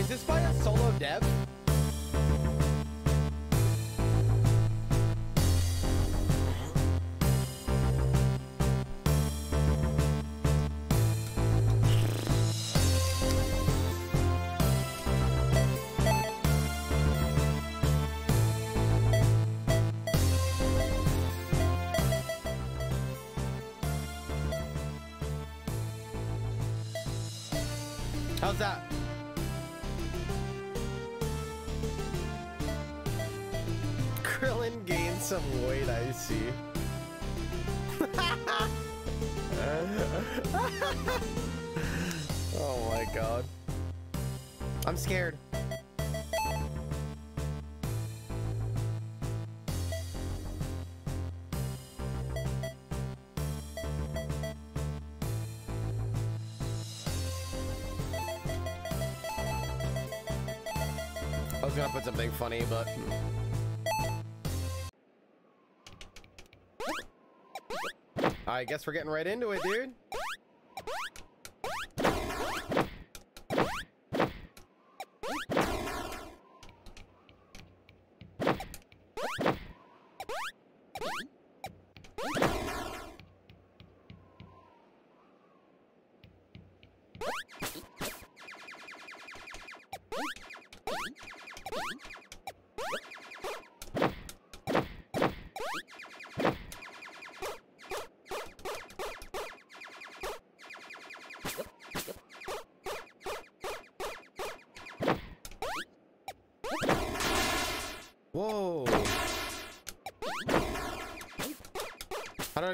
is this by a solo dev? See. oh my god. I'm scared. I was gonna put something funny, but... Hmm. I guess we're getting right into it, dude.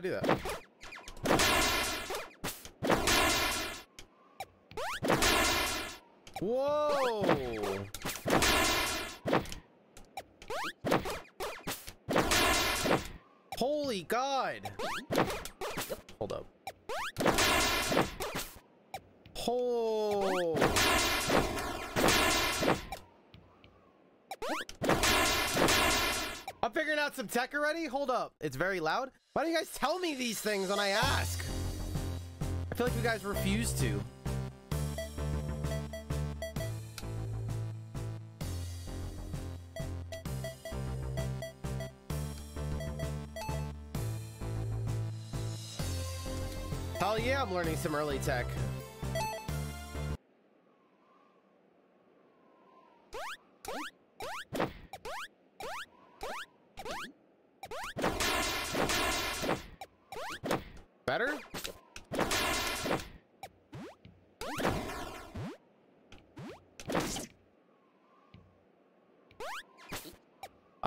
Do that? Some tech already. Hold up. It's very loud. Why don't you guys tell me these things when I ask? I feel like you guys refuse to. Hell yeah, I'm learning some early tech.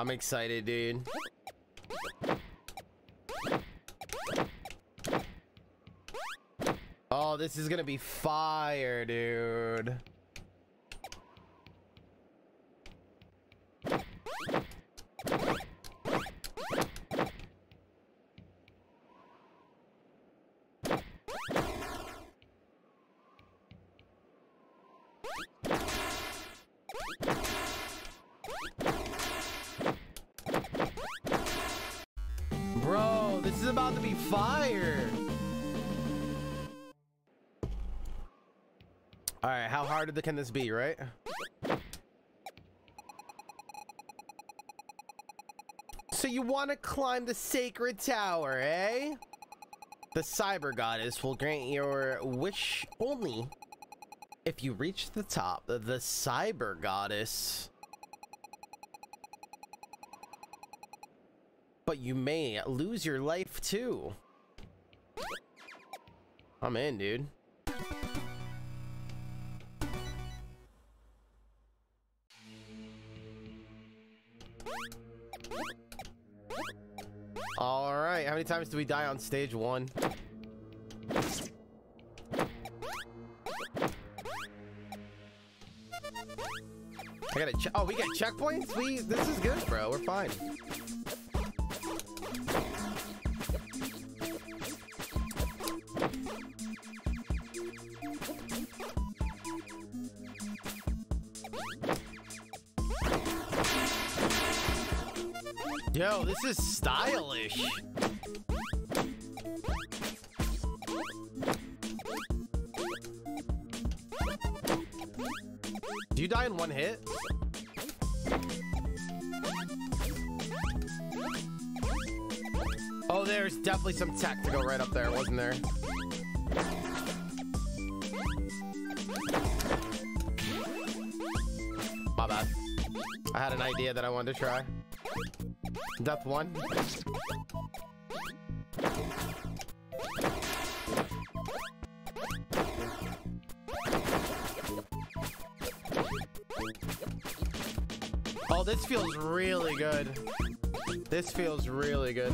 I'm excited, dude. Oh, this is gonna be fire, dude. Hard can this be, right? So you want to climb the sacred tower, eh? The cyber goddess will grant your wish only if you reach the top. The, the cyber goddess. But you may lose your life too. I'm in, dude. Times do we die on stage one? I gotta check. Oh, we get checkpoints. We this is good, bro. We're fine. Yo, this is stylish. Some go right up there, wasn't there? My bad. I had an idea that I wanted to try. Death one. Oh, this feels really good. This feels really good.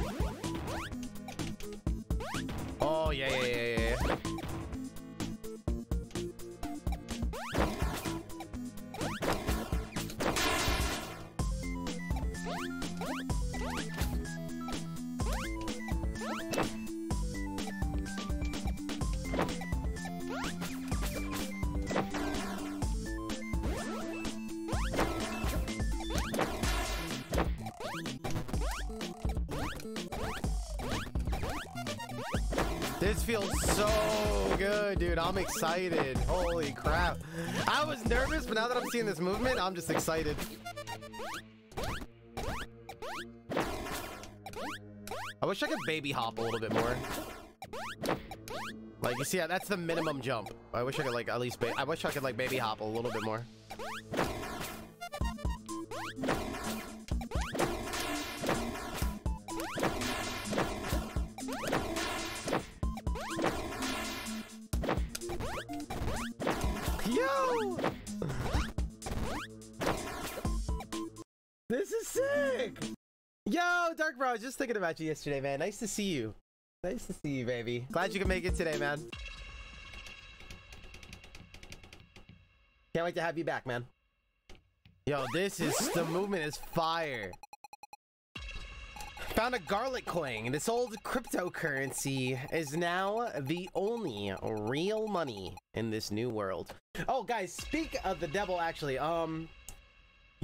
Excited. Holy crap. I was nervous, but now that I'm seeing this movement, I'm just excited. I wish I could baby hop a little bit more. Like, you see, that's the minimum jump. I wish I could, like, at least, I wish I could, like, baby hop a little bit more. Thinking about you yesterday, man. Nice to see you. Nice to see you, baby. Glad you could make it today, man. Can't wait to have you back, man. Yo, this is, the movement is fire. Found a garlic coin. This old cryptocurrency is now the only real money in this new world. Oh, guys, speak of the devil, actually. Um,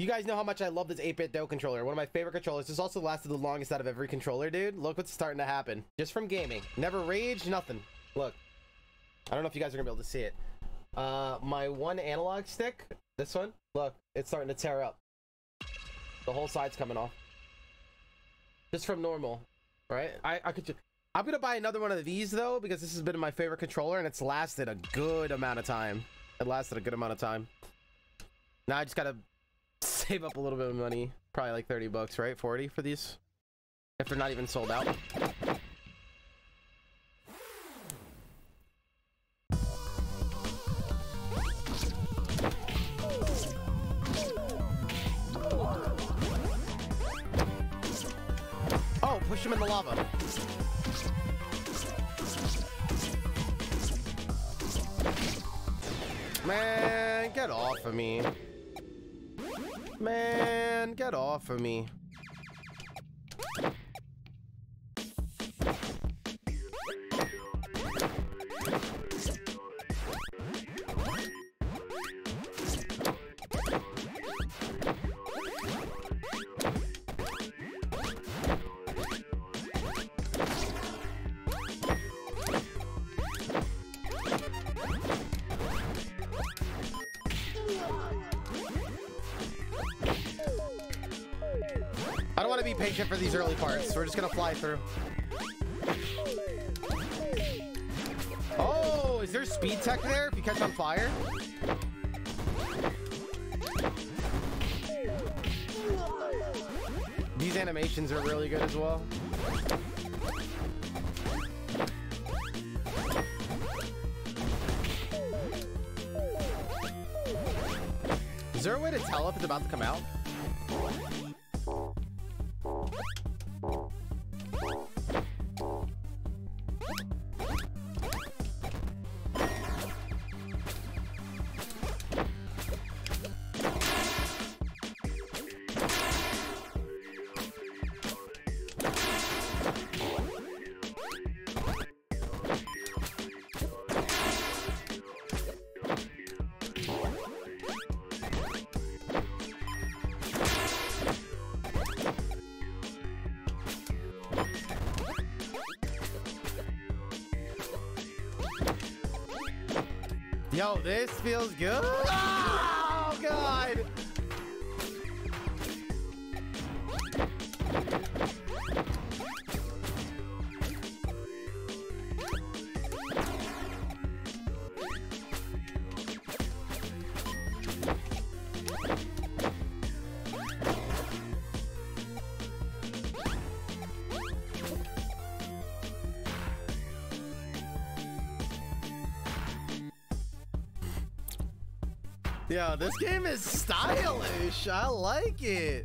you guys know how much I love this 8BitDo controller. One of my favorite controllers. This also lasted the longest out of every controller, dude. Look what's starting to happen. Just from gaming. Never rage, nothing. Look. I don't know if you guys are going to be able to see it. Uh, my one analog stick, this one, look, it's starting to tear up. The whole side's coming off. Just from normal, right? I, I could just... I'm gonna buy another one of these though, because this has been my favorite controller and it's lasted a good amount of time. It lasted a good amount of time. Now I just gotta save up a little bit of money. Probably like 30 bucks, right? 40 for these? If they're not even sold out. Oh, push him in the lava. Man, get off of me. Man, get off of me. These early parts. We're just gonna fly through. Oh, is there speed tech there if you catch on fire? These animations are really good as well. Is there a way to tell if it's about to come out? Feels good. Yo, this game is stylish. I like it.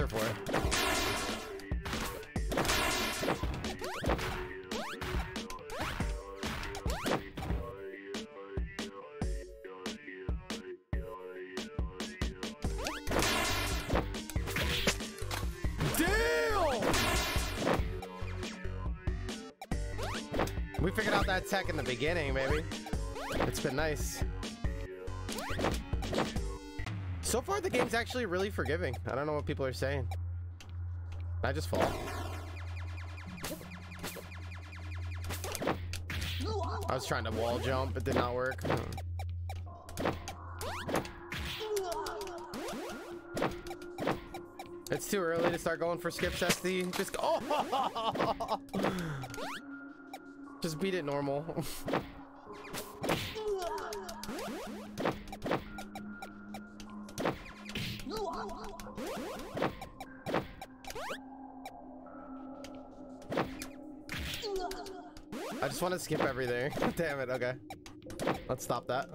Are for. Damn! We figured out that tech in the beginning, maybe. It's been nice. Game's actually really forgiving. I don't know what people are saying. I just fall. I was trying to wall jump, but did not work. It's too early to start going for skips, SD. Just. Oh! Just beat it normal. want to skip everything. Damn it, okay. Let's stop that.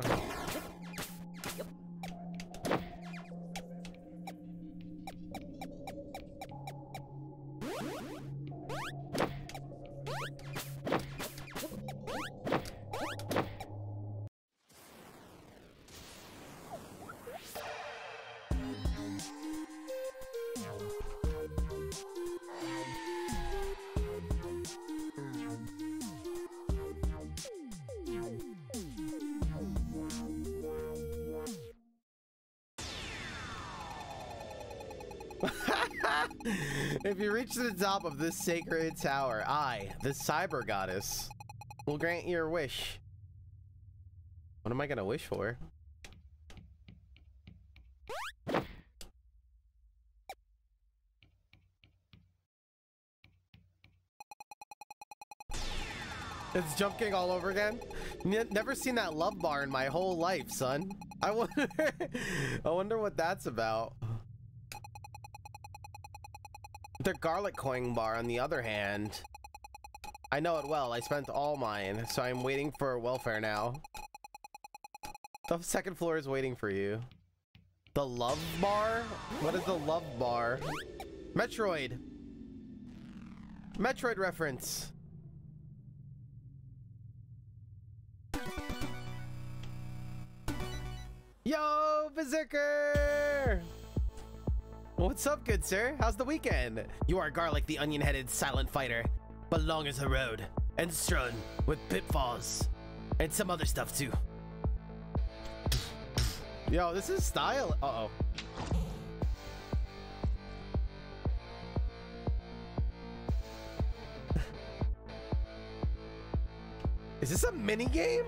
Reach the top of this sacred tower, I, the cyber goddess, will grant your wish. What am I gonna wish for? It's Jump King all over again? Never seen that love bar in my whole life, son. I wonder I wonder what that's about. The garlic coin bar, on the other hand, I know it well. I spent all mine, so I'm waiting for welfare now. The second floor is waiting for you. The love bar? What is the love bar? Metroid. Metroid reference. Yo, Berserker! What's up, good sir? How's the weekend? You are Garlic, the onion-headed silent fighter, but long as the road and strewn with pitfalls and some other stuff too. Yo, this is style. Uh-oh. Is this a mini game?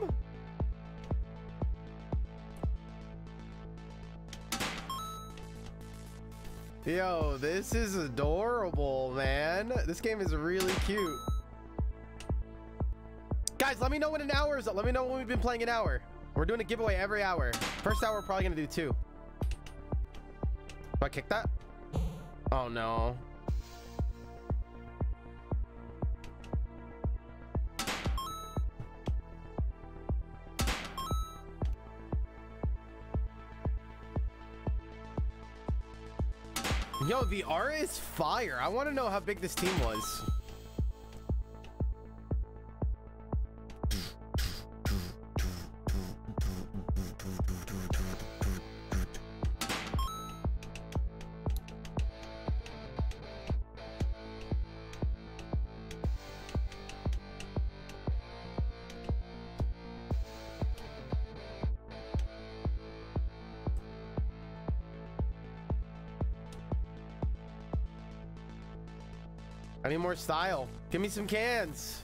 Yo, this is adorable, man. This game is really cute. Guys, let me know when an hour is up. Let me know when we've been playing an hour. We're doing a giveaway every hour. First hour, we're probably gonna do two. Do I kick that? Oh no. Yo, the R is fire. I want to know how big this team was. More style. Give me some cans.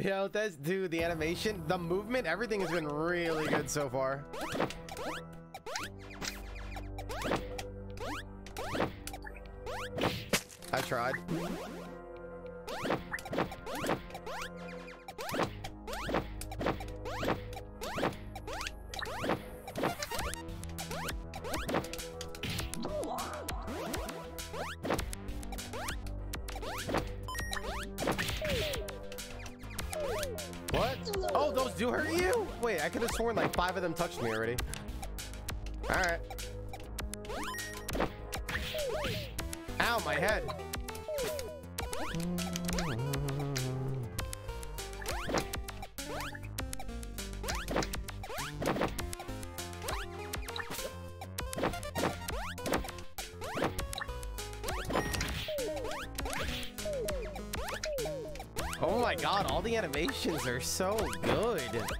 Yo, that's dude, the animation, the movement, everything has been really good so far. I tried. Five of them touched me already. All right. Ow, my head. Oh my god, all the animations are so good.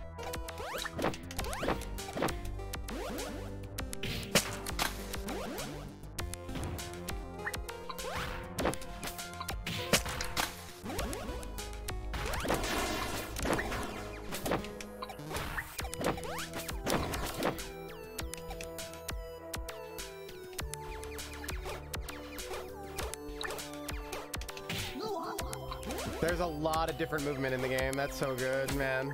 Different movement in the game. That's so good, man.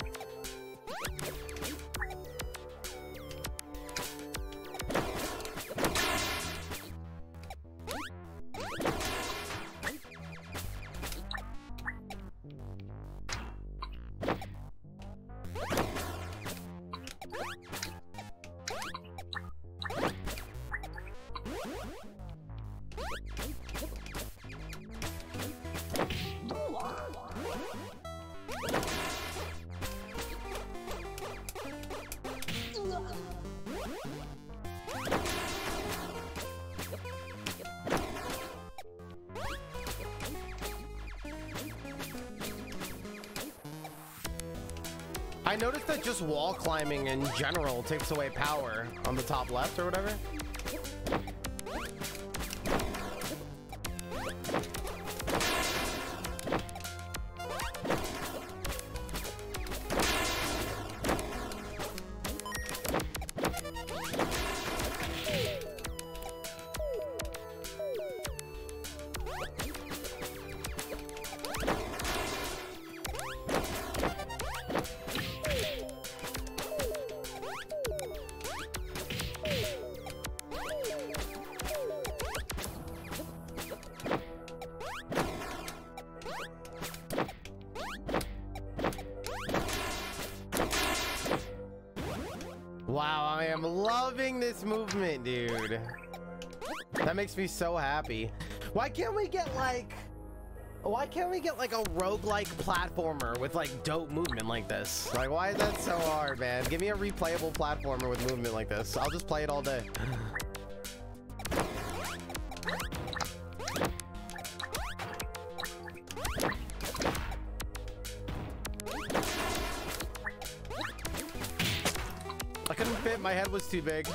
Just wall climbing in general takes away power on the top left or whatever. Me so happy. Why can't we get like... Why can't we get like a roguelike platformer with like dope movement like this? Like, why is that so hard, man? Give me a replayable platformer with movement like this. I'll just play it all day. I couldn't fit, my head was too big.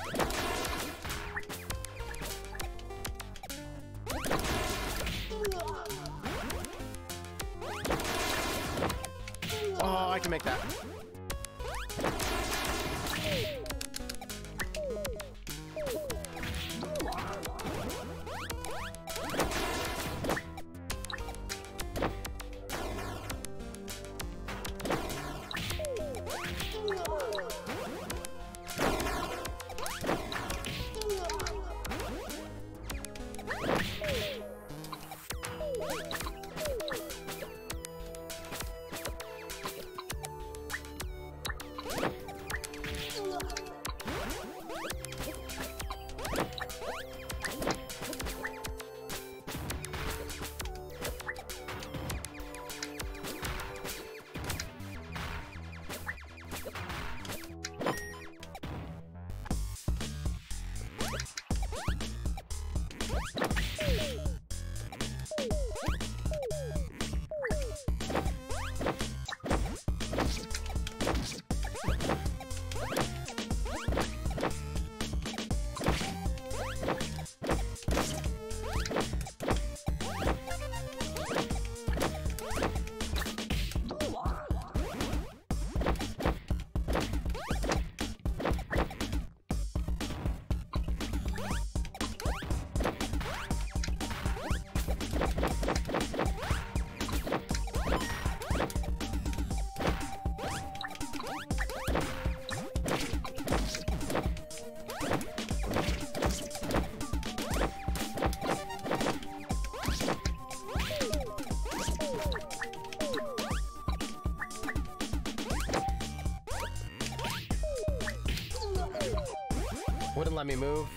Let me move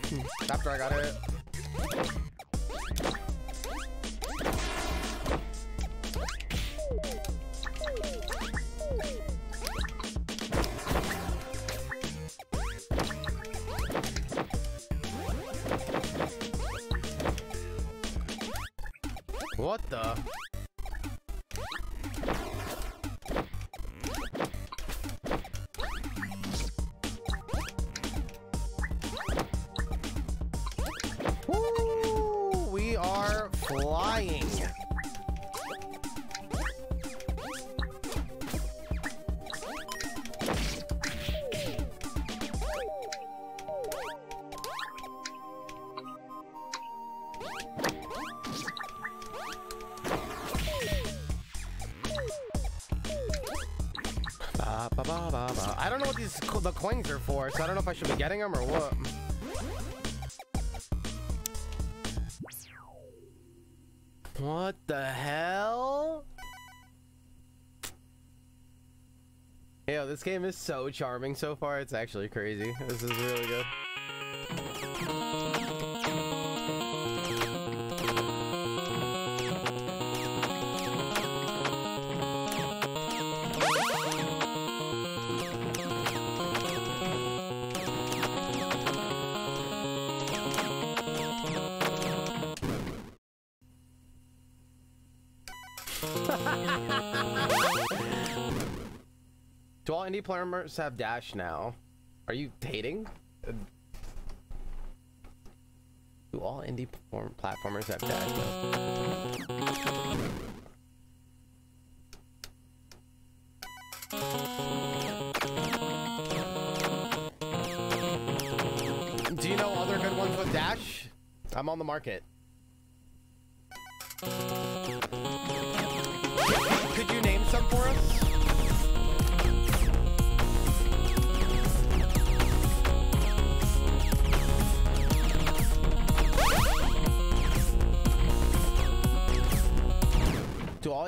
after I got hit. The coins are for, so I don't know if I should be getting them or what. What the hell? Yo, this game is so charming so far. It's actually crazy. This is really good. Platformers have Dash now? Are you dating? Do all indie platform platformers have Dash now?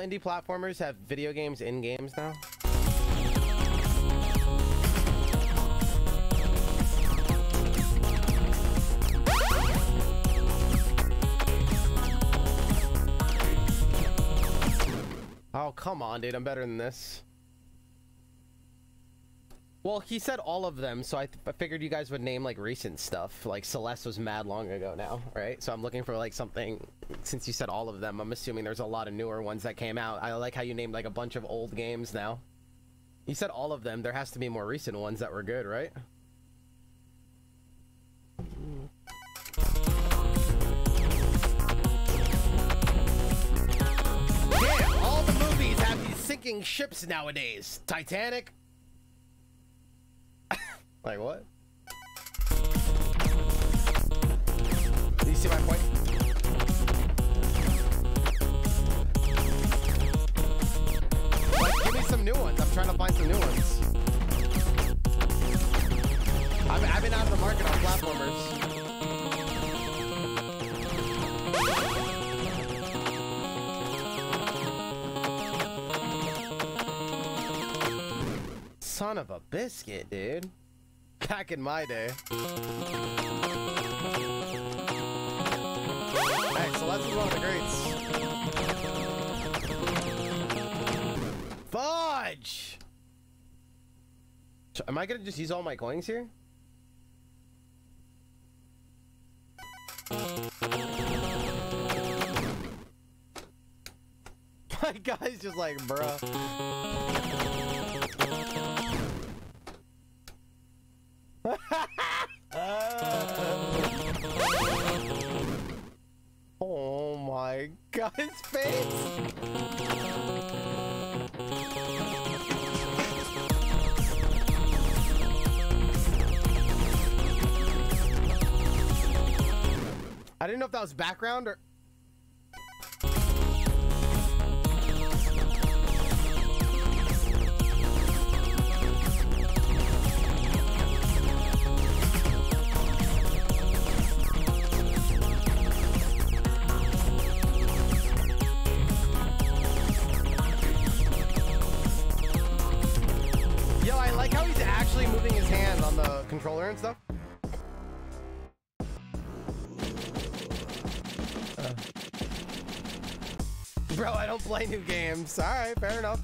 Indie platformers have video games in games now? Oh, come on, dude. I'm better than this. Well, he said all of them, so I, I figured you guys would name like recent stuff. Like Celeste was mad long ago now, right? So I'm looking for like something. Since you said all of them, I'm assuming there's a lot of newer ones that came out. I like how you named like a bunch of old games now. You said all of them. There has to be more recent ones that were good, right? Damn, all the movies have these sinking ships nowadays? Titanic? like what? Do you see my point? New ones. I'm trying to find some new ones. I've, I've been out of the market on platformers. Son of a biscuit, dude. Back in my day. Hey, Celeste is one of the greats. Am I gonna just use all my coins here? My guy's just like, bruh. oh my god, his face! Didn't know if that was background or...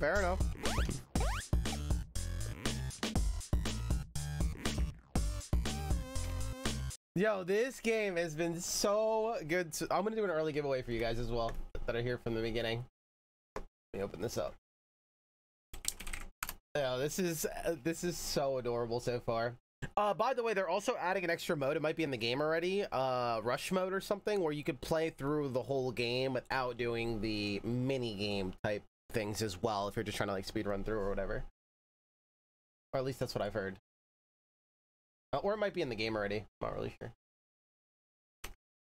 fair enough. Yo, this game has been so good. To, I'm gonna do an early giveaway for you guys as well that are here from the beginning. Let me open this up. Yeah, this is uh, this is so adorable so far. Uh, by the way, they're also adding an extra mode. It might be in the game already, uh, rush mode or something, where you could play through the whole game without doing the mini game type things as well. If you're just trying to like speed run through or whatever, or at least that's what I've heard. Uh, or it might be in the game already. I'm not really sure.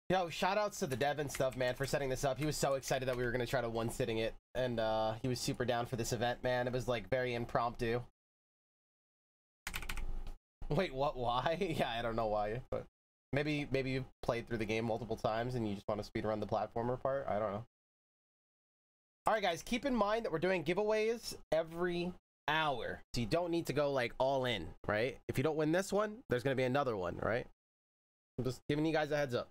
Yo, shout outs to the dev and stuff, man, for setting this up. He was so excited that we were gonna try to one sitting it, and uh, he was super down for this event, man. It was like very impromptu. Wait, what? Why? yeah, I don't know why, but maybe maybe you've played through the game multiple times and you just want to speed run the platformer part. I don't know. All right, guys, keep in mind that we're doing giveaways every hour, so you don't need to go like all in, right? If you don't win this one, there's gonna be another one, right? I'm just giving you guys a heads up.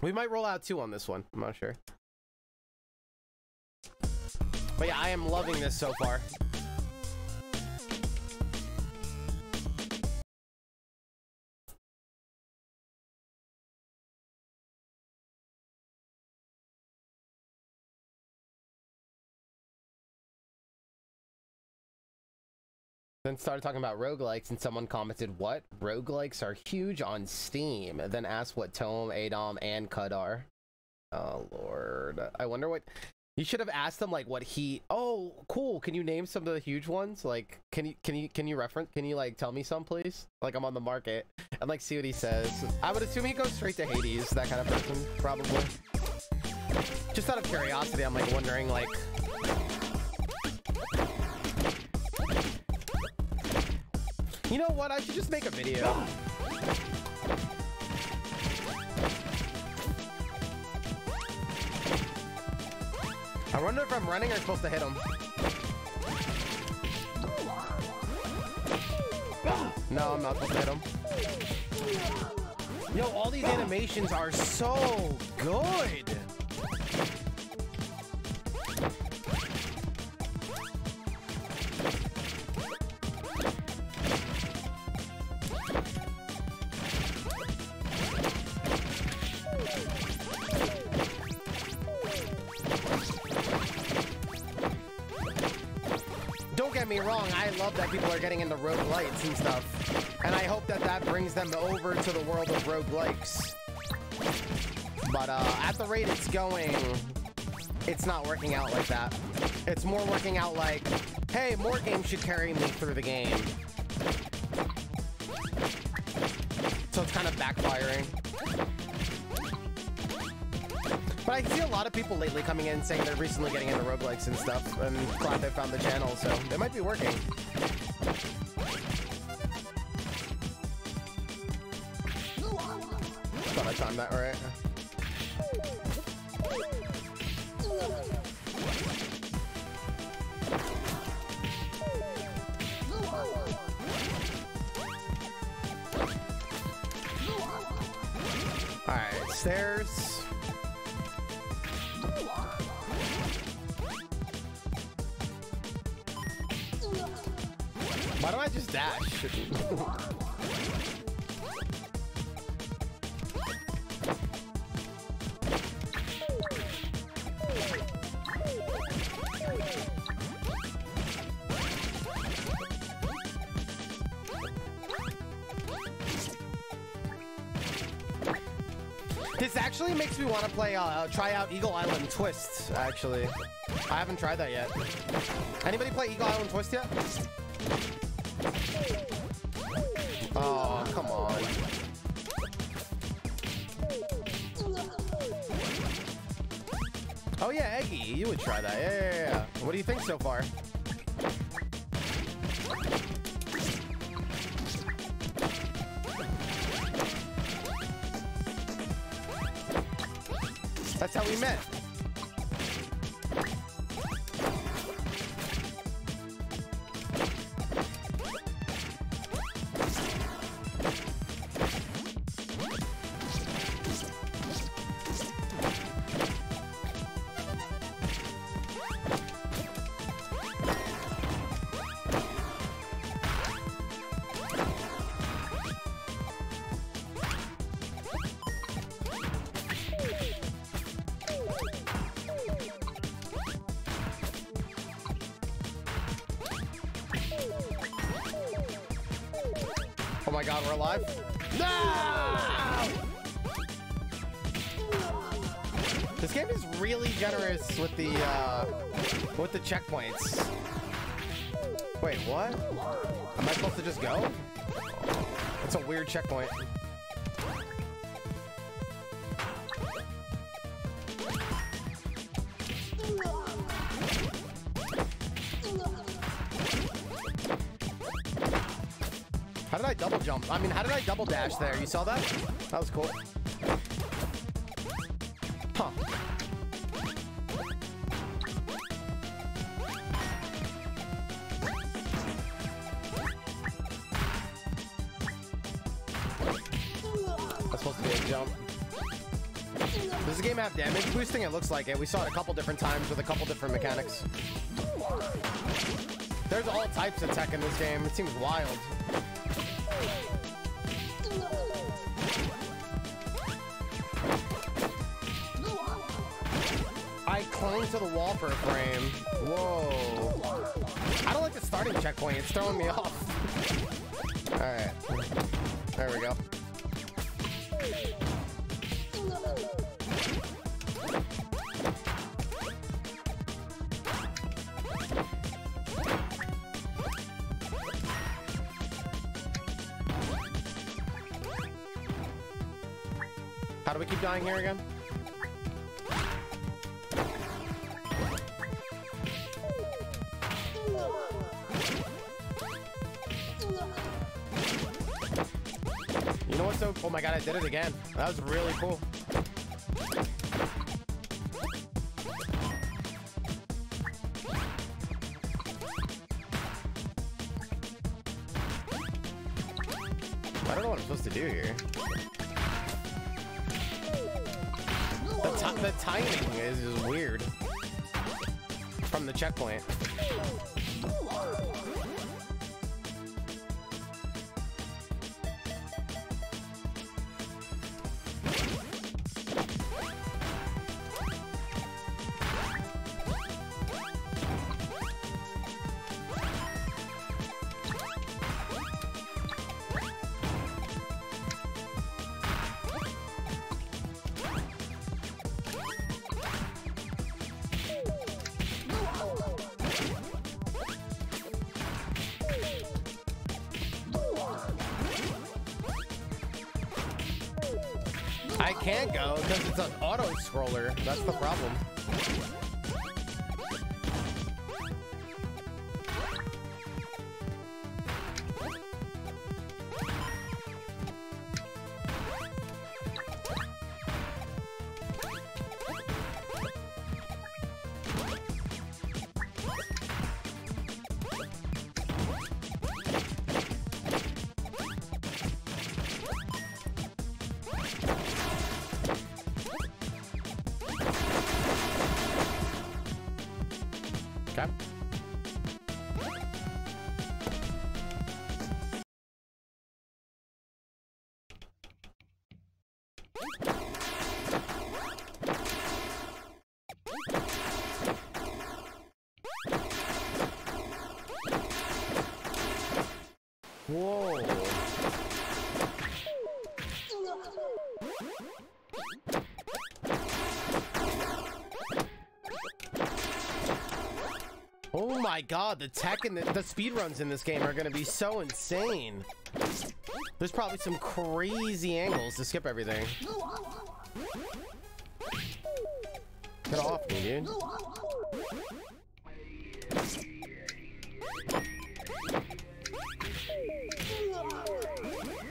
We might roll out two on this one. I'm not sure. But yeah, I am loving this so far. Then started talking about roguelikes and someone commented, what? Roguelikes are huge on Steam. Then asked what Tome, Adom, and Cud are. Oh, Lord. I wonder what... You should have asked them like what he. Oh, cool. Can you name some of the huge ones? Like, can you can you can you reference? Can you like tell me some, please? Like I'm on the market and like see what he says. I would assume he goes straight to Hades. That kind of person, probably. Just out of curiosity, I'm like wondering like. You know what? I should just make a video. I wonder if I'm running or supposed to hit him. No, I'm not supposed to hit him. Yo, all these animations are so good. Getting into roguelites and stuff. And I hope that that brings them over to the world of roguelikes. But uh, at the rate it's going, it's not working out like that. It's more working out like, hey, more games should carry me through the game. So it's kind of backfiring. But I see a lot of people lately coming in saying they're recently getting into roguelikes and stuff, and glad they found the channel, so they might be working. Me want to play, uh, try out Eagle Island Twist, actually. I haven't tried that yet. Anybody play Eagle Island Twist yet? Oh, come on. Oh yeah, Eggy, you would try that. Yeah, yeah, yeah. What do you think so far? That's how we met. Checkpoints. Wait, what? Am I supposed to just go? That's a weird checkpoint. How did I double jump? I mean, how did I double dash there? You saw that? That was cool. Looks like it. We saw it a couple different times with a couple different mechanics. There's all types of tech in this game. It seems wild. I clung to the wall for a frame. Whoa. I don't like the starting checkpoint. It's throwing me off. Dying here again? You know what's so... Oh my god, I did it again. That was really cool. Oh my god, the tech and the, the speed runs in this game are gonna be so insane. There's probably some crazy angles to skip everything. Get off me, dude.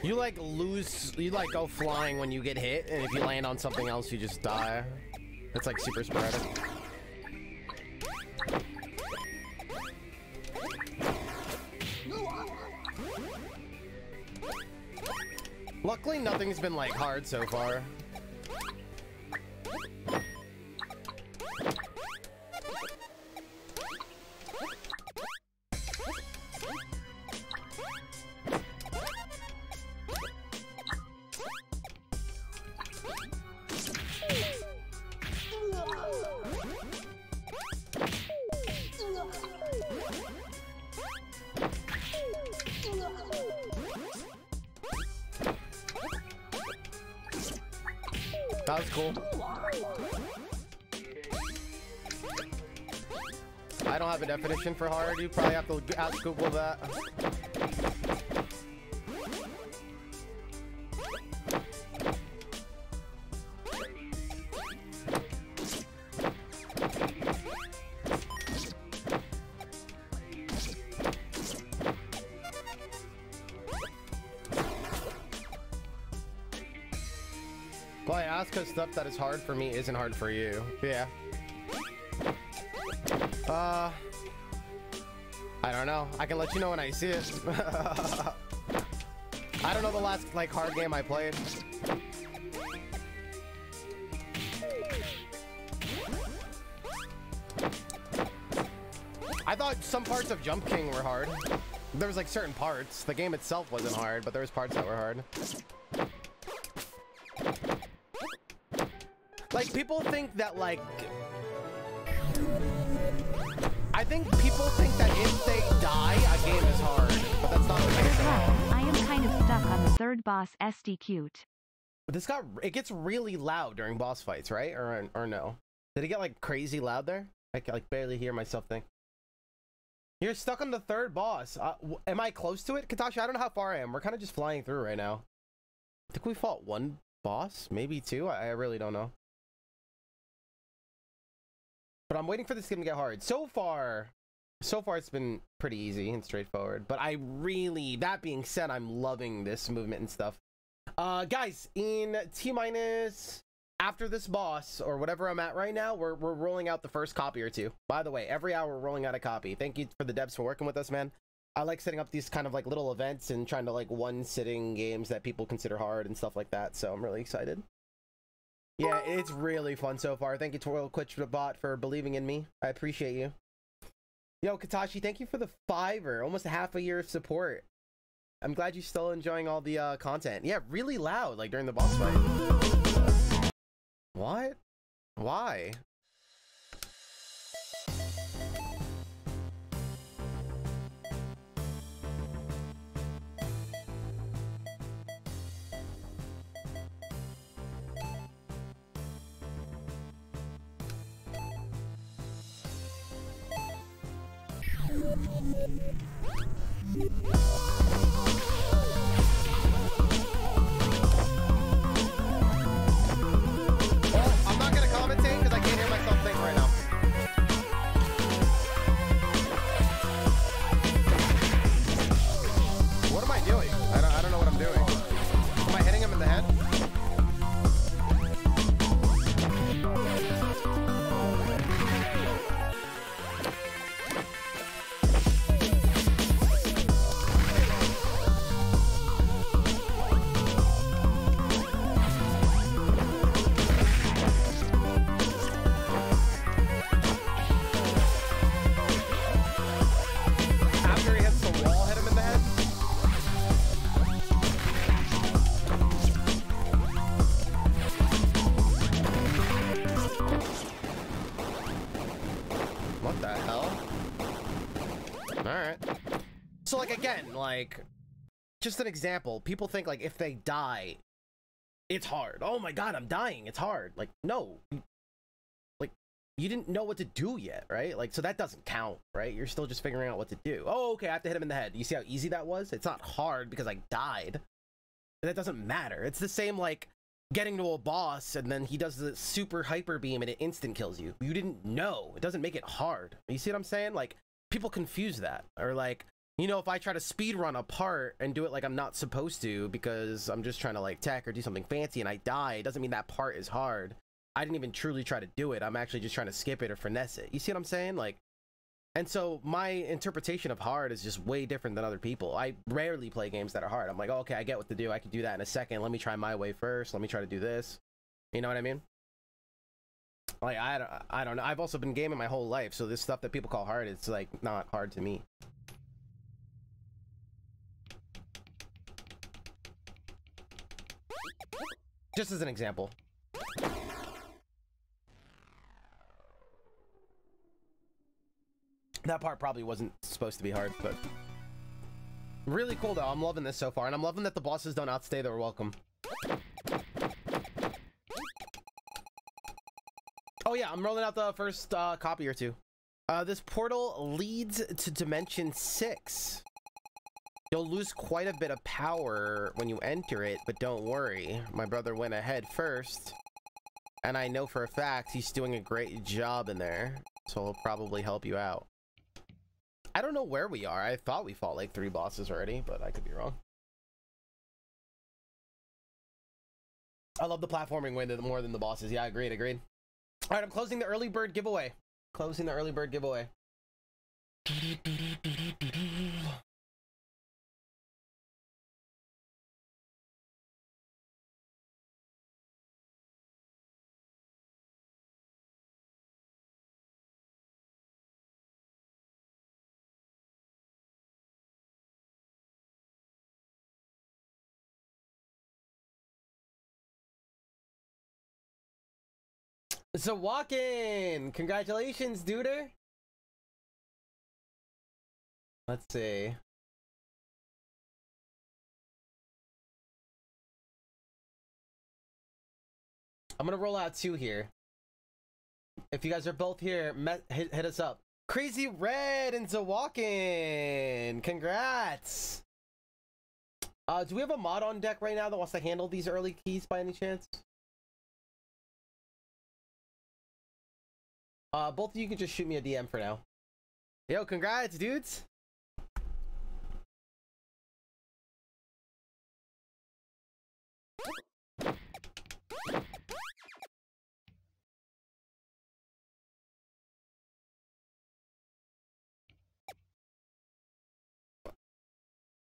You like lose, you like go flying when you get hit, and if you land on something else, you just die. It's like super sporadic. Nothing's been like hard so far. Definition for hard. You probably have to ask Google that. Because stuff that is hard for me isn't hard for you. Yeah. Uh, I don't know. I can let you know when I see it. I don't know the last like hard game I played. I thought some parts of Jump King were hard. There was like certain parts. The game itself wasn't hard, but there was parts that were hard. Like people think that like I think people think that if they die, a game is hard, but that's not the case at all. I am kind of stuck on the third boss, SD cute. This got it gets really loud during boss fights, right? Or or no? Did it get like crazy loud there? I can like barely hear myself think. You're stuck on the third boss. Uh, am I close to it, Katashi? I don't know how far I am. We're kind of just flying through right now. I think we fought one boss, maybe two. I, I really don't know. But I'm waiting for this game to get hard. So far, so far it's been pretty easy and straightforward. But I really, that being said, I'm loving this movement and stuff. Uh, guys, in T minus after this boss or whatever I'm at right now, we're, we're rolling out the first copy or two. By the way, every hour we're rolling out a copy. Thank you for the devs for working with us, man. I like setting up these kind of like little events and trying to like one sitting games that people consider hard and stuff like that. So I'm really excited. Yeah, it's really fun so far. Thank you, Twirl Bot, for believing in me. I appreciate you. Yo, Katashi, thank you for the fiver. Almost half a year of support. I'm glad you're still enjoying all the uh, content. Yeah, really loud, like during the boss fight. What? Why? you like just an example. People think like if they die, it's hard. Oh my god, I'm dying. It's hard. Like no, like you didn't know what to do yet, right? Like so that doesn't count, right? You're still just figuring out what to do. Oh, okay, I have to hit him in the head. You see how easy that was? It's not hard because I died. And That doesn't matter. It's the same like getting to a boss and then he does the super hyper beam and it instant kills you. You didn't know. It doesn't make it hard. You see what I'm saying? Like people confuse that or like you know if i try to speed run a part and do it like i'm not supposed to because i'm just trying to like tech or do something fancy and i die it doesn't mean that part is hard. I didn't even truly try to do it. I'm actually just trying to skip it or finesse it. You see what i'm saying? Like and so my interpretation of hard is just way different than other people. I rarely play games that are hard. I'm like oh, okay i get what to do. I can do that in a second. Let me try my way first. Let me try to do this. You know what i mean? Like I don't, I don't know. I've also been gaming my whole life, so this stuff that people call hard, it's like not hard to me. Just as an example. That part probably wasn't supposed to be hard, but really cool though. I'm loving this so far, and I'm loving that the bosses don't outstay their welcome. Oh yeah, I'm rolling out the first uh, copy or two. Uh, this portal leads to Dimension 6. You'll lose quite a bit of power when you enter it, but don't worry. My brother went ahead first, and I know for a fact he's doing a great job in there, so he'll probably help you out. I don't know where we are. I thought we fought like three bosses already, but I could be wrong. I love the platforming way more than the bosses. Yeah, agreed, agreed. All right, I'm closing the early bird giveaway. Closing the early bird giveaway. So walking, congratulations, duder. Let's see. I'm gonna roll out two here. If you guys are both here, hit, hit us up. Crazy Red and Zawalkin! Congrats! Uh, do we have a mod on deck right now that wants to handle these early keys by any chance? Uh, both of you can just shoot me a DM for now. Yo, congrats, dudes.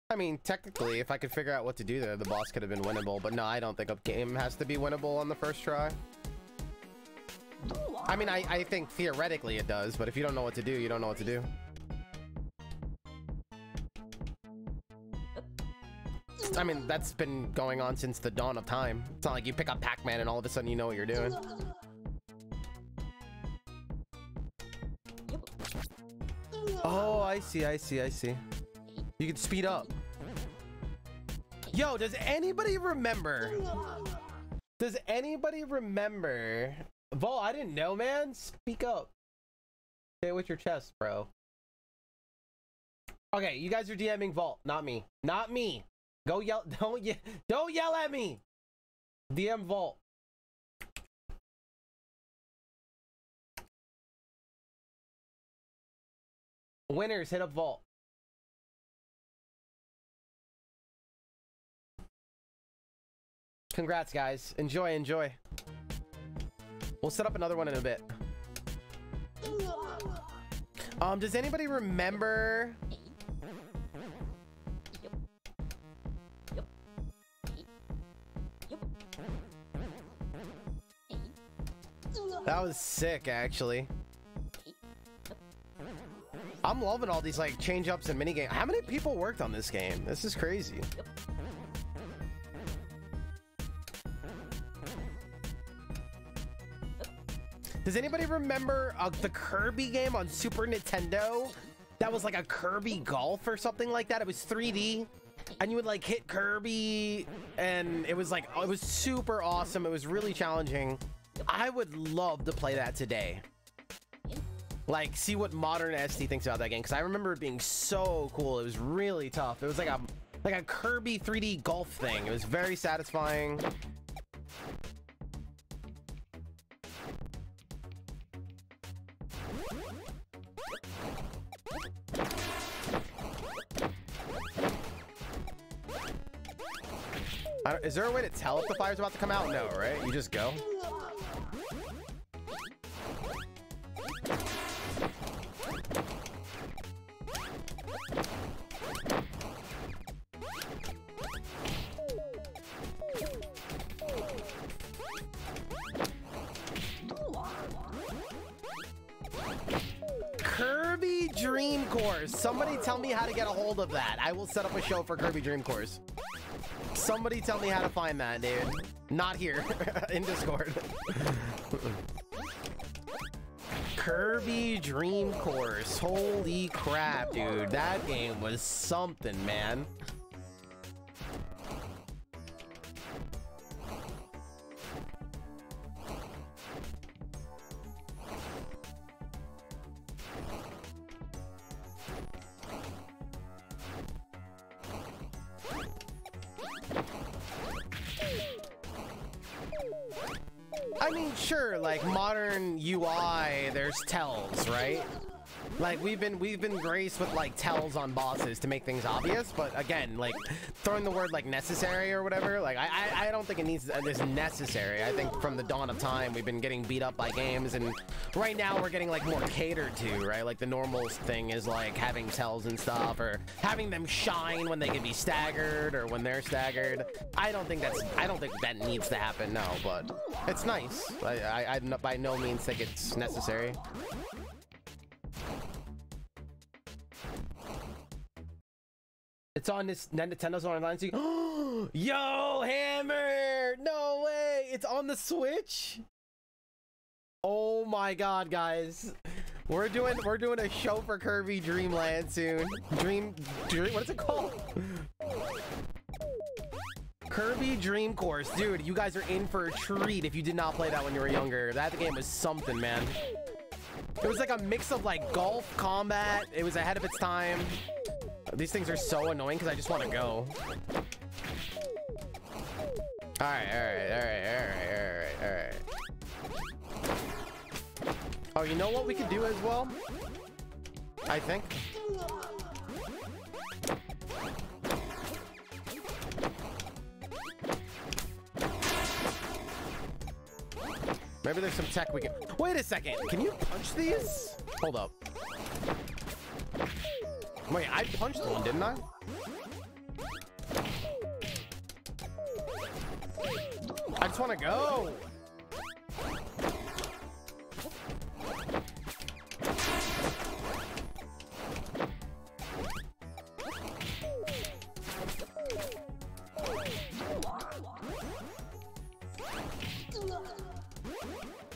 I mean, technically, if I could figure out what to do there, the boss could have been winnable. But no, I don't think a game has to be winnable on the first try. I mean, I, I think theoretically it does, but if you don't know what to do, you don't know what to do. I mean, that's been going on since the dawn of time. It's not like you pick up Pac-Man and all of a sudden you know what you're doing. Oh, I see, I see, I see. You can speed up. Yo, does anybody remember? Does anybody remember Vol, I didn't know, man. Speak up. It with your chest, bro. Okay, you guys are DMing Vault, not me. Not me. Go yell. Don't ye don't yell at me. DM Vault. Winners, hit up Vault. Congrats, guys. Enjoy, enjoy. We'll set up another one in a bit. Um, does anybody remember? That was sick, actually. I'm loving all these like change ups and mini games. How many people worked on this game? This is crazy. Does anybody remember uh, the Kirby game on Super Nintendo? that was like a Kirby Golf or something like that. It was 3D and you would like hit Kirby and it was like it was super awesome. It was really challenging. I would love to play that today. Like see what modern Esty thinks about that game because I remember it being so cool. It was really tough. It was like a like a Kirby 3D golf thing. It was very satisfying. Is there a way to tell if the fire's about to come out? No, right? You just go? Kirby Dream Course. Somebody tell me how to get a hold of that. I will set up a show for Kirby Dream Course. Somebody tell me how to find that, dude. Not here. in Discord. Kirby Dream Course. Holy crap, dude. That game was something, man. Tells, right? Like we've been we've been graced with like tells on bosses to make things obvious, but again, like throwing the word like necessary or whatever, like I I, I don't think it needs uh, this necessary. I think from the dawn of time we've been getting beat up by games, and right now we're getting like more catered to, right? Like the normal thing is like having tells and stuff, or having them shine when they can be staggered or when they're staggered. I don't think that's I don't think that needs to happen, no. But it's nice. I I, I by no means think it's necessary. It's on this Nintendo's online. So Yo, Hammer! No way! It's on the Switch. Oh my god, guys. We're doing we're doing a show for Kirby Dreamland soon. Dream, Dream what is it called? Kirby Dream Course. Dude, you guys are in for a treat if you did not play that when you were younger. That game was something, man. It was like a mix of like golf combat. It was ahead of its time. These things are so annoying because I just want to go. Alright, alright, alright, alright, alright, alright. Oh, you know what we could do as well? I think. Maybe there's some tech we can... Wait a second. Can you punch these? Hold up. Wait, I punched one, didn't I? I just want to go.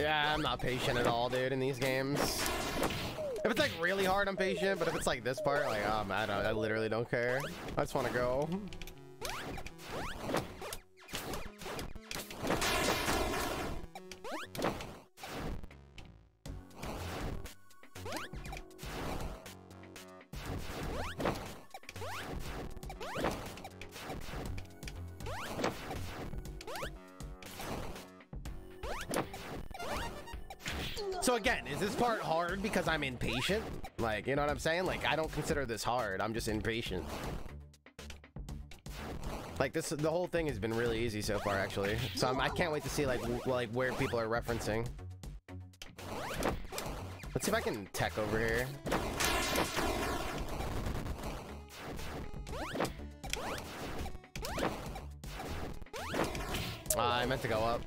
Yeah, I'm not patient at all, dude, in these games. If it's like really hard, I'm patient, but if it's like this part, like, oh man, I, I literally don't care. I just want to go. This part hard because I'm impatient? Like, you know what I'm saying? Like, I don't consider this hard. I'm just impatient. Like this, the whole thing has been really easy so far, actually. So I'm, I can not wait to see like like where people are referencing. Let's see if I can tech over here. Uh, I meant to go up.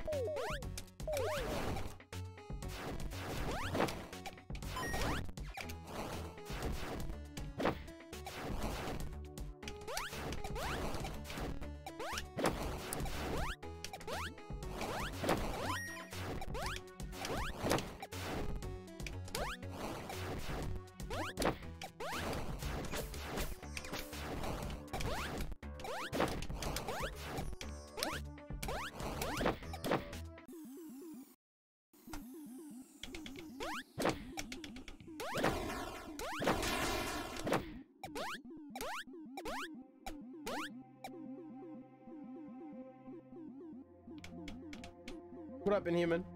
not been human?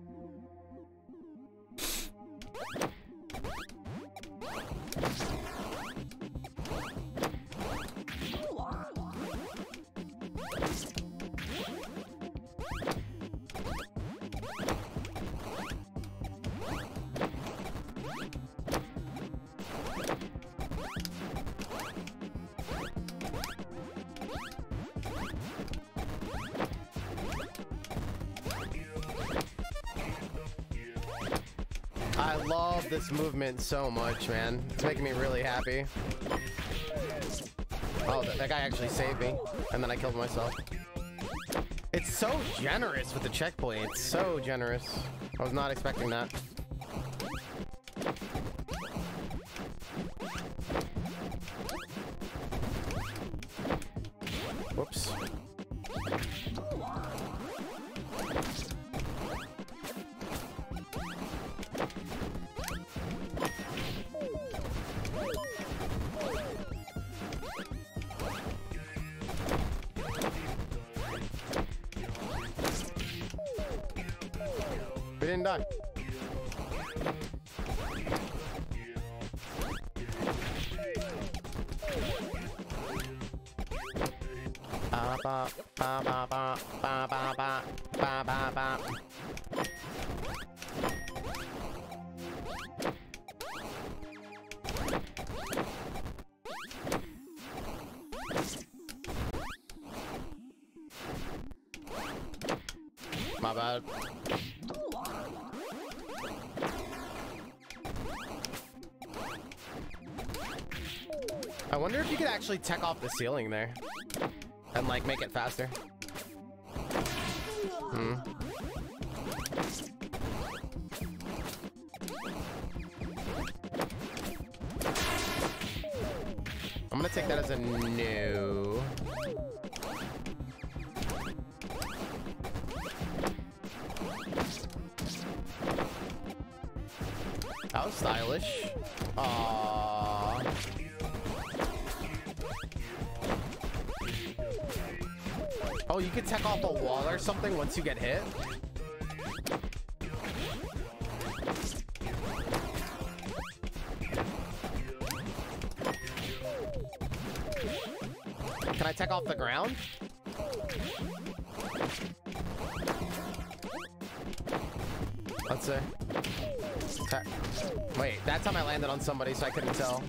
This movement so much, man. It's making me really happy. Oh, that guy actually saved me, and then I killed myself. It's so generous with the checkpoint. It's so generous. I was not expecting that. Tech off the ceiling there and like make it faster. Something once you get hit? Can I tech off the ground? Let's see. Wait, that time I landed on somebody, so I couldn't tell.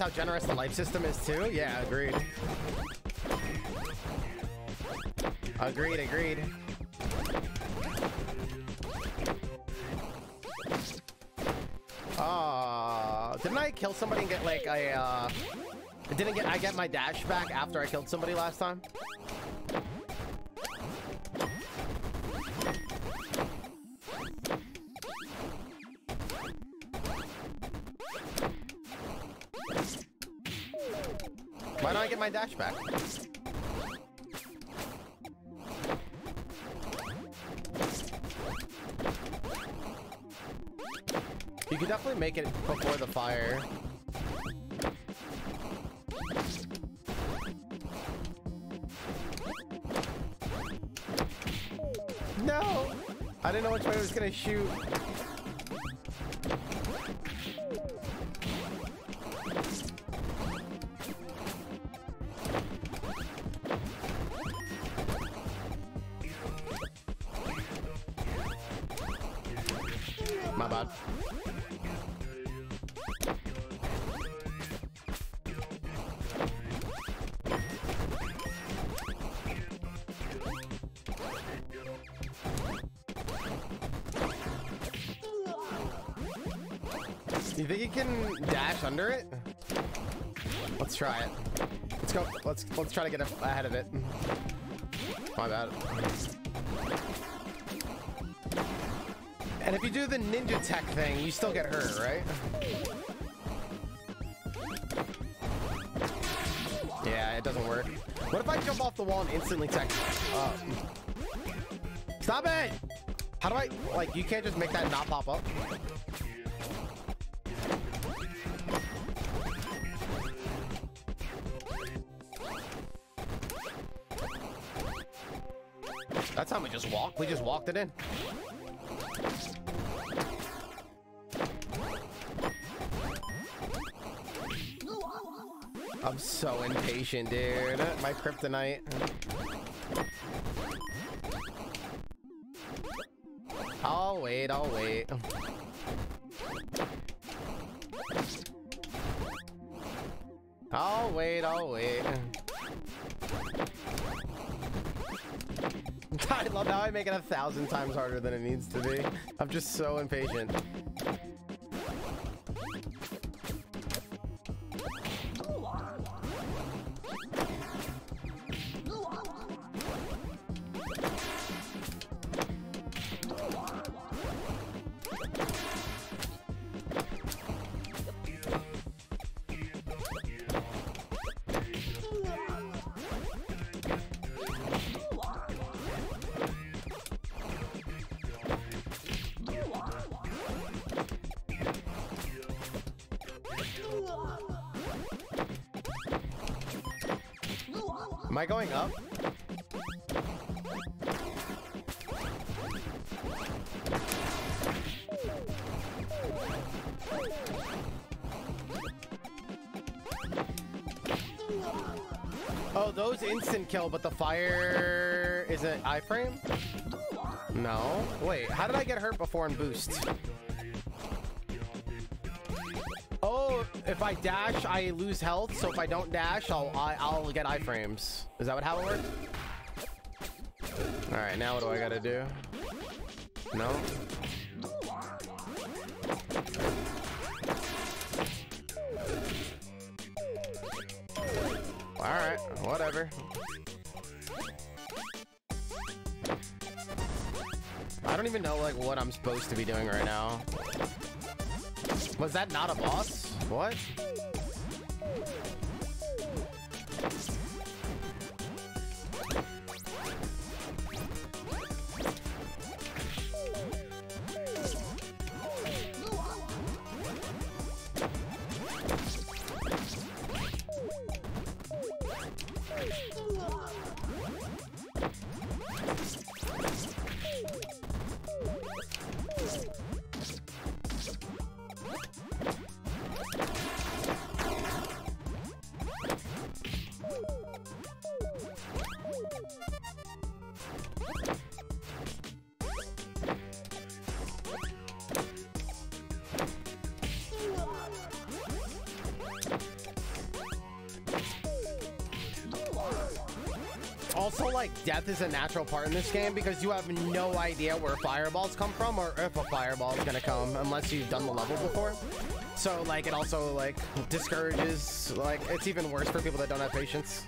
How generous the life system is too. Yeah, agreed. Agreed, agreed. Ah, didn't I kill somebody and get like a uh didn't get I get my dash back after I killed somebody last time? Back? You could definitely make it before the fire. No! I didn't know which way it was gonna shoot. Can dash under it? Let's try it. Let's go. Let's let's try to get ahead of it. My bad. And if you do the ninja tech thing, you still get hurt, right? Yeah, it doesn't work. What if I jump off the wall and instantly tech up? Stop it! How do I, like, you can't just make that not pop up? We just walked. It in. I'm so impatient, dude. My kryptonite. Make it a thousand times harder than it needs to be. I'm just so impatient. Boost? Oh, if I dash, I lose health. So if I don't dash, I'll I, I'll get iframes. Is that what how it works? All right, now what do I gotta do? No. I don't even know like what I'm supposed to be doing right now. Was that not a boss? What? Is a natural part in this game because you have no idea where fireballs come from or if a fireball is gonna come unless you've done the level before. So, like, it also, like, discourages, like, it's even worse for people that don't have patience.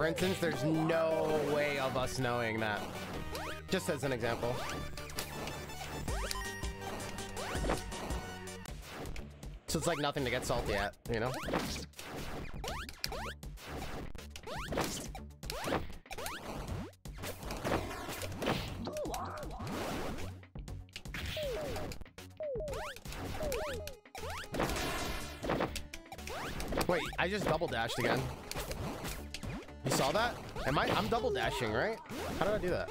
For instance, there's no way of us knowing that. Just as an example. So it's like nothing to get salty at, you know? Wait, I just double dashed again. Saw that? Am I? I'm double dashing, right? How did I do that?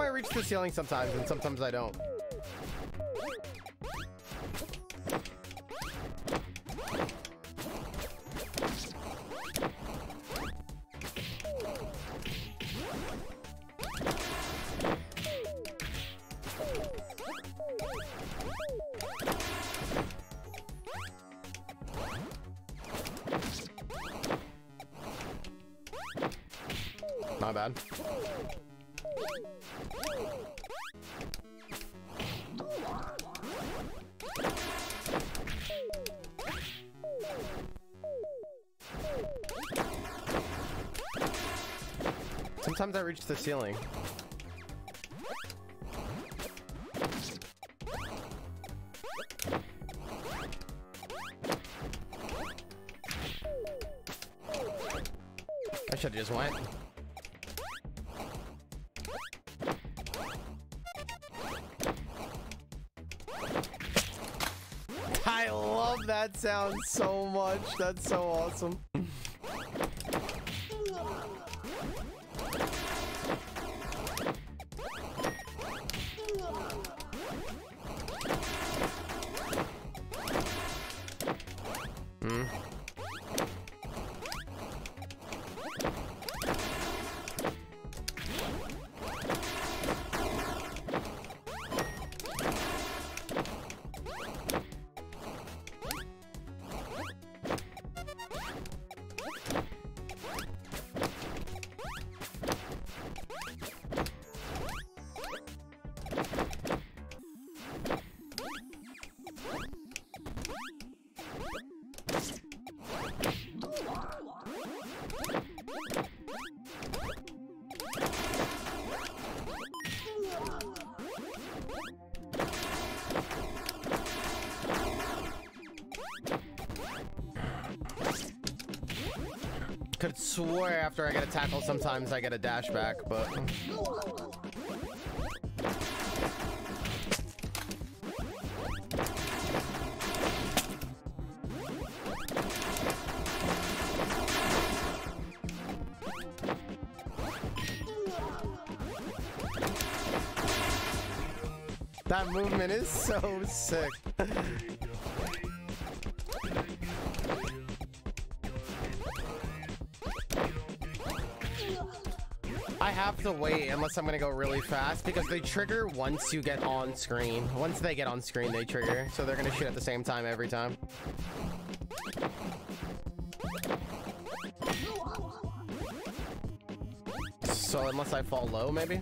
I reach the ceiling sometimes and sometimes I don't? Reach the ceiling. I should have just went. I love that sound so much. That's so awesome. After I get a tackle, sometimes I get a dash back, but that movement is so sick. to wait unless I'm gonna go really fast because they trigger once you get on screen. Once they get on screen, they trigger. So they're gonna shoot at the same time every time. So unless I fall low, maybe?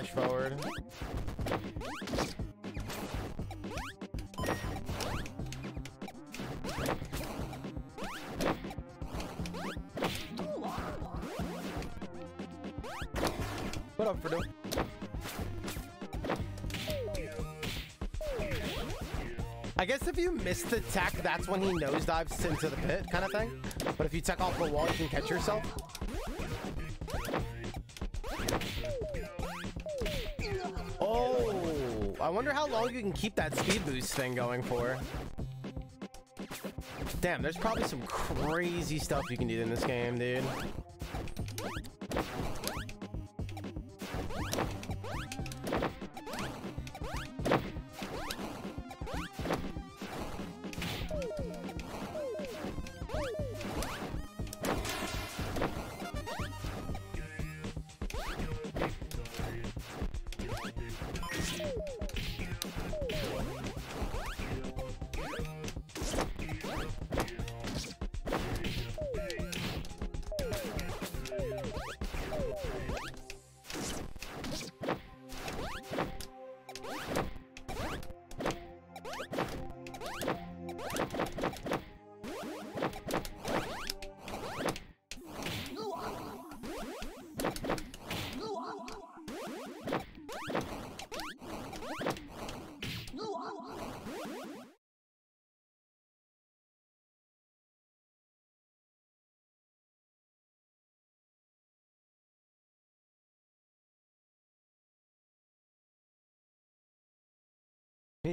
Dash forward. What up, Fredo? I guess if you miss the tech, that's when he nosedives into the pit, kind of thing. But if you tech off the wall, you can catch yourself. Wonder how long you can keep that speed boost thing going for. Damn, there's probably some crazy stuff you can do in this game, dude.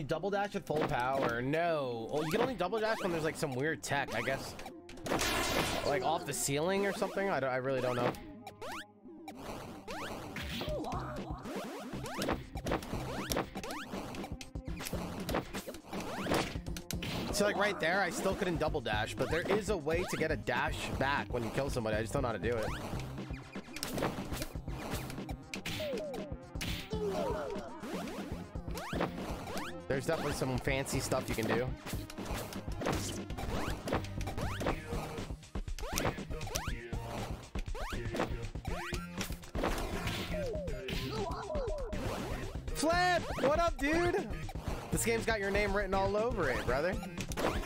Double dash at full power? No. Oh, you can only double dash when there's like some weird tech, I guess. Like off the ceiling or something? I, don't, I really don't know. So like right there, I still couldn't double dash, but there is a way to get a dash back when you kill somebody. I just don't know how to do it. There's definitely some fancy stuff you can do. Flip! What up, dude? This game's got your name written all over it, brother.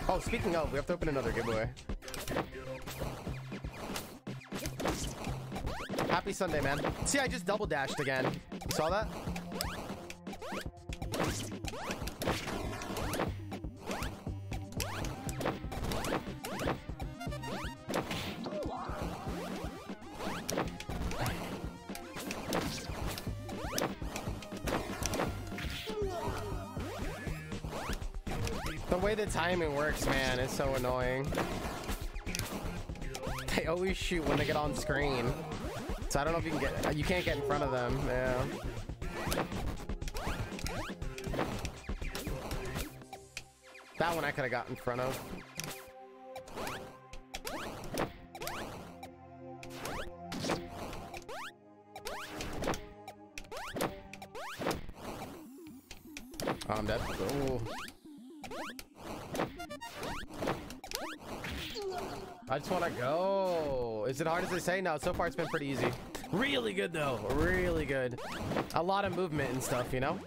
Oh, speaking of, we have to open another giveaway. Happy Sunday, man. See, I just double dashed again. You saw that? The timing works, man, It's so annoying. They always shoot when they get on screen. So I don't know if you can get, you can't get in front of them, yeah. That one I could have got in front of. Is it hard as say? No, so far it's been pretty easy. Really good though. Really good. A lot of movement and stuff, you know?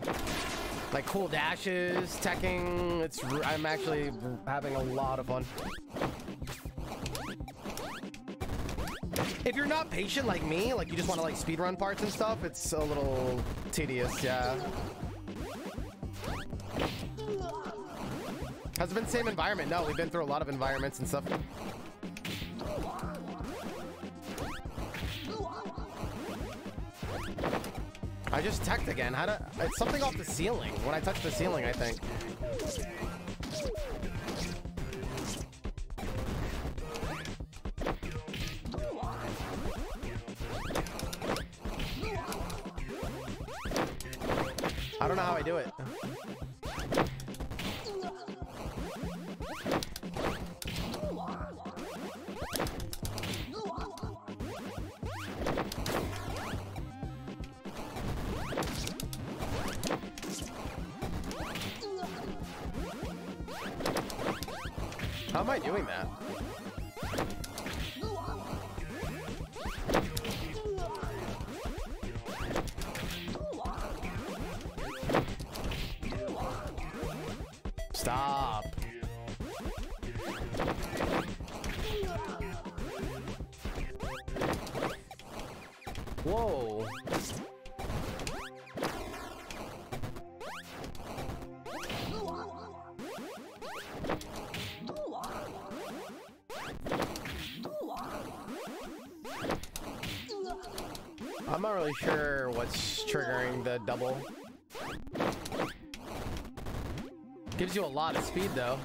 Like cool dashes, teching. It's I'm actually having a lot of fun. If you're not patient like me, like you just want to like speedrun parts and stuff, it's a little tedious, yeah. Has it been same environment? No, we've been through a lot of environments and stuff. I just teched again. How to? It's something off the ceiling. When I touch the ceiling, I think. Double. Gives you a lot of speed though.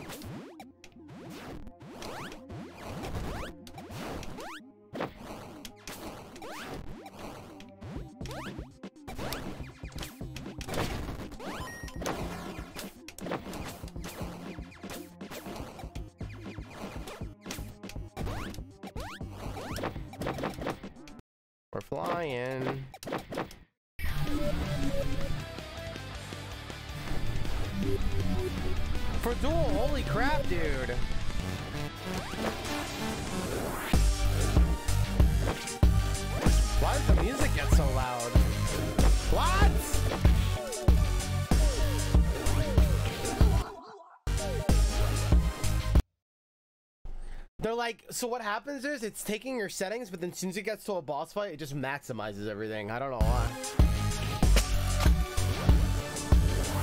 They're like, so what happens is it's taking your settings, but then as soon as it gets to a boss fight, it just maximizes everything. I don't know why.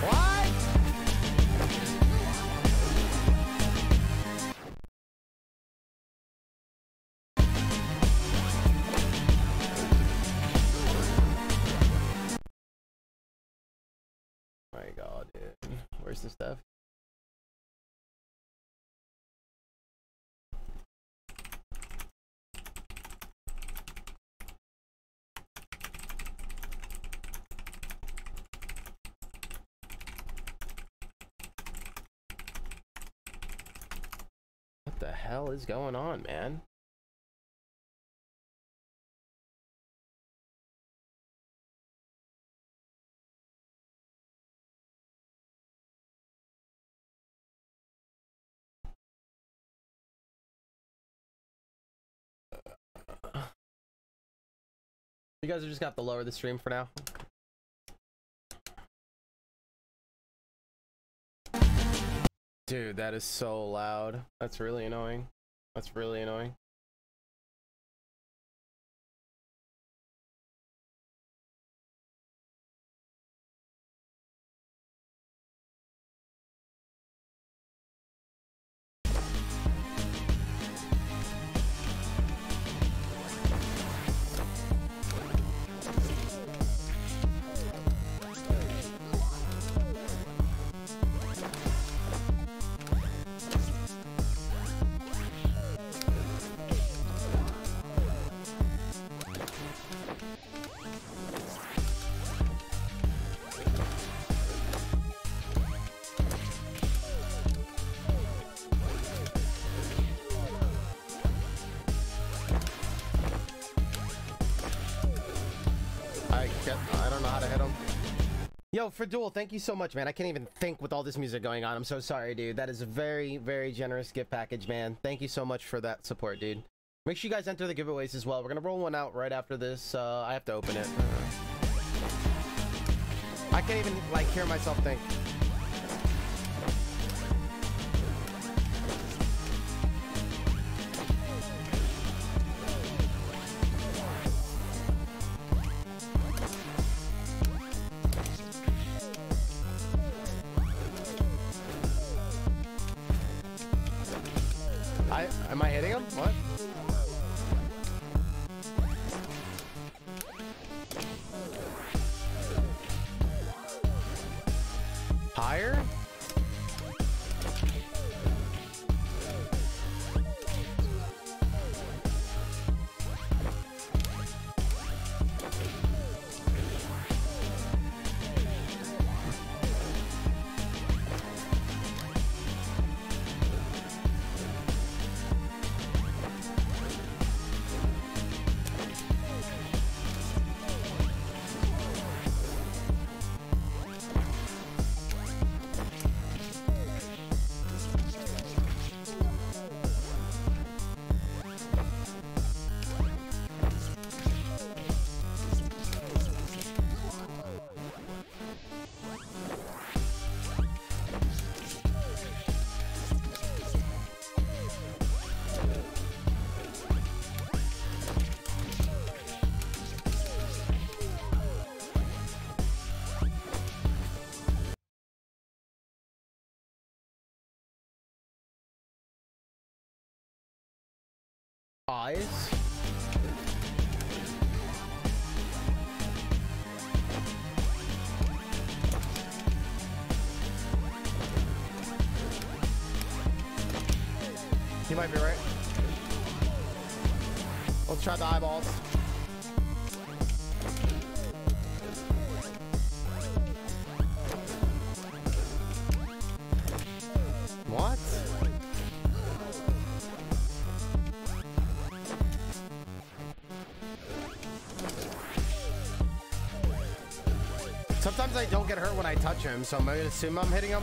What? Hell is going on, man? You guys are just got to lower the stream for now. Dude, that is so loud. That's really annoying. That's really annoying. Yo, for thank you so much, man. I can't even think with all this music going on. I'm so sorry, dude. That is a very, very generous gift package, man. Thank you so much for that support, dude. Make sure you guys enter the giveaways as well. We're gonna roll one out right after this. Uh, I have to open it. I can't even, like, hear myself think. Try the eyeballs. What? Sometimes I don't get hurt when I touch him, so I'm gonna assume I'm hitting him.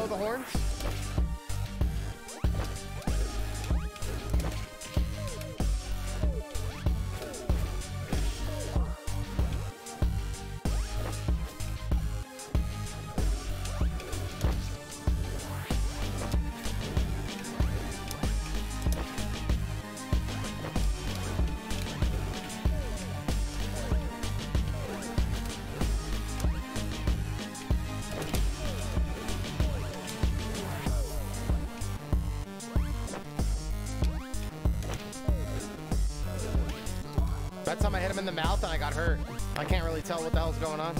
Below the horns? In the mouth and I got hurt. I can't really tell what the hell's going on.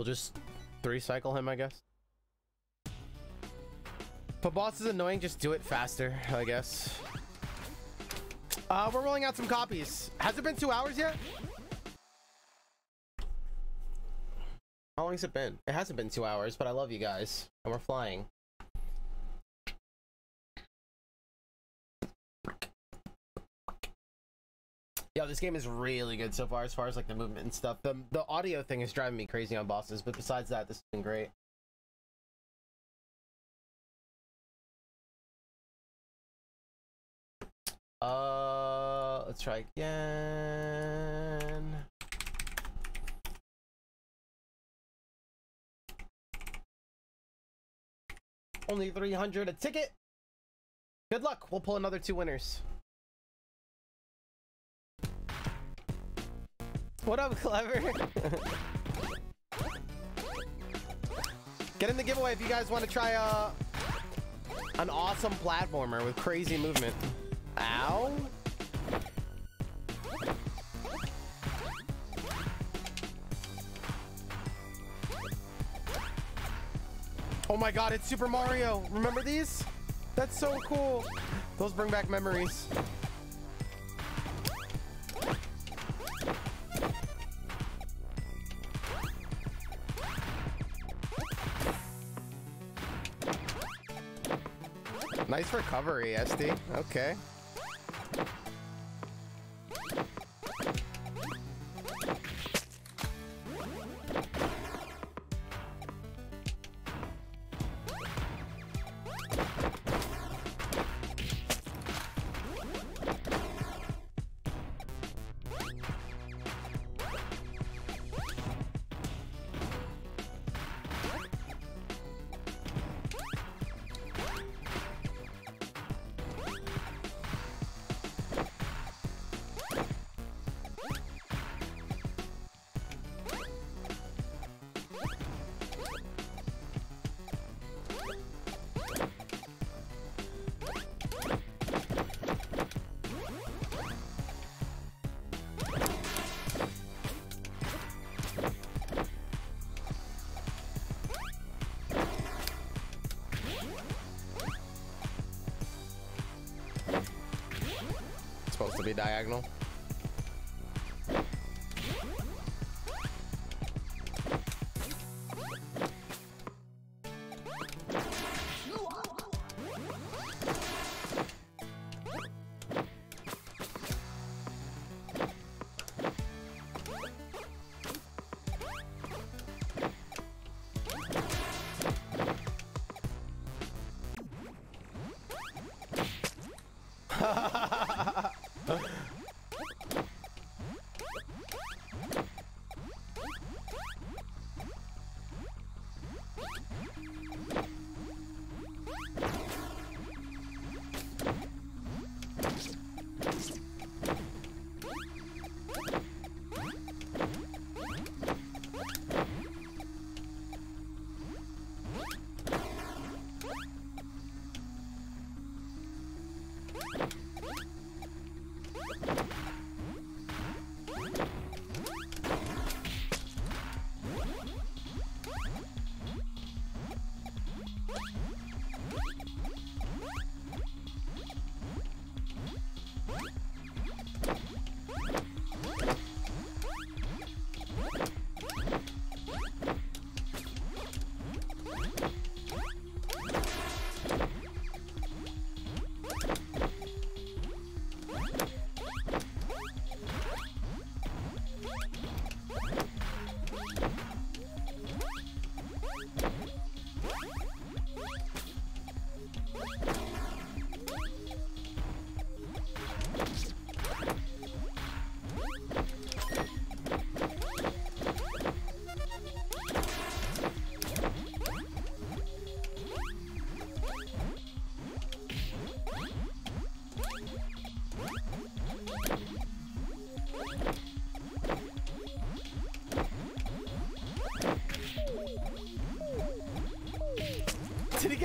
We'll just three cycle him, I guess. A boss is annoying, just do it faster, I guess. Uh, we're rolling out some copies. Has it been two hours yet? How long has it been? It hasn't been two hours, but I love you guys. And we're flying. Yo, this game is really good so far as far as like the movement and stuff. The the audio thing is driving me crazy on bosses, but besides that, this has been great. Uh, let's try again. Only 300 a ticket. Good luck. We'll pull another two winners. What up, Clever? Get in the giveaway if you guys want to try uh, an awesome platformer with crazy movement. Ow. Oh my god, it's Super Mario. Remember these? That's so cool. Those bring back memories. Recovery, SD. Okay.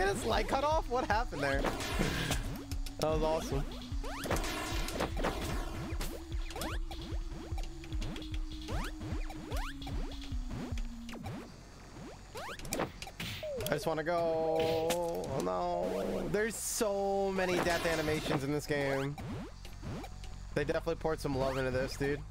Get his light cut off? What happened there? that was awesome. I just want to go. Oh no. There's so many death animations in this game. They definitely poured some love into this, dude.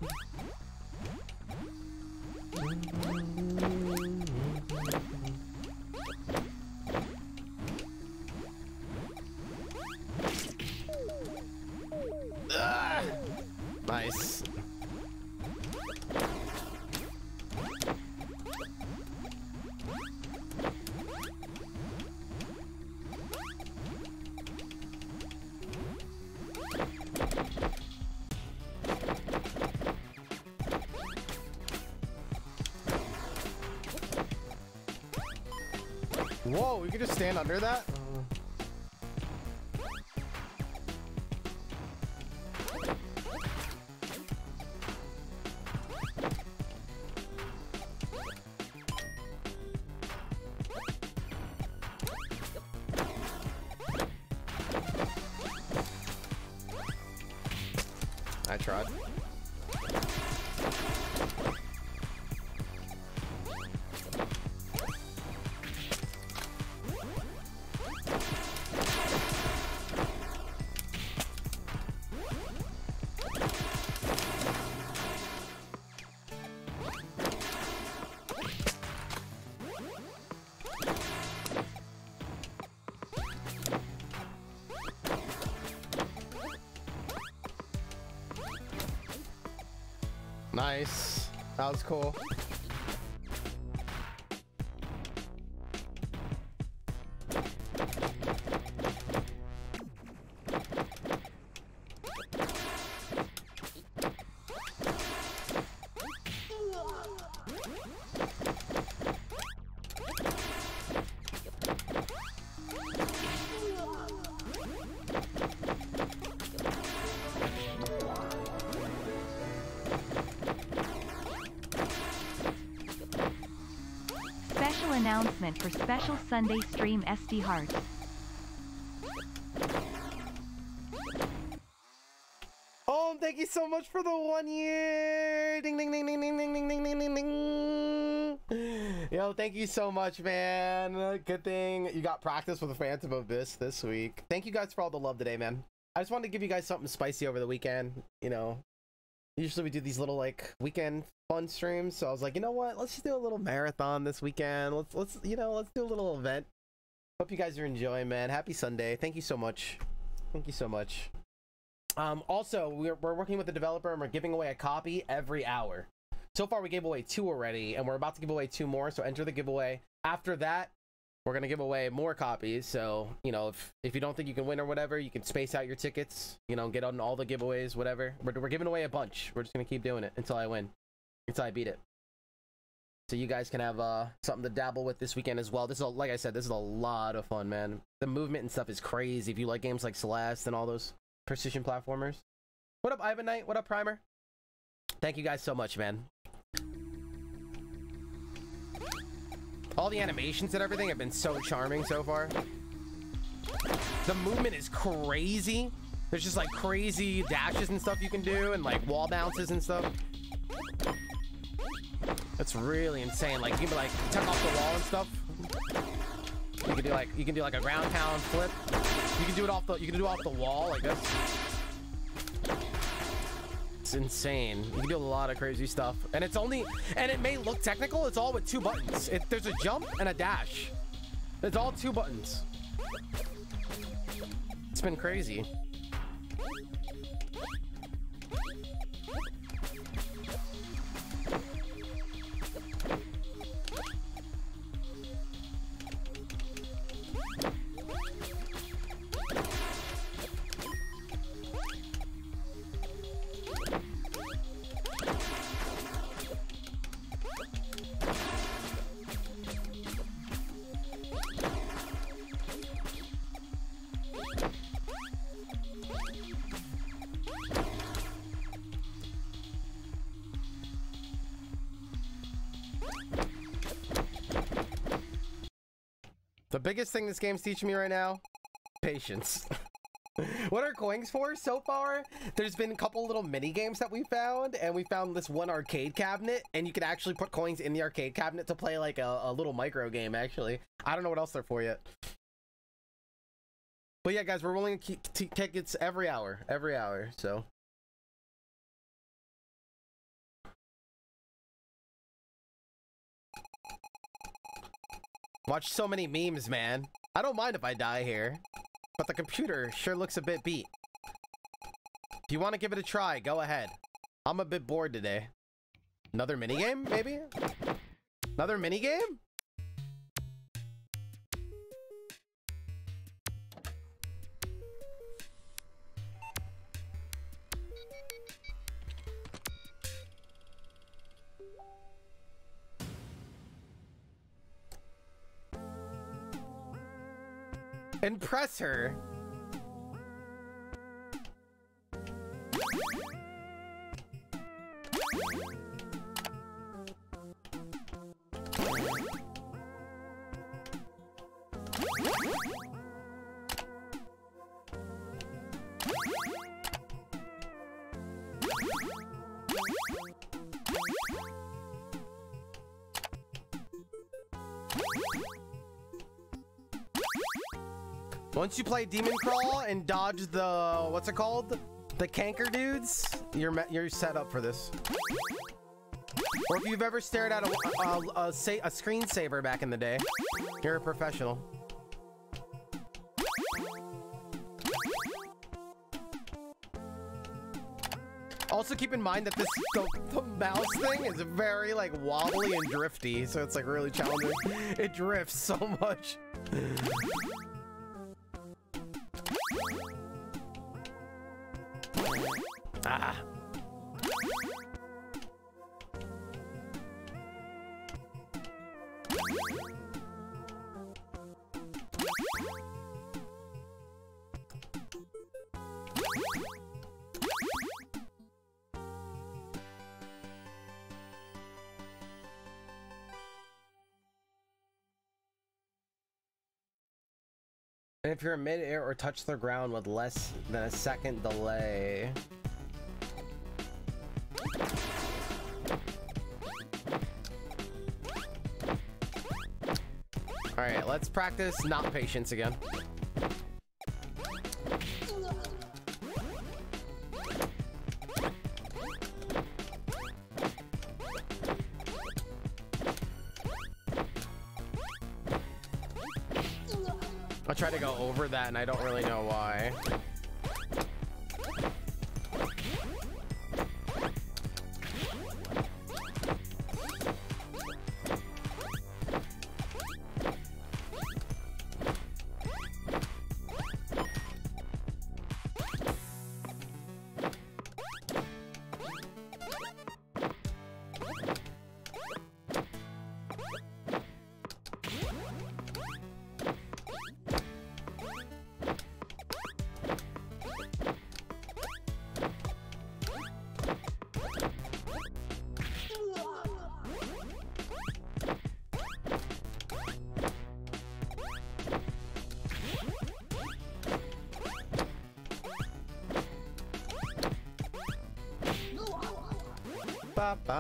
That was cool. For special Sunday stream SD Hearts. Oh, thank you so much for the one year. Ding ding ding ding ding ding ding ding ding ding. Yo, thank you so much, man. Good thing you got practice with the Phantom Abyss this week. Thank you guys for all the love today, man. I just wanted to give you guys something spicy over the weekend. You know, usually we do these little like weekend streams, so I was like, you know what? Let's just do a little marathon this weekend. Let's let's you know let's do a little event. Hope you guys are enjoying, man. Happy Sunday. Thank you so much. Thank you so much. Um, also, we're, we're working with the developer and we're giving away a copy every hour. So far, we gave away two already, and we're about to give away two more. So enter the giveaway. After that, we're gonna give away more copies. So you know, if if you don't think you can win or whatever, you can space out your tickets. You know, get on all the giveaways, whatever. We're we're giving away a bunch. We're just gonna keep doing it until I win, until I beat it. So you guys can have uh something to dabble with this weekend as well. This is a, like I said, this is a lot of fun, man. The movement and stuff is crazy. If you like games like Celeste and all those precision platformers. What up, Ivan Knight? What up, Primer? Thank you guys so much, man. All the animations and everything have been so charming so far. The movement is crazy. There's just like crazy dashes and stuff you can do and like wall bounces and stuff. That's really insane. Like you can be like tuck off the wall and stuff. You can do like you can do like a ground pound flip. You can do it off the you can do it off the wall like this. It's insane. You can do a lot of crazy stuff. And it's only and it may look technical, it's all with two buttons. It, there's a jump and a dash. It's all two buttons. It's been crazy. Biggest thing this game's teaching me right now, patience. what are coins for so far? There's been a couple little mini games that we found, and we found this one arcade cabinet, and you can actually put coins in the arcade cabinet to play like a, a little micro game, actually. I don't know what else they're for yet. But yeah, guys, we're willing to keep tickets every hour, every hour, so. Watch so many memes, man. I don't mind if I die here, but the computer sure looks a bit beat. If you want to give it a try, go ahead. I'm a bit bored today. Another minigame, maybe? Another minigame? Impress her. Once you play Demon Crawl and dodge the what's it called, the canker dudes, you're you're set up for this. Or if you've ever stared at a a, a, a, screensaver back in the day, you're a professional. Also keep in mind that this the, the, mouse thing is very like wobbly and drifty, so it's like really challenging. It drifts so much. If you're mid-air or touch the ground with less than a second delay. let's practice not patience again. I try to go over that and I don't really know why.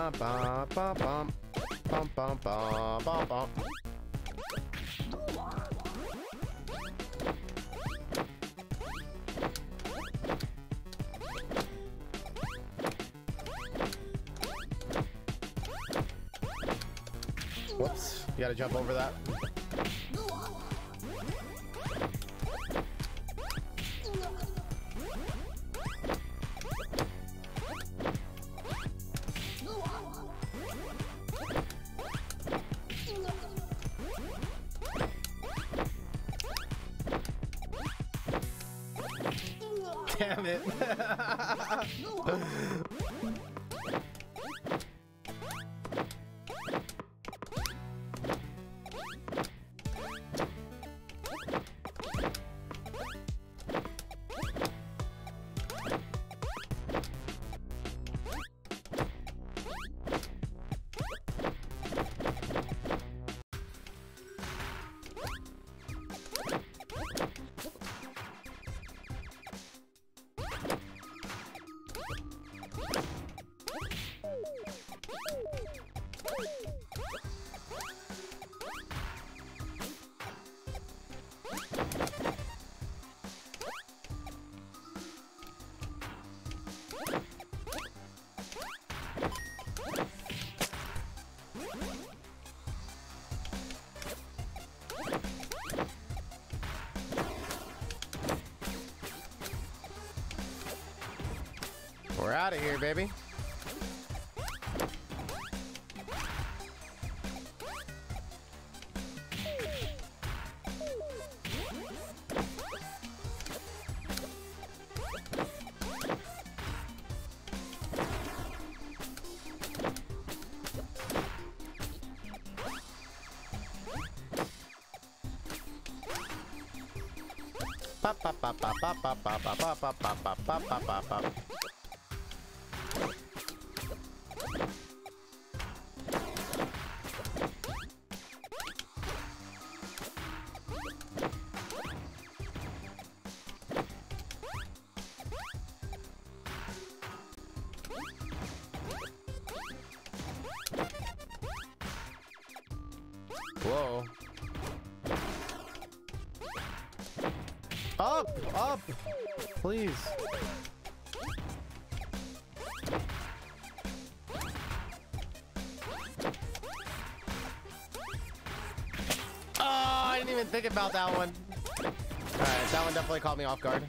Bum bum bum bum. Whoops, you gotta jump over that. Baby. Ba ba ba ba ba ba ba ba ba ba ba ba ba I didn't even think about that one. Alright, that one definitely caught me off guard.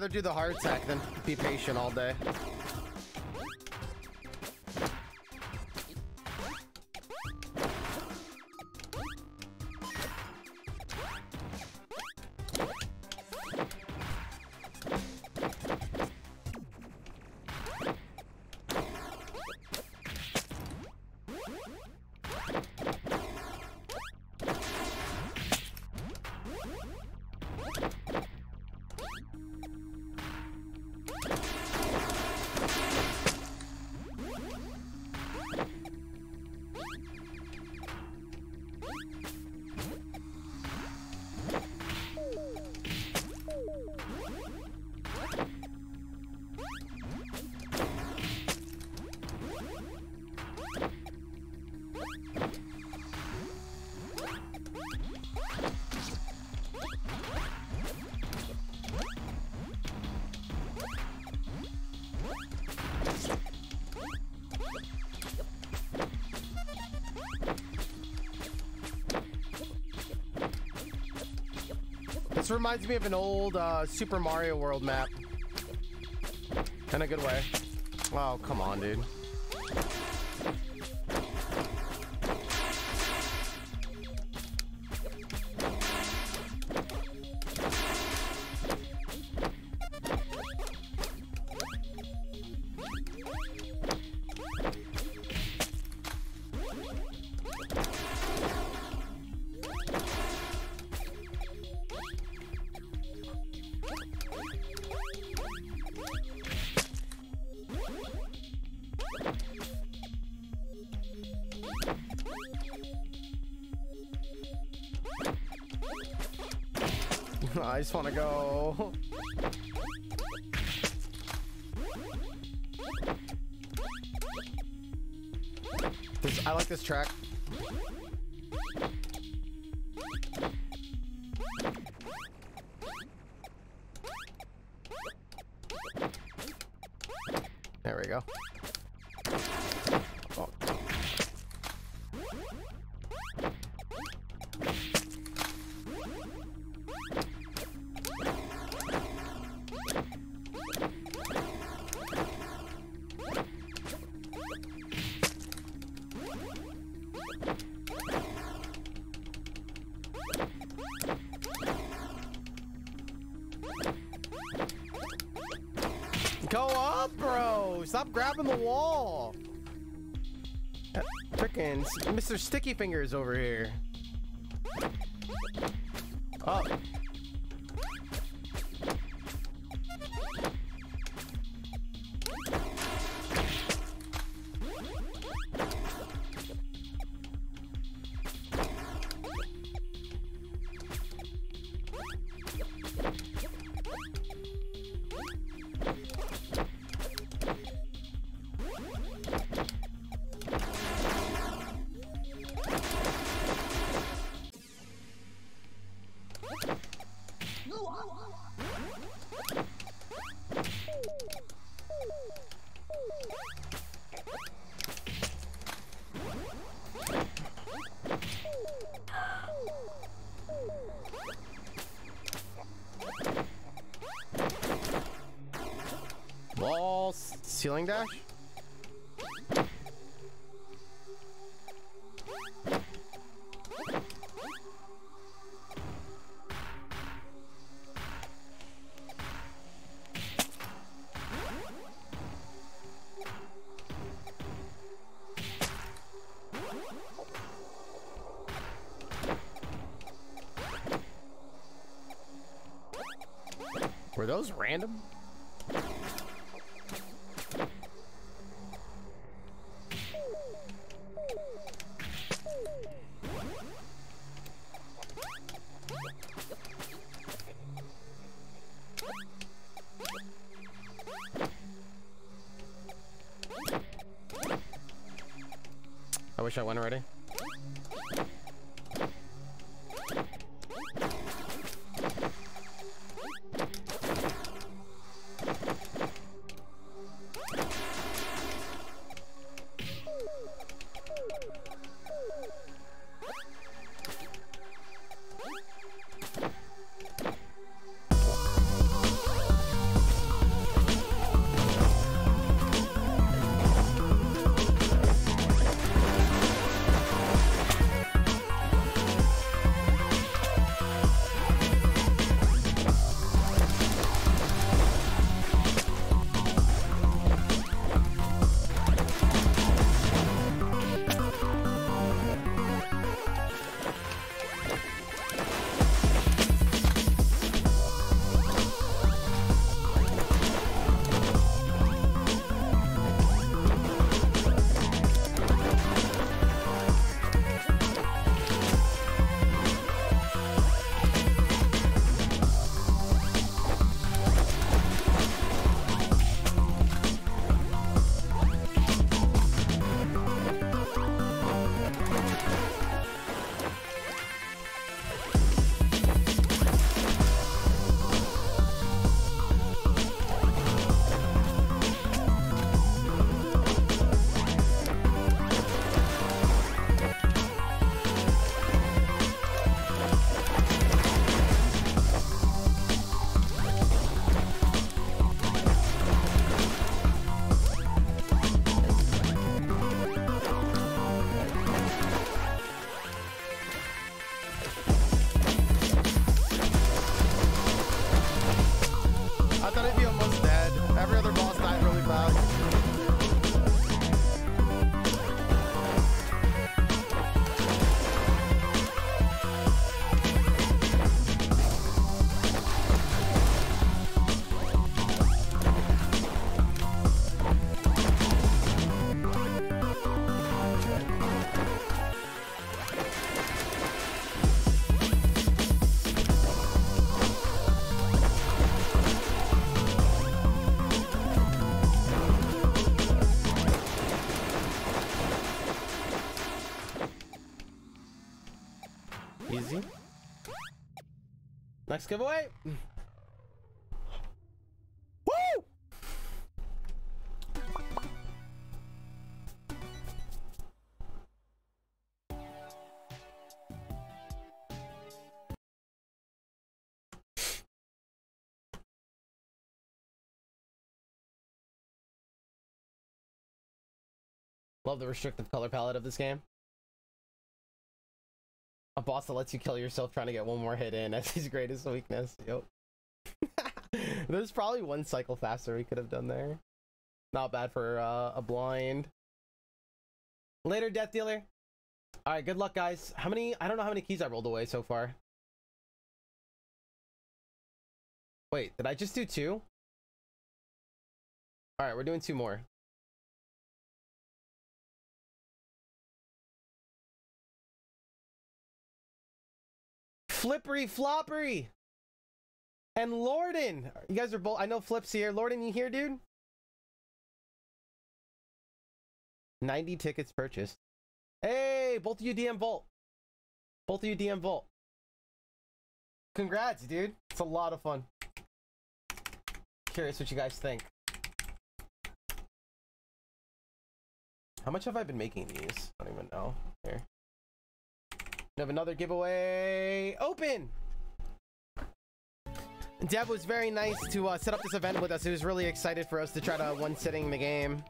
Rather do the hard attack than be patient all day. This reminds me of an old uh, Super Mario World map. In a good way. Oh, come on, dude. Just want to go. Grabbing the wall! Uh, Frickin' Mr. Sticky Fingers over here. Wish I went already. Next giveaway. Woo! Love the restrictive color palette of this game. A boss that lets you kill yourself trying to get one more hit in. That's his greatest weakness. Yep. There's probably one cycle faster we could have done there. Not bad for uh, a blind. Later, Death Dealer. All right, good luck, guys. How many? I don't know how many keys I rolled away so far. Wait, did I just do two? All right, we're doing two more. Flippery Floppery and Lorden. You guys are both. I know Flip's here. Lorden, you here, dude? 90 tickets purchased. Hey, both of you DM Volt. Both of you DM Volt. Congrats, dude. It's a lot of fun. Curious what you guys think. How much have I been making these? I don't even know. Here. We have another giveaway open. Dev was very nice to uh, set up this event with us. He was really excited for us to try to one sitting the game.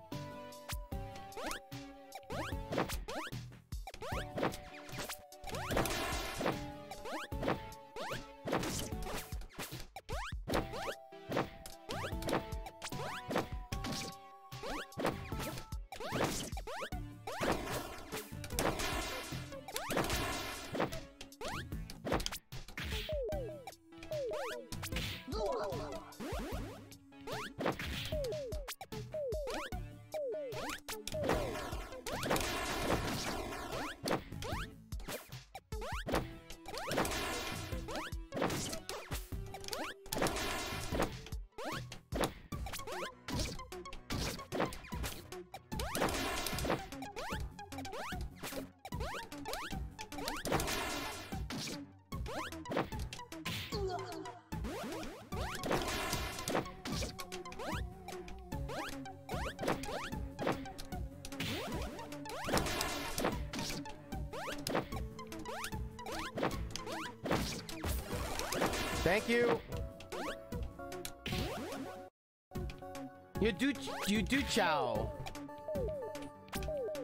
Chow.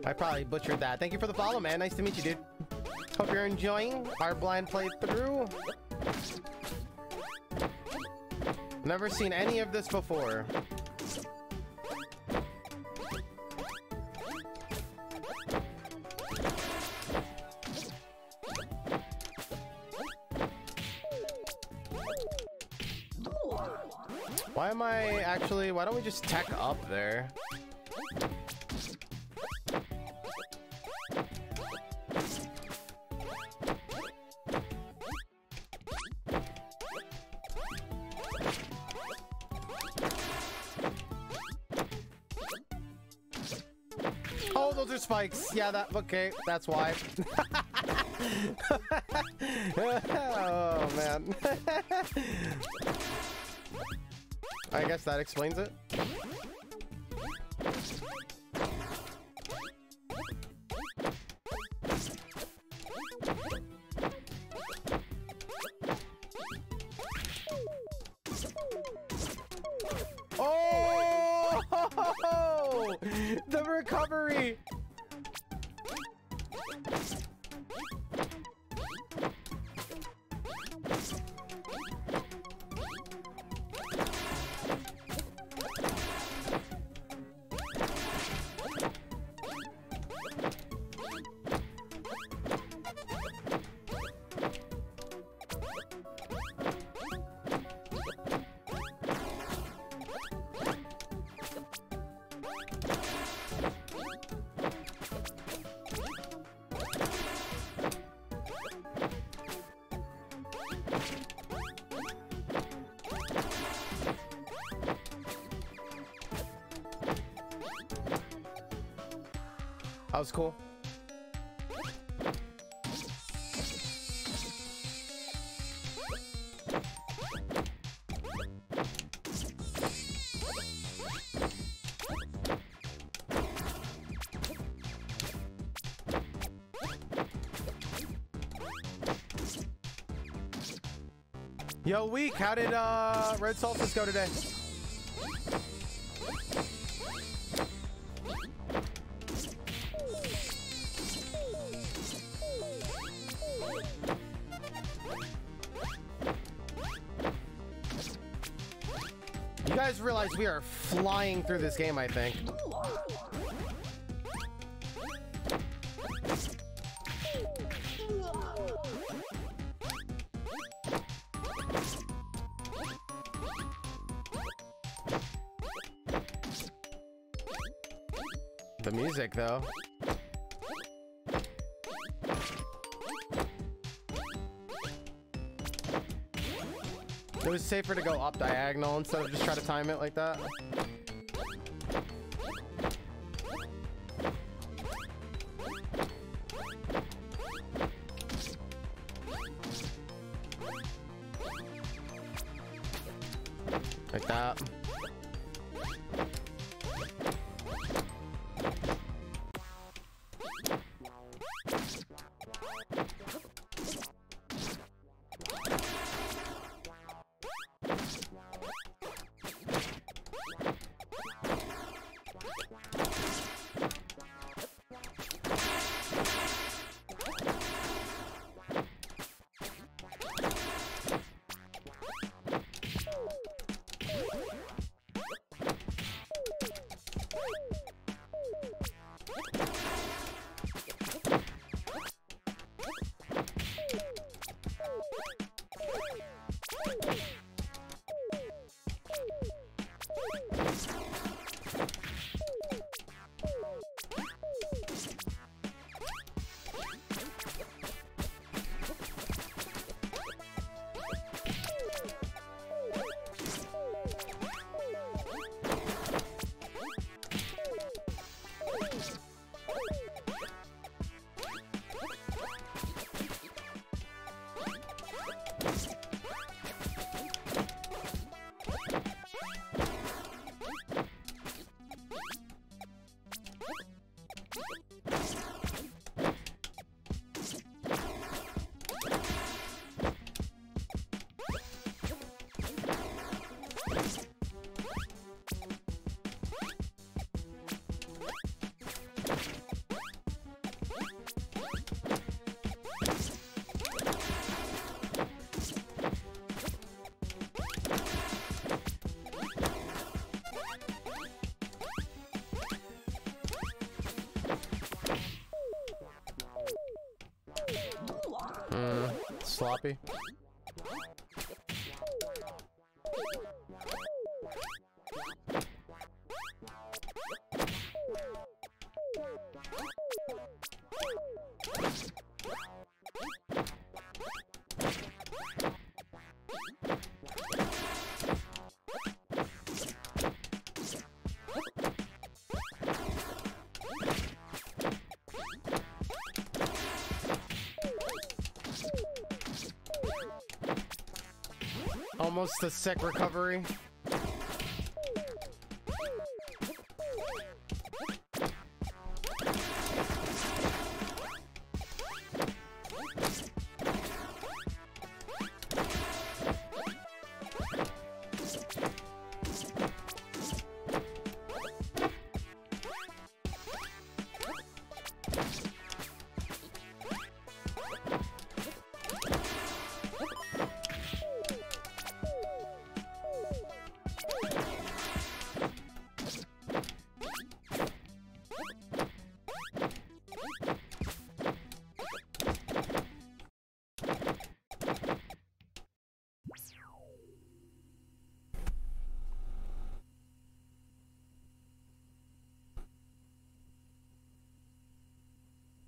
I probably butchered that. Thank you for the follow, man. Nice to meet you, dude. Hope you're enjoying our blind playthrough. Never seen any of this before. Actually, why don't we just tech up there? Oh, those are spikes. Yeah, that, okay, that's why. oh, man. I guess that explains it. Yo, week. How did uh, Red Solstice go today? You guys realize we are flying through this game, I think. To go up diagonal instead of just try to time it like that. Sloppy. Almost a sick recovery.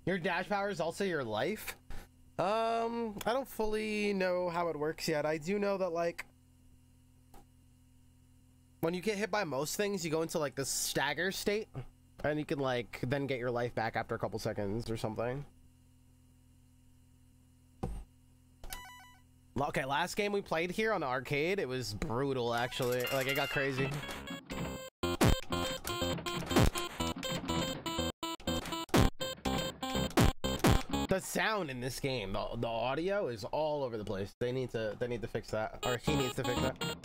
Your dash power is also your life? Um, I don't fully know how it works yet. I do know that, like, when you get hit by most things, you go into, like, the stagger state, and you can, like, then get your life back after a couple seconds or something. Okay, last game we played here on the arcade, it was brutal, actually. Like, it got crazy. The sound in this game, the, the audio is all over the place. They need to they need to fix that. Or he needs to fix that.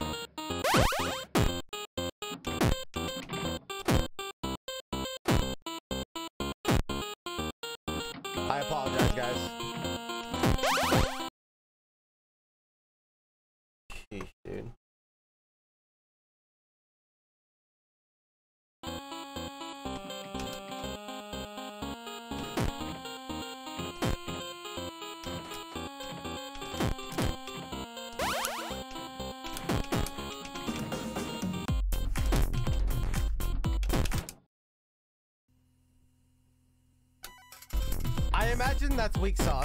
Imagine that's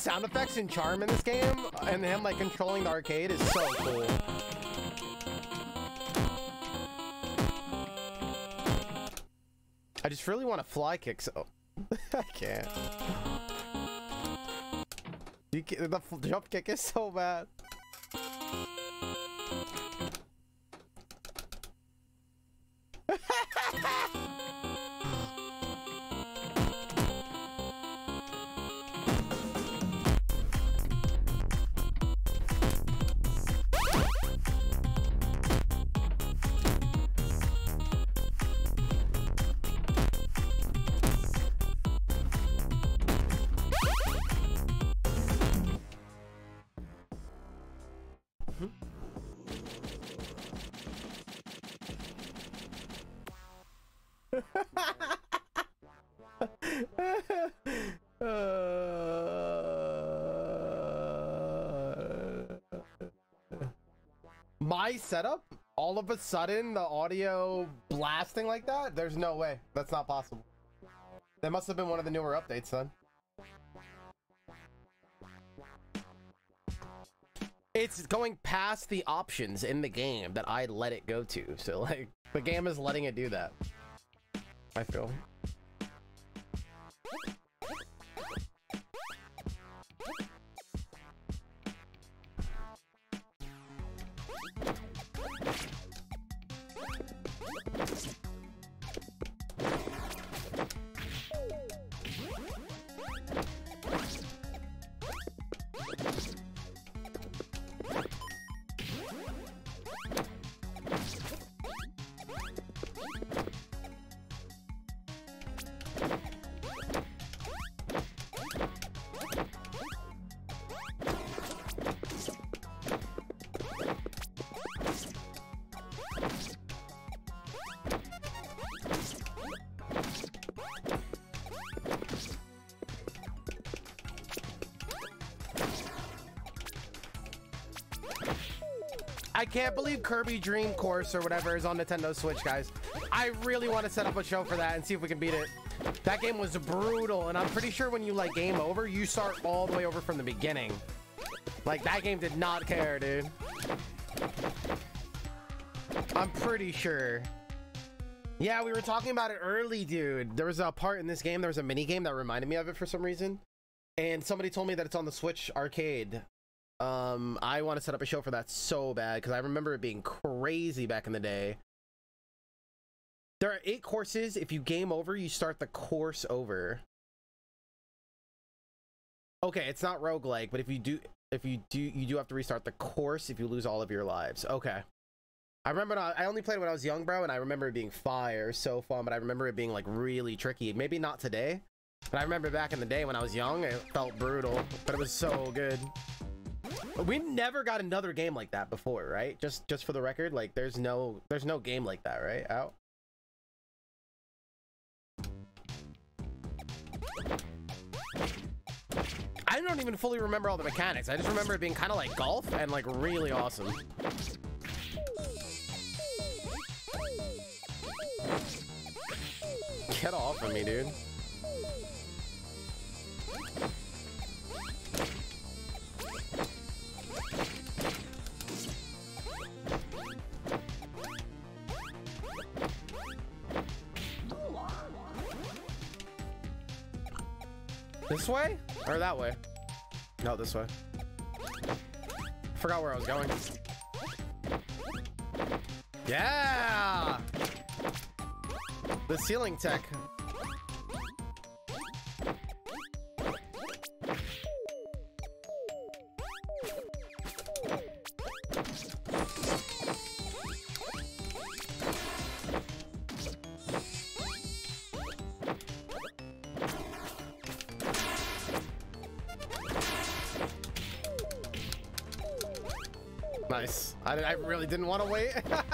sound effects and charm in this game and him like controlling the arcade is so cool. I just really want to fly kick so I can't. You the jump kick is so bad. My setup, all of a sudden, the audio blasting like that? There's no way. That's not possible. That must have been one of the newer updates then. It's going past the options in the game that I let it go to. So, like, the game is letting it do that. I feel. Can't believe Kirby Dream Course or whatever is on Nintendo Switch, guys. I really want to set up a show for that and see if we can beat it. That game was brutal, and I'm pretty sure when you like game over, you start all the way over from the beginning. Like that game did not care, dude. I'm pretty sure. Yeah, we were talking about it early, dude. There was a part in this game, there was a mini game that reminded me of it for some reason. And somebody told me that it's on the Switch arcade. Um, I want to set up a show for that so bad because I remember it being crazy back in the day. There are eight courses. If you game over, you start the course over. Okay, it's not roguelike, but if you do if you do you do have to restart the course if you lose all of your lives. Okay. I remember not, I only played when I was young, bro, and I remember it being fire, so fun, but I remember it being like really tricky. Maybe not today, but I remember back in the day when I was young, it felt brutal, but it was so good. We never got another game like that before, right? Just just for the record, like there's no there's no game like that, right? Out. I don't even fully remember all the mechanics. I just remember it being kind of like golf and like really awesome. Get off of me, dude. This way? Or that way? No, this way. Forgot where I was going. Yeah! The ceiling tech. Didn't want to wait.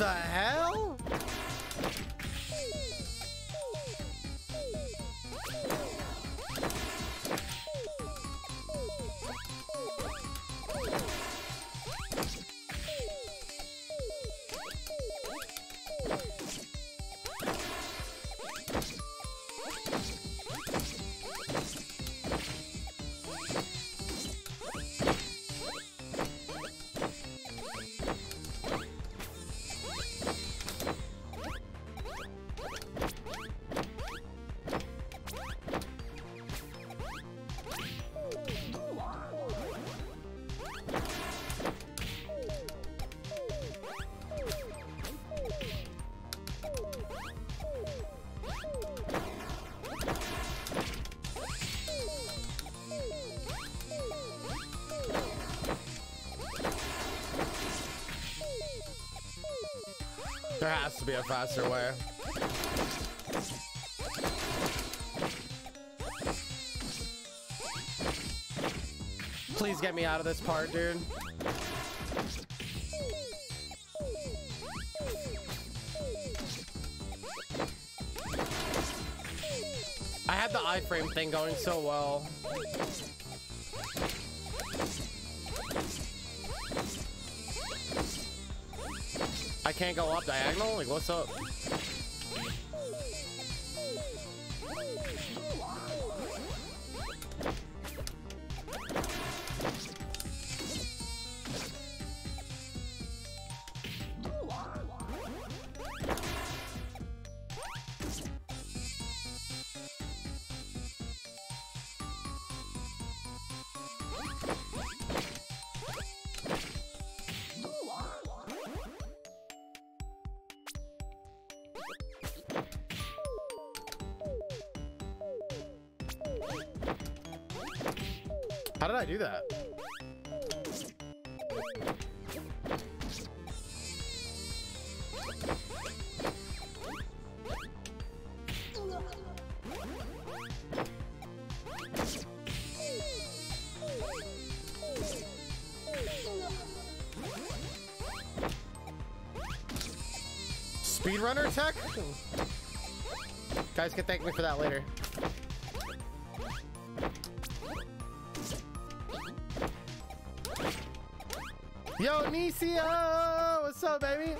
the hell? There has to be a faster way. Please get me out of this part, dude. I had the iframe thing going so well. Can't go up diagonal? Like, what's up? Speedrunner tech? Guys can thank me for that later. Yo, Nisio! What's up, baby?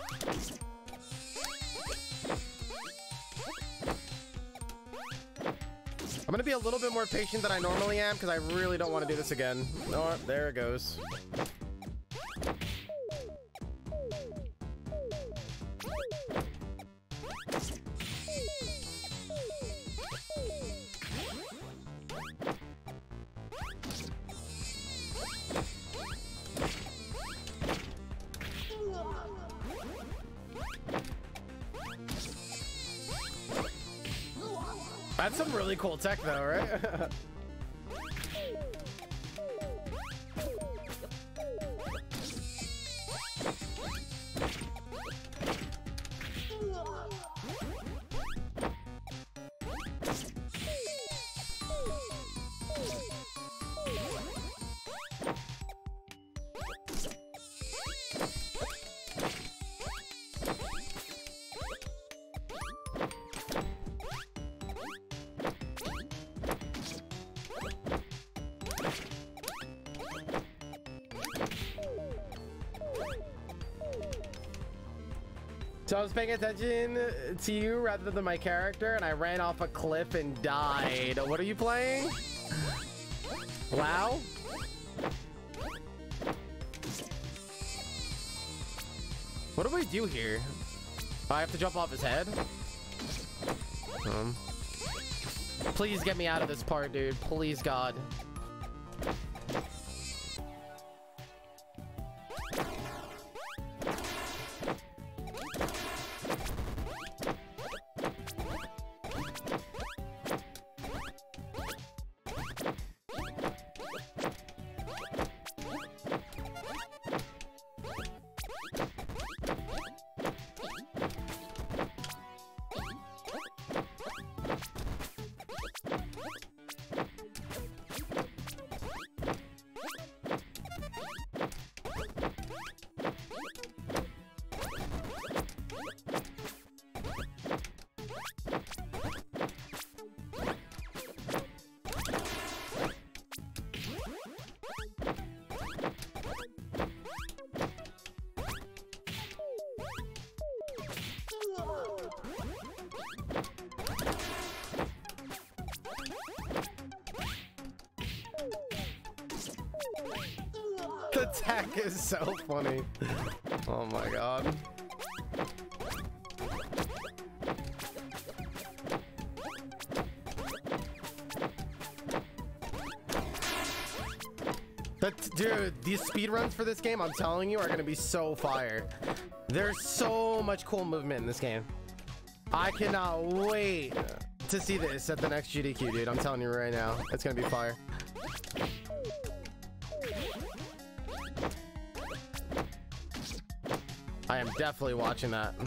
I'm gonna be a little bit more patient than I normally am because I really don't want to do this again. Oh, there it goes. Cool tech though, right? I was paying attention to you rather than my character, and I ran off a cliff and died. What are you playing? Wow? What do we do here? I have to jump off his head? Um, please get me out of this part, dude. Please, God. Funny. Oh my god. Dude, these speedruns for this game, I'm telling you, are gonna be so fire. There's so much cool movement in this game. I cannot wait to see this at the next GDQ, dude. I'm telling you right now. It's gonna be fire. Definitely watching that. You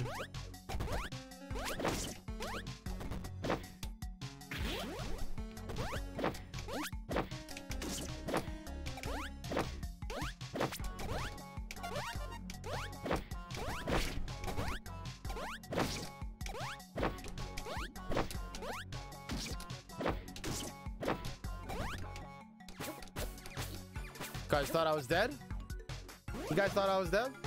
Guys thought I was dead? You guys thought I was dead?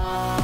You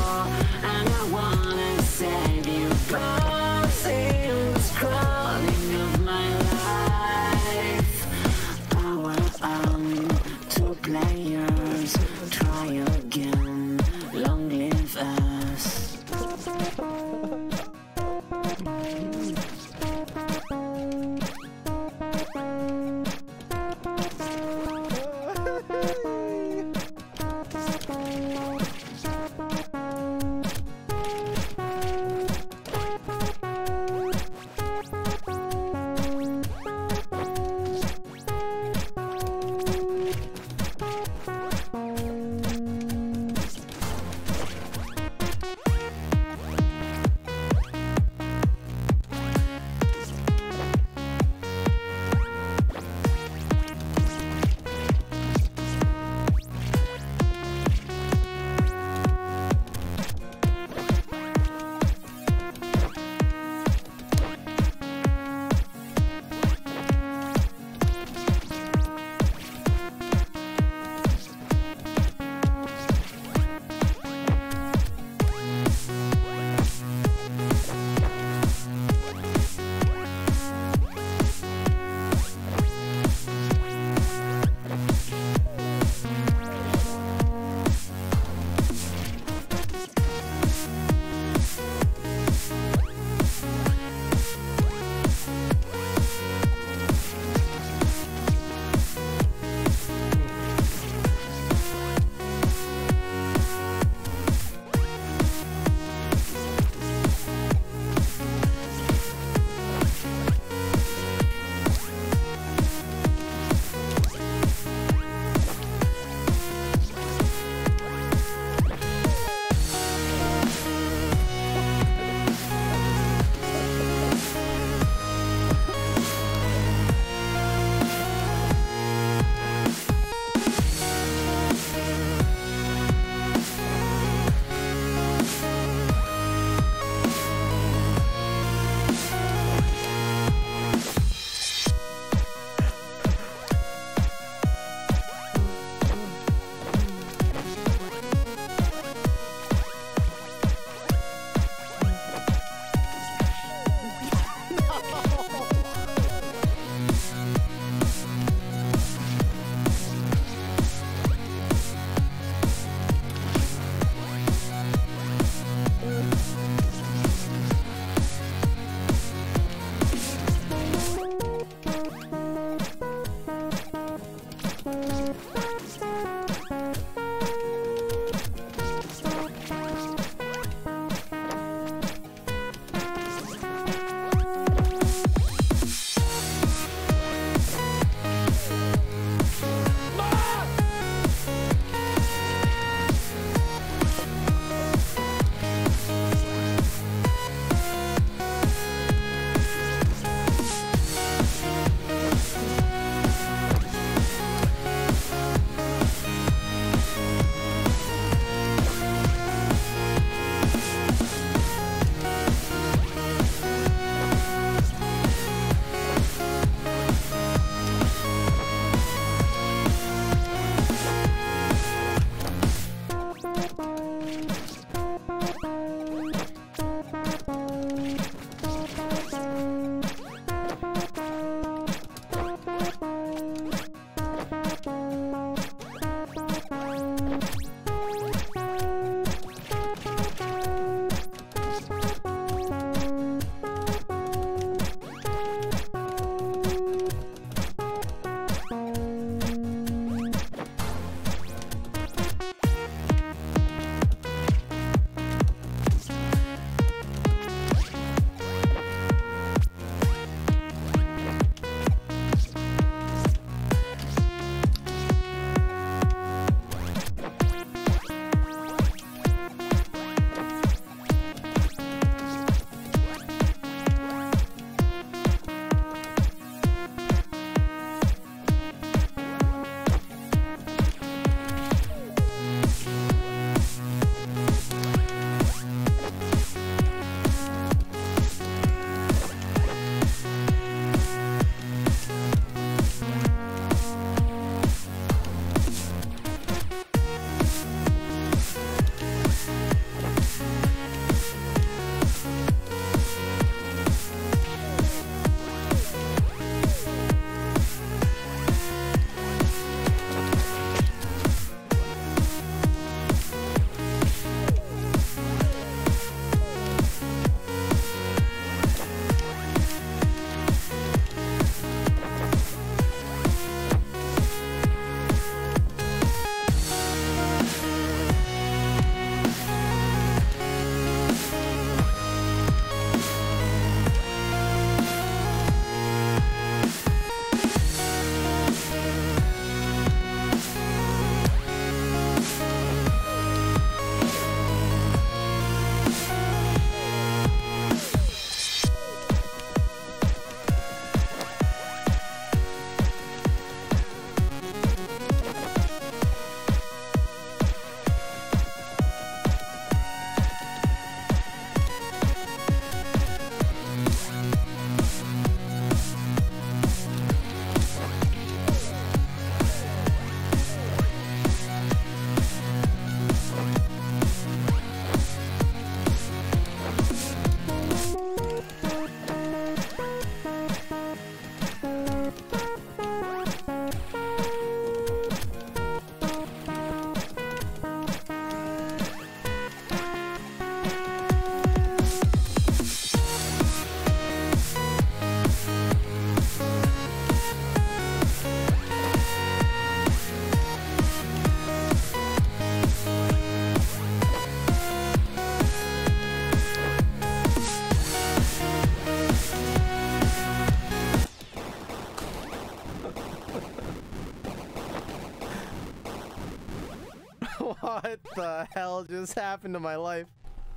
the hell just happened to my life?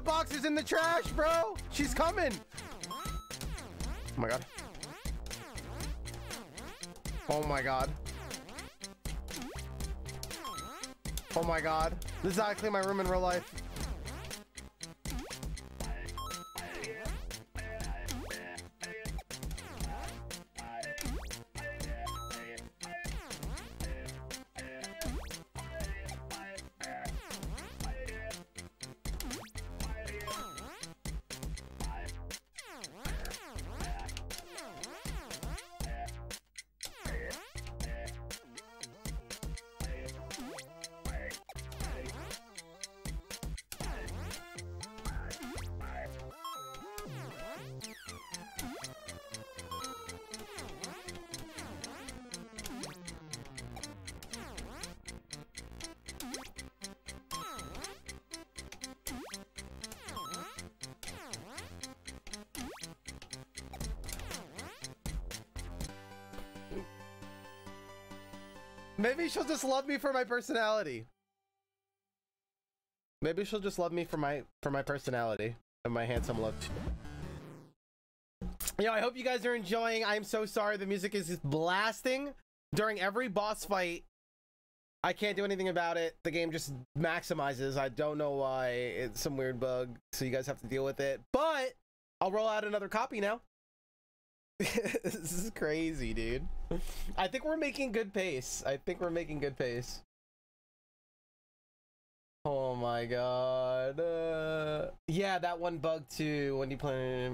Get is in the trash, bro! She's coming! Oh my god. Oh my god. Oh my god. This is clean my room in real life. She'll just love me for my personality. Maybe she'll just love me for my for my personality and my handsome look. Yo, I hope you guys are enjoying. I'm so sorry the music is blasting during every boss fight. I can't do anything about it. The game just maximizes. I don't know why. It's some weird bug, so you guys have to deal with it. But I'll roll out another copy now. this is crazy, dude. I think we're making good pace. I think we're making good pace. Oh my god. Uh, yeah, that one bug too. When you play.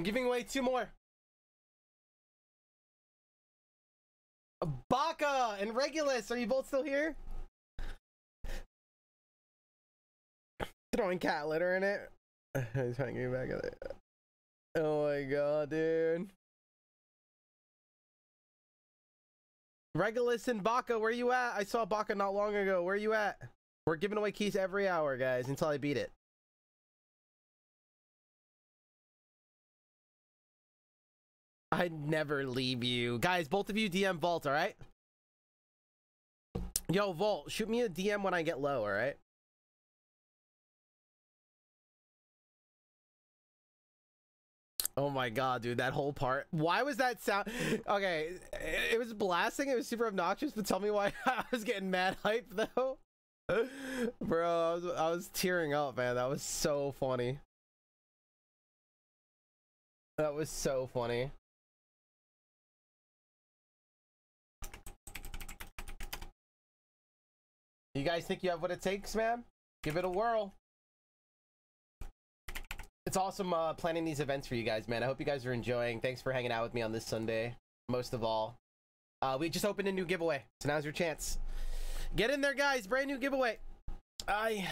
I'm giving away two more. Baka and Regulus, are you both still here? Throwing cat litter in it. He's trying to get back at it. Oh my god, dude. Regulus and Baka, where you at? I saw Baka not long ago. Where you at? We're giving away keys every hour, guys, until I beat it. I'd never leave you. Guys, both of you DM Vault, alright? Yo, Vault, shoot me a DM when I get low, alright? Oh my god, dude, that whole part. Why was that sound? Okay, it was blasting, it was super obnoxious, but tell me why I was getting mad hype though. Bro, I was, I was tearing up, man. That was so funny. That was so funny. You guys think you have what it takes, man? Give it a whirl. It's awesome uh, planning these events for you guys, man. I hope you guys are enjoying. Thanks for hanging out with me on this Sunday, most of all. Uh, we just opened a new giveaway, so now's your chance. Get in there, guys. Brand new giveaway. I...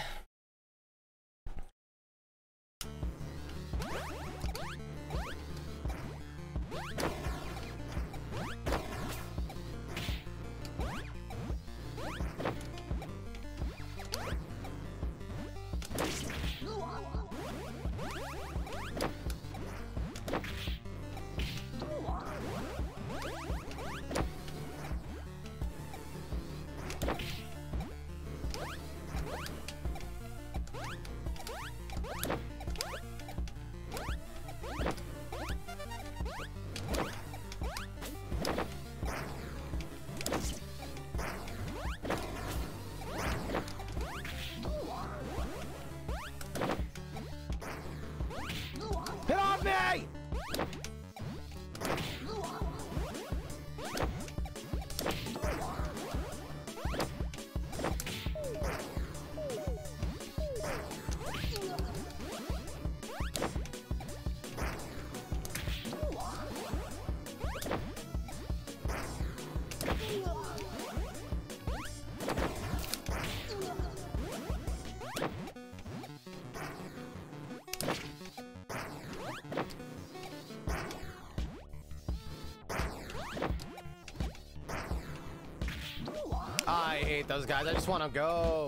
those guys. I just want to go.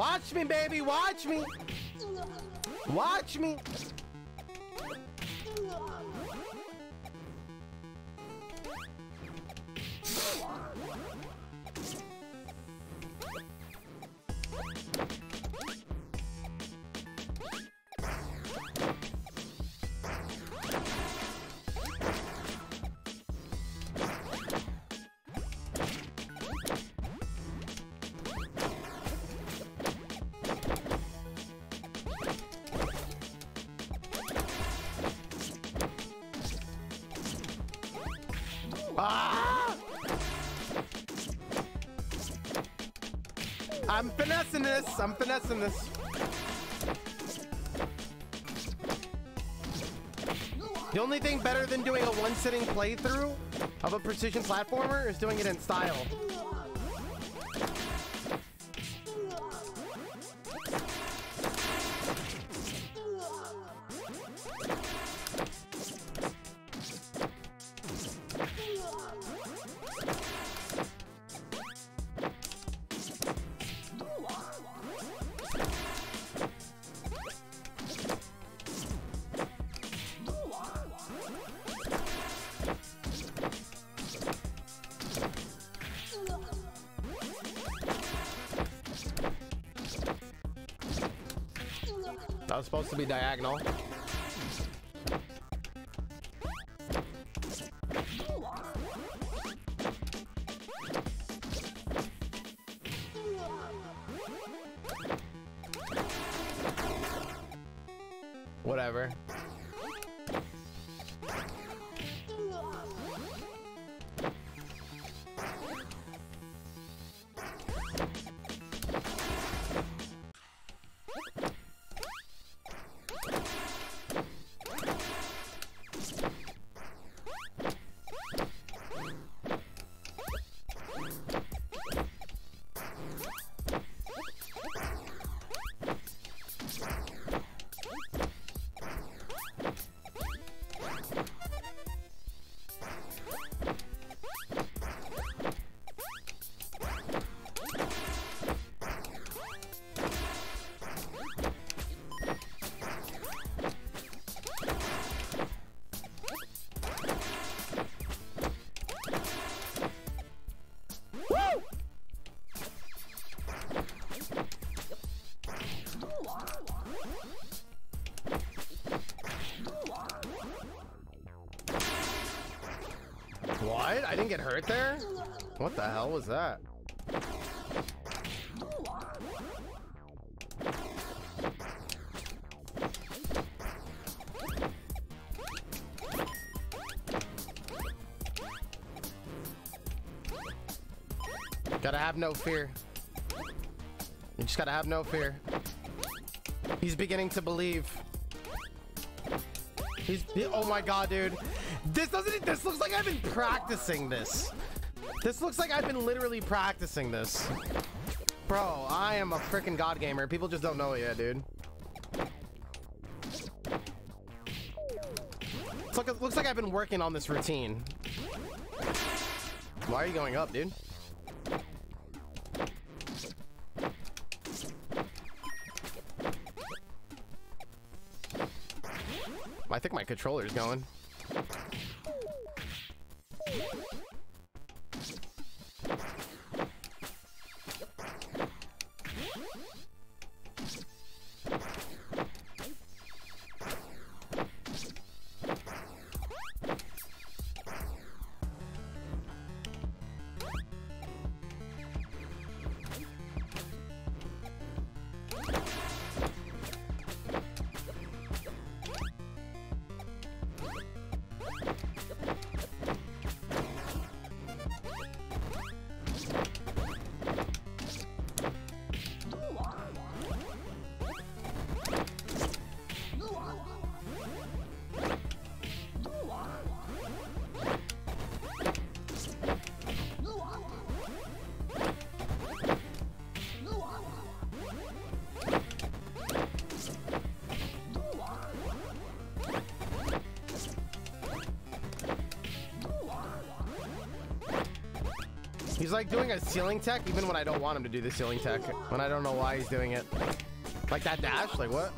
Watch me, baby. Watch me. Watch me. I'm finessing this. The only thing better than doing a one-sitting playthrough of a precision platformer is doing it in style. That was supposed to be diagonal. What? I didn't get hurt there? What the hell was that? Gotta have no fear. You just gotta have no fear. He's beginning to believe. He's he- oh my god, dude. This doesn't this looks like I've been practicing this. This looks like I've been literally practicing this. Bro, I am a freaking god gamer. People just don't know it yet, dude. Looks like I've been working on this routine. Why are you going up, dude? I think my controller's going. He's like doing a ceiling tech even when I don't want him to do the ceiling tech. When I don't know why he's doing it. Like that dash? Like what?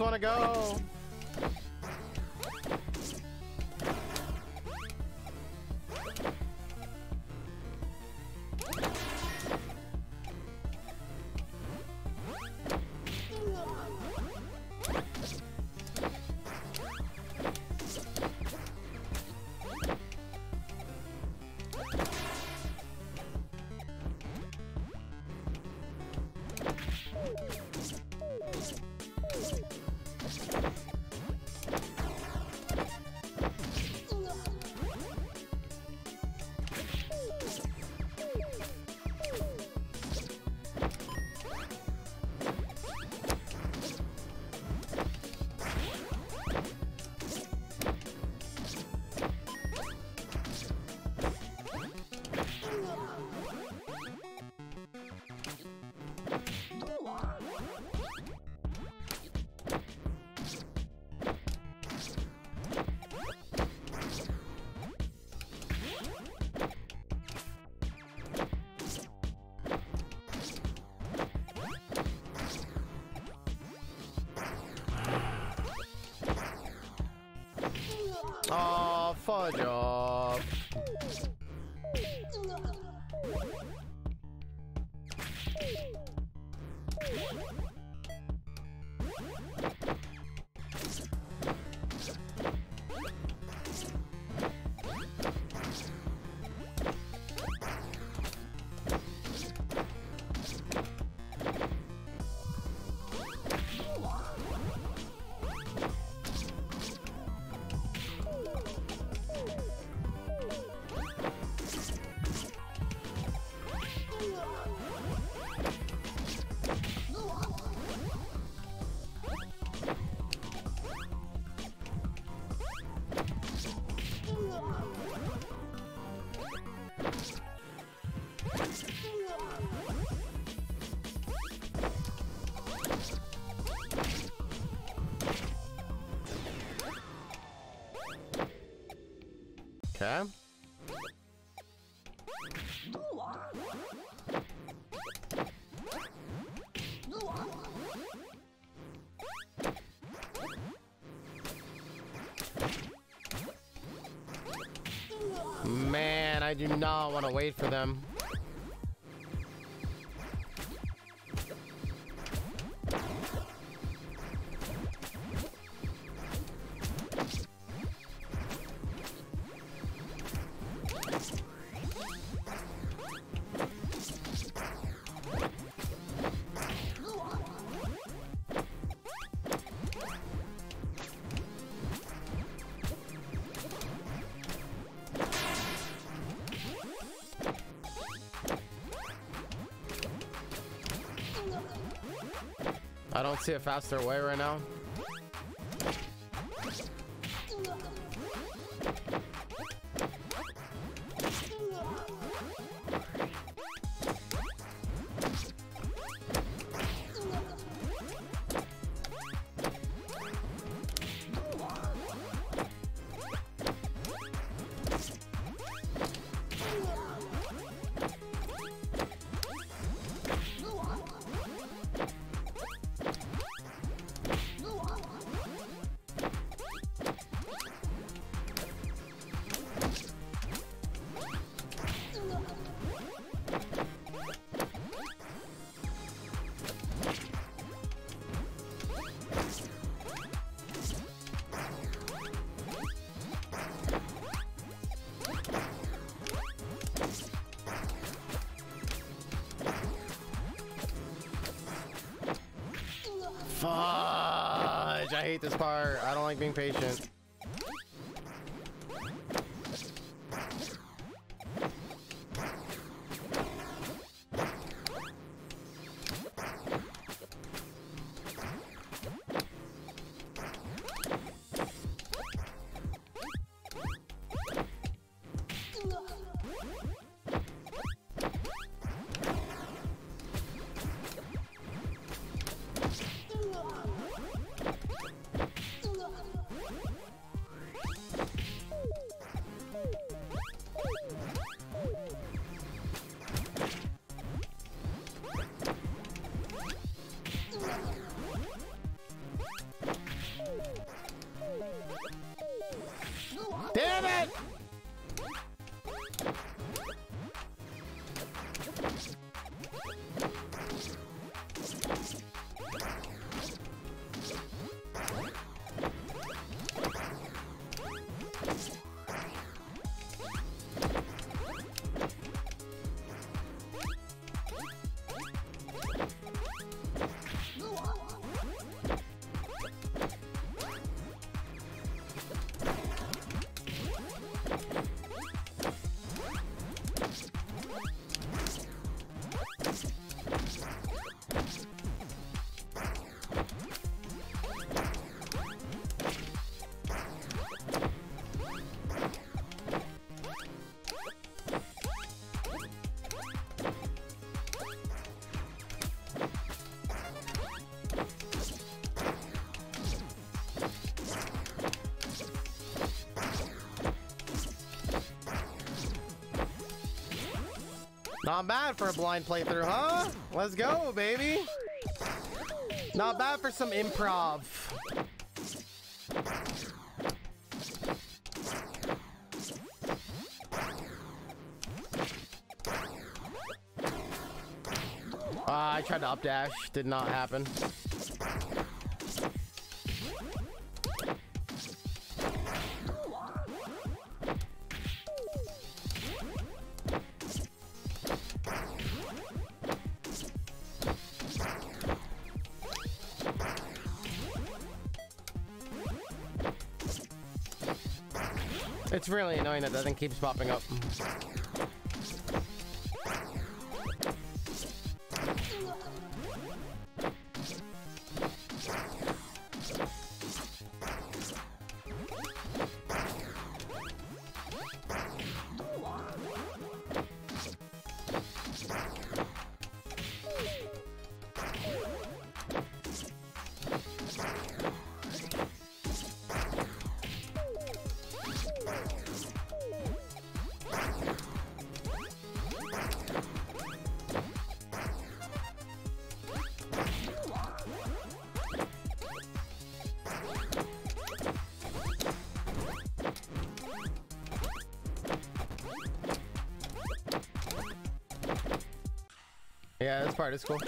Just want to go. Okay. Man, I do not want to wait for them. See a faster way right now. This part. I don't like being patient. Not bad for a blind playthrough, huh? Let's go, baby. Not bad for some improv. Uh, I tried to updash, did not happen. Really annoying that that thing keeps popping up. Part is cool.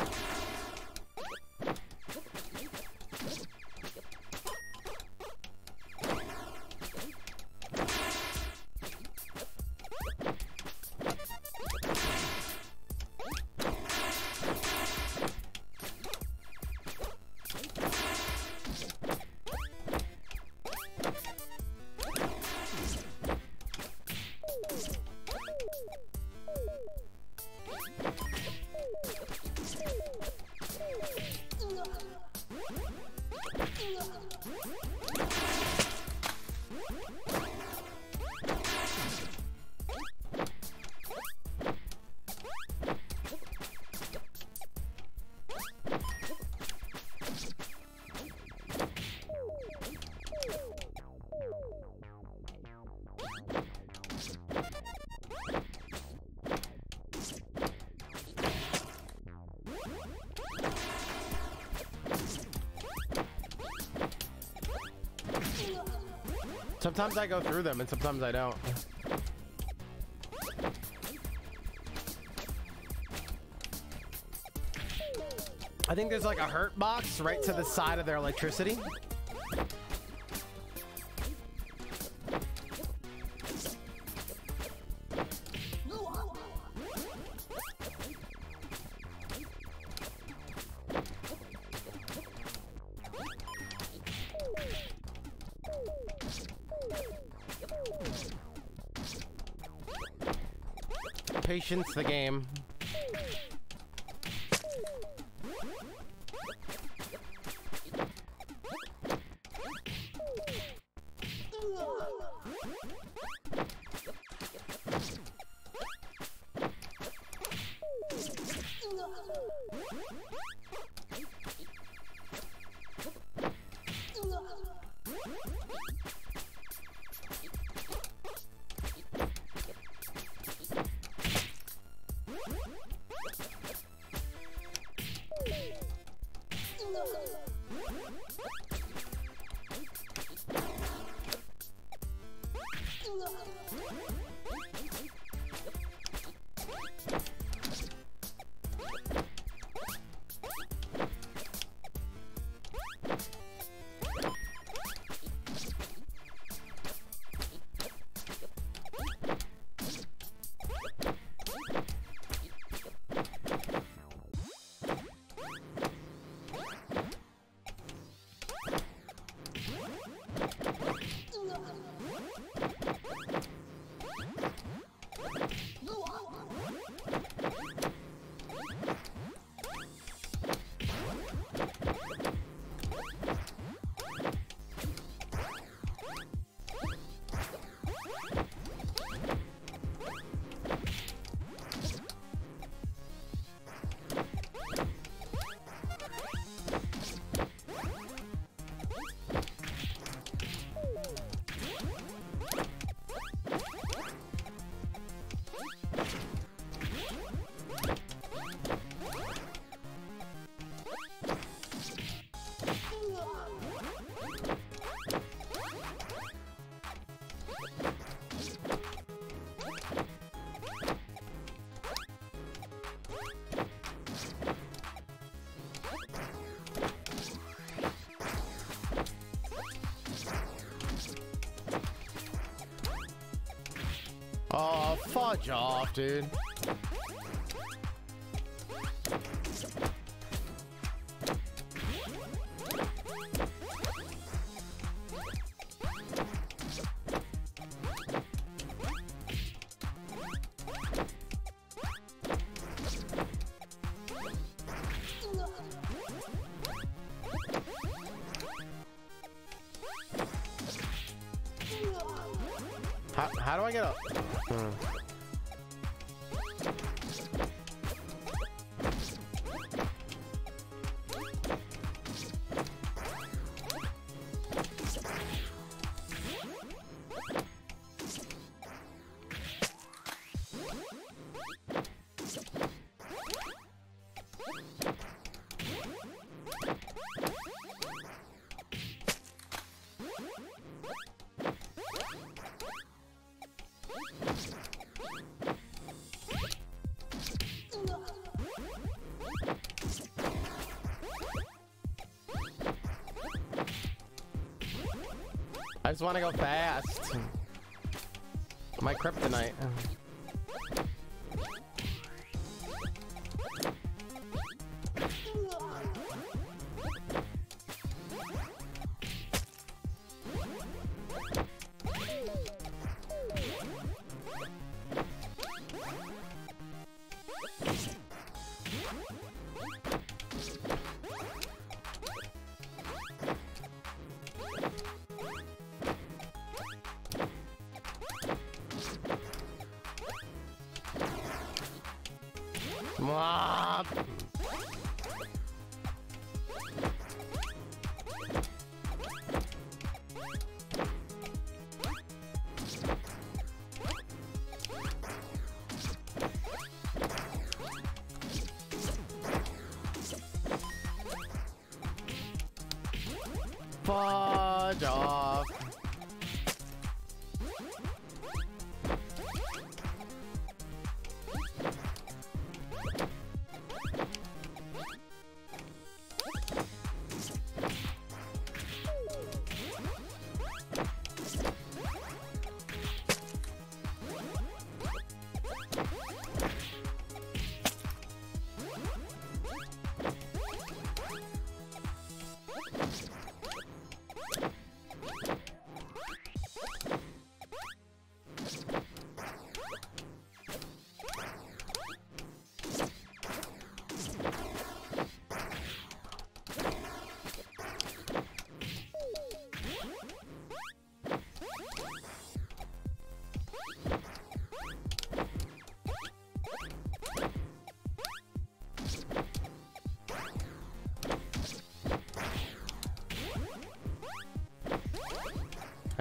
Sometimes I go through them and sometimes I don't. I think there's like a hurt box right to the side of their electricity. Patience the game. Fudge off, dude. How, how do I get up? Hmm. Just want to go fast. My kryptonite.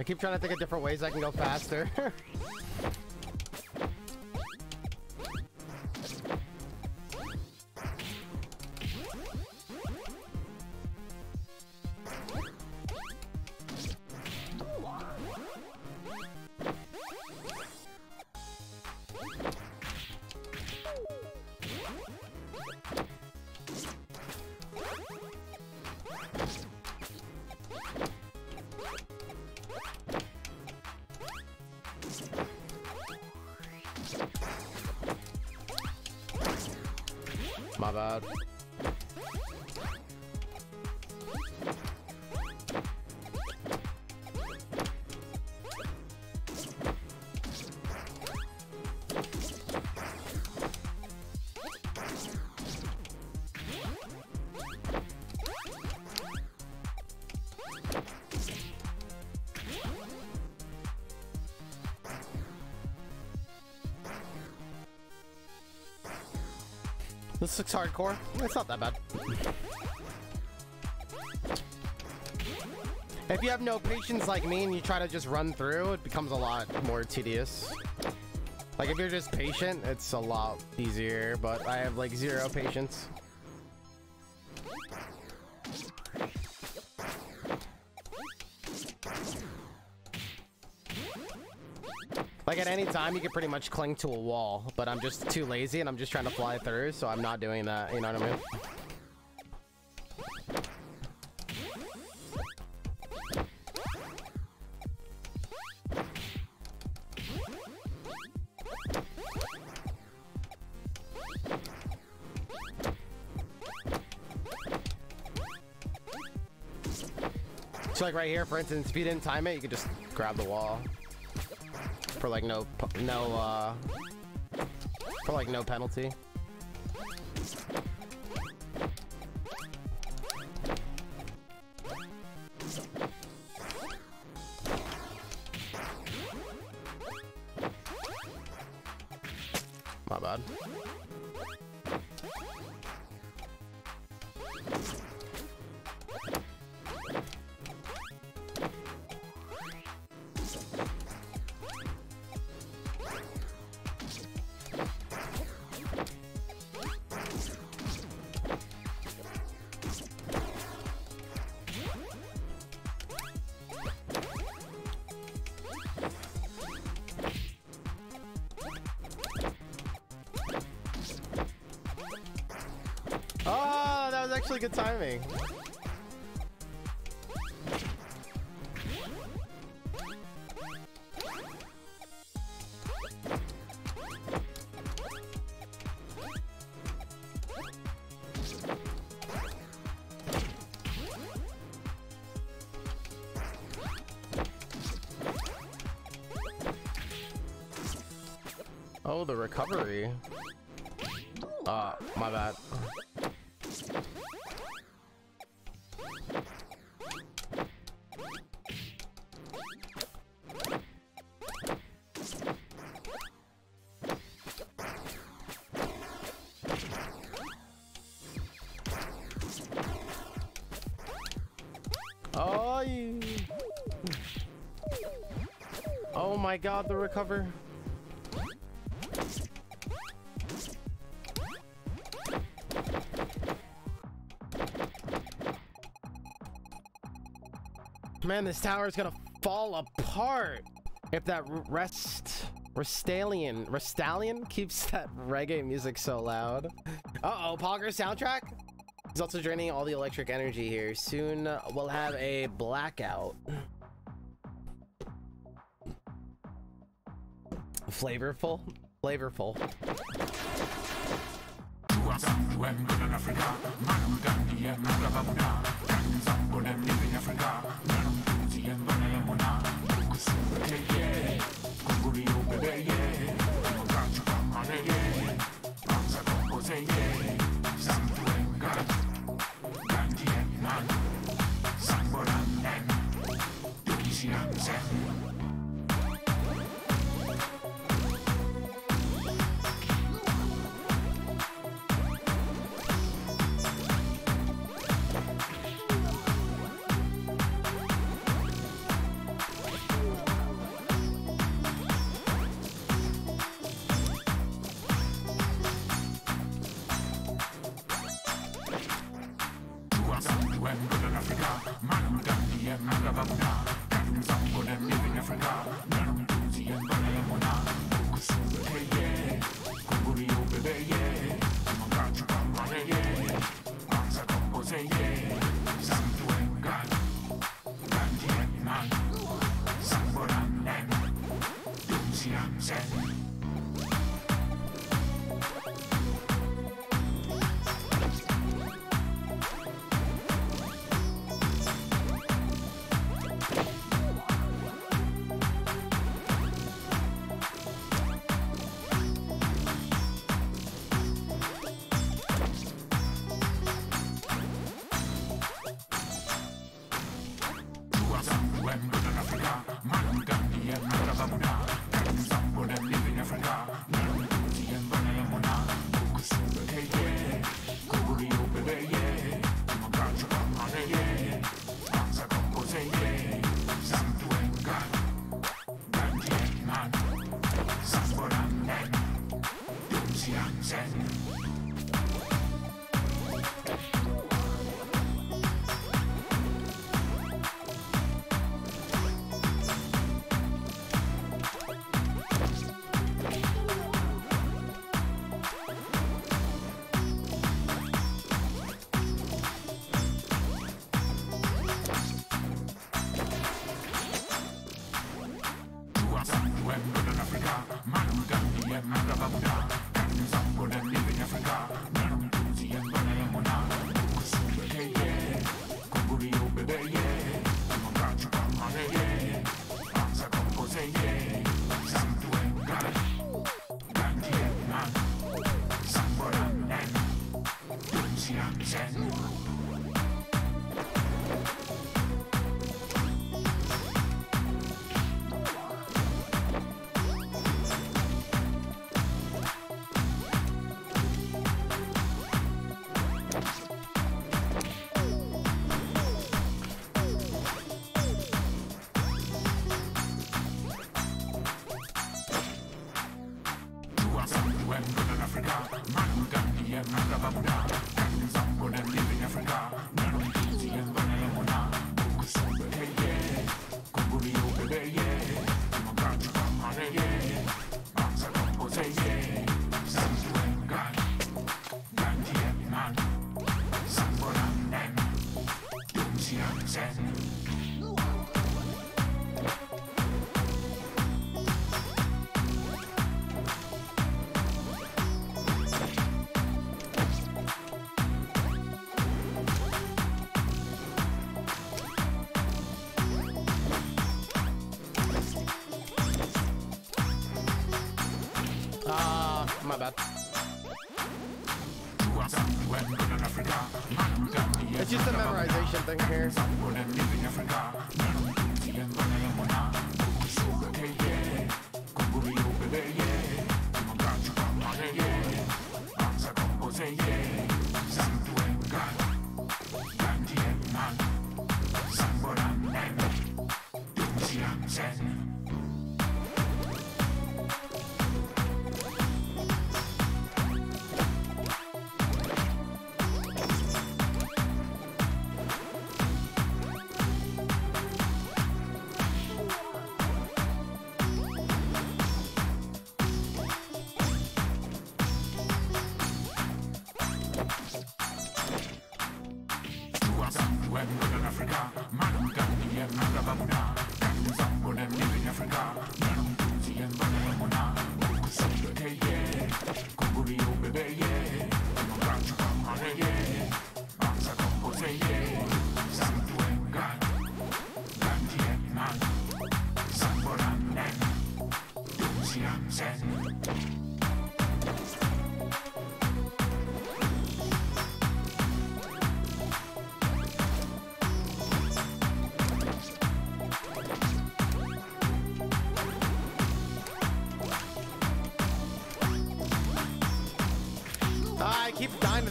I keep trying to think of different ways I can go faster. Looks hardcore. It's not that bad. If you have no patience like me and you try to just run through, it becomes a lot more tedious. Like if you're just patient, it's a lot easier, but I have like zero patience. Like at any time, you can pretty much cling to a wall, but I'm just too lazy and I'm just trying to fly through, so I'm not doing that, you know what I mean? So like right here, for instance, if you didn't time it, you could just grab the wall for like no no uh for like no penalty. God, the recover. Man, this tower is gonna fall apart if that rest Restalion Restalion keeps that reggae music so loud. Uh-oh, Pogger soundtrack? He's also draining all the electric energy here. Soon uh, we'll have a blackout. Flavorful? Flavorful.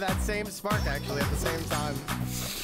That same spark actually at the same time.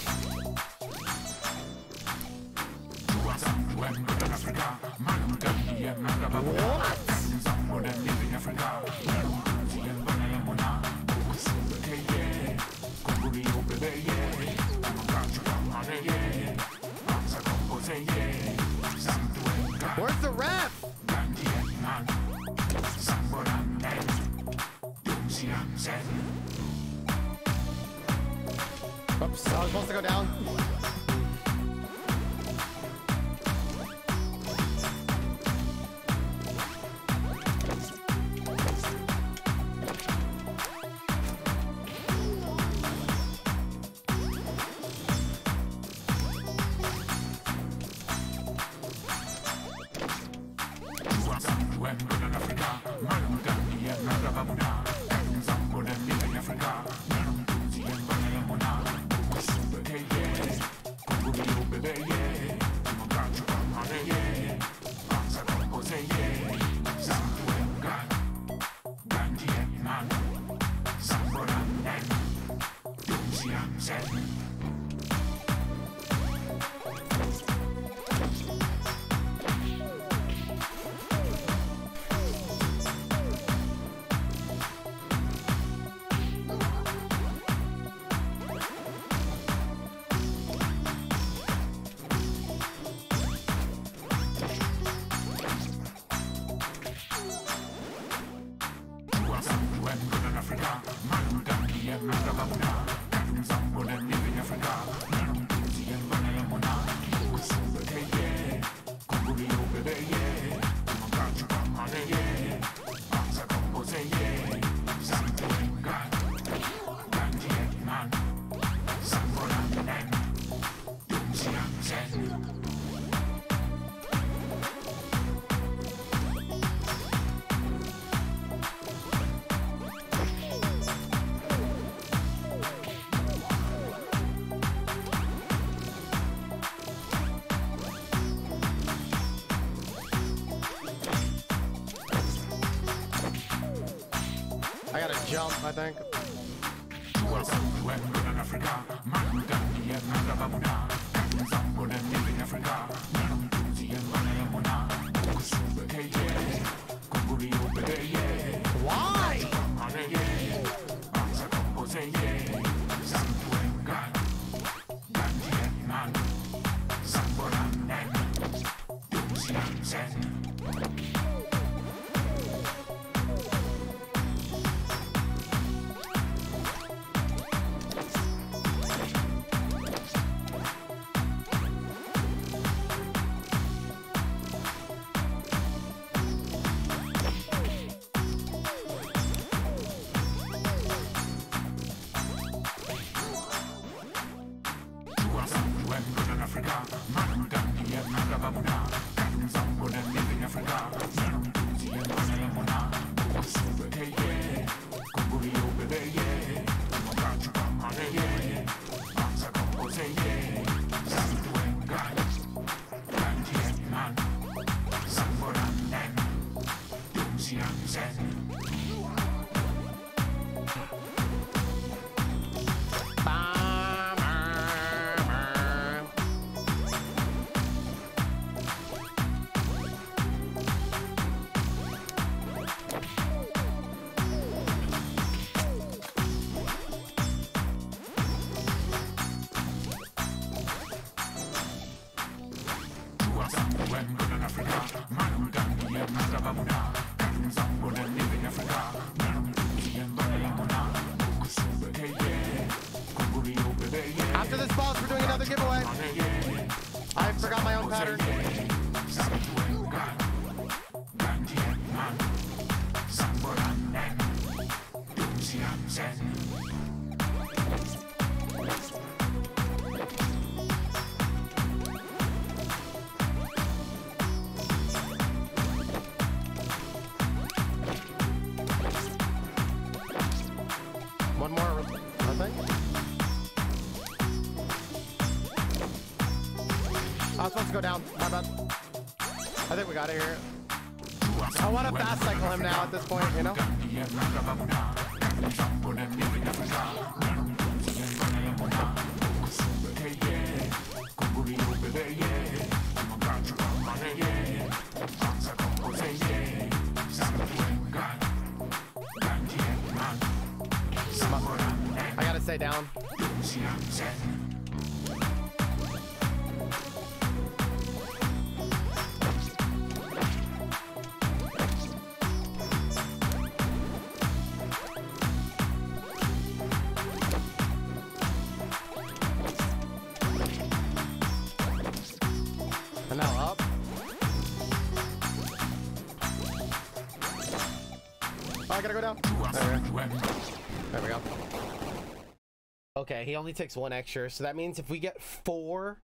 Down. My bad. I think we got it here. I want to fast cycle him now at this point, you know? He only takes one extra, so that means if we get four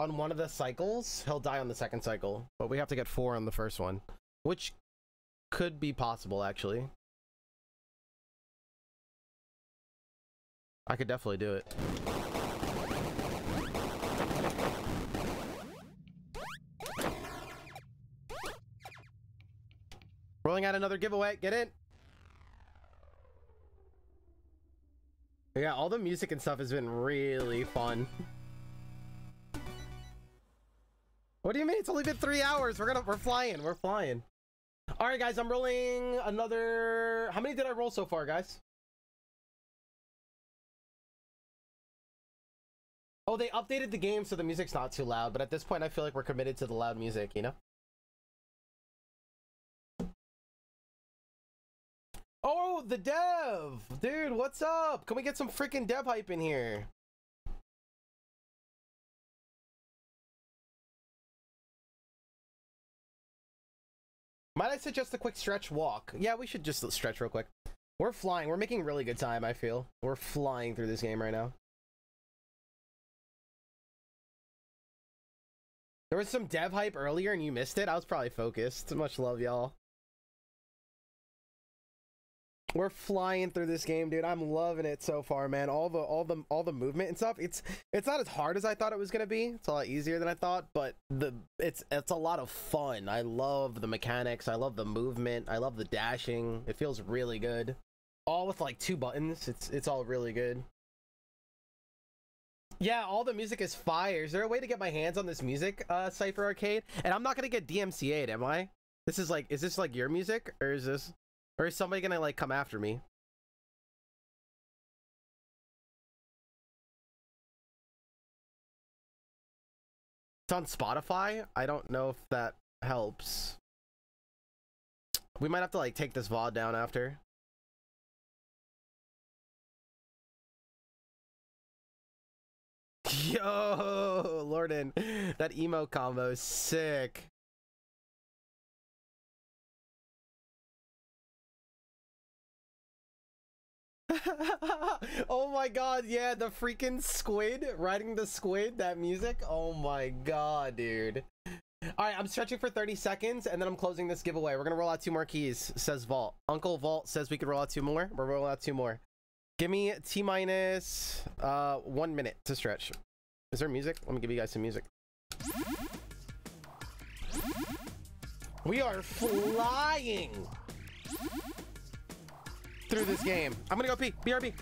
on one of the cycles, he'll die on the second cycle. But we have to get four on the first one, which could be possible, actually. I could definitely do it. Rolling out another giveaway. Get in. Yeah, all the music and stuff has been really fun. What do you mean? It's only been three hours. We're gonna we're flying. We're flying. All right, guys. I'm rolling another. How many did I roll so far, guys? Oh, they updated the game so the music's not too loud. But at this point, I feel like we're committed to the loud music. You know. Oh, the dev! Dude, what's up? Can we get some freaking dev hype in here? Might I suggest a quick stretch walk? Yeah, we should just stretch real quick. We're flying. We're making really good time, I feel. We're flying through this game right now. There was some dev hype earlier and you missed it. I was probably focused. Much love, y'all. We're flying through this game, dude. I'm loving it so far, man. All the all the all the movement and stuff. It's it's not as hard as I thought it was gonna be. It's a lot easier than I thought, but the it's it's a lot of fun. I love the mechanics. I love the movement. I love the dashing. It feels really good. All with like two buttons. It's it's all really good. Yeah, all the music is fire. Is there a way to get my hands on this music, uh, Cypher Arcade? And I'm not gonna get DMCA'd, am I? This is like, is this like your music, or is this? Or is somebody gonna like come after me? It's on Spotify. I don't know if that helps. We might have to like take this VOD down after. Yo, Lorden, that emo combo is sick. oh my god, yeah, the freaking squid, riding the squid, that music. Oh my god, dude. Alright, I'm stretching for 30 seconds and then I'm closing this giveaway. We're gonna roll out two more keys, says Vault. Uncle Vault says we could roll out two more. We're rolling out two more. Give me T minus uh one minute to stretch. Is there music? Let me give you guys some music. We are flying through this game. I'm gonna go pee. BRB.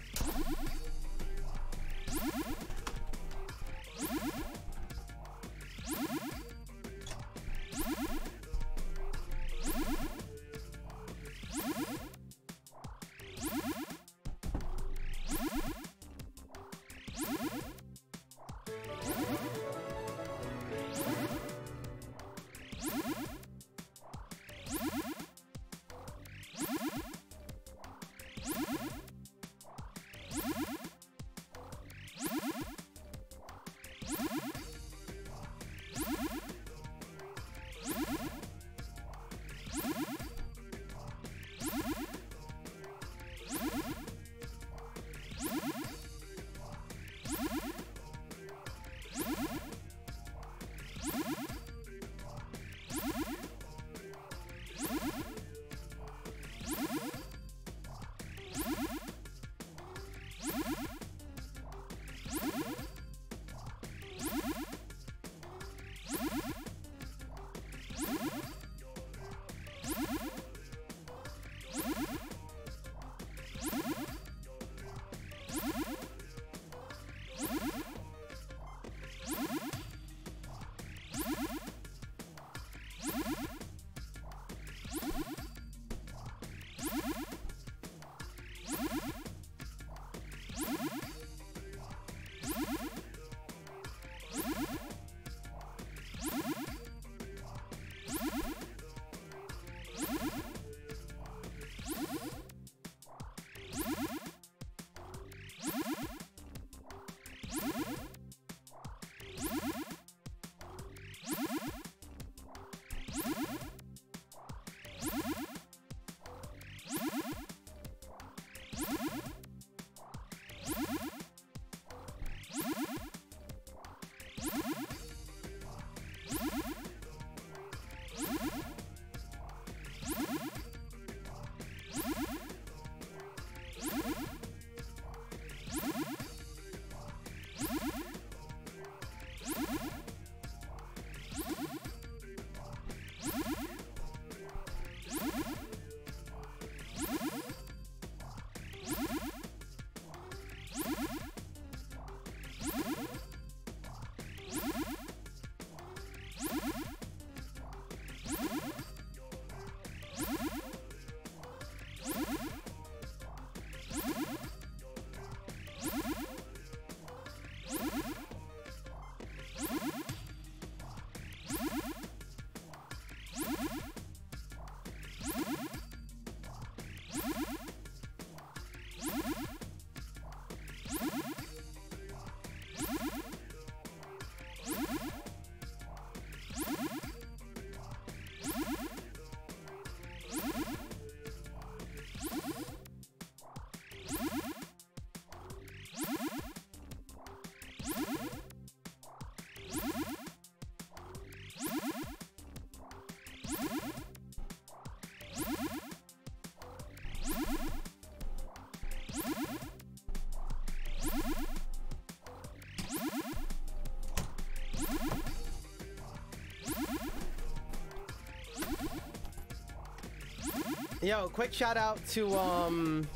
Yo, quick shout out to um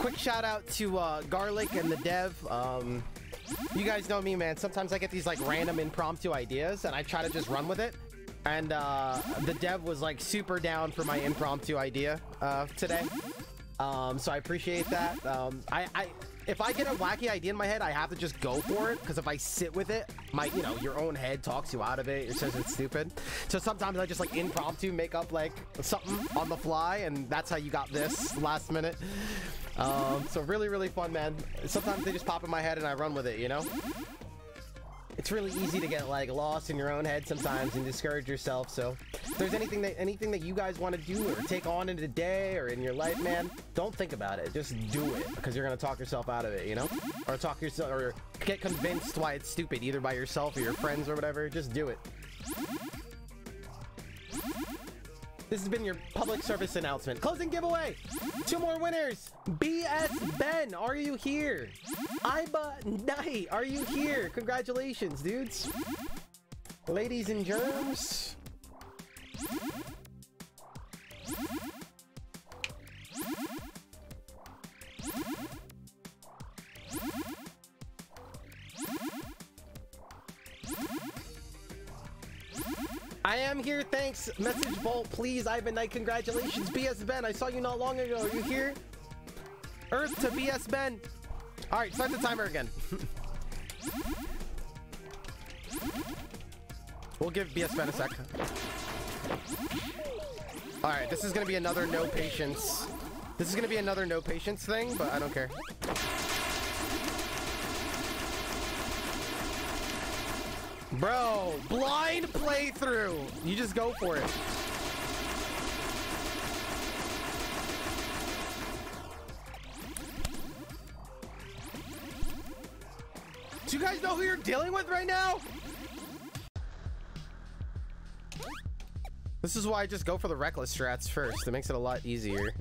quick shout out to uh Garlic and the dev. Um you guys know me, man. Sometimes I get these like random impromptu ideas and I try to just run with it. And uh the dev was like super down for my impromptu idea uh today. Um so I appreciate that. Um I I if I get a wacky idea in my head, I have to just go for it because if I sit with it, my you know your own head talks you out of it. It says it's stupid. So sometimes I just like impromptu make up like something on the fly, and that's how you got this last minute. Um, so really, really fun, man. Sometimes they just pop in my head and I run with it, you know. It's really easy to get like lost in your own head sometimes and discourage yourself. So if there's anything that anything that you guys want to do or take on in the day or in your life, man, don't think about it. Just do it because you're gonna talk yourself out of it, you know, or talk yourself or get convinced why it's stupid either by yourself or your friends or whatever. Just do it. This has been your public service announcement. Closing giveaway. Two more winners. BS Ben, are you here? Iba Knight, are you here? Congratulations, dudes. Ladies and germs. Here, thanks. Message Bolt, please. Ivan Knight, congratulations. BS Ben, I saw you not long ago. Are you here? Earth to BS Ben. All right, start the timer again. we'll give BS Ben a sec. All right, this is gonna be another no patience. This is gonna be another no patience thing, but I don't care. Bro, blind playthrough. You just go for it. Do you guys know who you're dealing with right now? This is why I just go for the reckless strats first. It makes it a lot easier.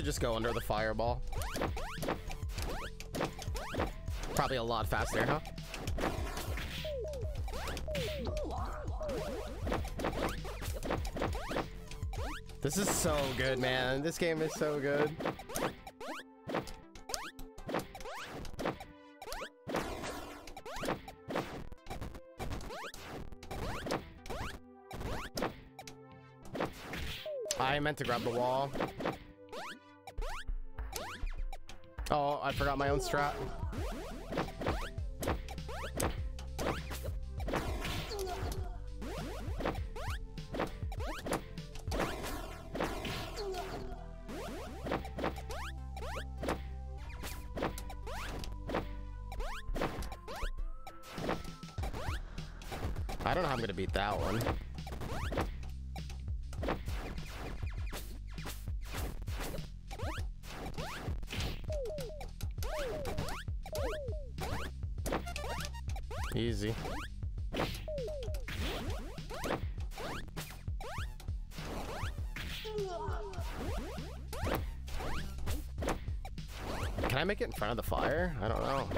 Should just go under the fireball. Probably a lot faster, huh? This is so good, man. This game is so good. I meant to grab the wall. I forgot my own strat. Front of the fire? I don't know.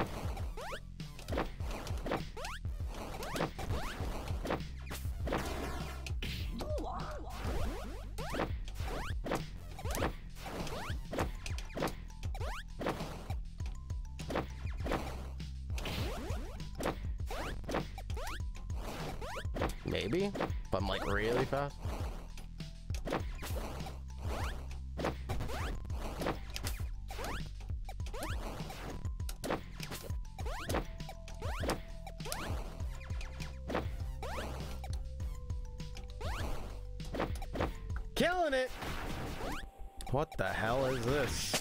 The hell is this?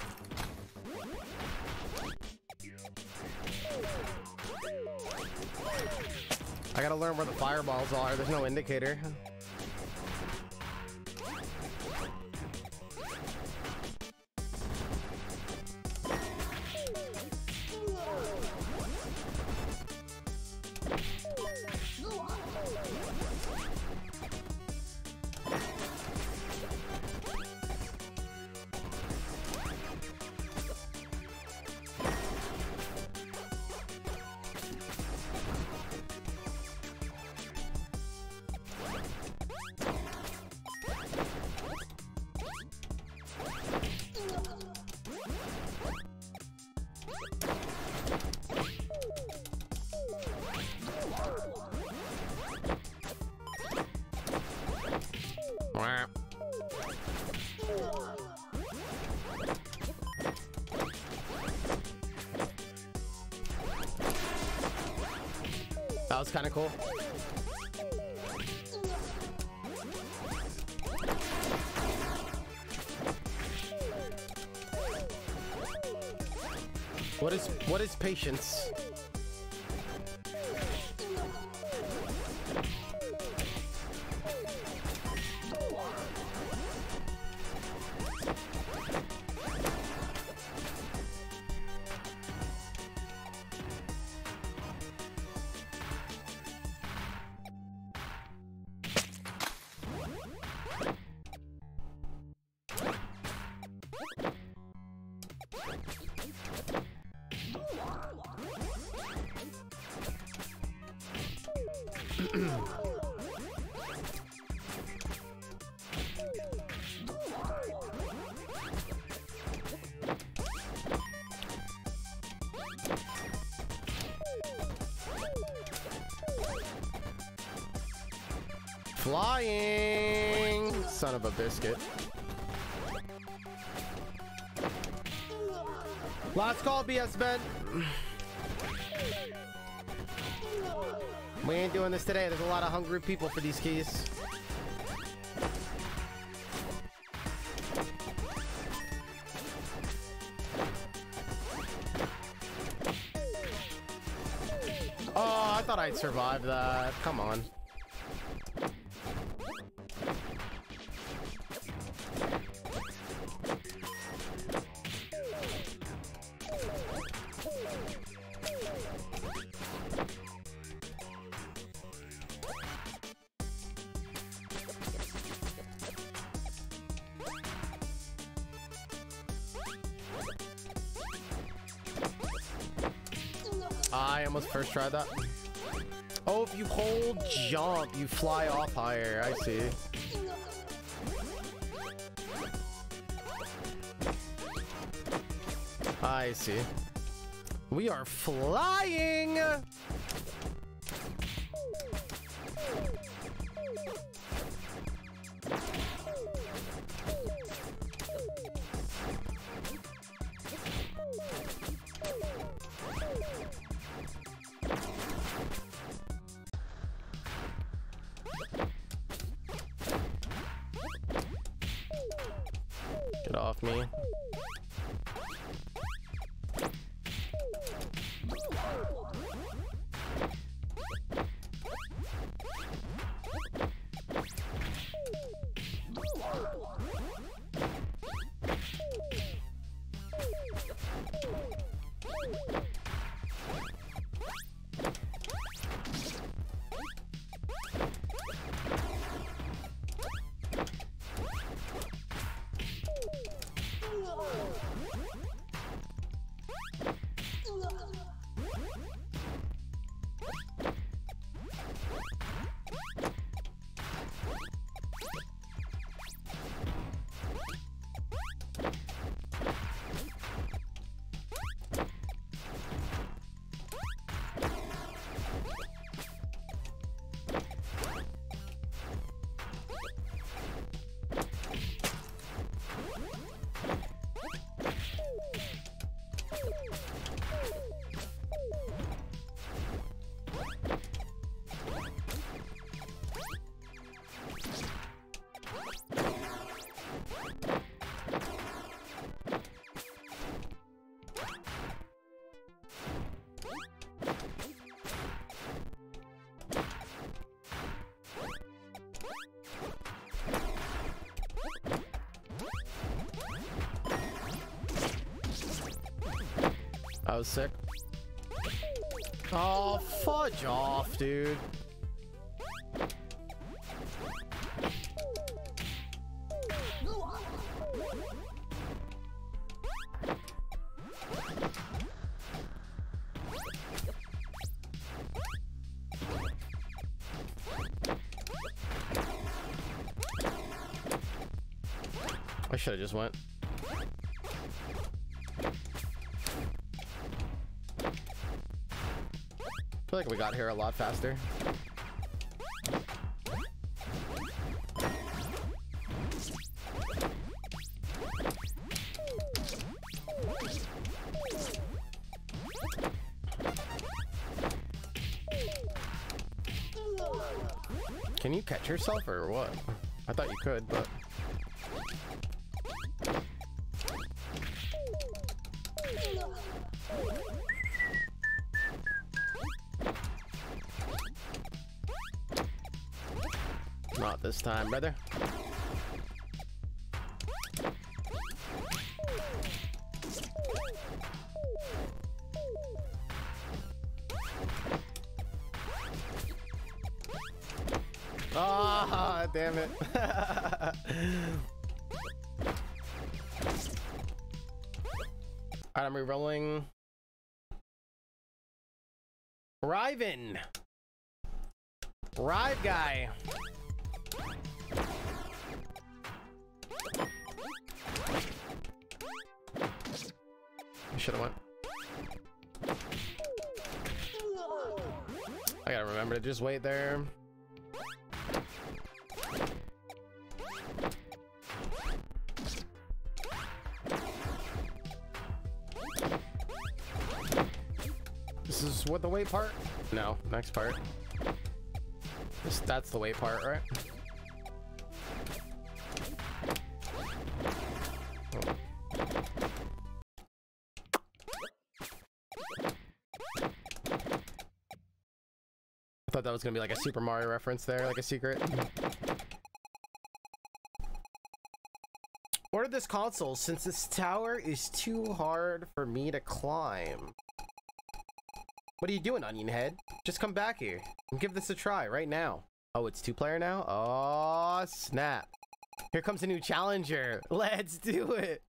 I gotta learn where the fireballs are. There's no indicator. That kind of cool. What is what is patience? Biscuit. Last call, BS Ben. We ain't doing this today. There's a lot of hungry people for these keys. Oh, I thought I'd survive that. Come on. Almost that. Oh, if you hold jump, you fly off higher. I see. I see. We are flying! I was sick. Oh, fudge off, dude. I should have just went. Like we got here a lot faster. Can you catch yourself or what? I thought you could, but... time, brother. Ah, damn it. Alright, I'm re-rolling. Riven. Rive guy. Just wait there. This is what the wait part? No, next part. This, that's the wait part, right? That was gonna be like a Super Mario reference there, like a secret. Order this console since this tower is too hard for me to climb. What are you doing, Onion Head? Just come back here and give this a try right now. Oh, it's two player now? Oh, snap. Here comes a new challenger. Let's do it.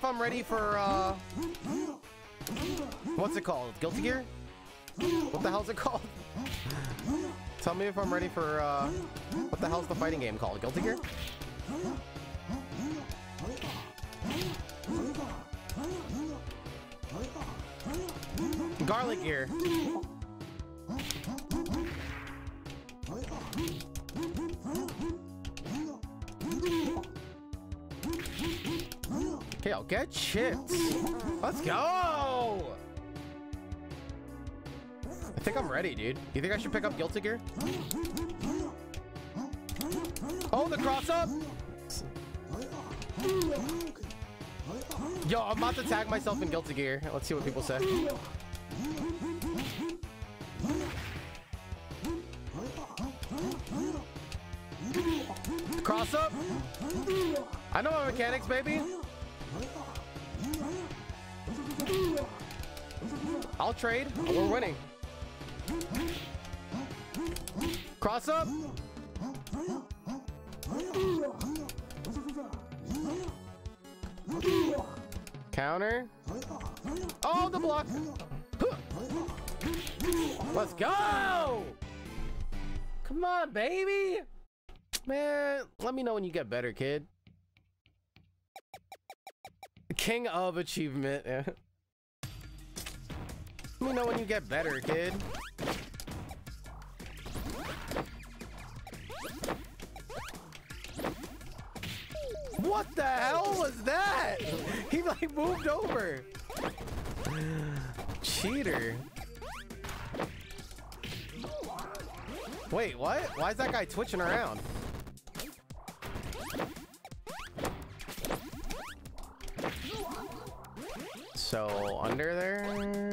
If I'm ready for, uh... What's it called? Guilty Gear? What the hell's it called? Tell me if I'm ready for, uh... What the hell's the fighting game called? Guilty Gear? Garlic Gear. Get chipped. Let's go! I think I'm ready, dude. You think I should pick up Guilty Gear? Oh, the cross up! Yo, I'm about to tag myself in Guilty Gear. Let's see what people say. Cross up! I know my mechanics, baby. I'll trade. We're winning. Cross up. Counter. Oh, the block. Let's go. Come on, baby. Man, let me know when you get better, kid. King of achievement. me know when you get better, kid. What the hell was that? He like moved over. Cheater. Wait, what? Why is that guy twitching around? So under there.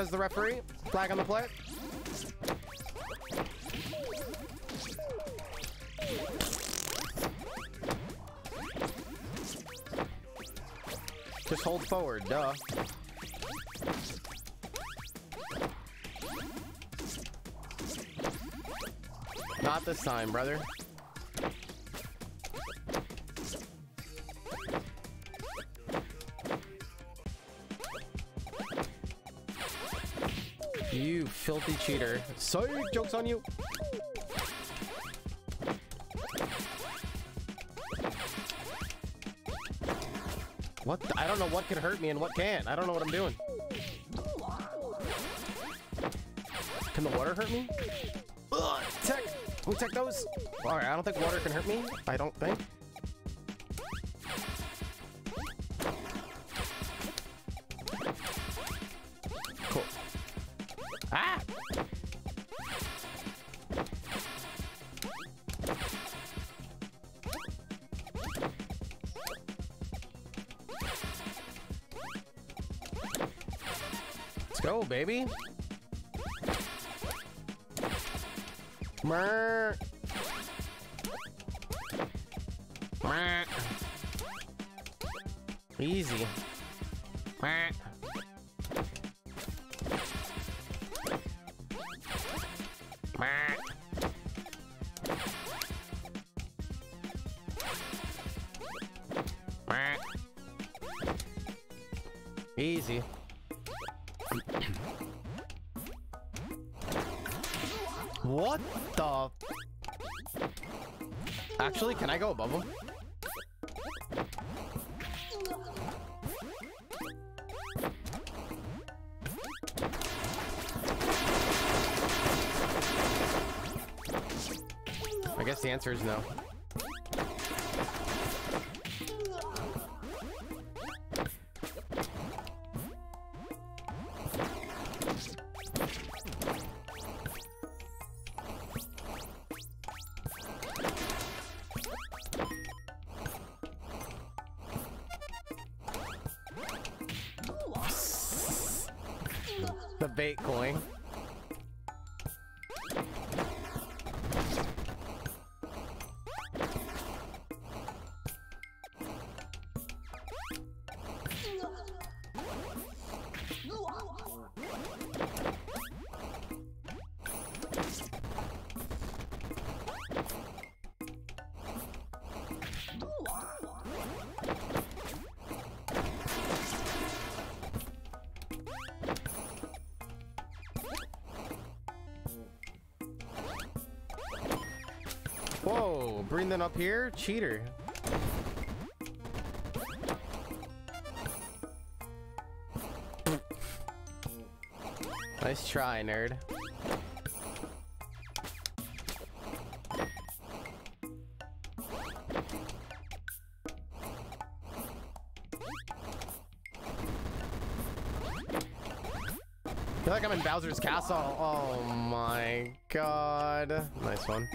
Says the referee. Flag on the play. Just hold forward, duh. Not this time, brother. You filthy cheater. So joke's on you. What? the- I don't know what can hurt me and what can't. I don't know what I'm doing. Can the water hurt me? Ugh, tech. Can we tech those? Alright, I don't think water can hurt me. I don't think. Let's can I go above him? I guess the answer is no. Bring them up here? Cheater. Nice try, nerd. I feel like I'm in Bowser's castle. Oh my god. Nice one.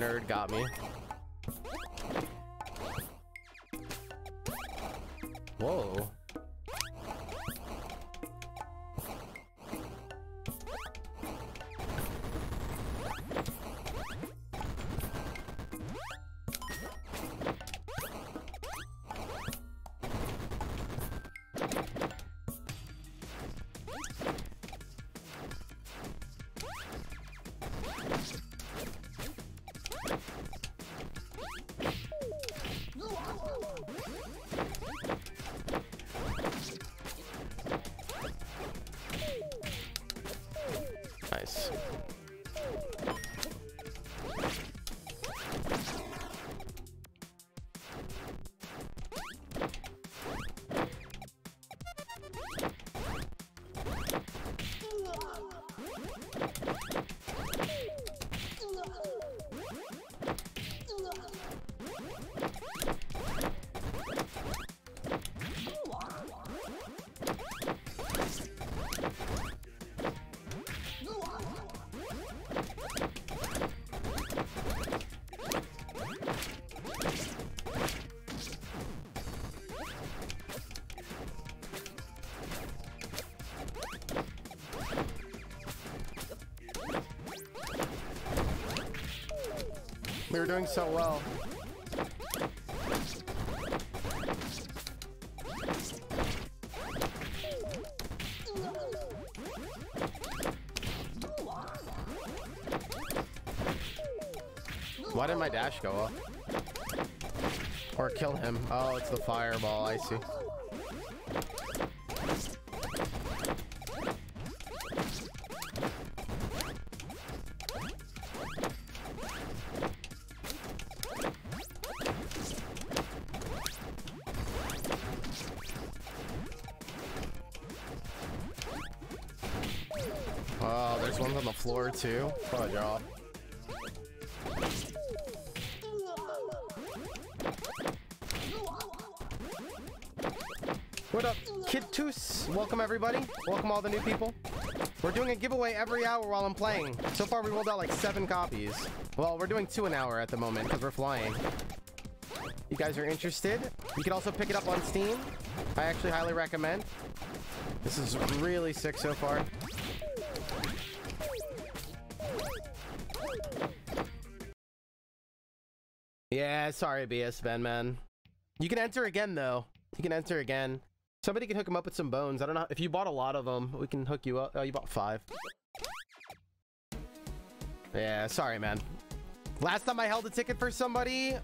Nerd got me. Doing so well. Why did my dash go up? Or kill him? Oh, it's the fireball, I see. On the floor too. Fudge off. What up, Kitus? Welcome everybody. Welcome all the new people. We're doing a giveaway every hour while I'm playing. So far we rolled out like seven copies. Well, we're doing two an hour at the moment because we're flying. You guys are interested? You can also pick it up on Steam. I actually highly recommend. This is really sick so far. Sorry, BS Ben, man. You can enter again, though. You can enter again. Somebody can hook him up with some bones. I don't know. If you bought a lot of them, we can hook you up. Oh, you bought five. Yeah, sorry, man. Last time I held a ticket for somebody,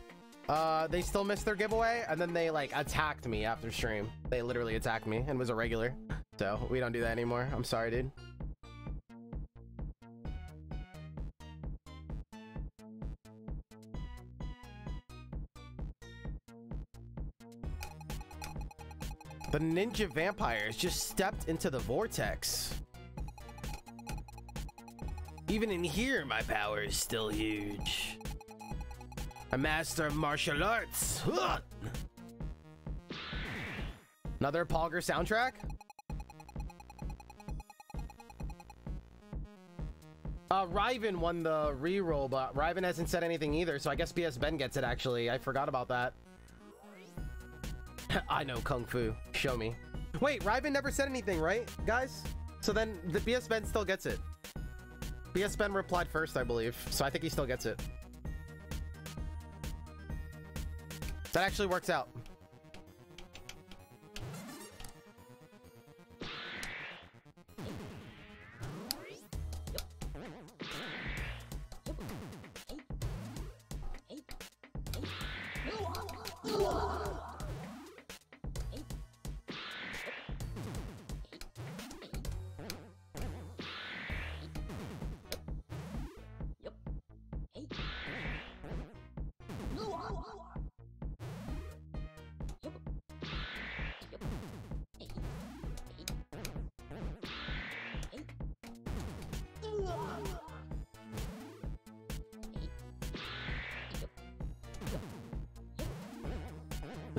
uh, they still missed their giveaway, and then they, like, attacked me after stream. They literally attacked me and was a regular. So, we don't do that anymore. I'm sorry, dude. The ninja vampires just stepped into the vortex. Even in here, my power is still huge. A master of martial arts. Another Polgar soundtrack? Uh, Riven won the reroll, but Riven hasn't said anything either, so I guess BS Ben gets it actually. I forgot about that. I know Kung Fu. Show me. Wait, Riven never said anything, right, guys? So then the BS Ben still gets it. BS Ben replied first, I believe. So I think he still gets it. That actually works out.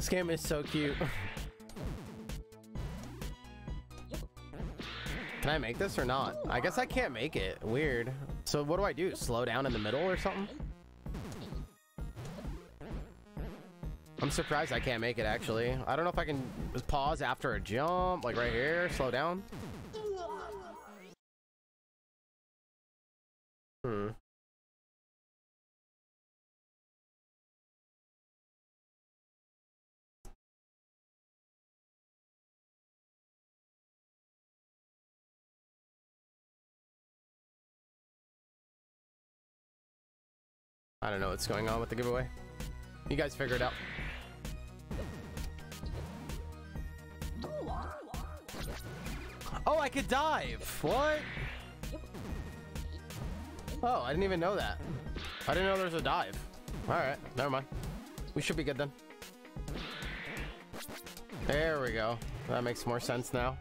This game is so cute. Can I make this or not? I guess I can't make it. Weird. So what do I do? Slow down in the middle or something? I'm surprised I can't make it actually. I don't know if I can pause after a jump, like right here, slow down. I don't know what's going on with the giveaway. You guys figure it out. Oh, I could dive! What? Oh, I didn't even know that. I didn't know there was a dive. Alright, never mind. We should be good then. There we go. That makes more sense now.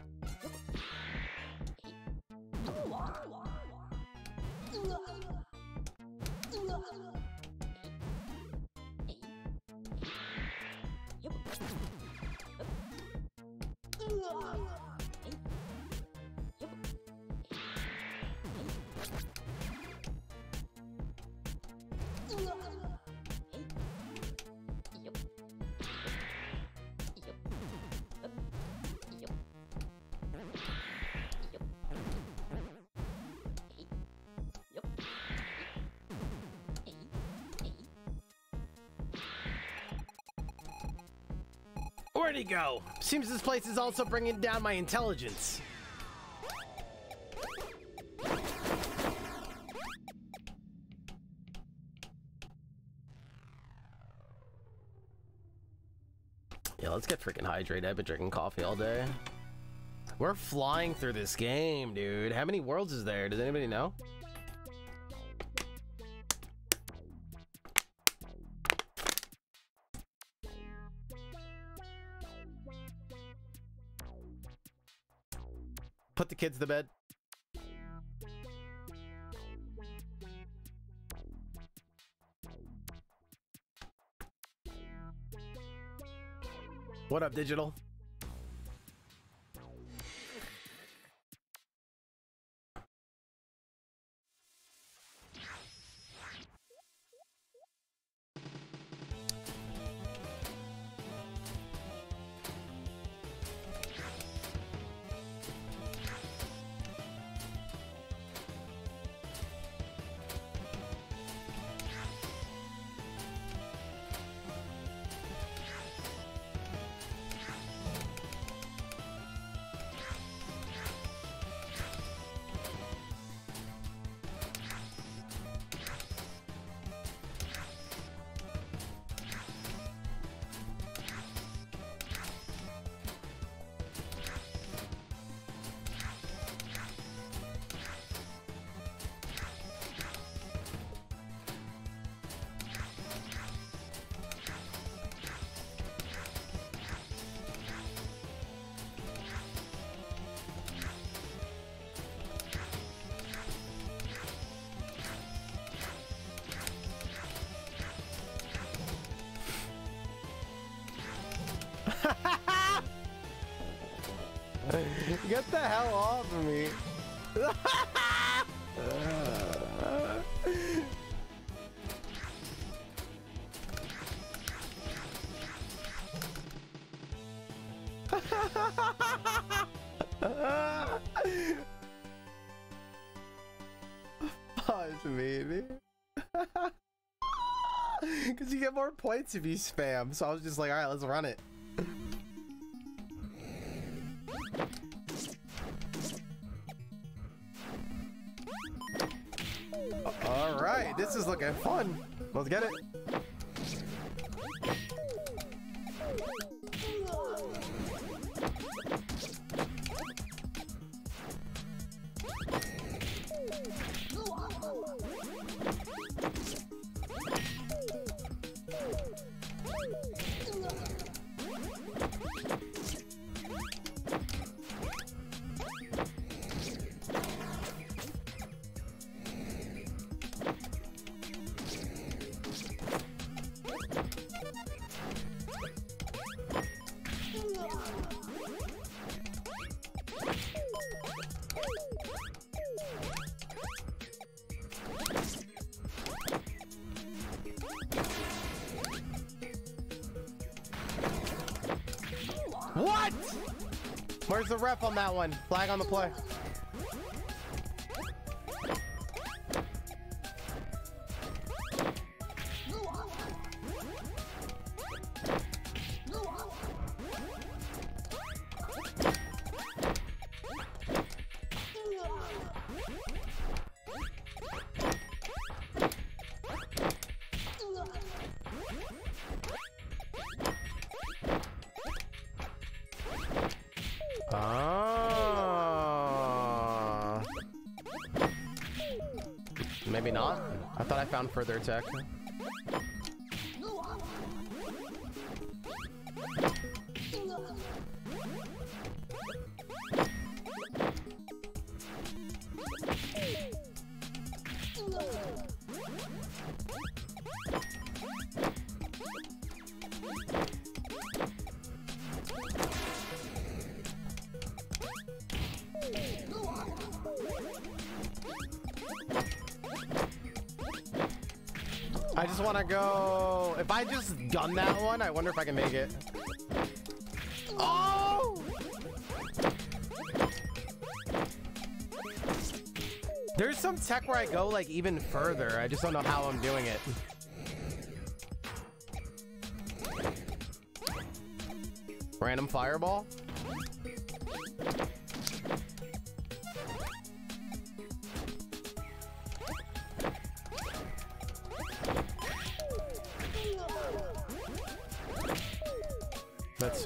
Go? Seems this place is also bringing down my intelligence. Yeah, let's get freaking hydrated. I've been drinking coffee all day. We're flying through this game, dude. How many worlds is there? Does anybody know? Kids to bed. What up, digital? Because you get more points if you spam. So I was just like, alright, let's run it. Alright, this is looking fun. Let's get it. The ref on that one? Flag on the play. Further attack. Go. If I just gun that one, I wonder if I can make it. Oh! There's some tech where I go like even further. I just don't know how I'm doing it. Random fireball?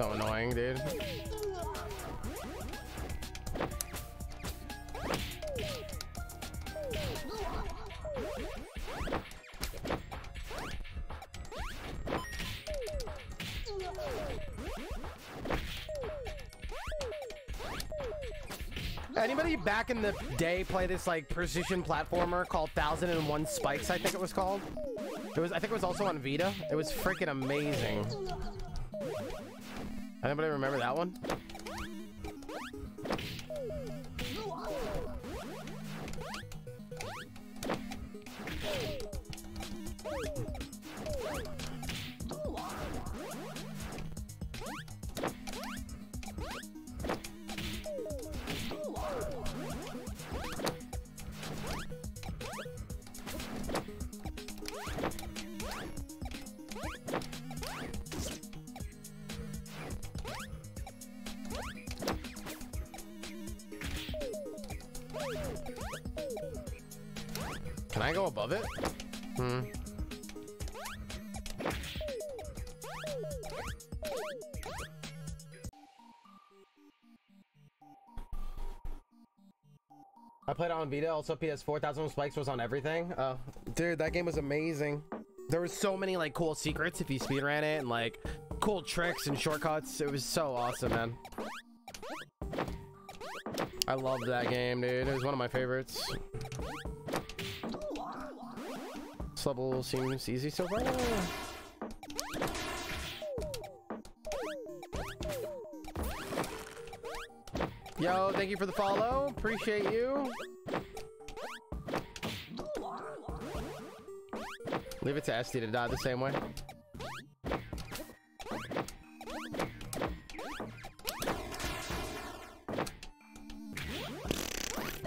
So annoying, dude. Anybody back in the day play this like precision platformer called Thousand and One Spikes? I think it was called. It was. I think it was also on Vita. It was freaking amazing. Anybody remember that one? On Vita, also PS4. Thousand Spikes was on everything. Oh, dude, that game was amazing. There was so many like cool secrets if you speedran it and like cool tricks and shortcuts. It was so awesome, man. I loved that game, dude. It was one of my favorites. This level seems easy so far. Yo, thank you for the follow. Appreciate you. Leave it to SD to die the same way.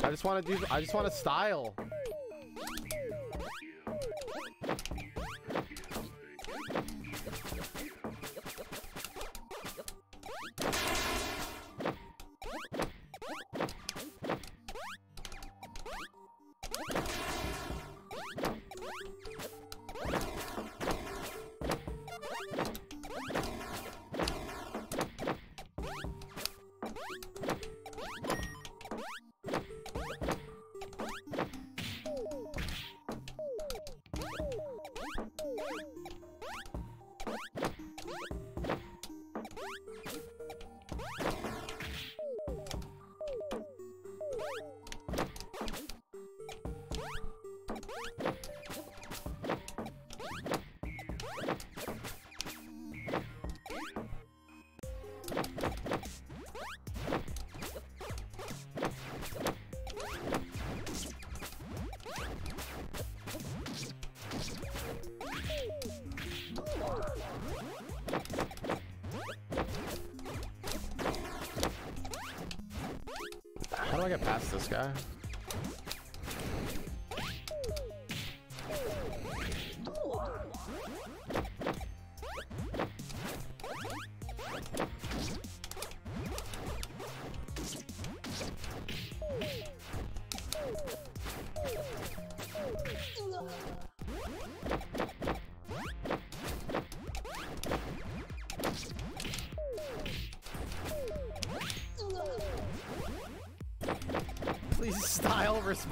I just want to do. I just want to style. Guy?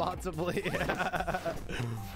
Responsibly.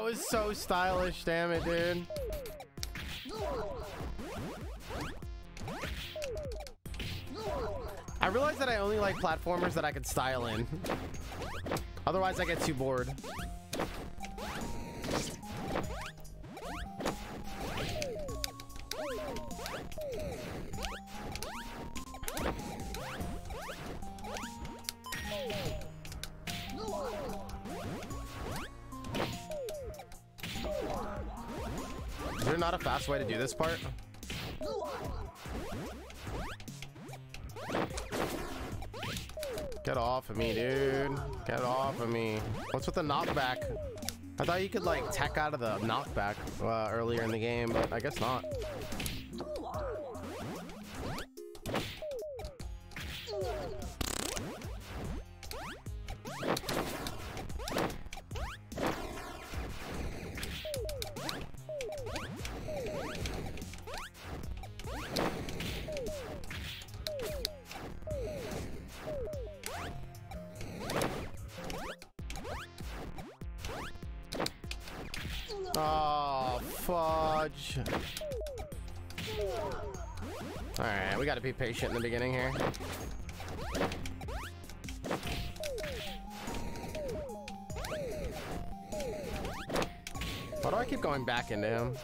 that was so stylish, damn it, dude. I realized that I only like platformers that I can style in. Otherwise, I get too bored. Fast way to do this part? Get off of me, dude. Get off of me. What's with the knockback? I thought you could like tech out of the knockback uh, earlier in the game, but I guess not. Patient in the beginning here. Why do I keep going back into him?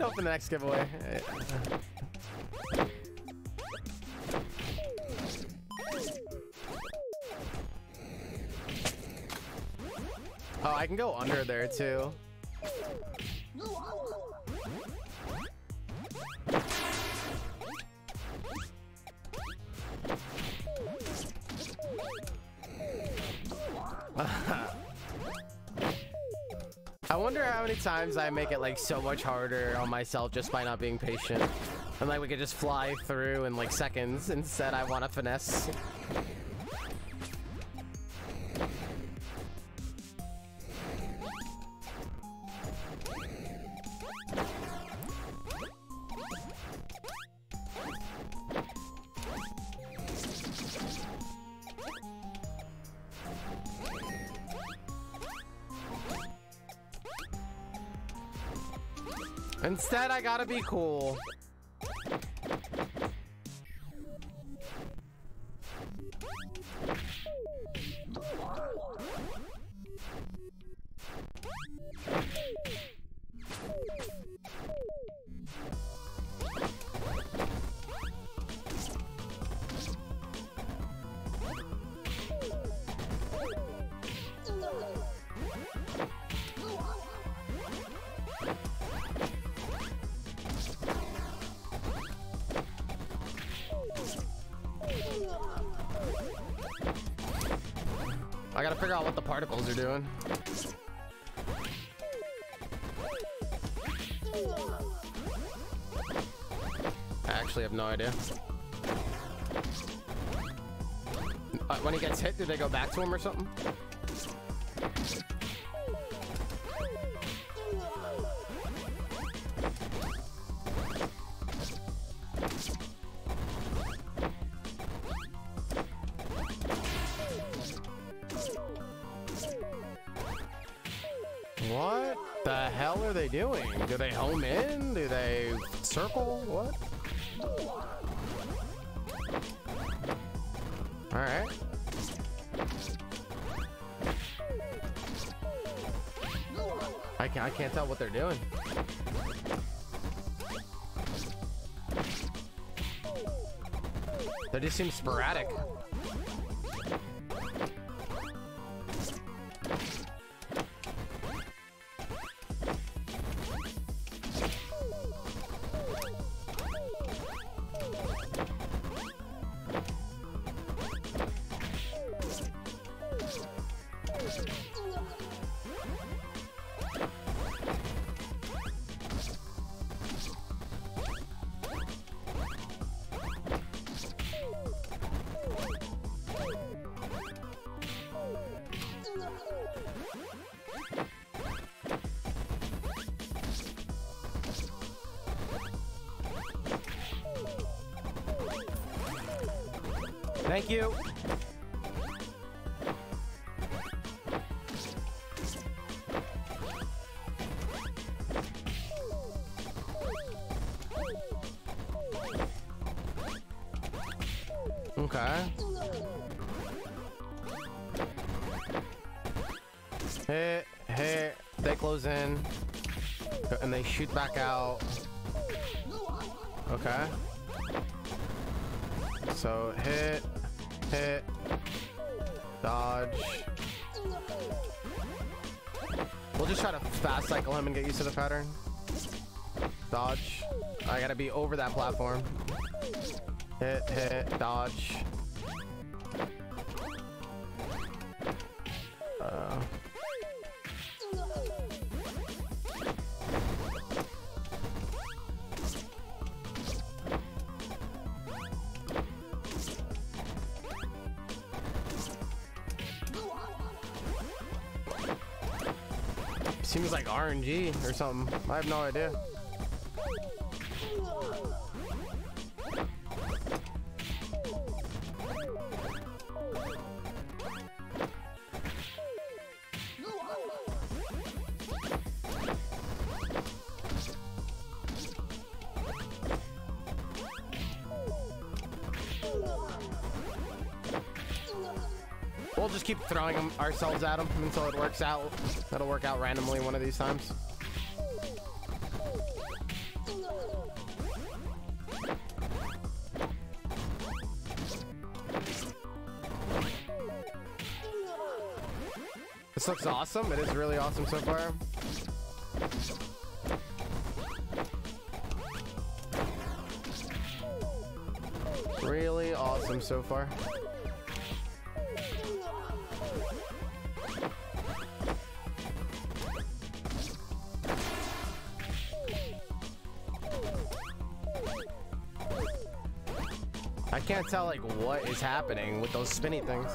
Can open the next giveaway. Oh, I can go under there too. How many times I make it like so much harder on myself just by not being patient. And like we could just fly through in like seconds. Instead, I want to finesse. I gotta be cool. Are doing. I actually have no idea. Uh, when he gets hit, do they go back to him or something? I can't, tell what they're doing. They just seem sporadic. They shoot back out. Okay. So hit, hit, dodge. We'll just try to fast cycle him and get used to the pattern. Dodge. I gotta be over that platform. Hit, hit, dodge. Something. I have no idea. We'll just keep throwing ourselves at them until it works out. That'll work out randomly one of these times. This looks awesome. It is really awesome so far. Really awesome so far. I can't tell like what is happening with those spinny things.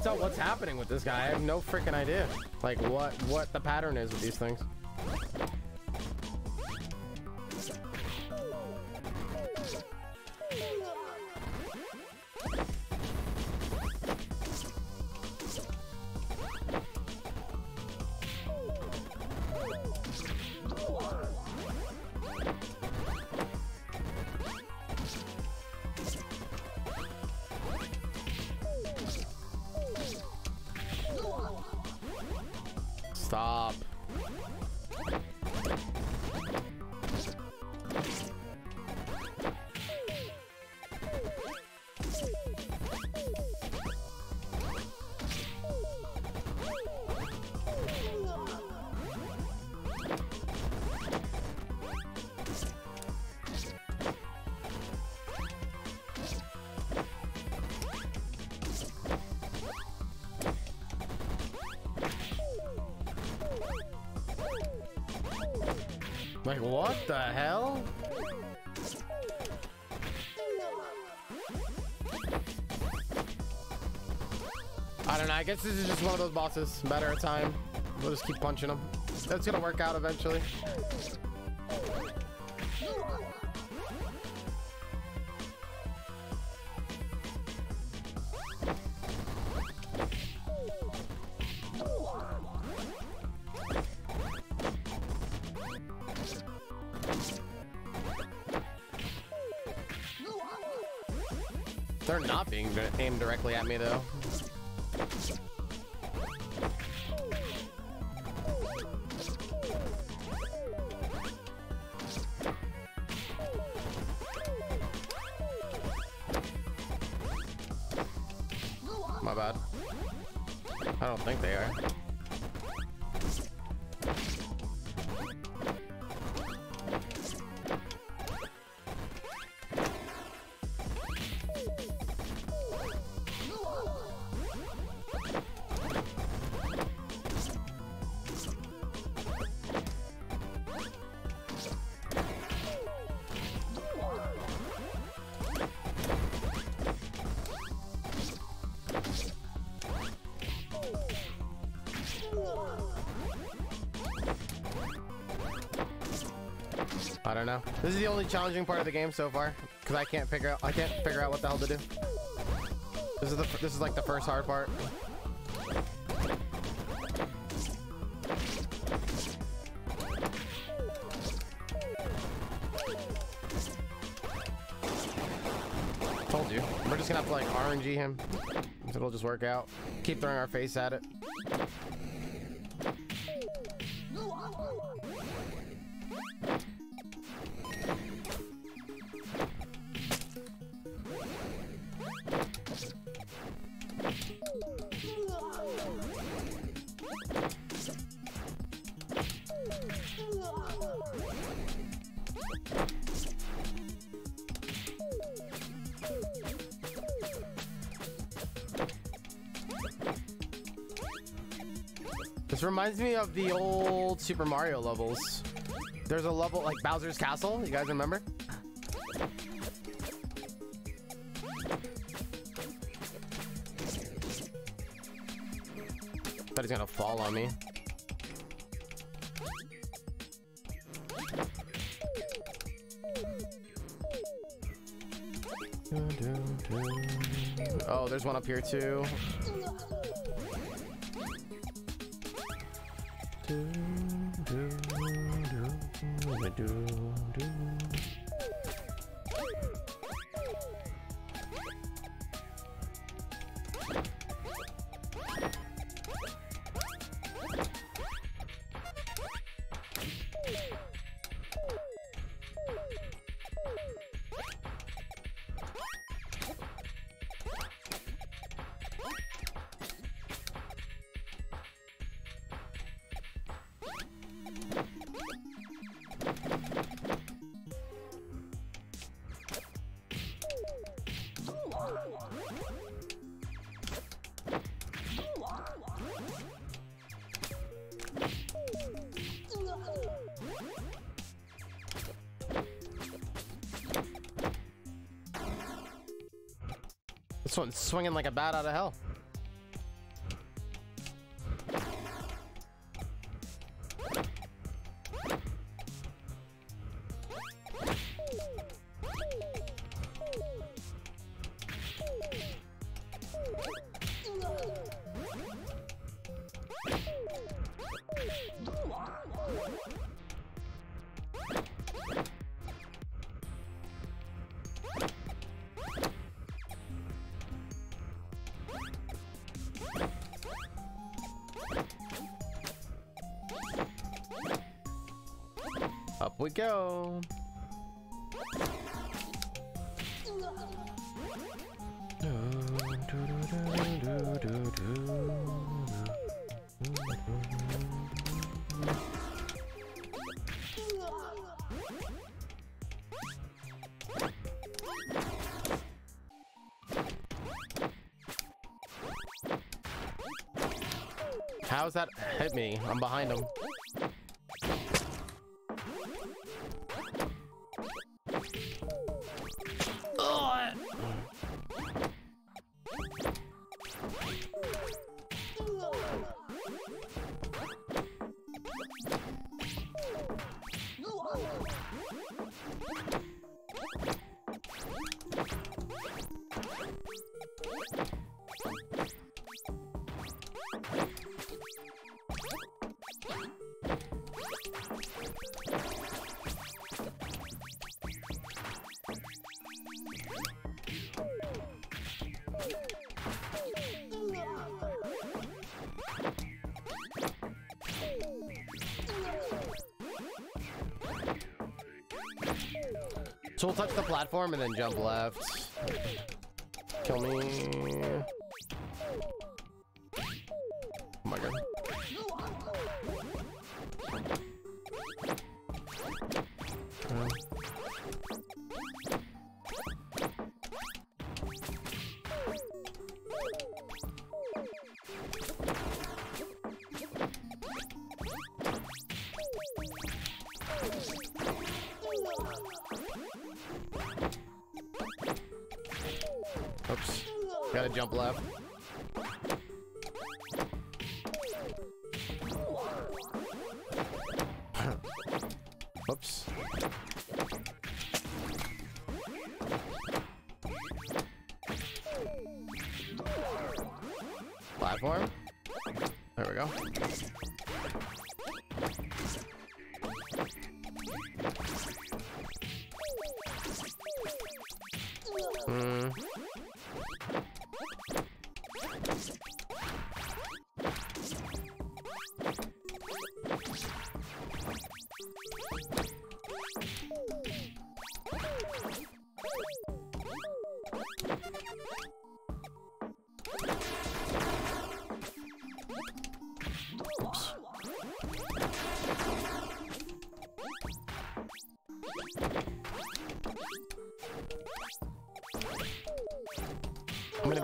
Tell what's happening with this guy. I have no freaking idea. Like what what the pattern is with these things. Like what the hell? I don't know. I guess this is just one of those bosses. Matter of time. We'll just keep punching them. That's gonna work out eventually. Aimed directly at me though. This is the only challenging part of the game so far because I can't figure out I can't figure out what the hell to do. This is the this is like the first hard part. Told you. We're just gonna have to like RNG him. It'll just work out. Keep throwing our face at it. Reminds me of the old Super Mario levels. There's a level like Bowser's Castle. You guys remember? Thought he's gonna fall on me. Oh, there's one up here too. Swinging like a bat out of hell. Go. How's that hit me? I'm behind him. Platform and then jump left.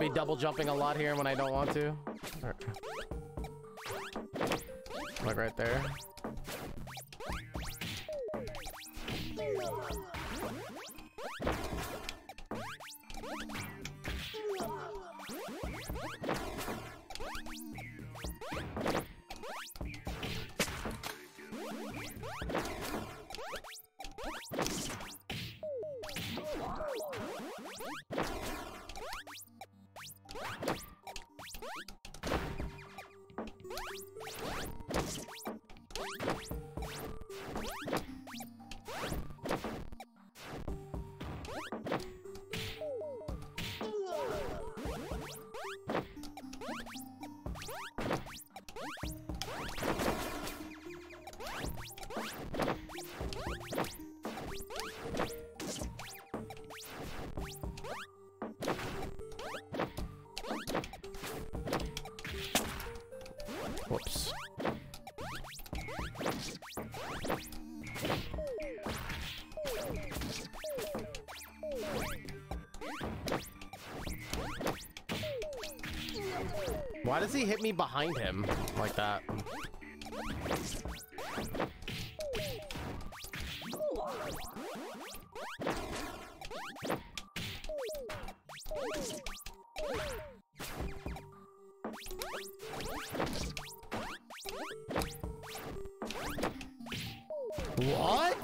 Double jumping a lot here when I don't want to. Like right there. Behind him like that? What?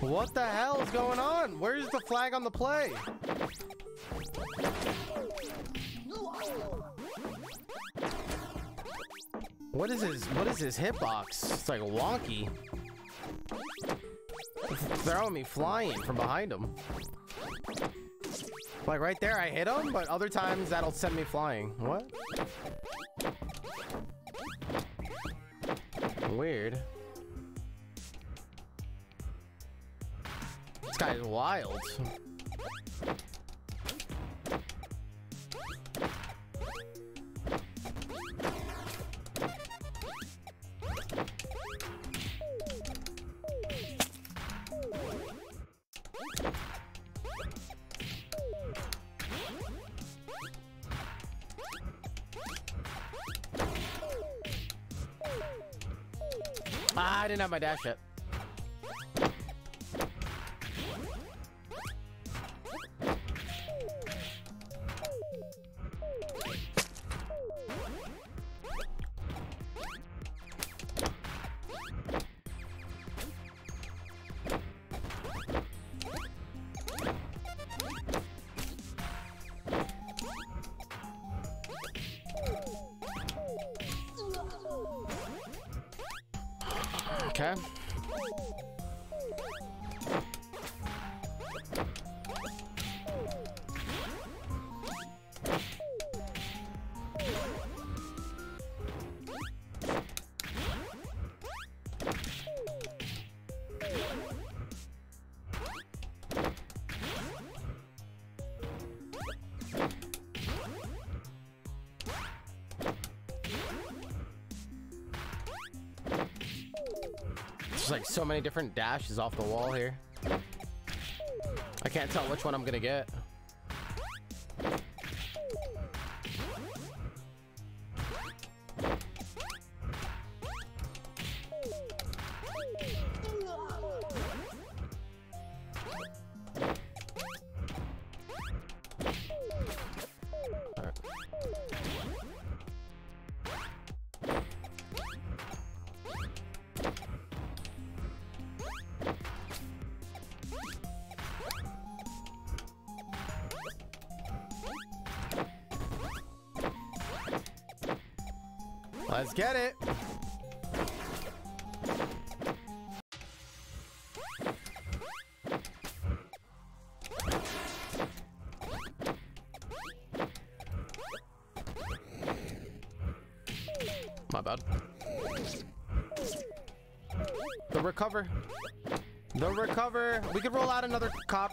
What the hell is going on? Where's the flag on the play? Is his hitbox? It's like wonky. It's throwing me flying from behind him. Like right there I hit him, but other times that'll send me flying. What? Weird. This guy is wild. My dash yet. Many different dashes off the wall here. I can't tell which one I'm gonna get.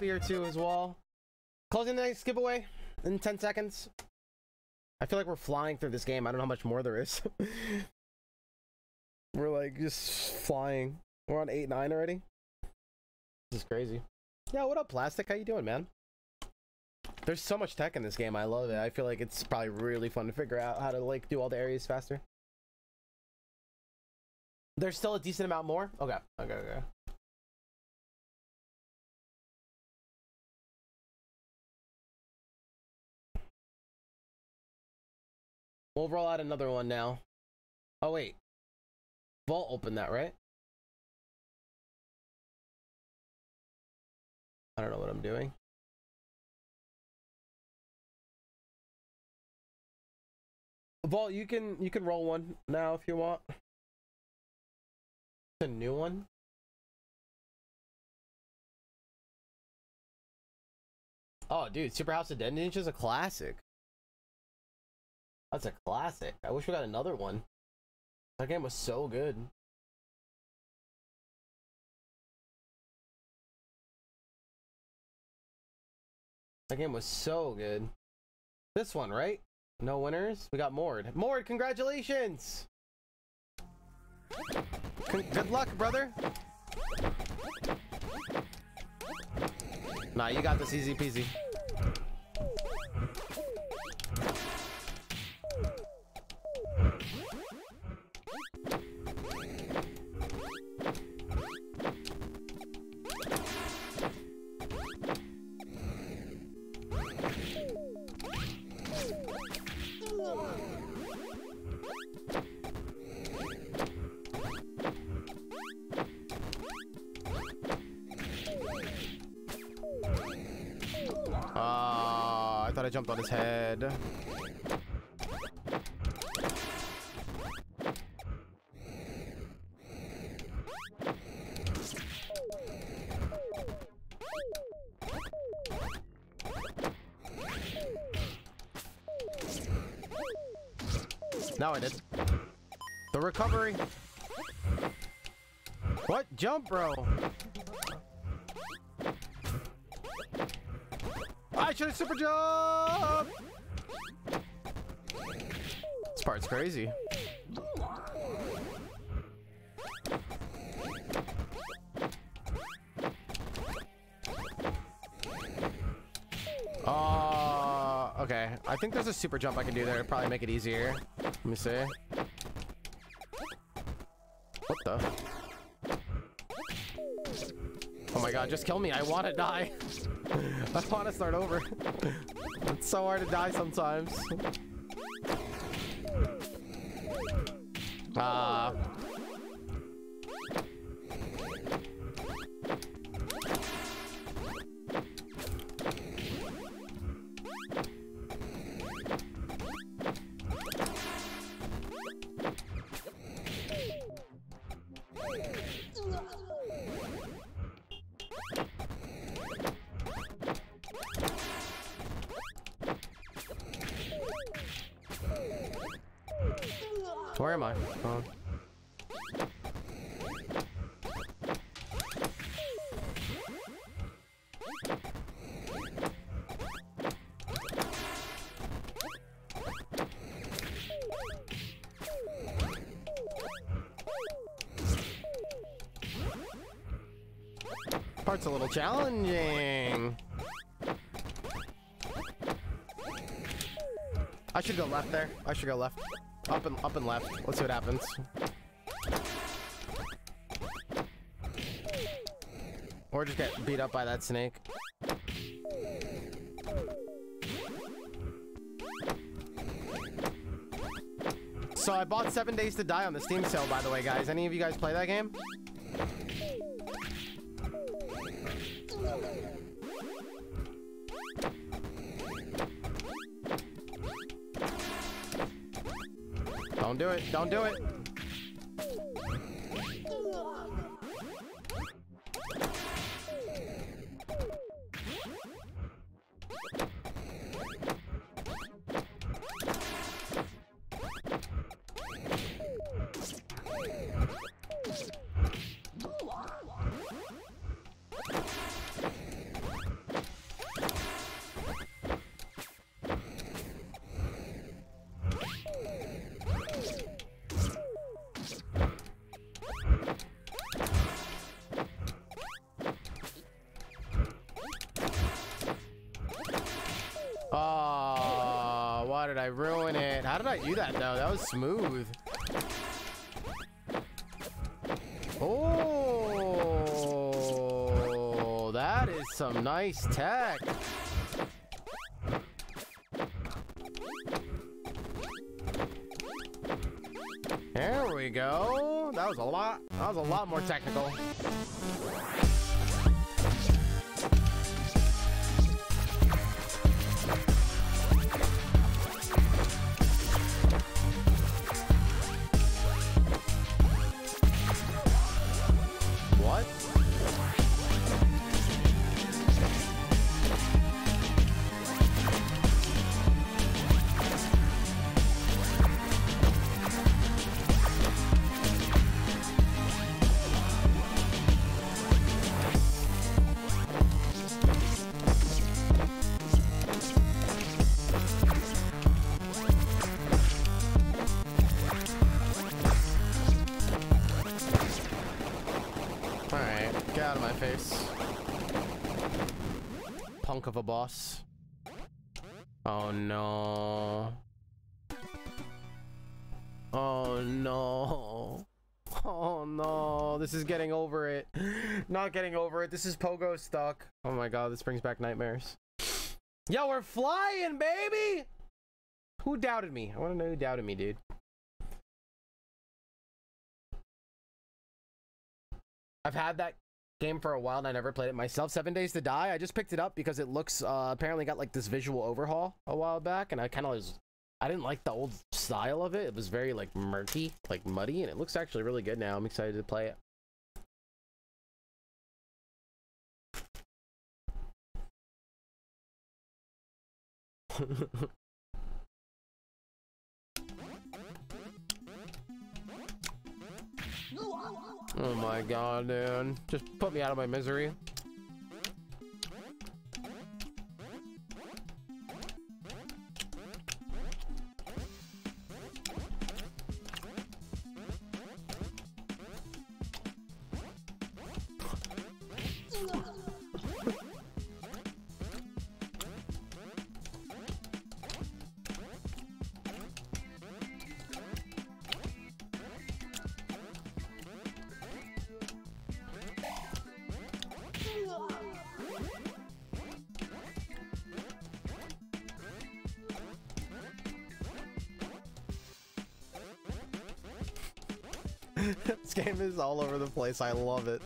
Copy or two as well. Closing the skip away in 10 seconds. I feel like we're flying through this game. I don't know how much more there is. we're like just flying. We're on 8 9 already. This is crazy. Yeah, what up, Plastic? How you doing, man? There's so much tech in this game. I love it. I feel like it's probably really fun to figure out how to like do all the areas faster. There's still a decent amount more? Okay. Okay, okay. We'll roll out another one now. Oh, wait. Vault opened that, right? I don't know what I'm doing. Vault, you can you can roll one now if you want. A new one. Oh, dude, Super House of Dead Ninja is a classic. That's a classic. I wish we got another one. That game was so good. That game was so good. This one, right? No winners? We got Mord. Mord, congratulations! Con good luck, brother. Nah, you got this easy peasy. Ah, I thought I jumped on his head. Recovery. What? Jump, bro. I should have super jump. This part's crazy. Uh, okay. I think there's a super jump I can do there to probably make it easier. Let me see. The? Oh my god, just kill me. I want to die. I want to start over. it's so hard to die sometimes. Ah. Uh, challenging. I should go left there. I should go left. Up and up and left. Let's see what happens. Or just get beat up by that snake. So I bought Seven Days to Die on the Steam sale, by the way, guys. Any of you guys play that game? Don't do it. Was smooth. Oh, that is some nice tech. There we go. That was a lot. That was a lot more technical. Boss. Oh no. Oh no. Oh no. This is getting over it. Not getting over it. This is Pogostuck. Oh my god, this brings back nightmares. Yo, we're flying, baby! Who doubted me? I want to know who doubted me, dude. I've had that game for a while and I never played it myself. Seven Days to Die. I just picked it up because it looks uh, apparently got like this visual overhaul a while back, and I kind of was. I didn't like the old style of it. It was very like murky, like muddy, and it looks actually really good now. I'm excited to play it. Oh my god, dude. Just put me out of my misery. All over the place. I love it.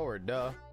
Forward, duh.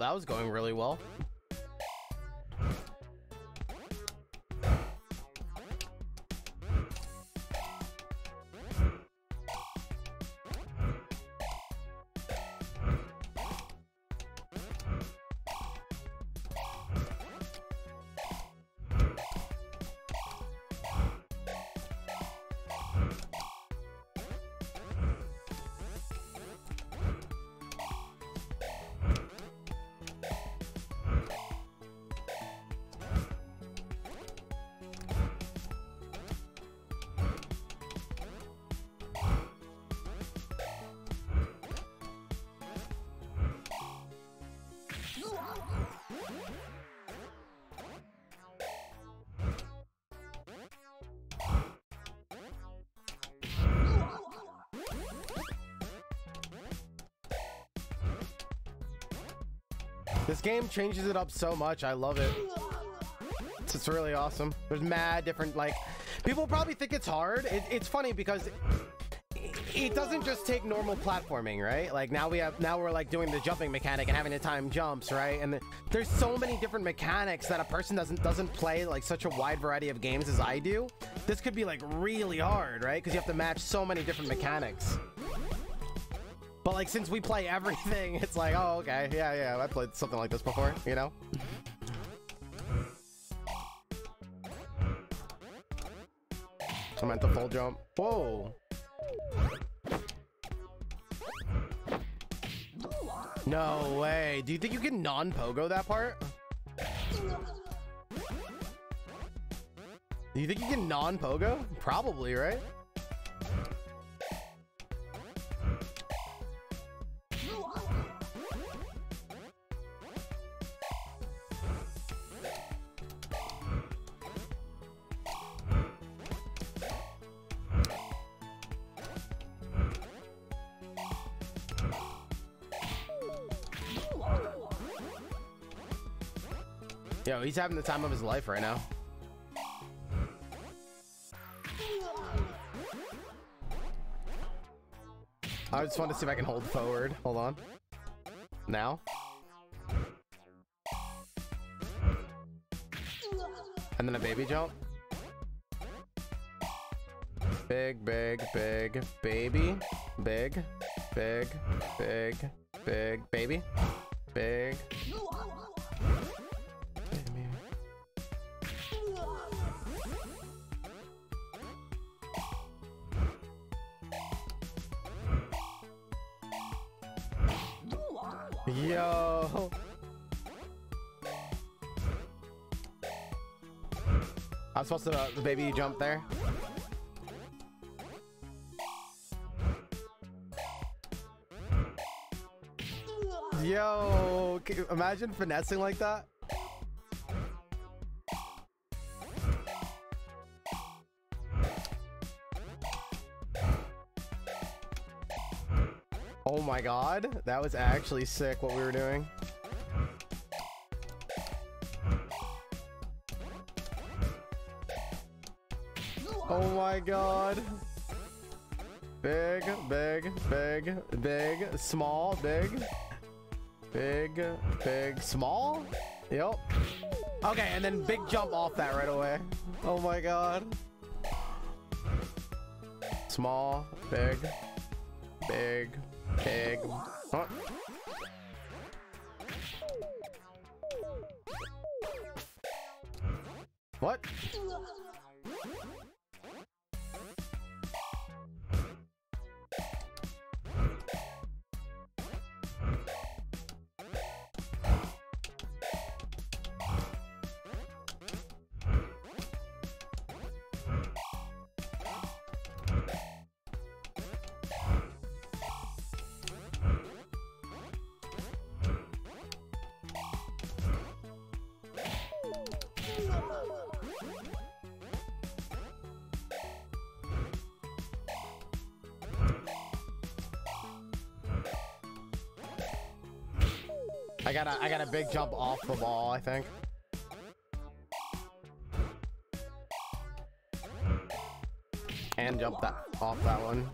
That was going really well. This game changes it up so much. I love it. It's, it's really awesome. There's mad different, like, people probably think it's hard. It, it's funny because it, doesn't just take normal platforming, right? Like now we have, now we're like doing the jumping mechanic and having to time jumps, right? And the, there's so many different mechanics that a person doesn't, doesn't play like such a wide variety of games as I do. This could be like really hard, right? Because you have to match so many different mechanics. Like since we play everything, it's like, oh okay, yeah, yeah, I played something like this before, you know? I meant the full jump. Whoa. No way. Do you think you can non-pogo that part? Do you think you can non-pogo? Probably, right? He's having the time of his life right now. I just want to see if I can hold forward. Hold on. Now. And then a baby jump. Big, big, big, baby. Big, big, big, big, baby. Big. To uh, the baby jump there. Yo, you imagine finessing like that. Oh my god, that was actually sick what we were doing. My god. Big, big, big, big, small, big, big, big, small. Yep. Okay, and then big jump off that right away. Oh my god. Small, big, big, big. Oh. got a I got a big jump off the ball, I think. And jump that off that one.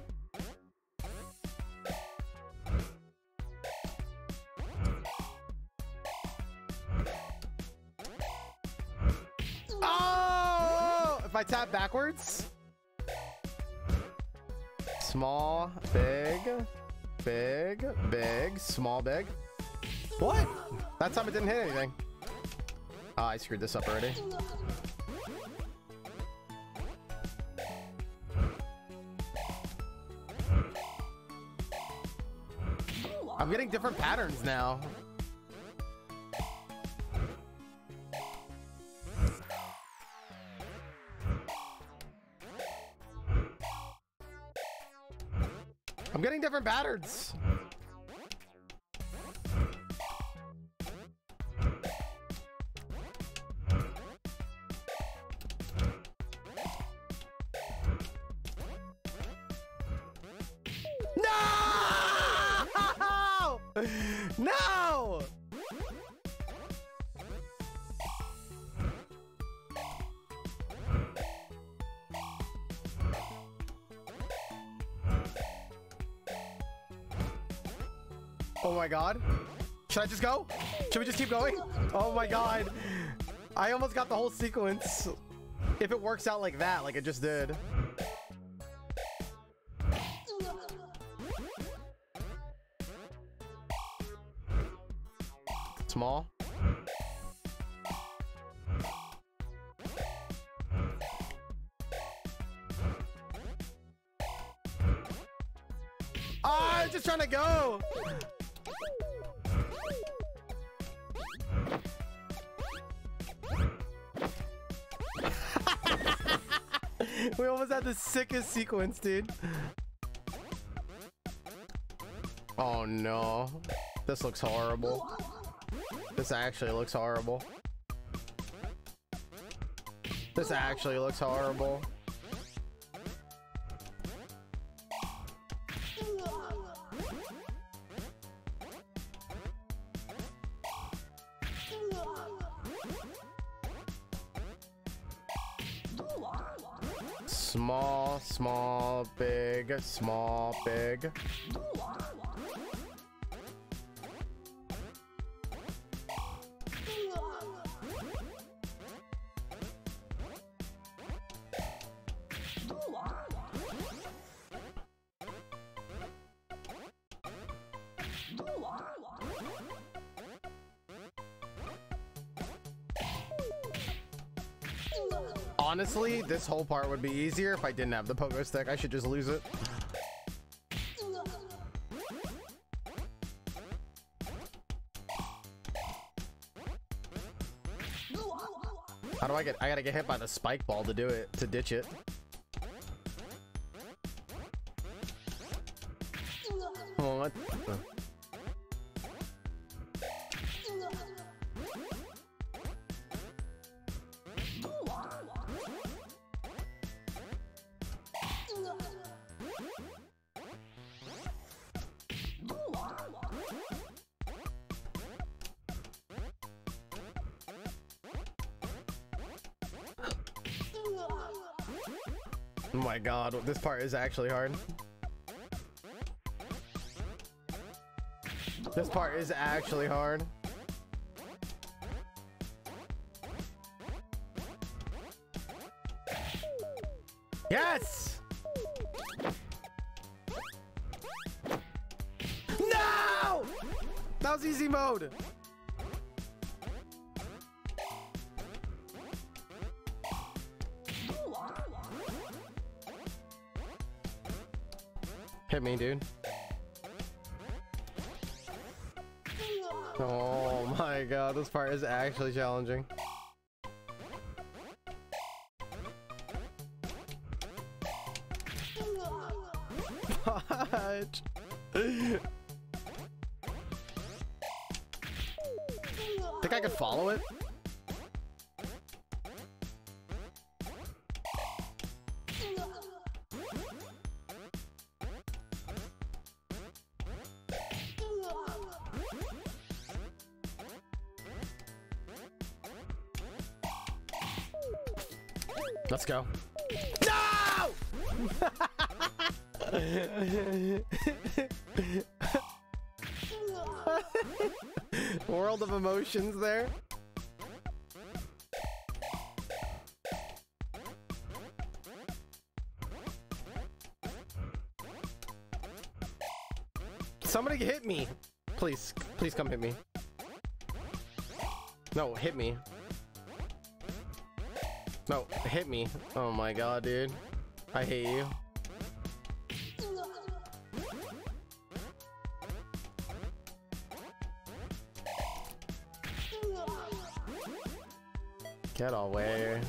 Oh! If I tap backwards. Small, big, big, big, small, big. What? That time it didn't hit anything. Oh, I screwed this up already. I'm getting different patterns now. I'm getting different patterns. My god. Should I just go? Should we just keep going? Oh my god. I almost got the whole sequence. If it works out like that, like it just did. The sickest sequence, dude. Oh no. This looks horrible. This actually looks horrible. This actually looks horrible. Small, big. Honestly, this whole part would be easier if I didn't have the pogo stick. I should just lose it. How do I get? I gotta get hit by the spike ball to do it, to ditch it. What? Part is actually hard. This part is actually hard. Dude. Oh my god, this part is actually challenging. Let's go. No! World of emotions there. Somebody hit me. Please, please come hit me. No, hit me. No, hit me. Oh my god, dude. I hate you. Get away.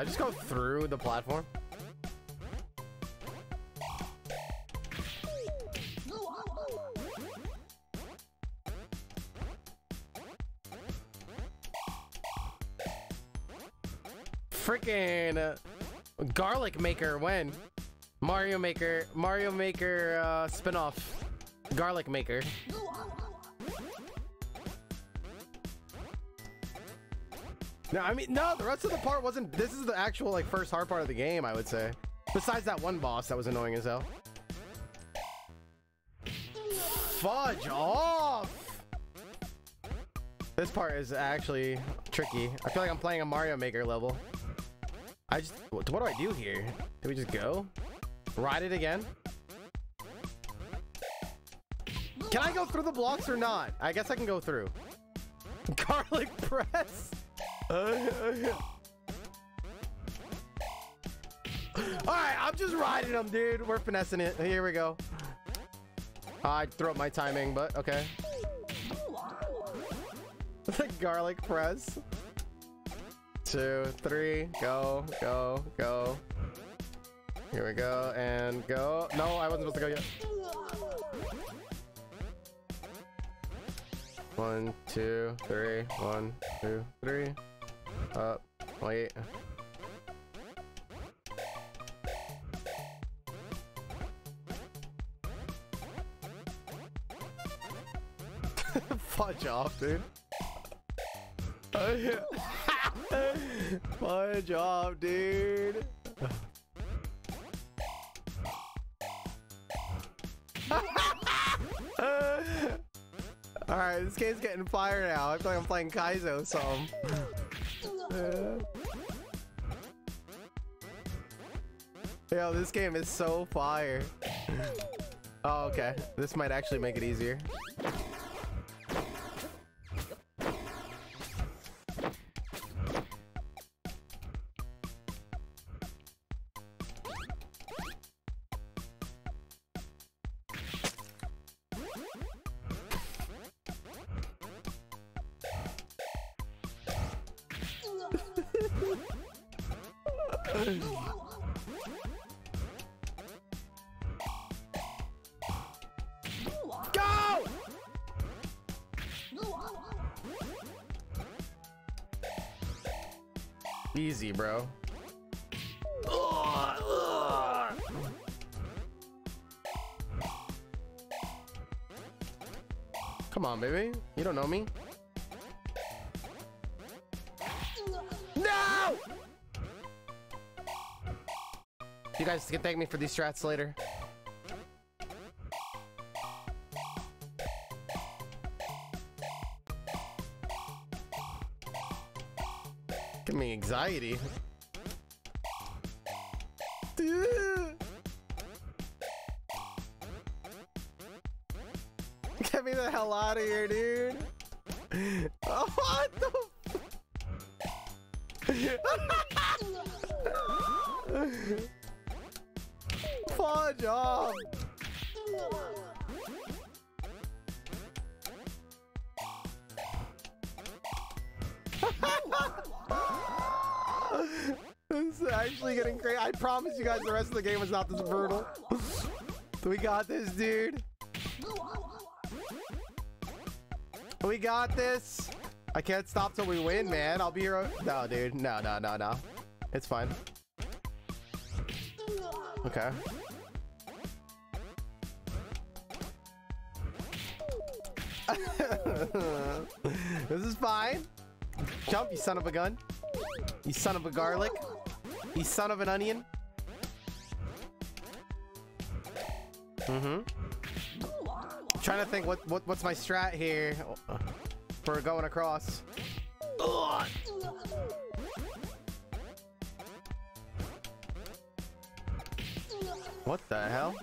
I just go through the platform? Freaking garlic maker when? Mario Maker, Mario Maker uh, spinoff, garlic maker. No, I mean, no, the rest of the part wasn't. This is the actual, like, first hard part of the game, I would say. Besides that one boss that was annoying as hell. Fudge off! This part is actually tricky. I feel like I'm playing a Mario Maker level. I just. What, do I do here? Do we just go? Ride it again? Can I go through the blocks or not? I guess I can go through. Garlic press? Alright, I'm just riding them, dude. We're finessing it. Here we go. I throw up my timing, but okay. the garlic press. Two, three, go, go, go. Here we go, and go. No, I wasn't supposed to go yet. One, two, three. One, two, three. Up. Wait. Fudge off, dude. Fudge off, dude. Alright, this game's getting fire now. I feel like I'm playing Kaizo some. Yo, this game is so fire. Oh, okay. This might actually make it easier. Bro. Come on, baby. You don't know me. No! You guys can thank me for these strats later. Anxiety. Promise you guys the rest of the game is not this brutal. we got this, dude. We got this. I can't stop till we win, man. I'll be here. No, dude. No, no, no, no. It's fine. Okay. this is fine. Jump, you son of a gun. You son of a garlic. You son of an onion. Mm-hmm. Trying to think what, what what's my strat here for going across. Ugh. What the hell?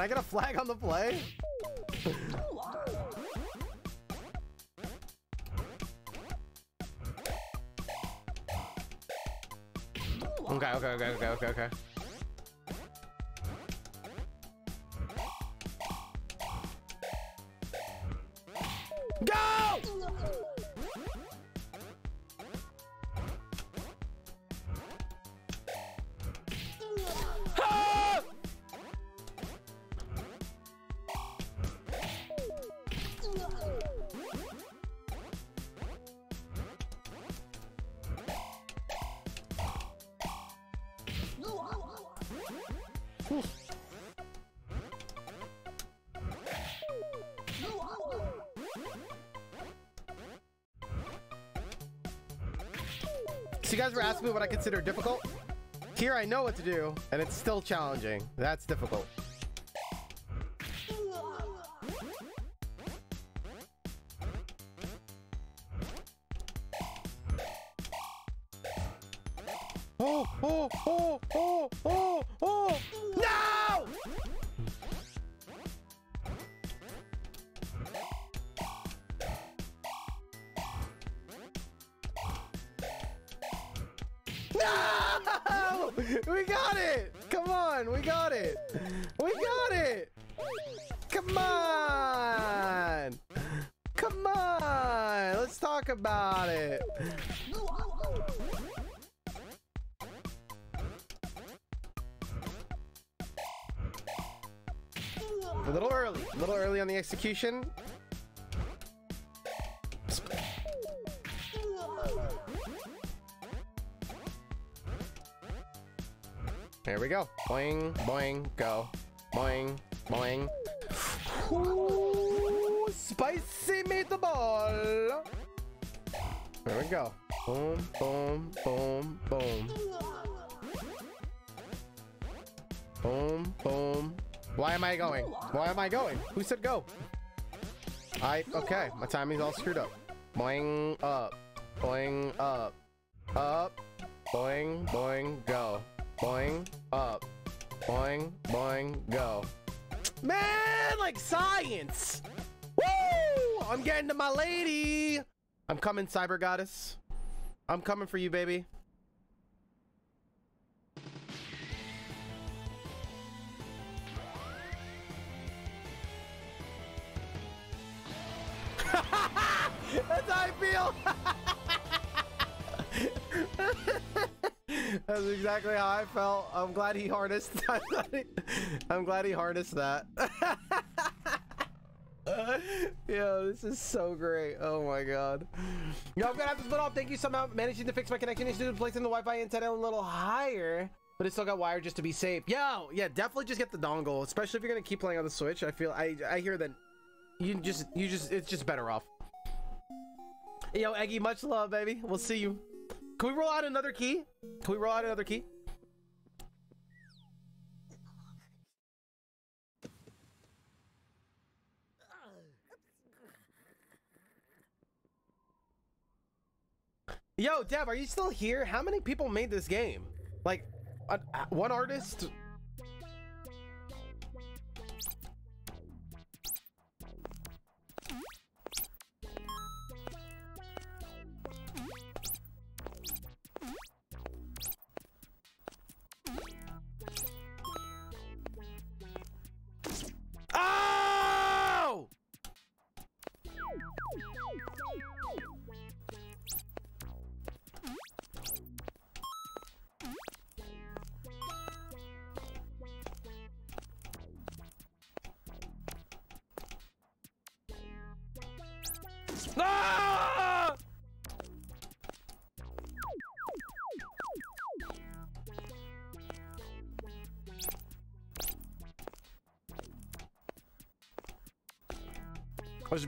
Can I get a flag on the play? Guys were asking me what I consider difficult? Here I know what to do, and it's still challenging. That's difficult. Boing, boing, go. Boing, boing. Ooh, spicy meatball. There we go. Boom, boom, boom, boom. Boom, boom. Why am I going? Why am I going? Who said go? I, okay, my timing's all screwed up. Boing up, boing up, up, my lady! I'm coming, Cyber Goddess. I'm coming for you, baby. That's how I feel. That's exactly how I felt. I'm glad he harnessed. I'm glad he, I'm glad he harnessed that. This is so great. Oh my god. Yo, I'm gonna have to split off. Thank you somehow managing to fix my connection issues and placing the Wi-Fi antenna a little higher. But it still got wired just to be safe. Yo, yeah, definitely just get the dongle, especially if you're gonna keep playing on the Switch. I feel I I hear that you just you just it's just better off. Yo, Eggy, much love, baby. We'll see you. Can we roll out another key? Can we roll out another key? Yo, Dev, are you still here? How many people made this game? Like, one artist?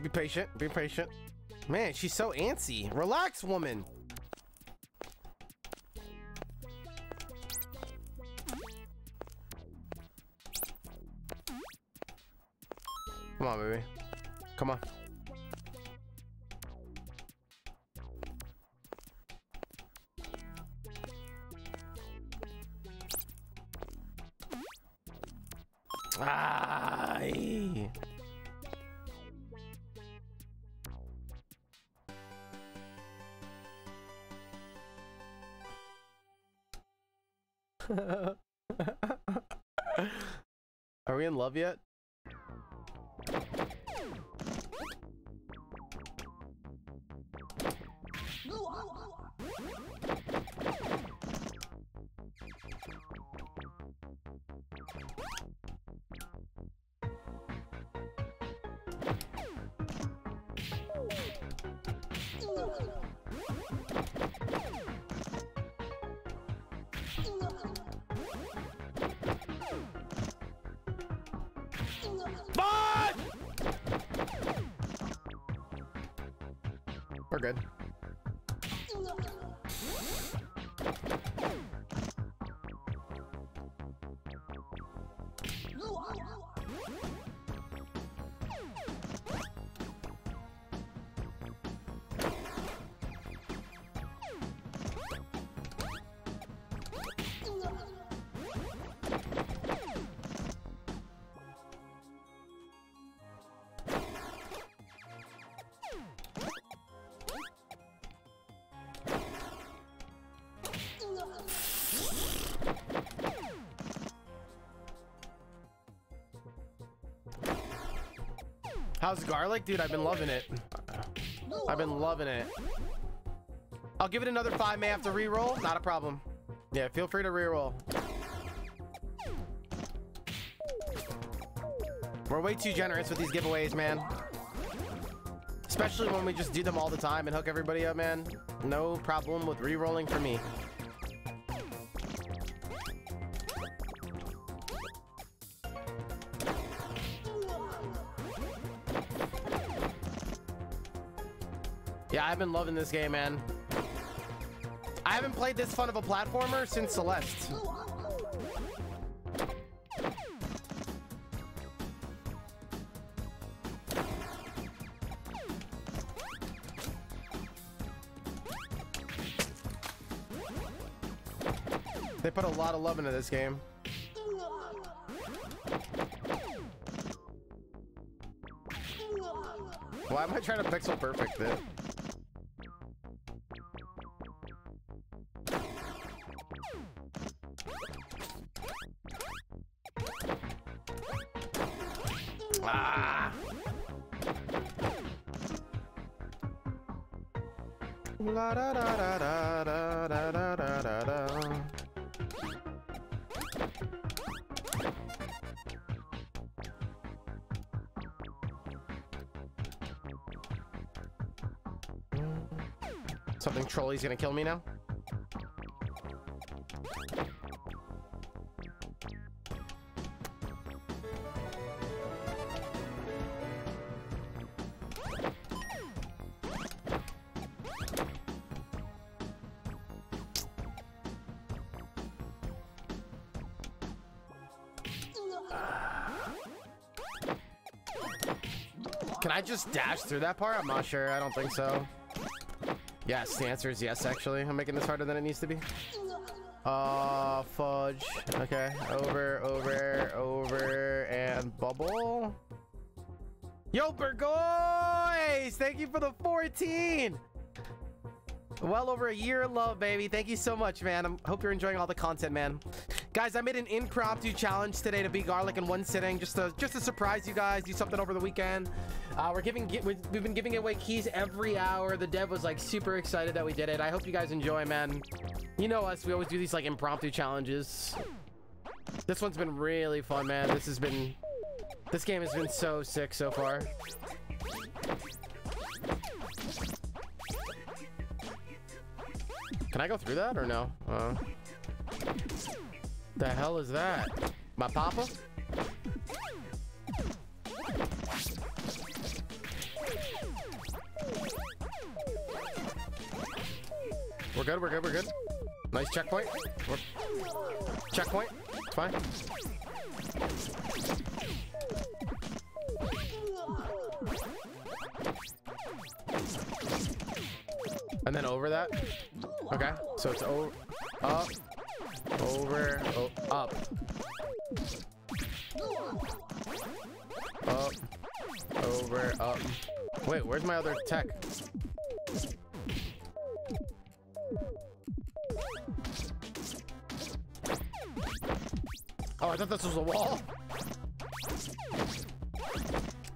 Be patient. Be patient. Man, she's so antsy. Relax, woman. Love yet? How's garlic? Dude, I've been loving it. I've been loving it. I'll give it another five. May have to re-roll. Not a problem. Yeah, feel free to re-roll. We're way too generous with these giveaways, man. Especially when we just do them all the time and hook everybody up, man. No problem with re-rolling for me. I've been loving this game, man. I haven't played this fun of a platformer since Celeste. They put a lot of love into this game. Why am I trying to pixel perfect it? Trolley's gonna kill me now? Can I just dash through that part? I'm not sure. I don't think so. Yes, the answer is yes, actually. I'm making this harder than it needs to be. Uh, fudge. Okay, over, over, over, and bubble. Yo, Burgoyes! Thank you for the 14! Well over a year of love, baby. Thank you so much, man. I hope you're enjoying all the content, man. Guys, I made an impromptu challenge today to be garlic in one sitting, just to just to surprise you guys. Do something over the weekend. Uh, we're giving we've been giving away keys every hour. The dev was like super excited that we did it. I hope you guys enjoy, man. You know us. We always do these like impromptu challenges. This one's been really fun, man. This has been this game has been so sick so far. Can I go through that or no? Uh, the hell is that? My papa? Good, we're good, we're good. Nice checkpoint. We're... Checkpoint. It's fine. And then over that. Okay, so it's over, up, over, oh, up, up, over, up. Wait, where's my other tech? Thought this was a wall.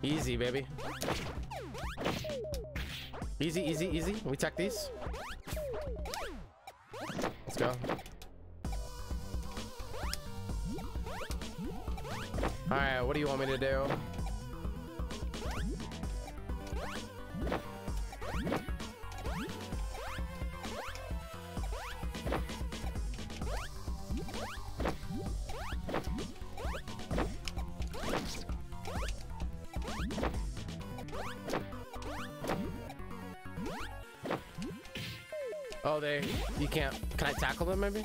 Easy, baby. Easy, easy, easy. We tech these. Let's go. Alright, what do you want me to do? Tackle them, maybe?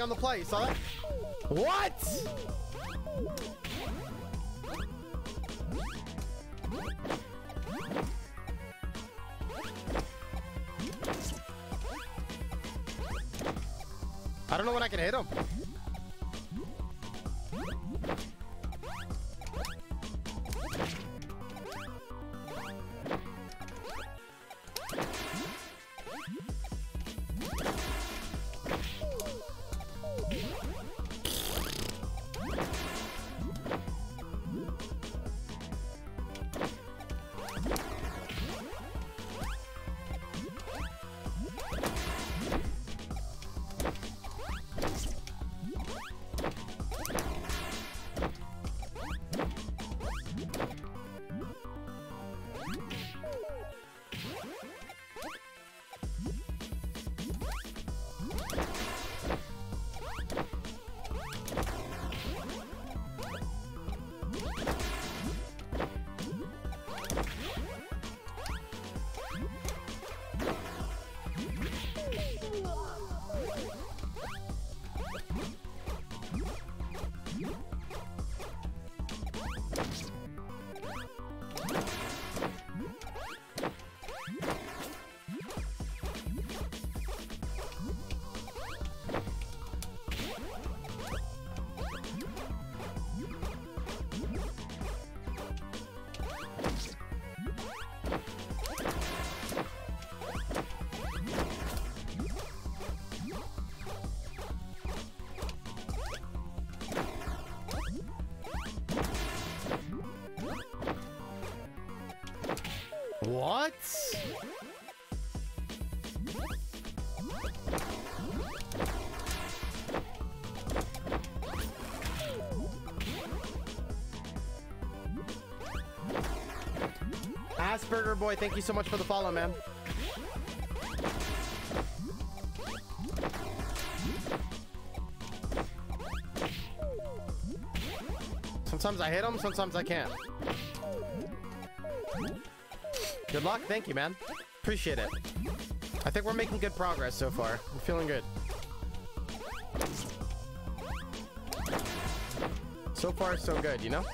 On the play. Saw that? What? Asperger boy, thank you so much for the follow, man. Sometimes I hit him, sometimes I can't. Good luck. Thank you, man. Appreciate it. I think we're making good progress so far. I'm feeling good. So far, so good, you know?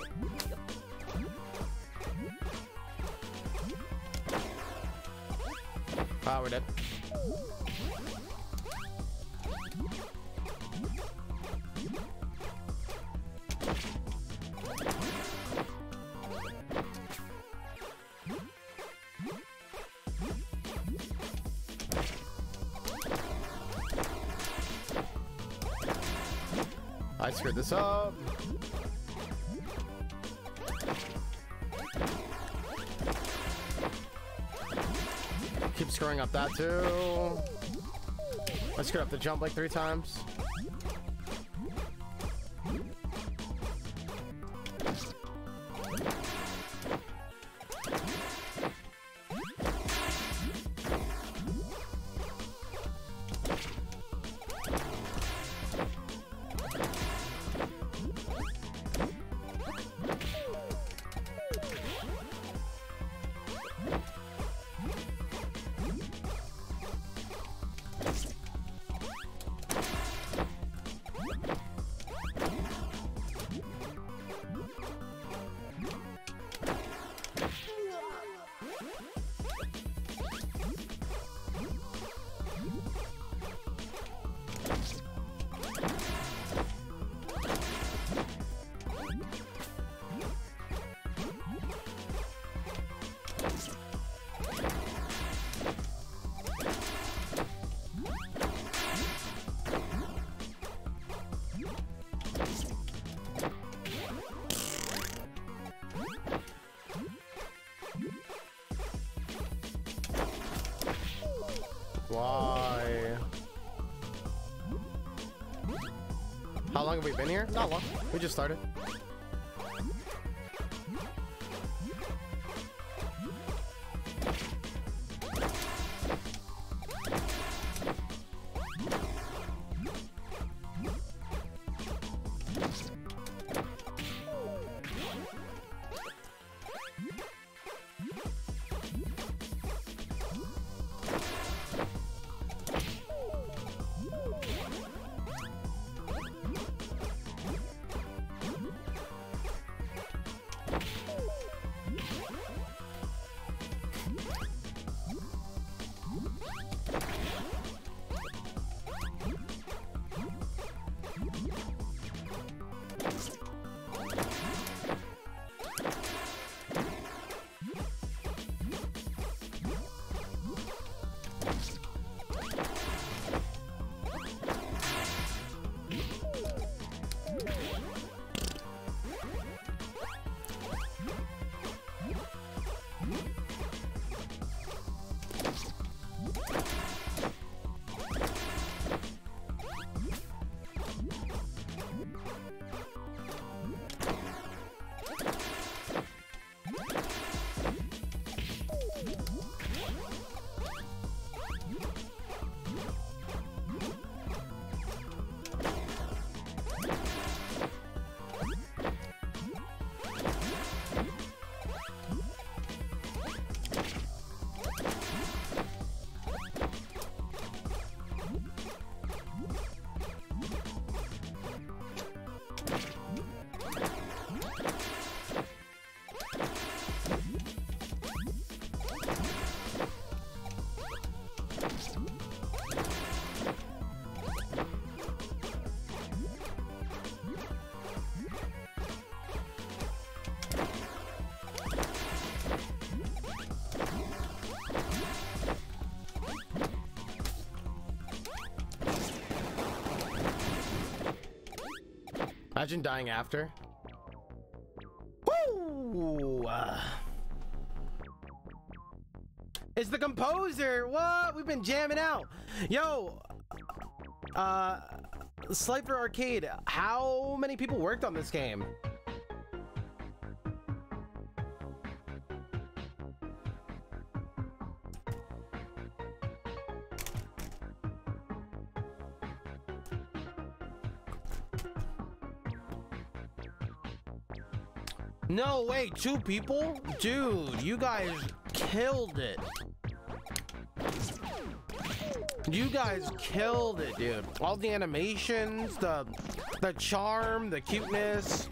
I screwed up the jump like three times. Been here? Not long. We just started. Imagine dying after. Woo! Uh, it's the composer. What? We've been jamming out. Yo, uh, Slifer Arcade. How many people worked on this game? No way, two people? Dude, you guys killed it. You guys killed it, dude. All the animations, the the charm, the cuteness,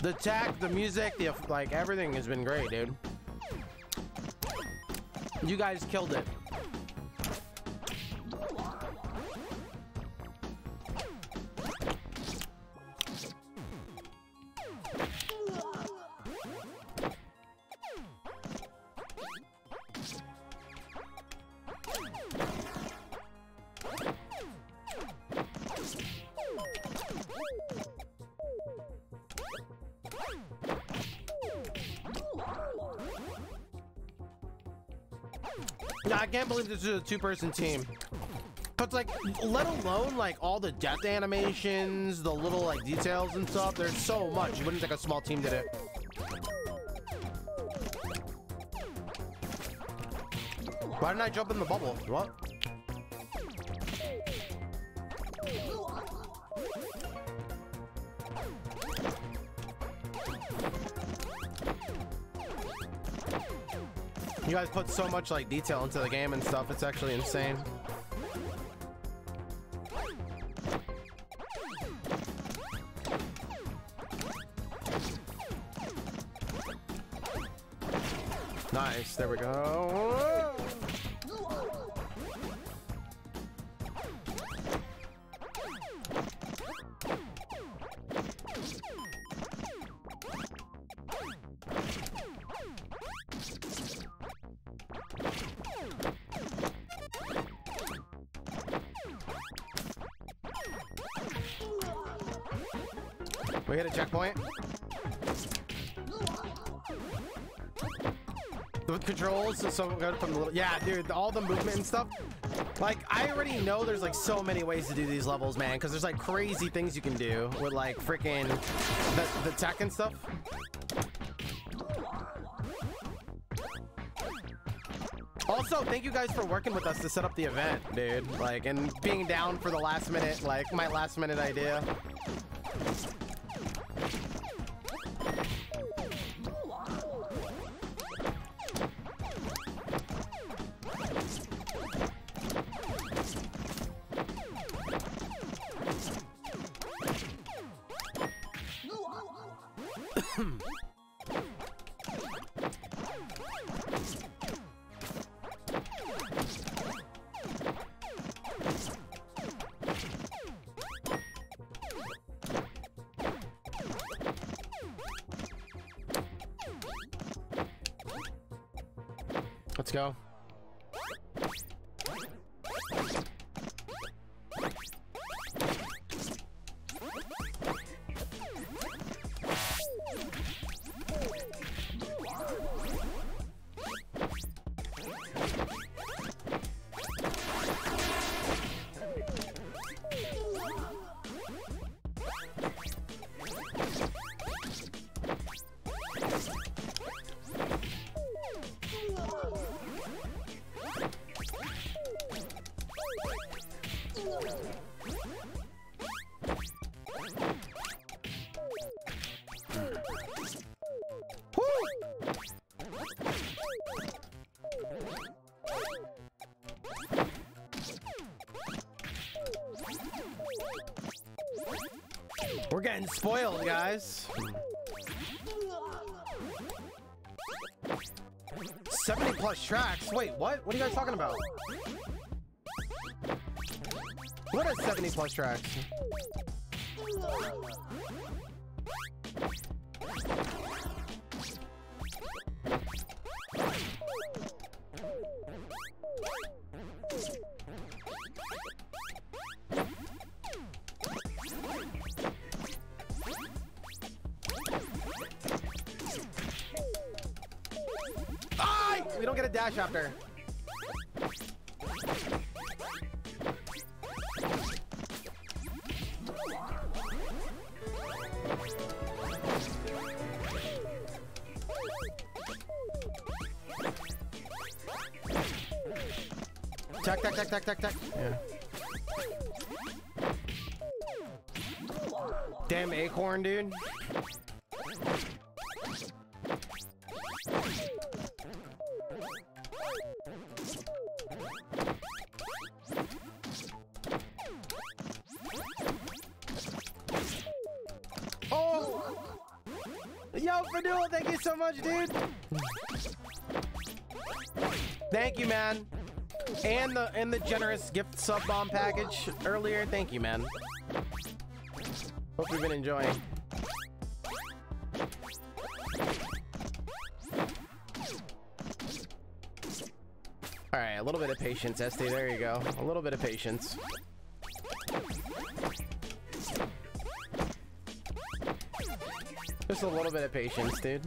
the tech, the music, the like everything has been great, dude. You guys killed it. This is a two-person team. But like, let alone like all the death animations, the little like details and stuff. There's so much. You wouldn't a small team did it. Why didn't I jump in the bubble? What? You guys put so much like detail into the game and stuff. It's actually insane. So good from the little yeah, dude. All the movement and stuff. Like I already know there's like so many ways to do these levels, man. Because there's like crazy things you can do with like freaking the, the tech and stuff. Also, thank you guys for working with us to set up the event, dude. Like, and being down for the last minute, like my last minute idea. Spoiled, guys. 70 plus tracks. Wait, what? What are you guys talking about? What is 70 plus tracks? After. Tack, tack, tack, tack, tack, tack. Yeah. Sub bomb package earlier. Thank you, man. Hope you've been enjoying. All right, a little bit of patience, Esty. There you go. A little bit of patience. Just a little bit of patience, dude.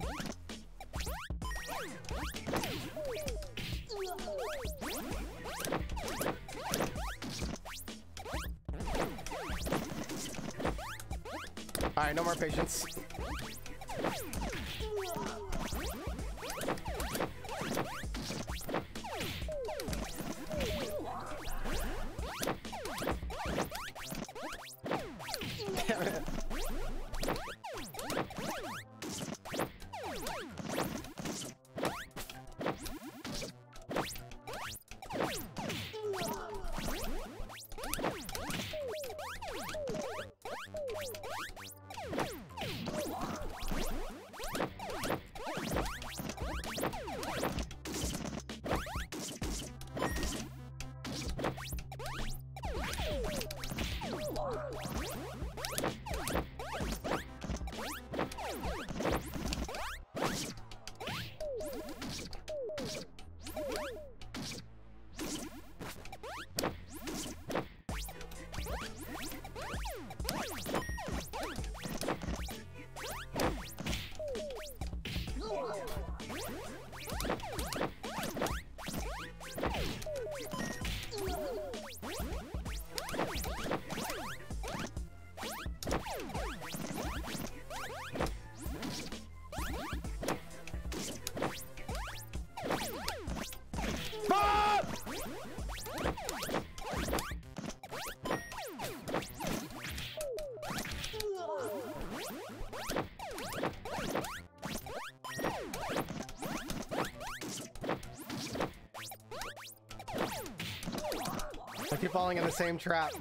Falling in the same trap.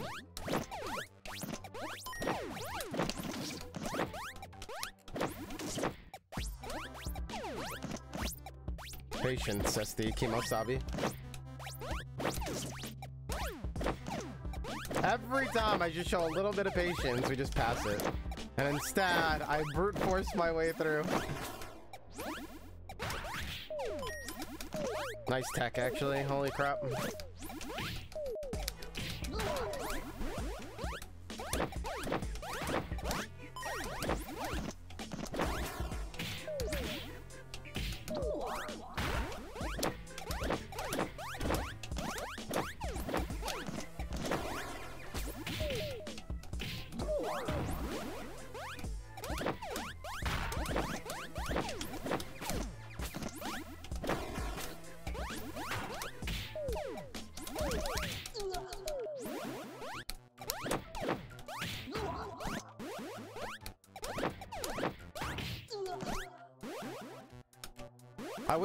Patience, says the Kimosabi. Every time I just show a little bit of patience, we just pass it. And instead, I brute force my way through. Nice tech, actually. Holy crap.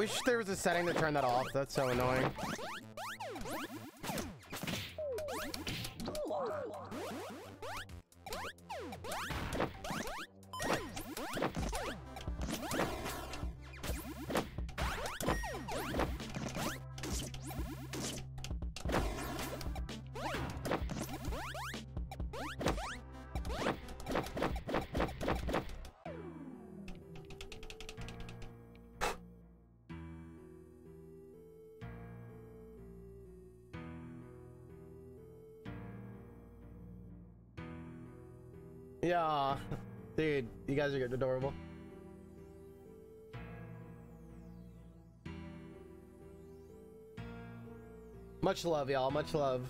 Wish there was a setting to turn that off. That's so annoying. Much love, y'all. Much love.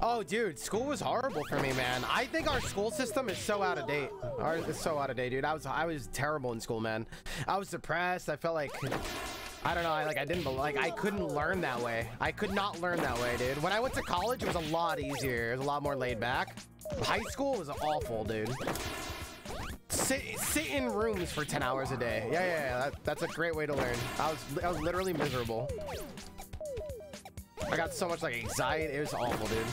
Oh, dude, school was horrible for me, man. I think our school system is so out of date. Ours so out of date, dude. I was I was terrible in school, man. I was depressed. I felt like I don't know. I like I didn't like I couldn't learn that way. I could not learn that way, dude. When I went to college, it was a lot easier. It was a lot more laid back. High school was awful, dude. Sit, sit in rooms for 10 hours a day. Yeah, yeah, yeah. That, that's a great way to learn. I was, I was literally miserable. I got so much like anxiety. It was awful, dude.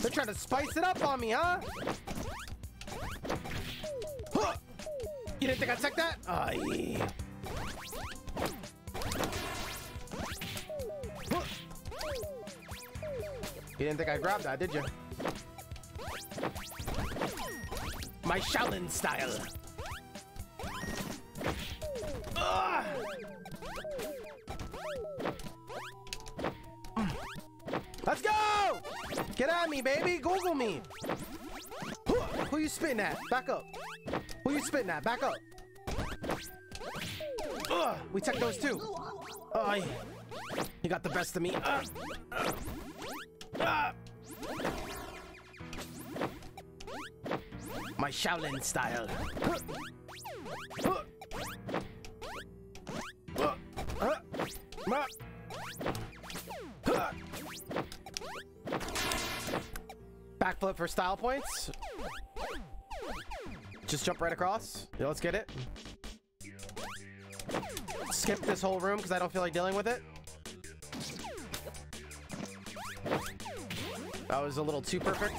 They're trying to spice it up on me, huh? Grab that, did you? My Shaolin style. Ugh! Let's go! Get on me, baby. Google me. Who you spitting at? Back up. Who you spitting at? Back up. Ugh, we took those too. Oh, you got the best of me. Uh, Shaolin style. Backflip for style points. Just jump right across. Yeah, let's get it. Skip this whole room because I don't feel like dealing with it. That was a little too perfect.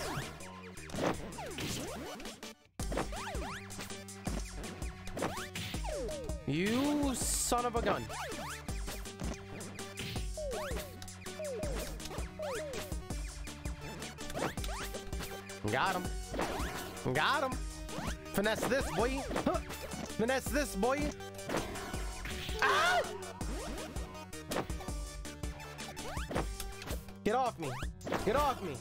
Son of a gun. Got him. Got him. Finesse this, boy. Huh. Finesse this, boy. Ow! Get off me. Get off me.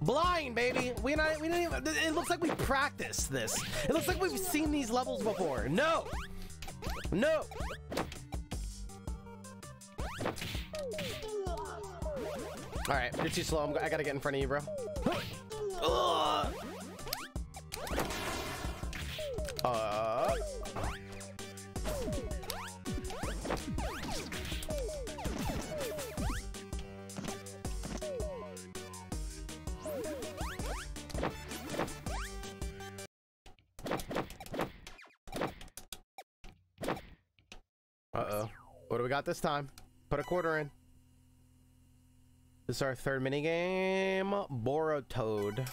Blind, baby. We not. We didn't even. It looks like we practiced this. It looks like we've seen these levels before. No. No. All right, you're too slow. I'm, I gotta get in front of you, bro. Uh. Got this time? Put a quarter in. This is our third minigame. Borotoad.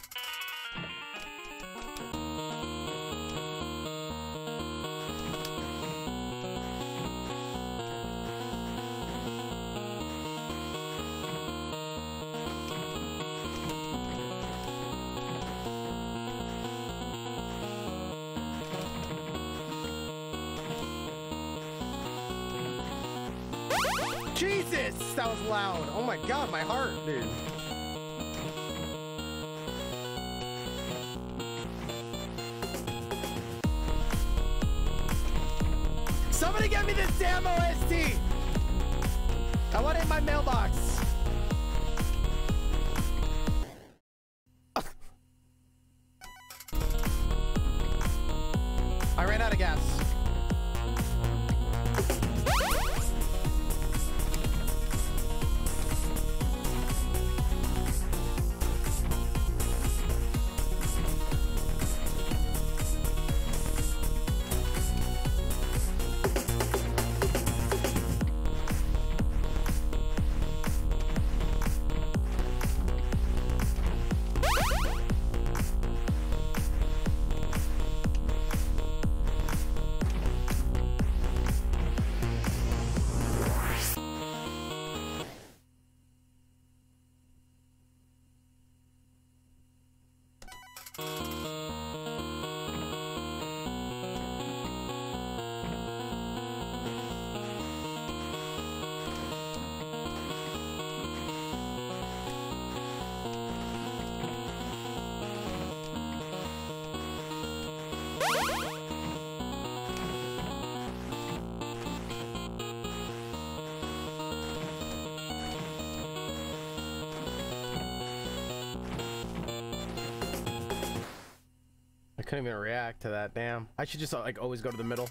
That was loud. Oh my god, my heart, dude. Somebody get me this damn OST. I want it in my mailbox. Couldn't even react to that. Damn. I should just like always go to the middle.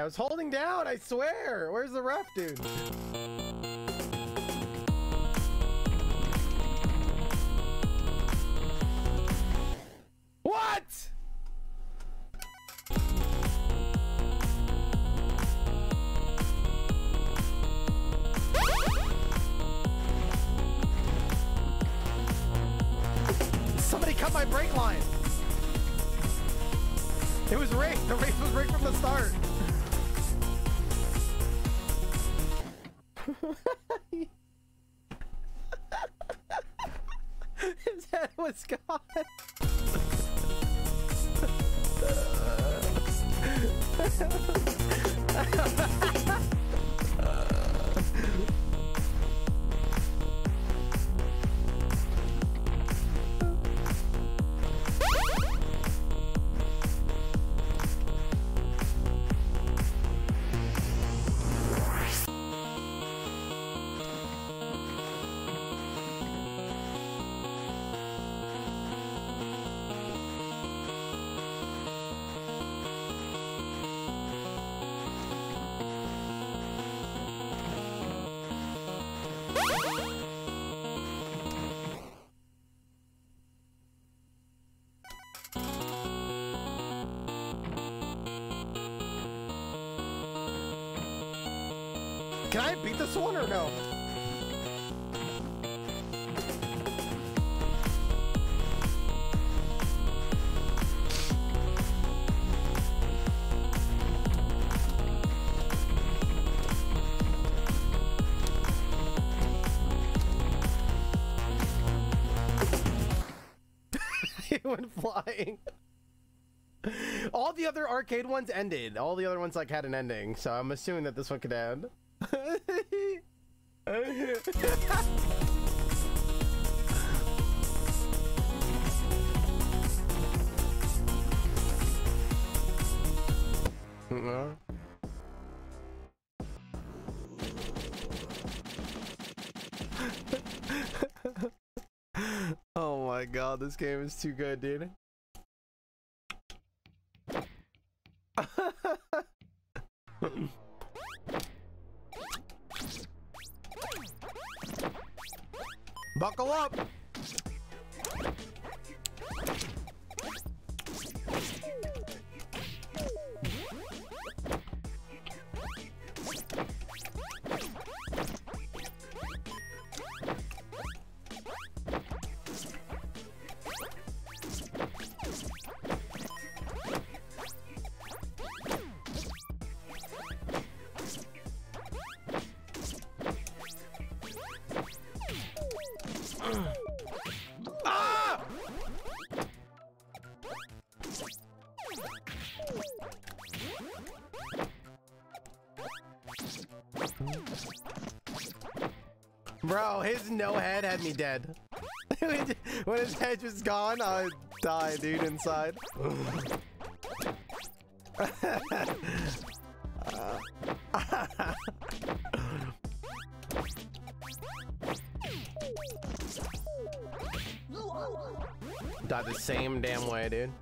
I was holding down, I swear. Where's the ref, dude? What? Somebody cut my brake line. It was rigged. The race was rigged from the start. His head was gone. All the other arcade ones ended. All the other ones like had an ending, so I'm assuming that this one could end. Oh my god, this game is too good, dude. Buckle up! No head had me dead. when his head was gone, I died, dude, inside. Died the same damn way, dude.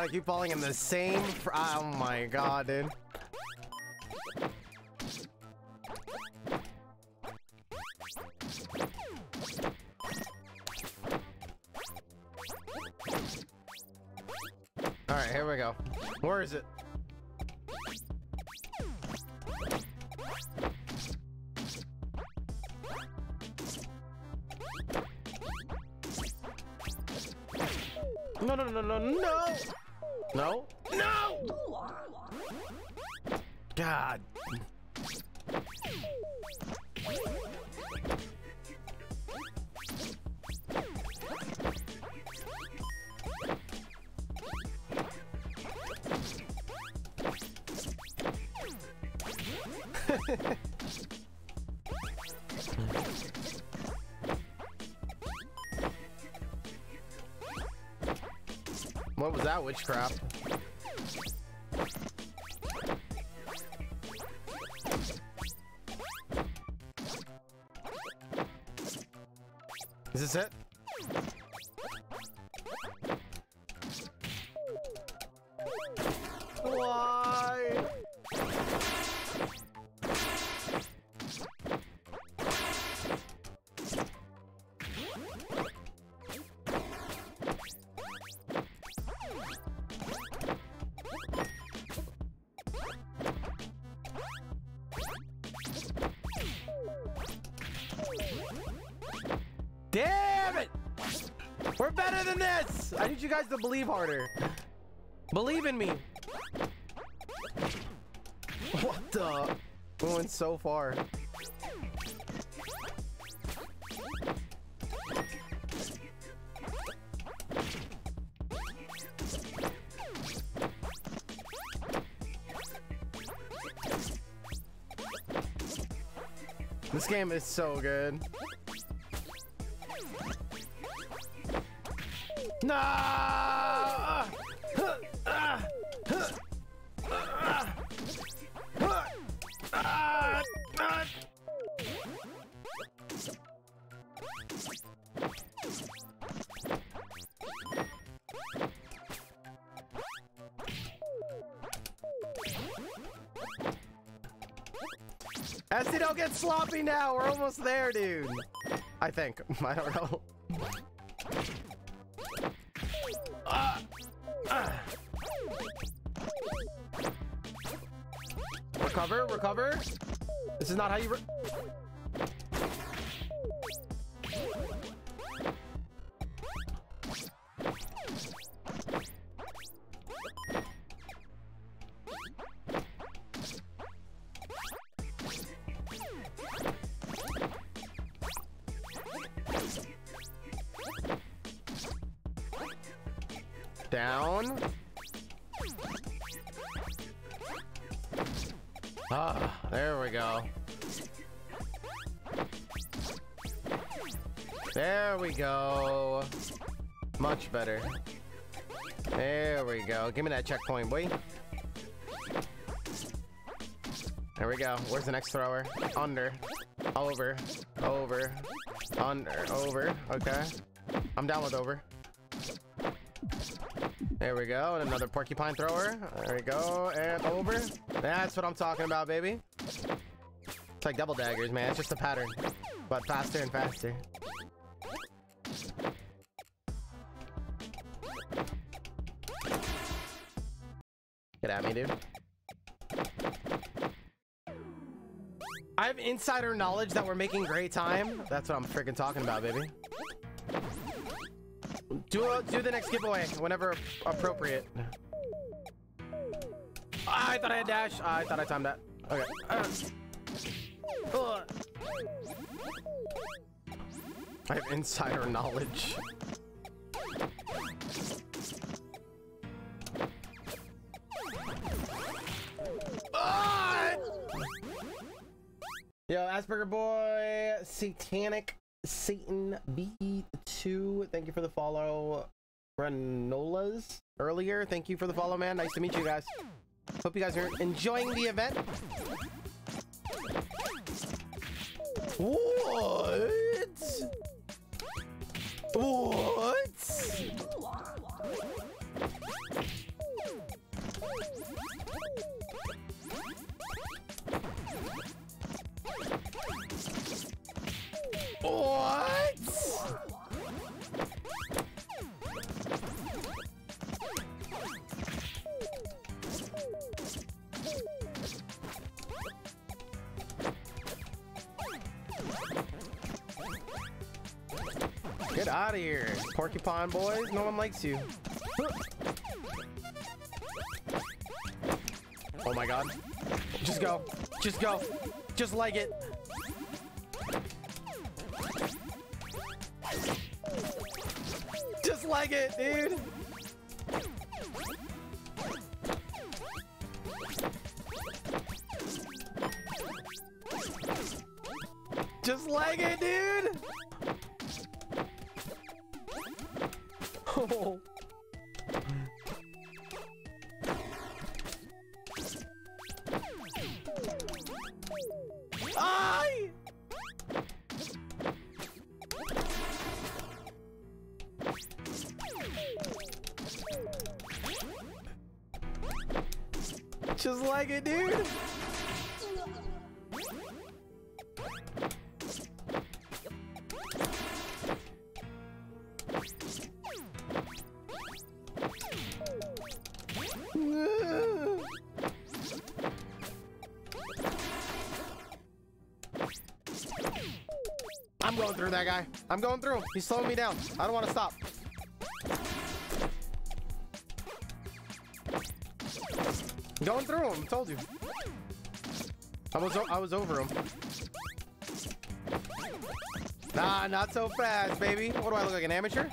God, I keep falling in the same. Oh my god, dude. What need you guys to believe harder. Believe in me. What the? We went so far. This game is so good. Sloppy now. We're almost there, dude. I think. I don't know. Ah! Ah! Recover, recover. This is not how you. Better. There we go. Give me that checkpoint, boy. There we go. Where's the next thrower? Under. Over. Over. Under. Over. Okay. I'm down with over. There we go. And another porcupine thrower. There we go. And over. That's what I'm talking about, baby. It's like double daggers, man. It's just a pattern. But faster and faster. Insider knowledge that we're making great time. That's what I'm freaking talking about, baby. Do a, do the next giveaway whenever appropriate. I thought I had dash. I thought I timed that. Okay. Uh. I have insider knowledge. Yo, Asperger boy, satanic Satan B2. Thank you for the follow. Granolas earlier. Thank you for the follow, man. Nice to meet you guys. Hope you guys are enjoying the event. What? What? What? Get out of here, porcupine boys. No one likes you. Oh my god. Just go. Just go. Just like it. Just like it, dude. Just like it, dude. Oh. Just like it, dude. I'm going through that guy. I'm going through. He's slowing me down. I don't want to stop. Going through him. Told you. I was I was over him. Nah, not so fast, baby. What do I look like, an amateur?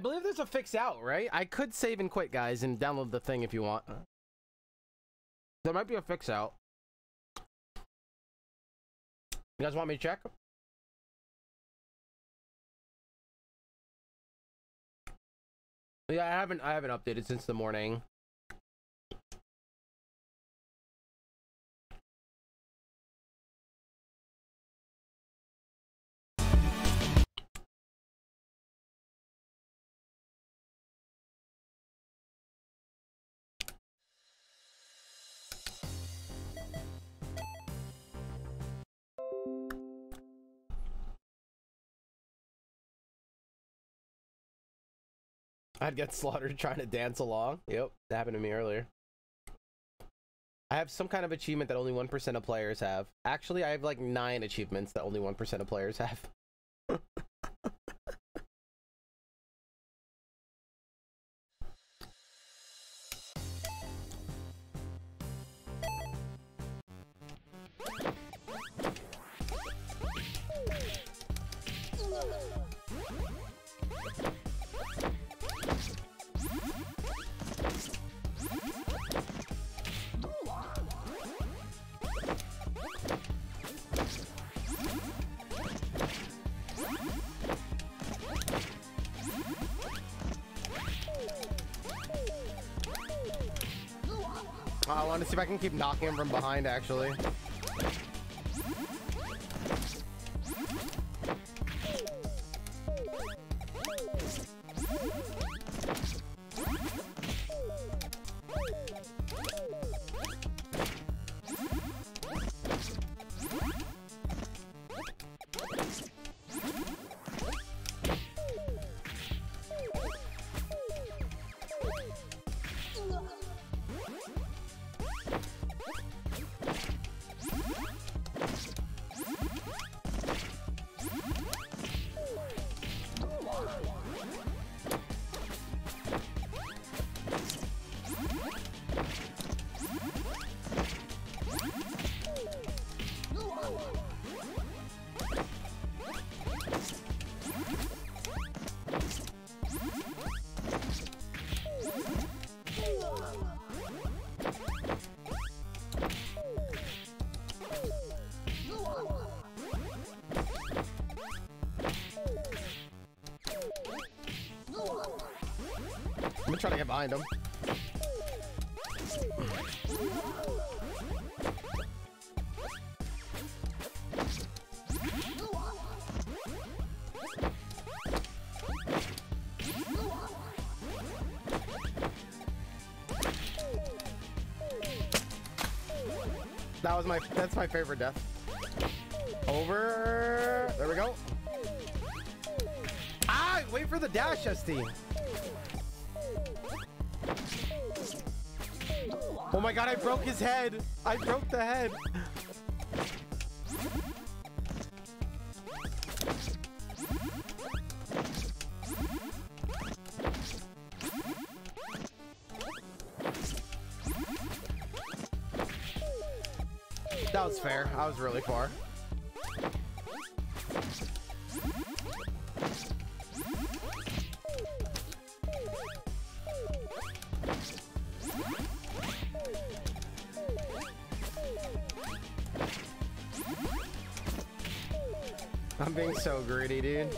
Believe there's a fix out, right? I could save and quit, guys, and download the thing if you want. There might be a fix out. You guys want me to check? Yeah, I haven't I haven't updated since the morning. I'd get slaughtered trying to dance along. Yep, that happened to me earlier. I have some kind of achievement that only 1% of players have. Actually, I have like 9 achievements that only 1% of players have. Can keep knocking him from behind, actually. That's my favorite death. Over, there we go. Ah, wait for the dash, ST. Oh my god, I broke his head. I broke the head. Fair. I was really far. I'm being so greedy, dude.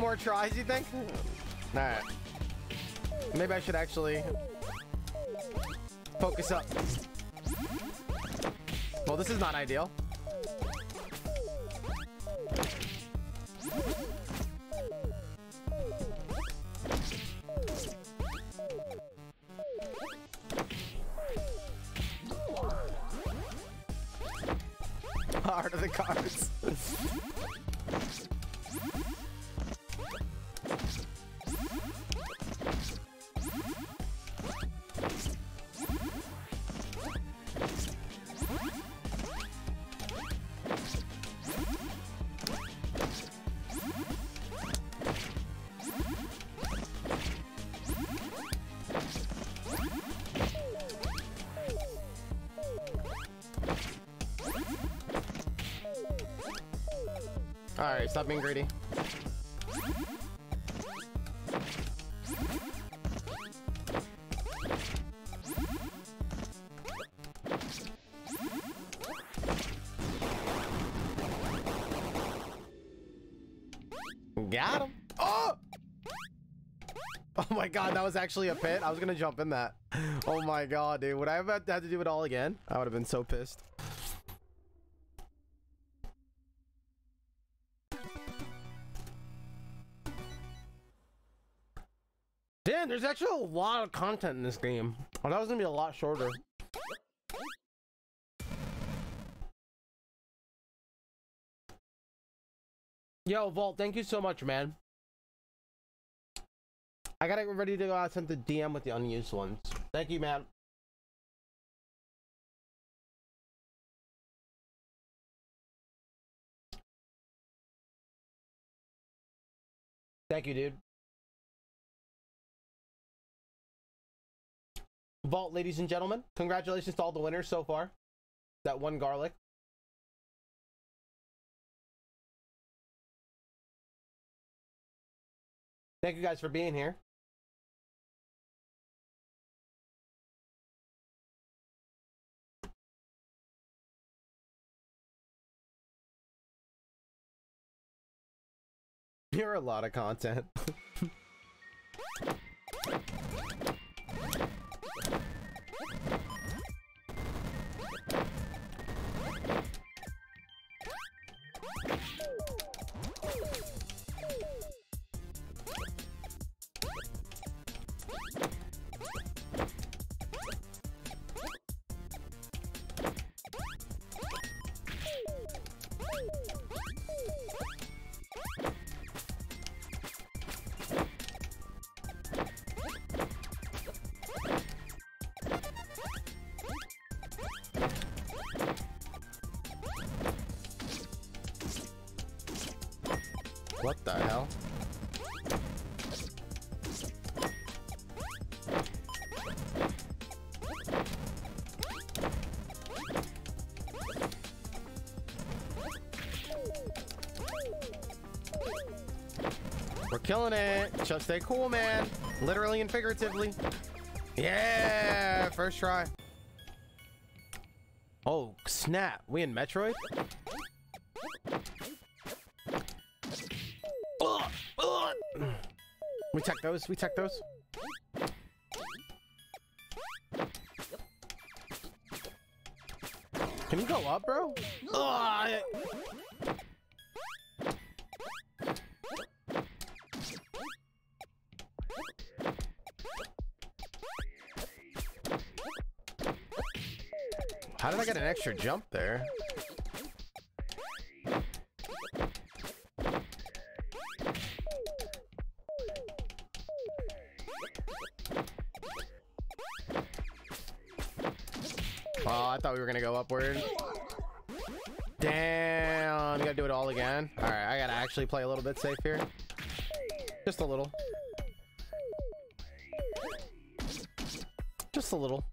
More tries, you think? Alright. Maybe I should actually focus up. Well, this is not ideal. Stop being greedy. Got him. Oh! Oh my god, that was actually a pit. I was gonna jump in that. Oh my god, dude. Would I have had to do it all again? I would have been so pissed. Actually a lot of content in this game. Oh, that was gonna be a lot shorter. Yo, Vault, thank you so much, man. I gotta get ready to go out send the DM with the unused ones. Thank you, man. Thank you, dude. Vault, ladies and gentlemen, congratulations to all the winners so far. That one garlic. Thank you guys for being here. You're a lot of content. killing it. Just stay cool, man. Literally and figuratively. Yeah, first try. Oh, snap. We in Metroid? Ugh, ugh. We tech those, we tech those. Can you go up, bro? Ugh. Extra jump there? Oh, I thought we were gonna go upward. Damn, gotta do it all again. All right, I gotta actually play a little bit safe here. Just a little. Just a little.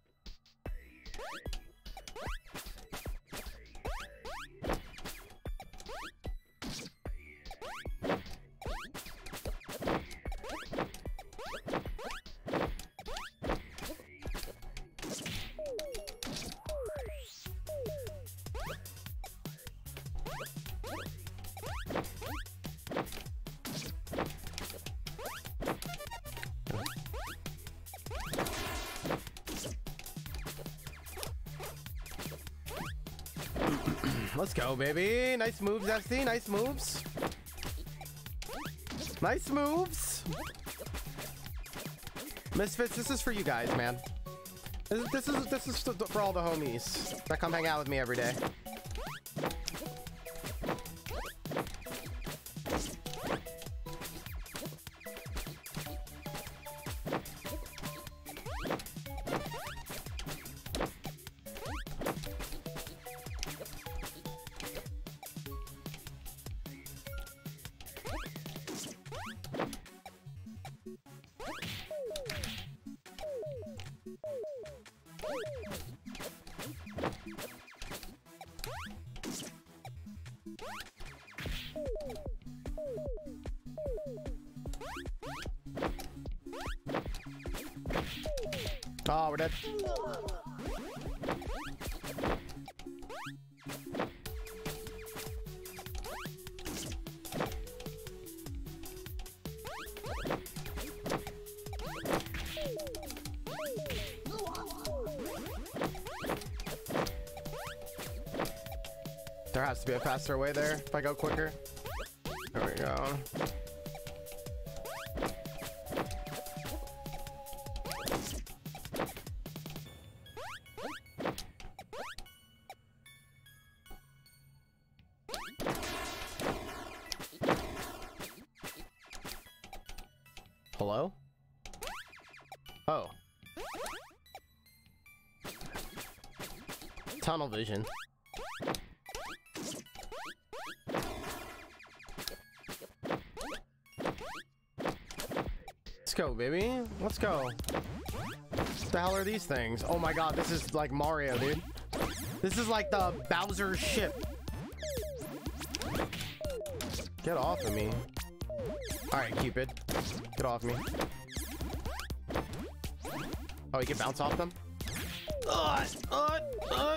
Go, baby. Nice moves, FC. Nice moves. Nice moves. Misfits, this is for you guys, man. This is this is, this is for all the homies that come hang out with me every day. A faster way there if I go quicker. There we go. Hello? Oh. Tunnel vision. Baby. Let's go. What the hell are these things? Oh my god, this is like Mario, dude. This is like the Bowser ship. Get off of me. Alright, Cupid. Get off me. Oh, you can bounce off them? Uh, uh, uh.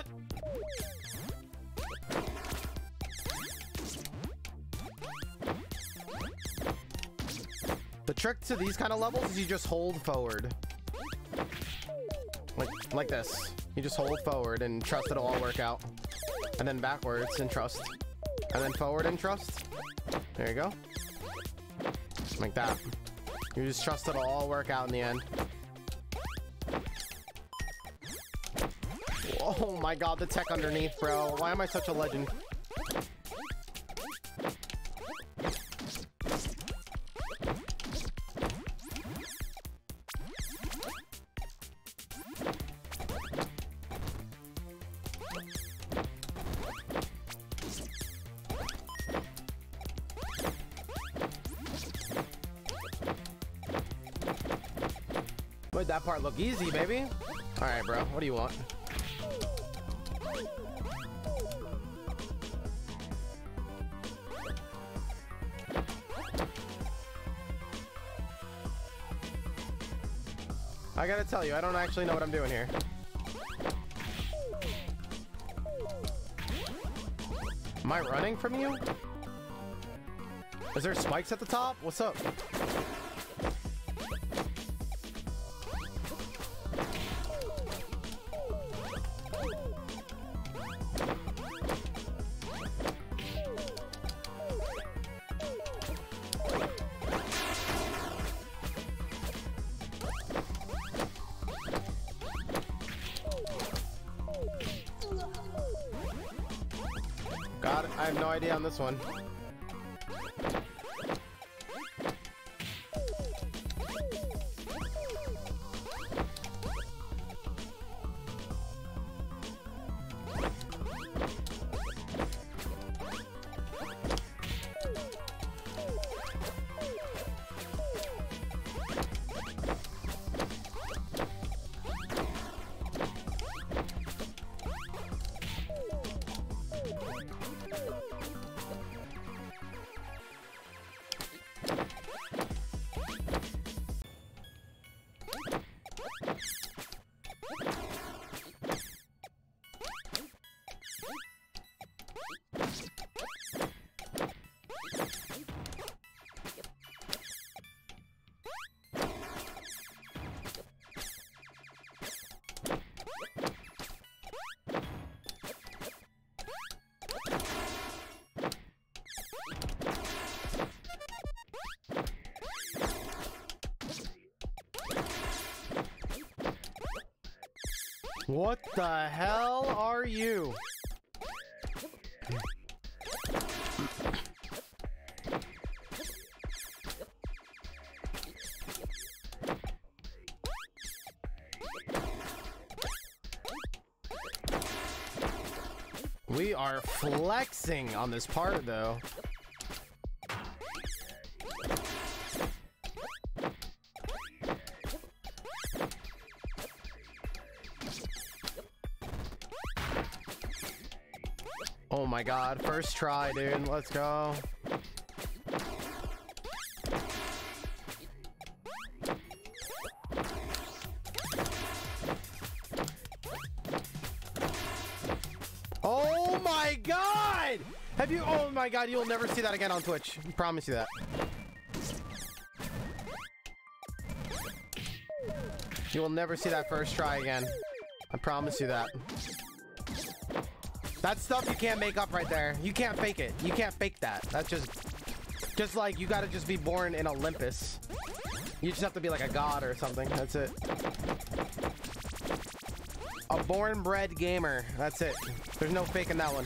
Trick to these kind of levels is you just hold forward. Like, like this. You just hold forward and trust it'll all work out. And then backwards and trust. And then forward and trust. There you go. Like that. You just trust it'll all work out in the end. Oh my god, the tech underneath, bro. Why am I such a legend? That part look easy, baby. All right, bro. What do you want? I gotta tell you, I don't actually know what I'm doing here. Am I running from you? Is there spikes at the top? What's up? This one. The hell are you? We are flexing on this part though. God, first try, dude. Let's go. Oh my god! Have you? Oh my god, you'll never see that again on Twitch. I promise you that. You will never see that first try again. I promise you that. That's stuff you can't make up right there. You can't fake it. You can't fake that. That's just, just like you gotta just be born in Olympus. You just have to be like a god or something. That's it. A born bred gamer. That's it. There's no faking that one.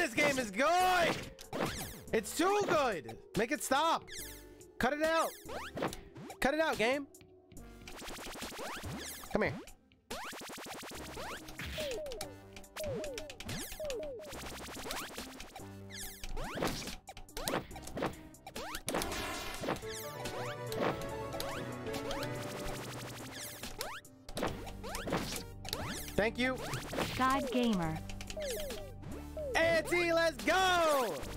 This game is good! It's too good! Make it stop! Cut it out! Cut it out, game! Come here. Thank you. God Gamer. Let's go!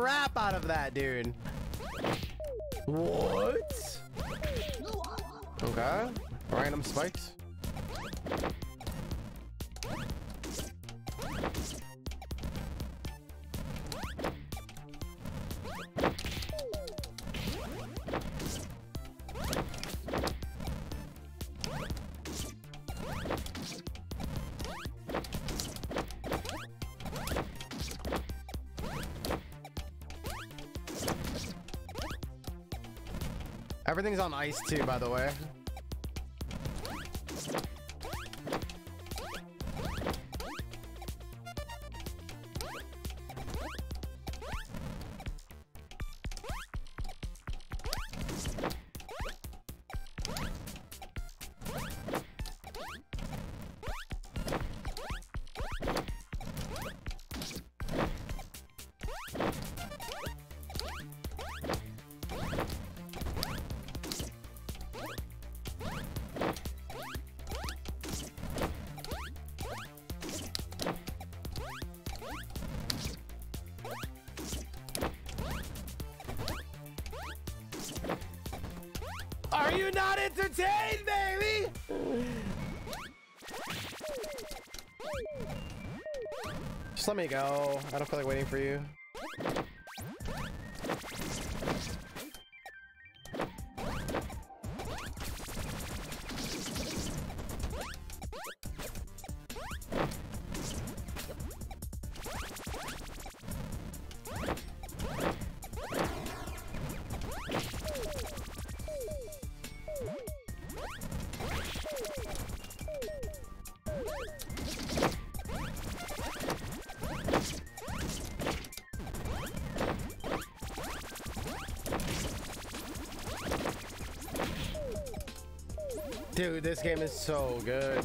Crap out of that, dude. What? Okay. Random spikes. Everything's on ice too, by the way. Go. I don't feel like waiting for you. Dude, this game is so good.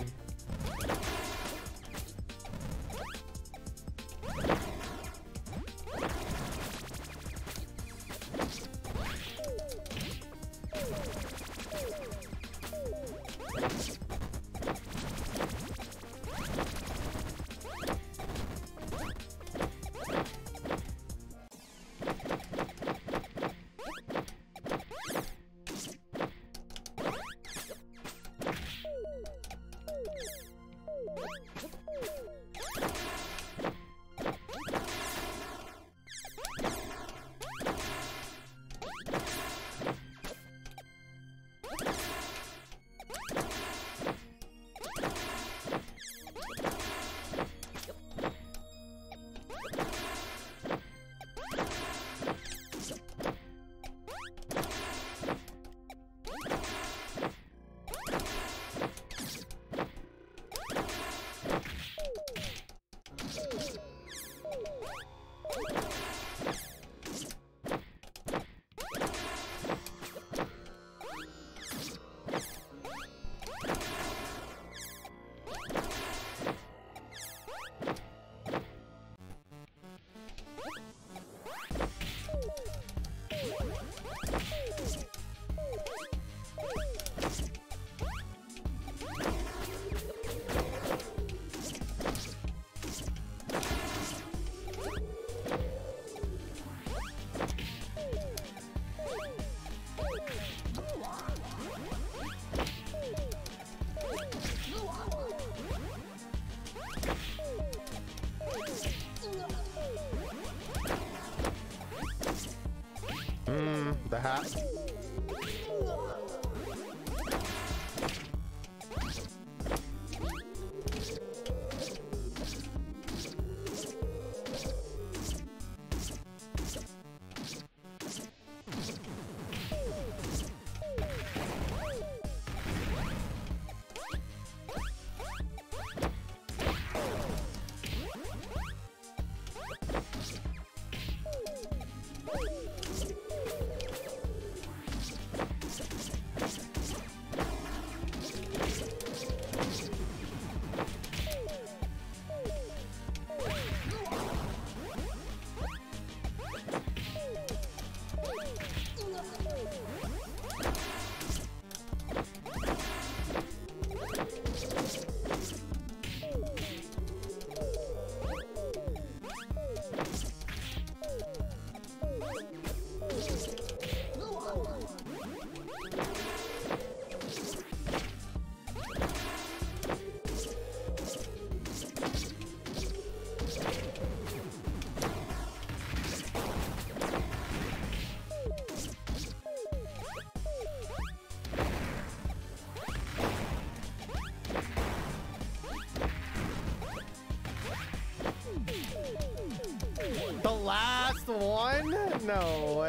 The last one? No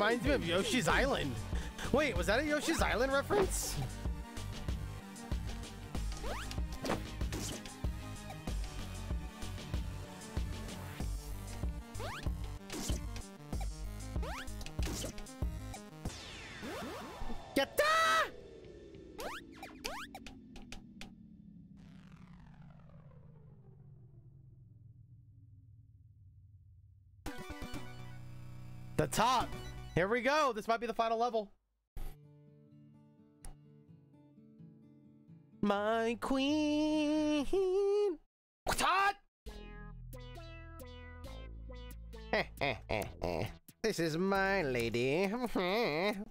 Reminds me of Yoshi's Island. Wait, was that a Yoshi's Island reference? We go. This might be the final level. My queen. What? this is my lady.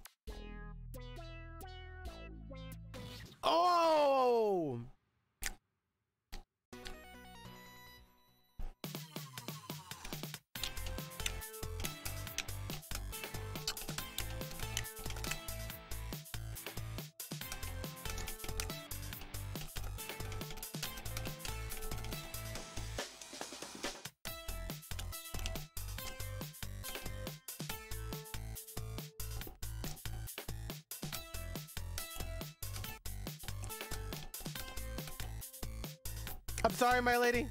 sorry, my lady.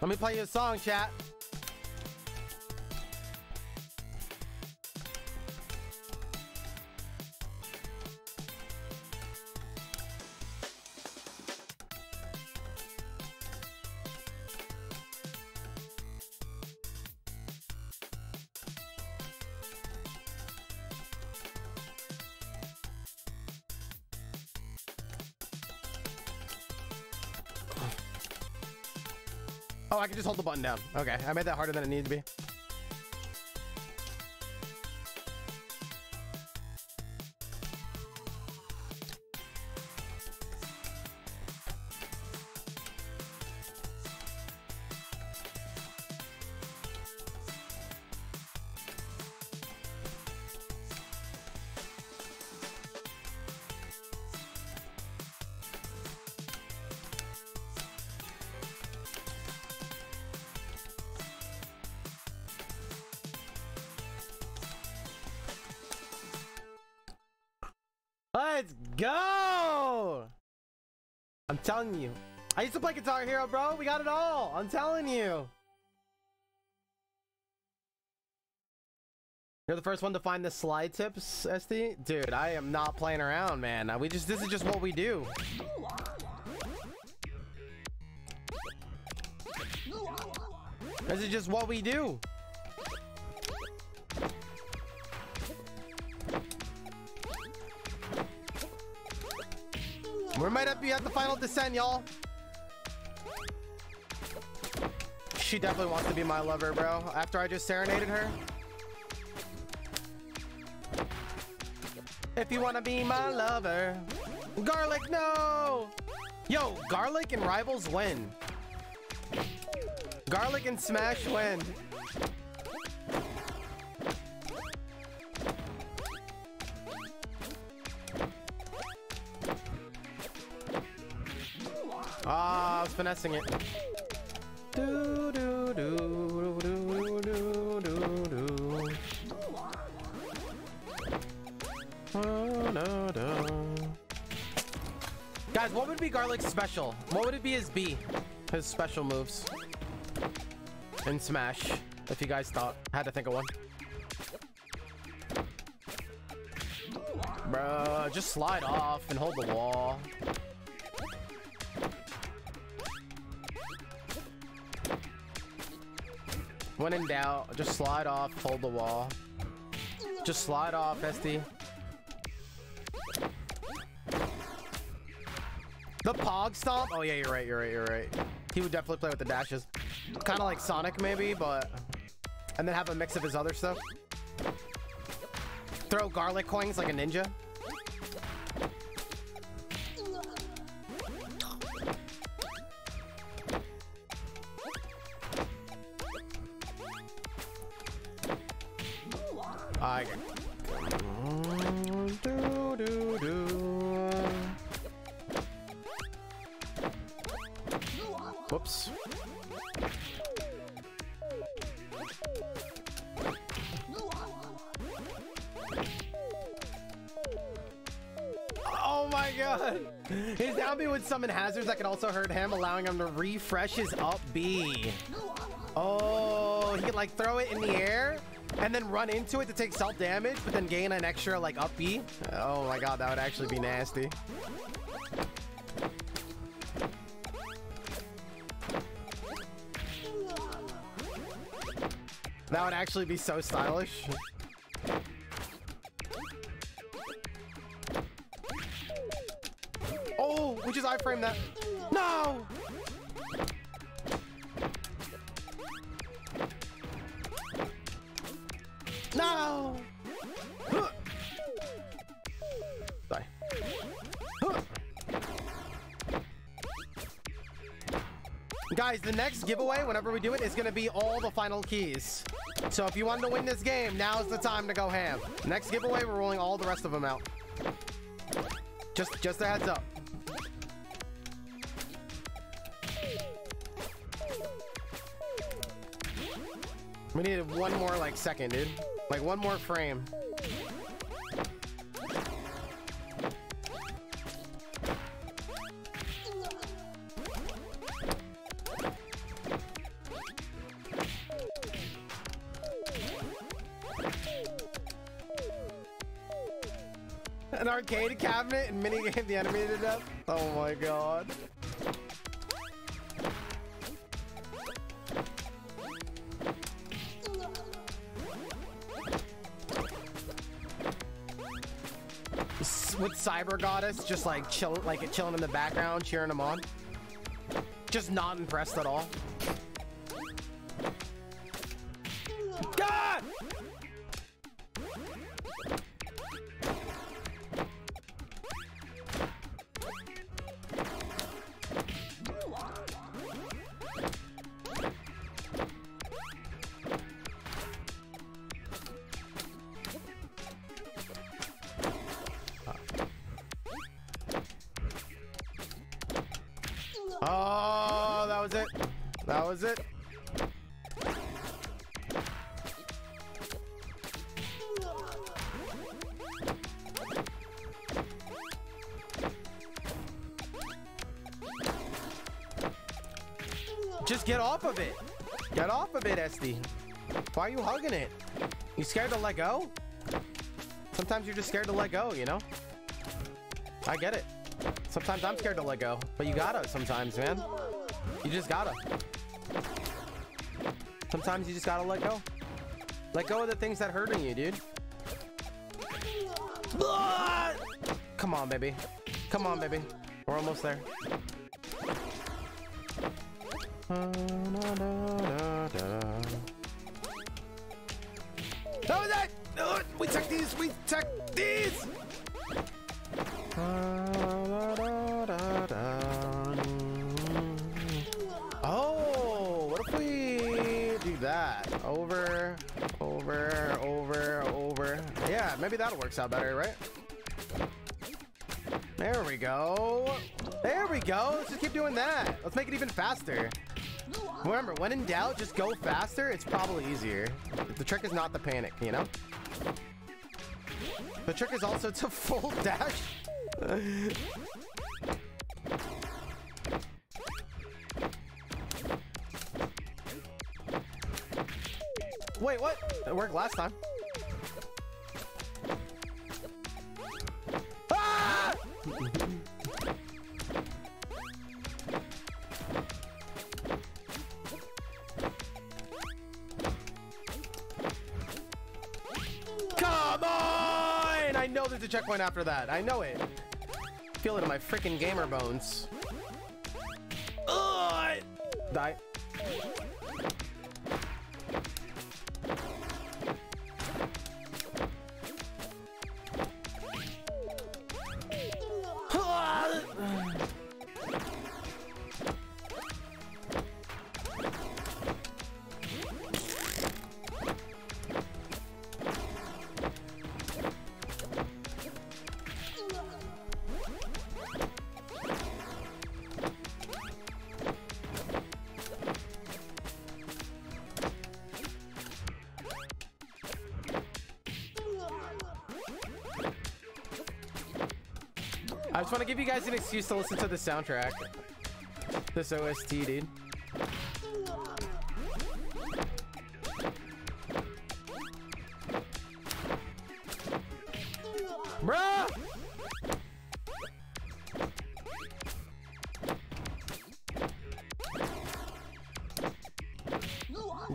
Let me play you a song, chat. Can just hold the button down. Okay, I made that harder than it needed to be. Telling you. I used to play Guitar Hero, bro. We got it all. I'm telling you. You're the first one to find the slide tips, Esty? Dude, I am not playing around, man. We just this is just what we do. This is just what we do. We at the final descent, y'all. She definitely wants to be my lover, bro. After I just serenaded her. If you want to be my lover. Garlic, no! Yo, Garlic and Rivals win. Garlic and Smash win. Finessing it. Do, do, do, do, do, do, do. Oh, no, no. Guys, what would be Garlic's special? What would it be his B? His special moves. In Smash. If you guys thought. Had to think of one. Bruh, just slide off and hold the wall. When in doubt, just slide off, hold the wall. Just slide off, Esty. The Pog Stomp? Oh yeah, you're right, you're right, you're right. He would definitely play with the dashes. Kind of like Sonic maybe, but... And then have a mix of his other stuff. Throw garlic coins like a ninja. To up B. Oh, he can like throw it in the air and then run into it to take self damage, but then gain an extra like up B. Oh my god, that would actually be nasty. That would actually be so stylish. Giveaway, whenever we do it, is going to be all the final keys. So if you want to win this game, now's the time to go ham. Next giveaway, we're rolling all the rest of them out. Just, just a heads up. We need one more, like, second, dude. Like, one more frame. The animated up? Oh my god. With Cyber Goddess just like chilling, like chilling in the background, cheering him on. Just not impressed at all. Why are you hugging it? You scared to let go? Sometimes you're just scared to let go, you know? I get it. Sometimes I'm scared to let go, but you gotta sometimes, man. You just gotta. Sometimes you just gotta let go. Let go of the things that hurting you, dude. Come on, baby. Come on, baby. We're almost there. That we took these! We took these! Oh, what if we do that? Over, over, over, over. Yeah, maybe that'll work out better, right? There we go. There we go. Let's just keep doing that. Let's make it even faster. Remember, when in doubt, just go faster. It's probably easier. The trick is not the panic, you know? The trick is also to full dash. Wait, what? It worked last time. Checkpoint after that. I know it. Feel it in my freaking gamer bones. You guys an excuse to listen to the soundtrack. This OST, dude. Bruh!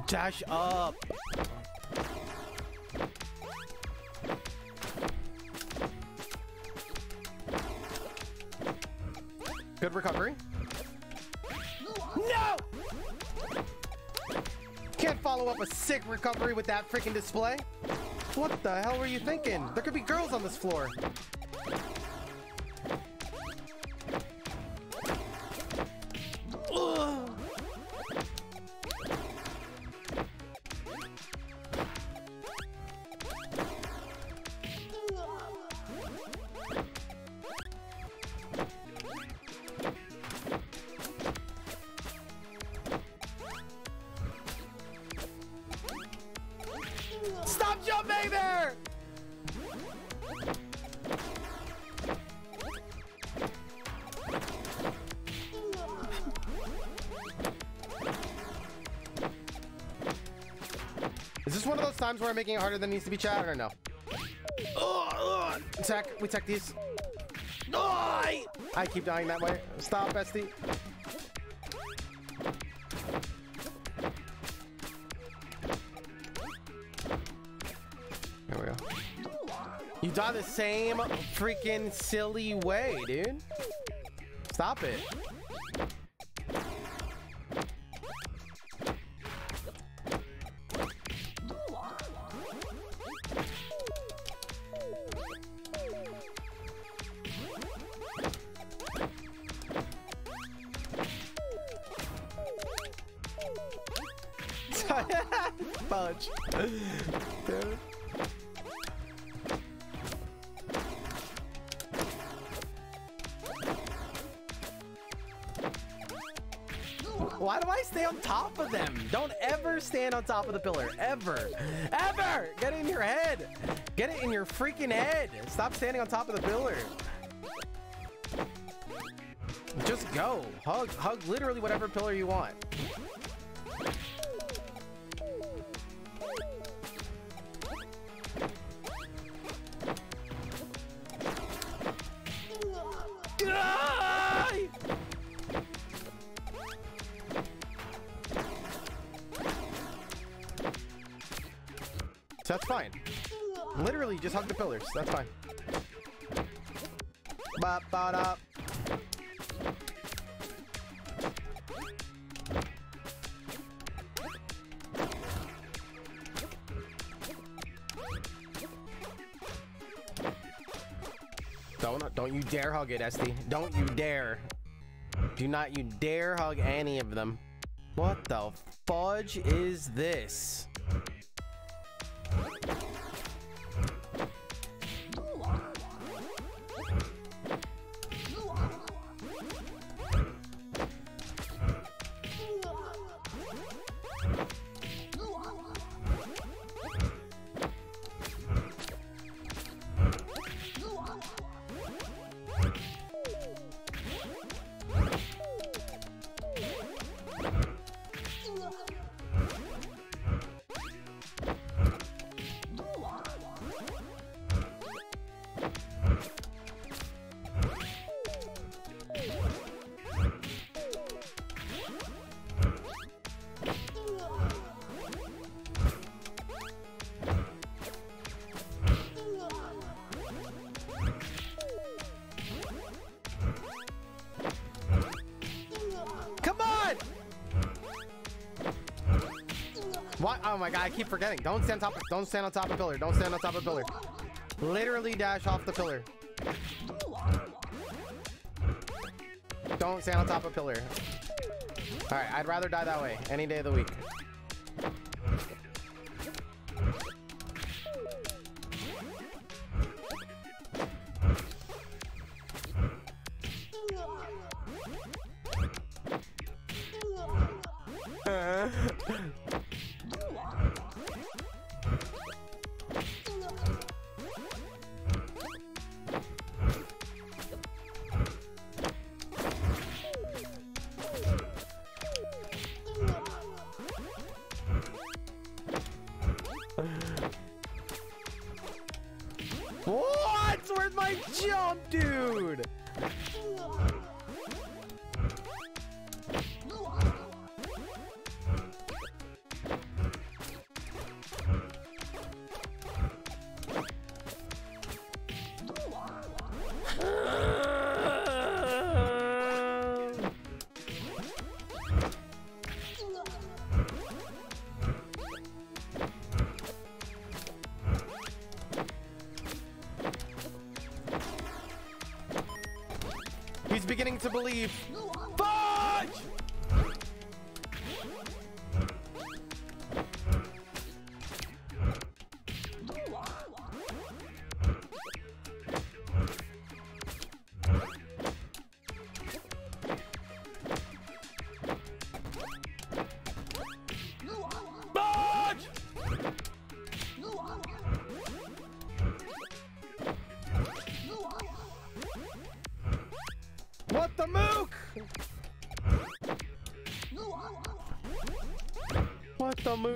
Dash up. Sick recovery with that freaking display. What the hell were you thinking? There could be girls on this floor. One of those times where I'm making it harder than it needs to be, chat, or no? Tech, we tech these. Die! I keep dying that way. Stop, bestie. There we go. You die the same freaking silly way, dude. Stop it. Top of the pillar. Ever. Ever! Get it in your head. Get it in your freaking head. Stop standing on top of the pillar. Just go. Hug, hug literally whatever pillar you want. Esty. Don't you dare. Do not you dare hug any of them. What the fudge is this? Keep forgetting. Don't stand top. Of, Don't stand on top of pillar. Don't stand on top of pillar. Literally dash off the pillar. Don't stand on top of pillar. All right, I'd rather die that way any day of the week.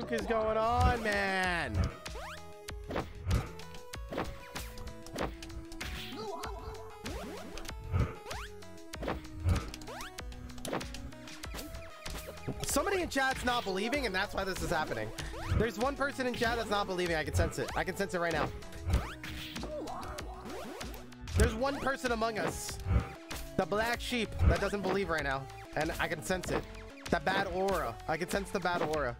Mook is going on, man? Somebody in chat's not believing, and that's why this is happening. There's one person in chat that's not believing. I can sense it. I can sense it right now. There's one person among us the black sheep that doesn't believe right now. And I can sense it. The bad aura. I can sense the bad aura.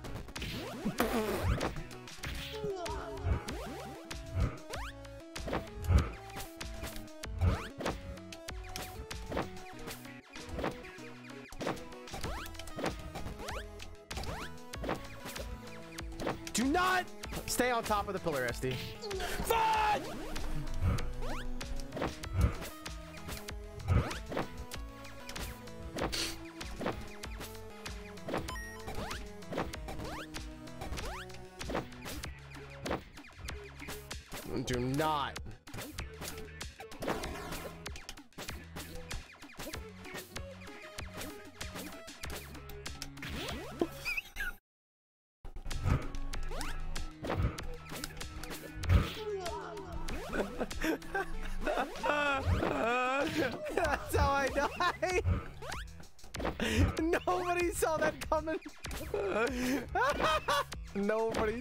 Do not stay on top of the pillar, Esty.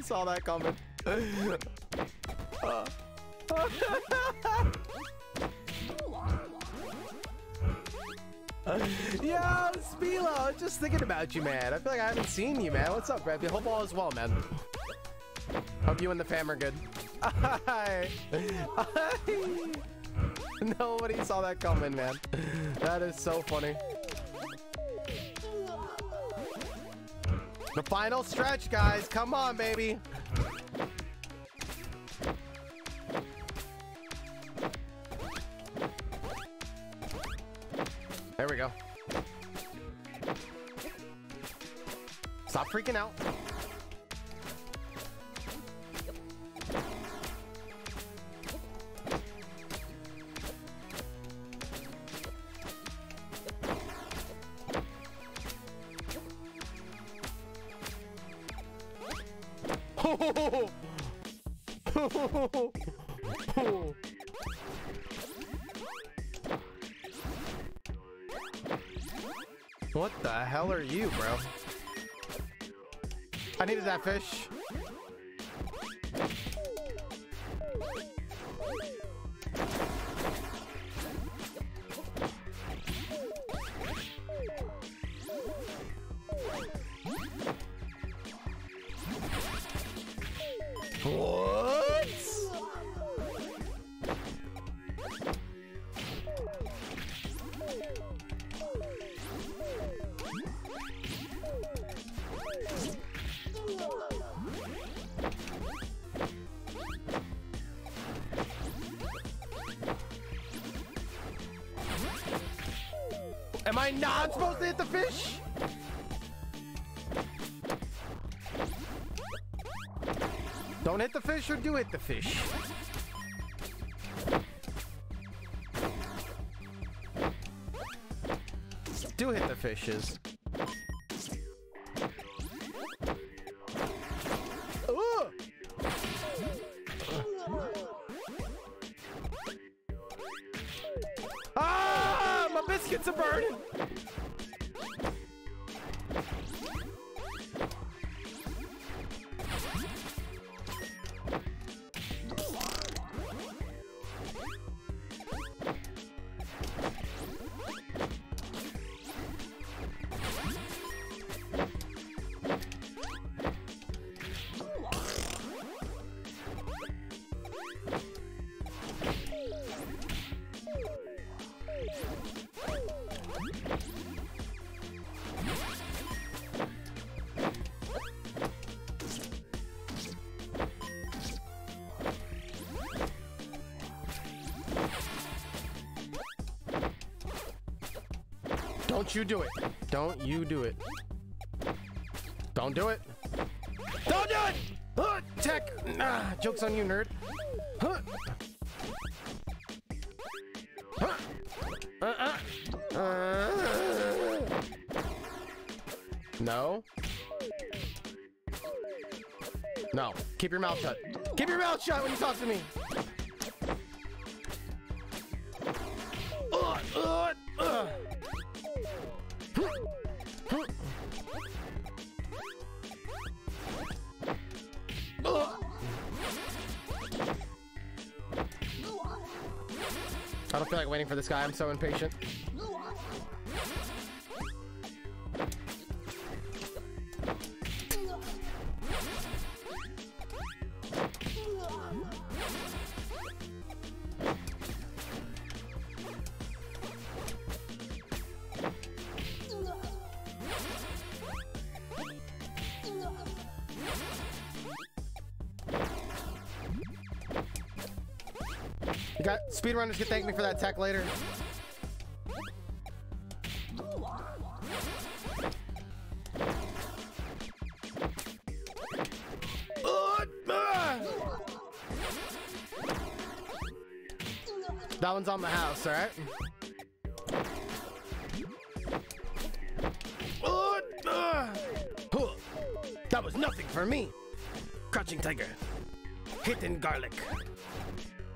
Saw that coming. Yo, Spilo, I was just thinking about you, man. I feel like I haven't seen you, man. What's up, Grabby? Hope all is well, man. Hope you and the fam are good. Nobody saw that coming, man. That is so funny. Final stretch, guys. Come on, baby. Fish or do hit the fish? Do hit the fishes. You do it. Don't you do it. Don't do it. Don't do it! Huh, tech! Ah, joke's on you, nerd. Huh. Huh. Uh, uh. Uh. No. No. Keep your mouth shut. Keep your mouth shut when you talk to me. I don't feel like waiting for this guy. I'm so impatient. Speedrunners can thank me for that tech later. That one's on the house, alright? That was nothing for me. Crouching tiger. Hidden garlic.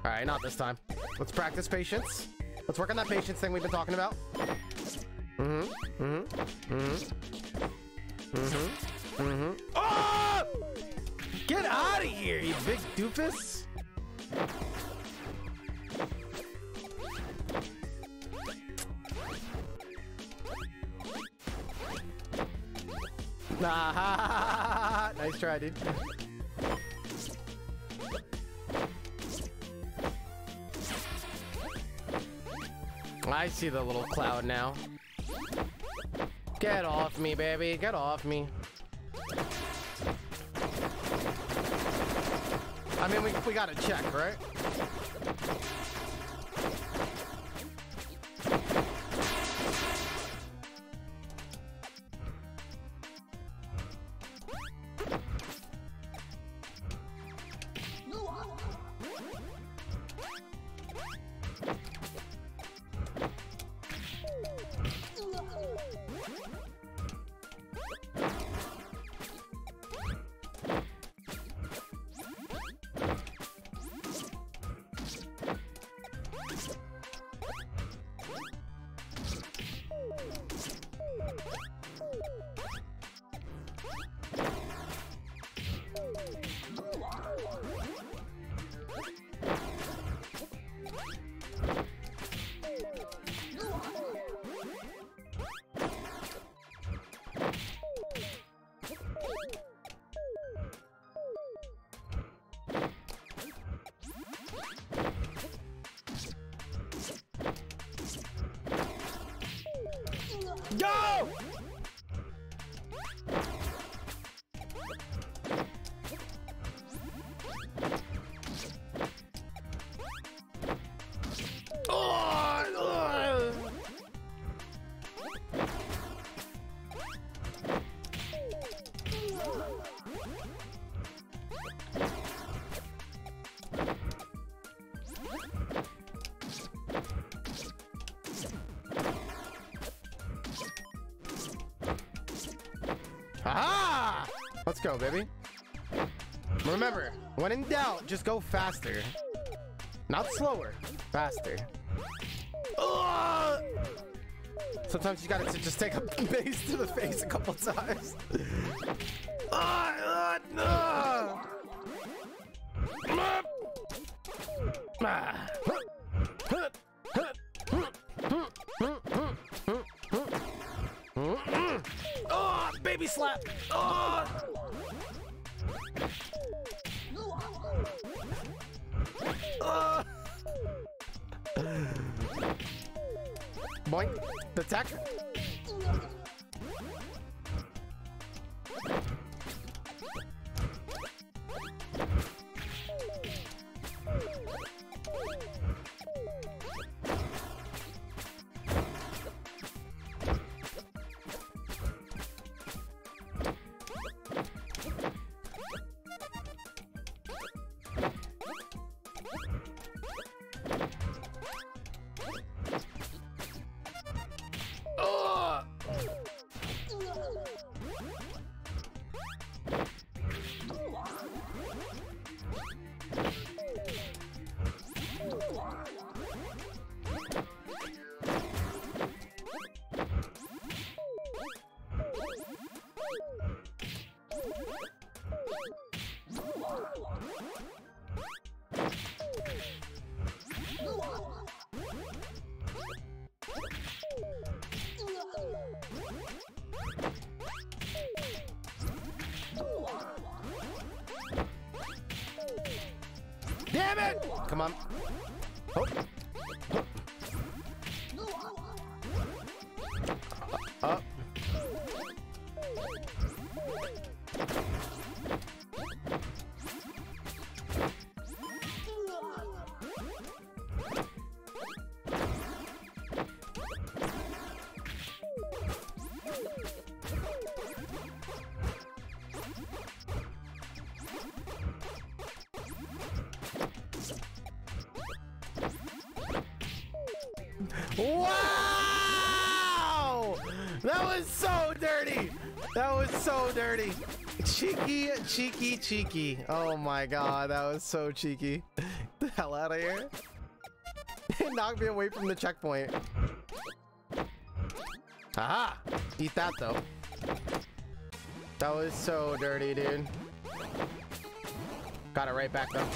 All right, not this time. Let's practice patience. Let's work on that patience thing we've been talking about. See the little cloud now. Get off me, baby. Get off me. I mean, we, we gotta check, right? Baby. Remember, when in doubt, just go faster. Not slower, faster. Ugh! Sometimes you gotta just take a base to the face a couple times. Ah, Cheeky, cheeky. Oh my god, that was so cheeky. the hell out of here. knock me away from the checkpoint. Aha! Eat that though. That was so dirty, dude. Got it right back though.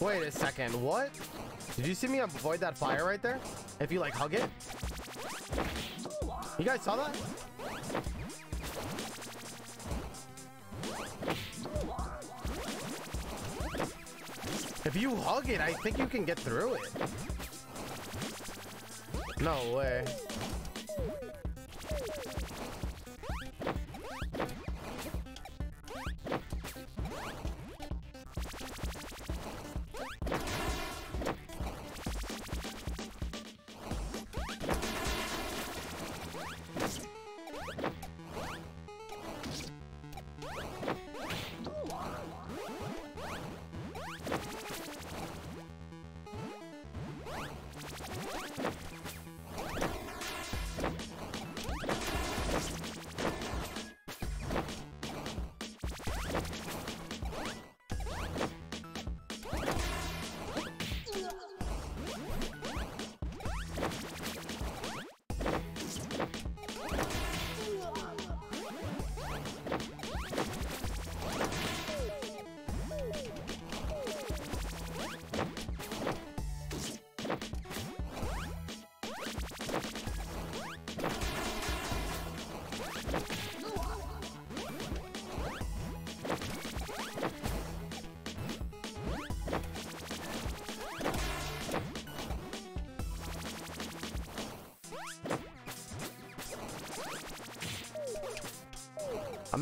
Wait a second, what? Did you see me avoid that fire right there? If you like hug it? You guys saw that? If you hug it, I think you can get through it. No way.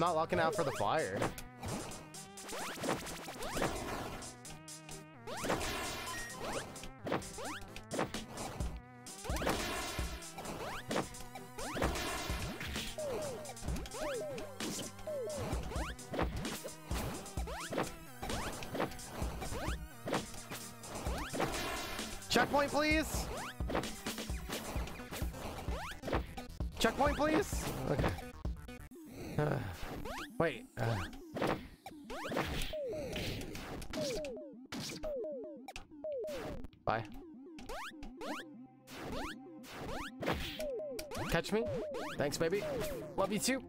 Not locking out for the fire. Thanks, baby. Love you too.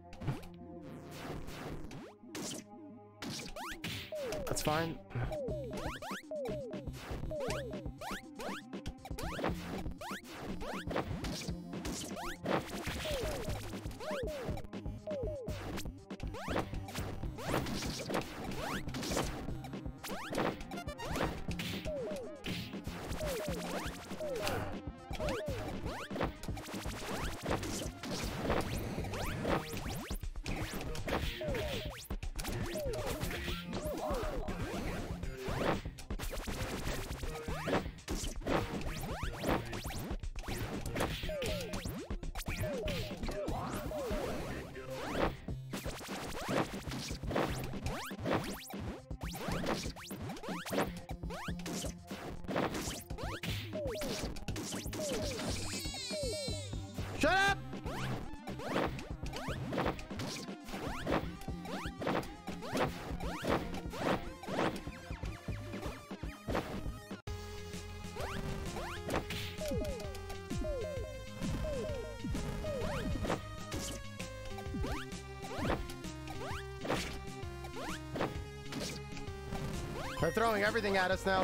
They're throwing everything at us now.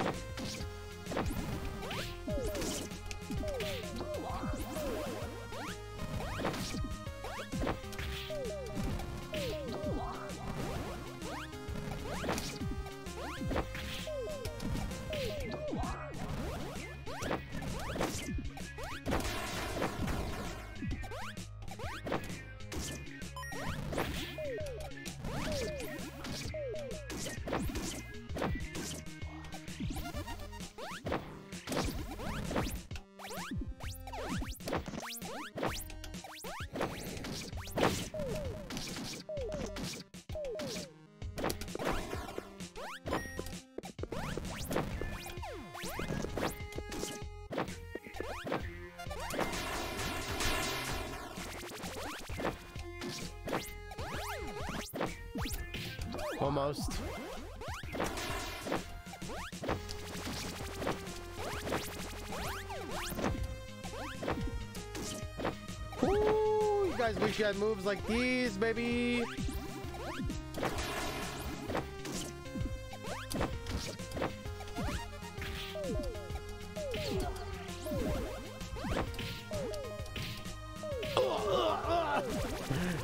Guys you had moves like these, baby.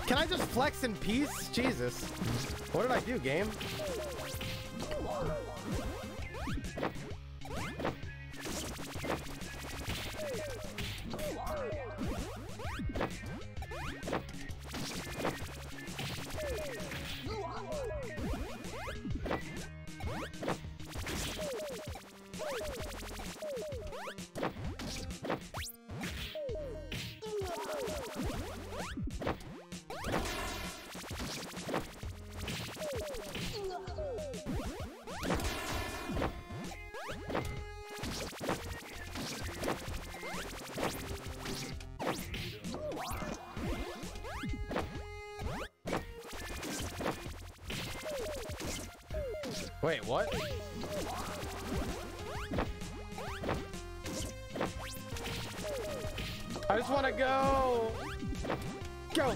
Can I just flex in peace? Jesus. What did I do, game? Wait, what? I just want to go. Go.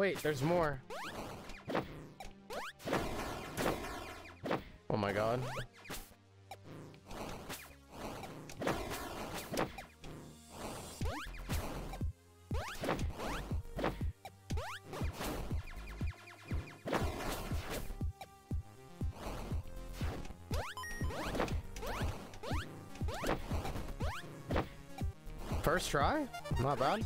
Wait, there's more. Oh my god. First try? Not bad.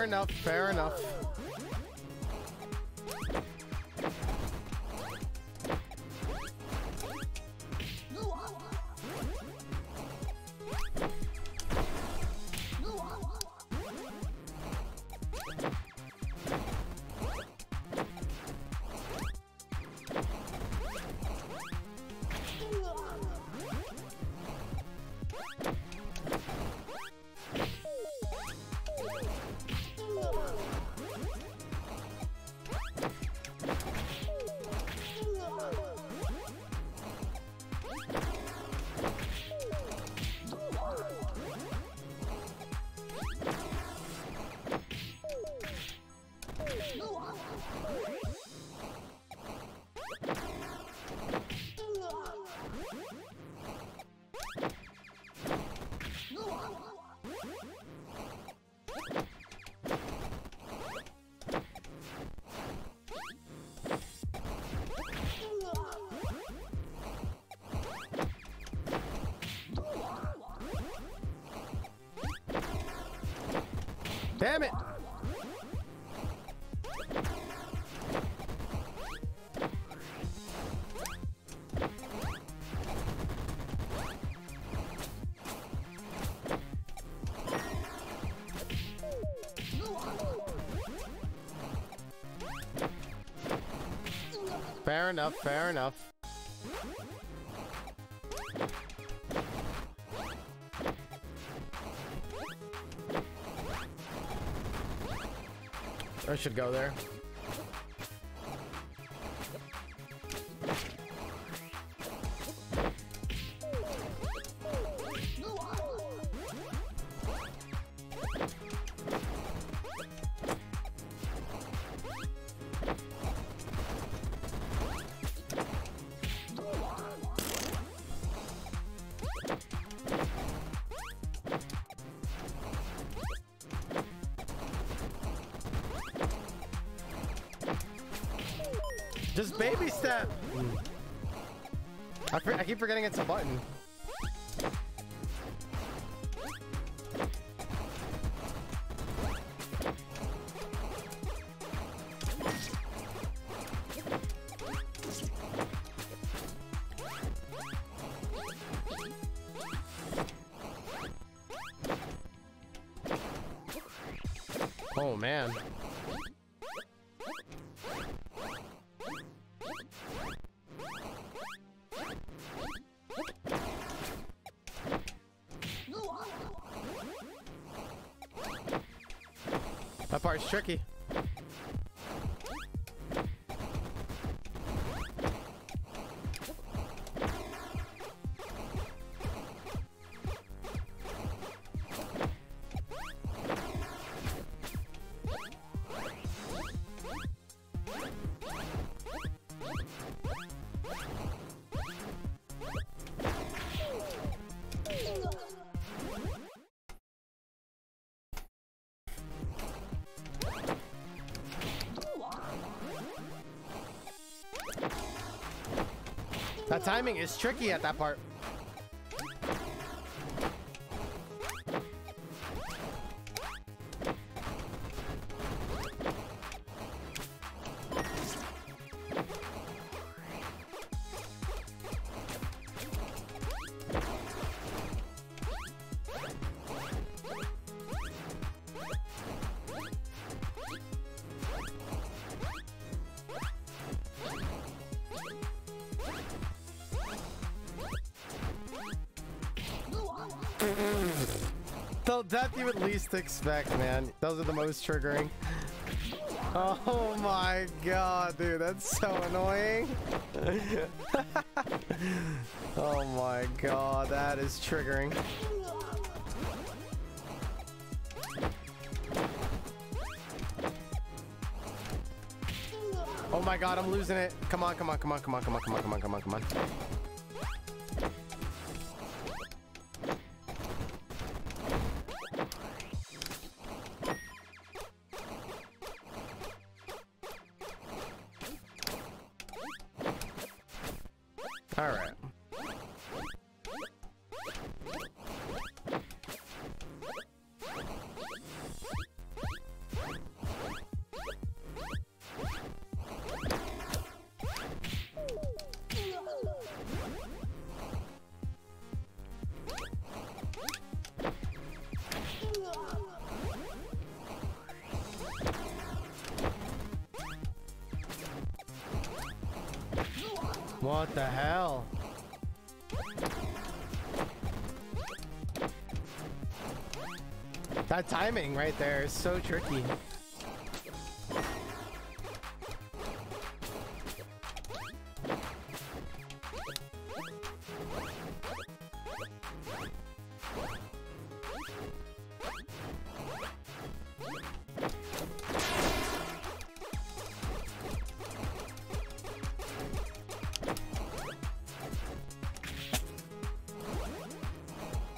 Fair enough, fair enough. Damn it! Fair enough, fair enough. Should go there. I, I keep forgetting it's a button. Timing is tricky at that part. Least expect, man. Those are the most triggering. Oh my god, dude, that's so annoying. oh my god, that is triggering. Oh my god, I'm losing it. Come on, come on, come on, come on, come on, come on, come on, come on, come on. Timing right there is so tricky.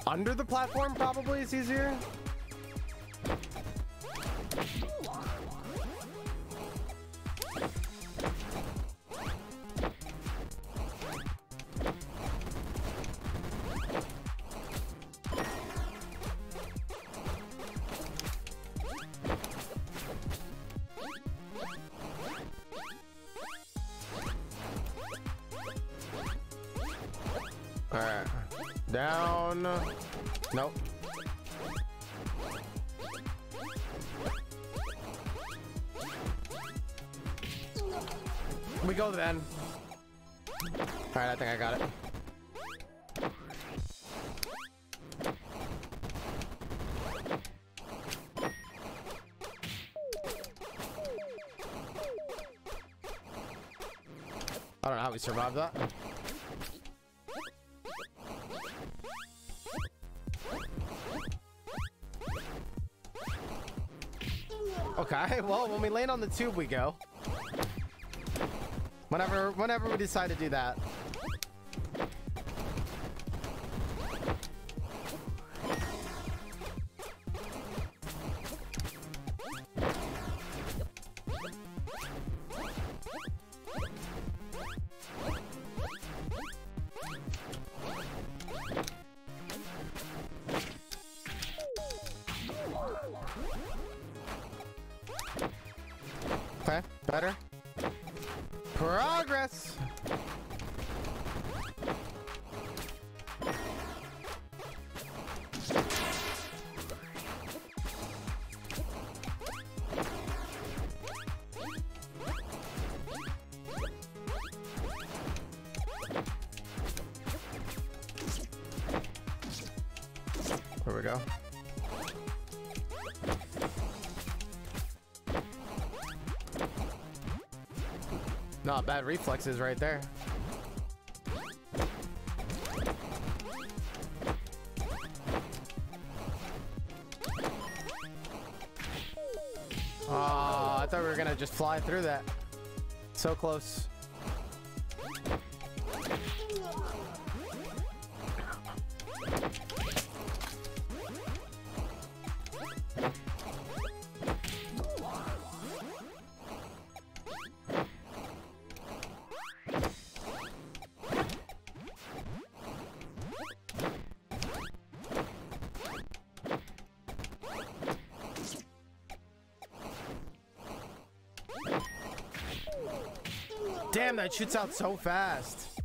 Under the platform probably is easier. Survived that. Okay, well, when we land on the tube, we go. Whenever, whenever we decide to do that. Not bad reflexes right there. Oh, I thought we were gonna just fly through that. So close. That shoots out so fast.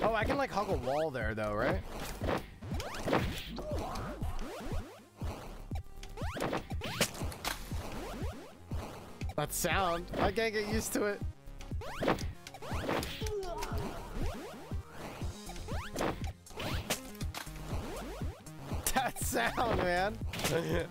Oh, I can like hug a wall there though, right? That sound. I can't get used to it. That sound, man.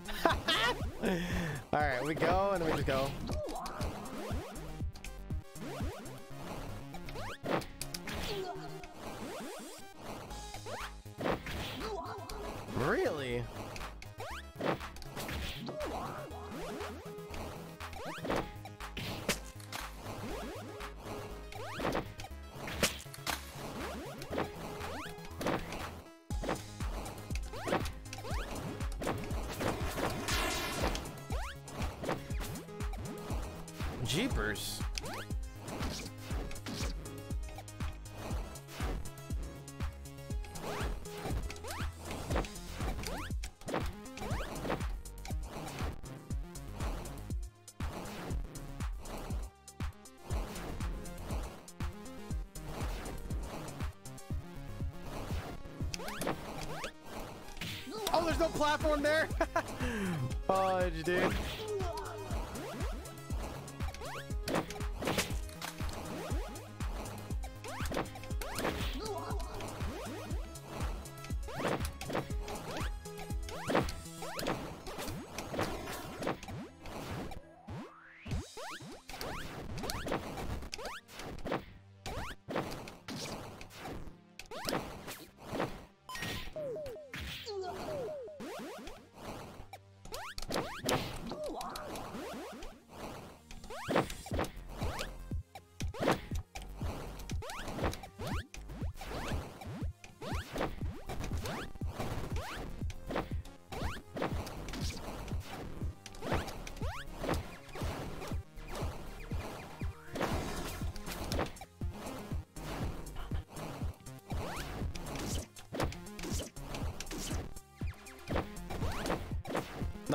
platform there? Fudge, dude.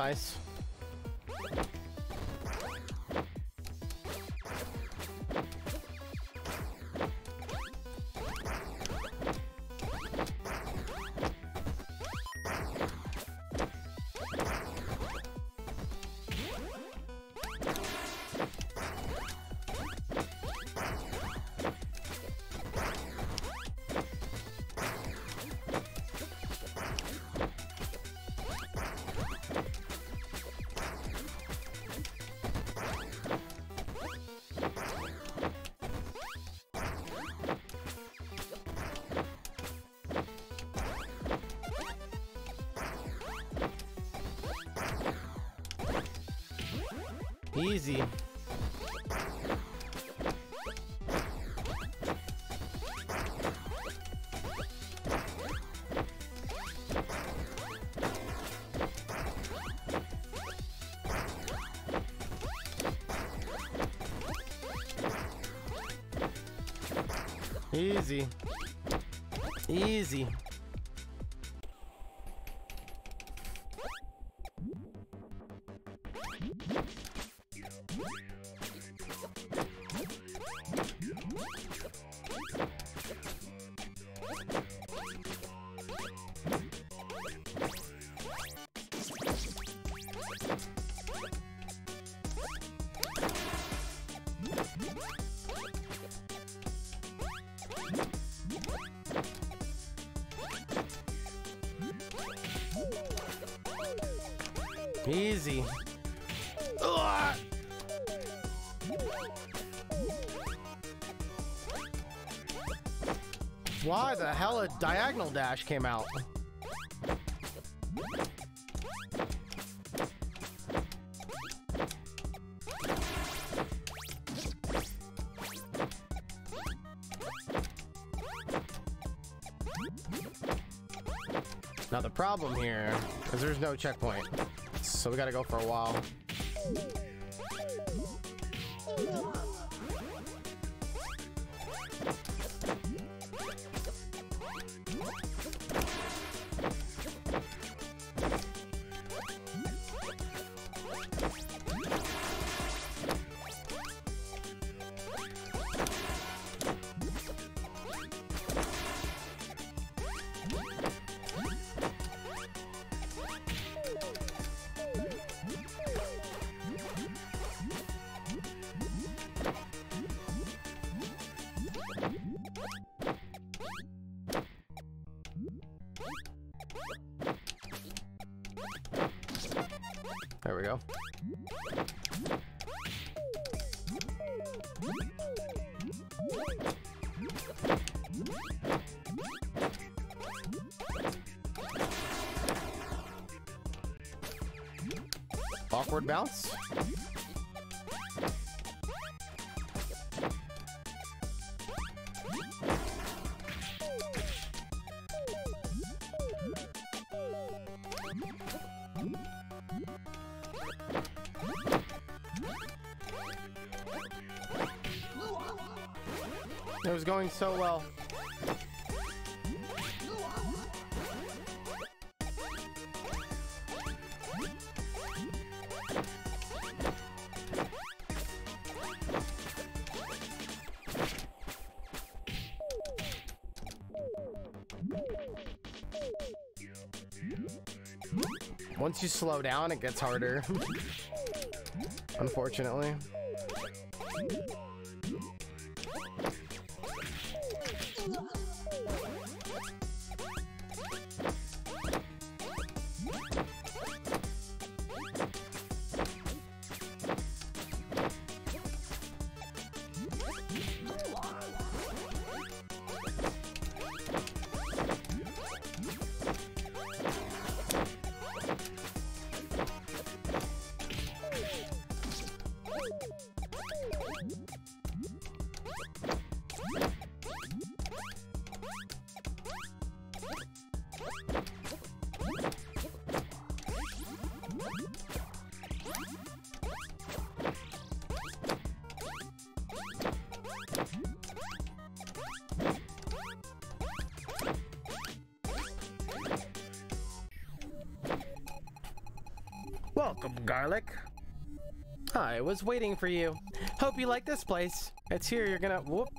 Nice. Easy. Easy. Easy. Ugh. Why the hell a diagonal dash came out? Now the problem here is there's no checkpoint. So we gotta go for a while. Going so well. Once you slow down, it gets harder. Unfortunately. I was waiting for you. Hope you like this place. It's here you're gonna... Whoop.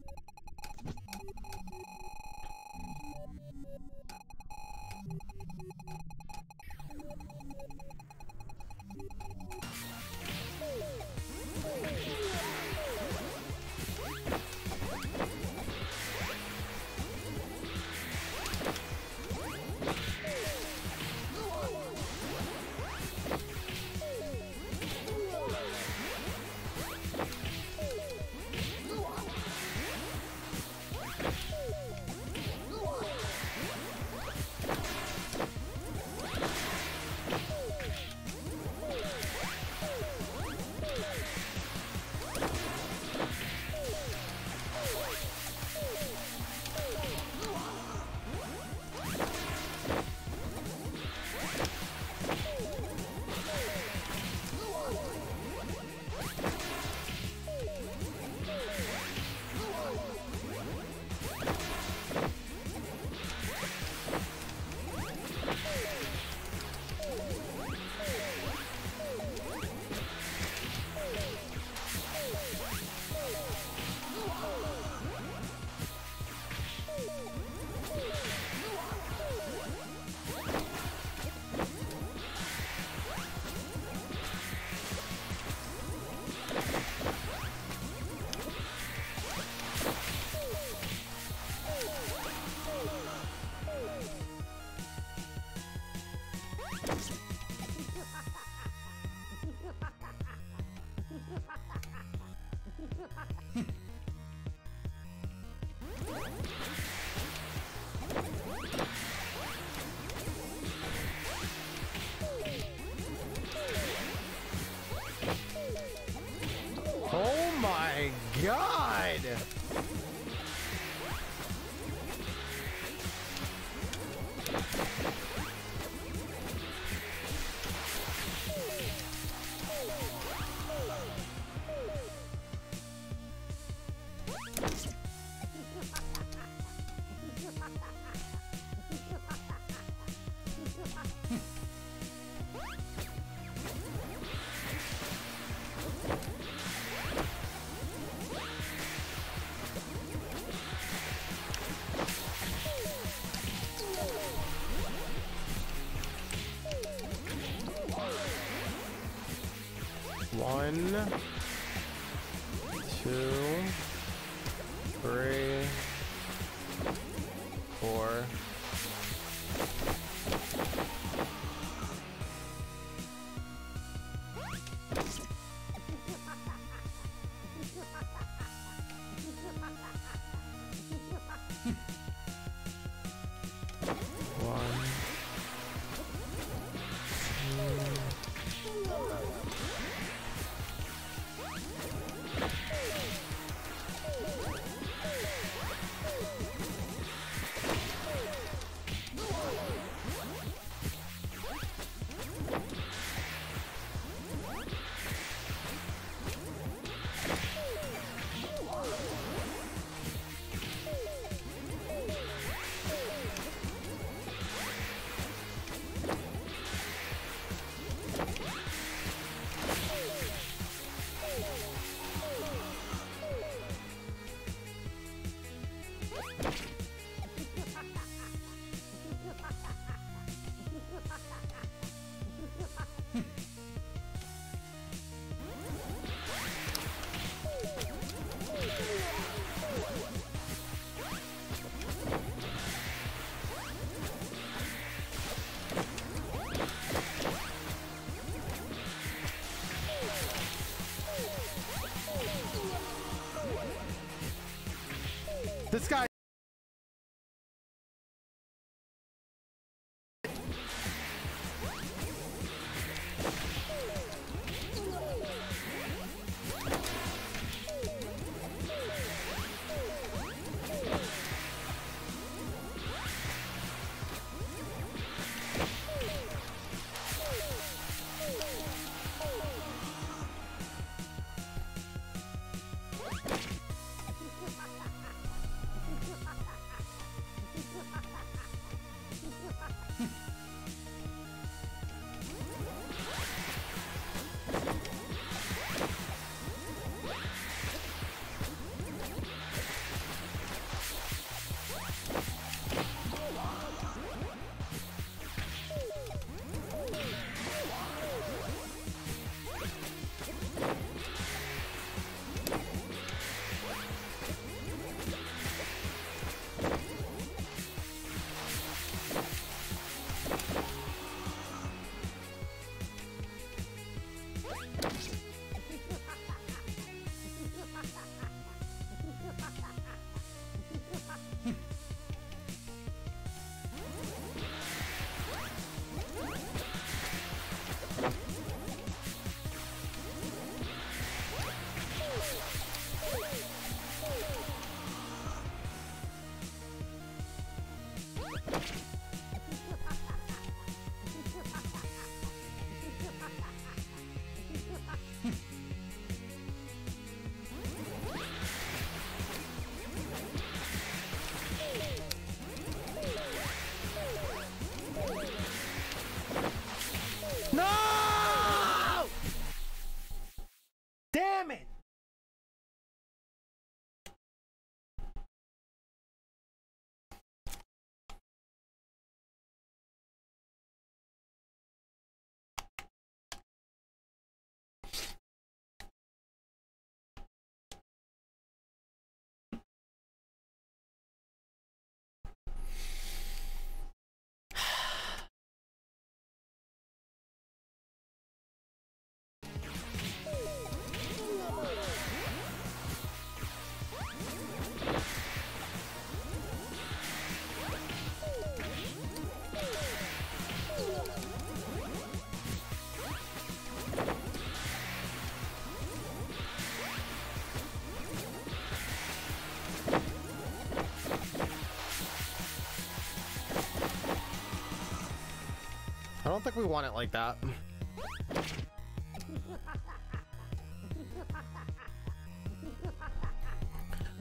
Don't think we want it like that.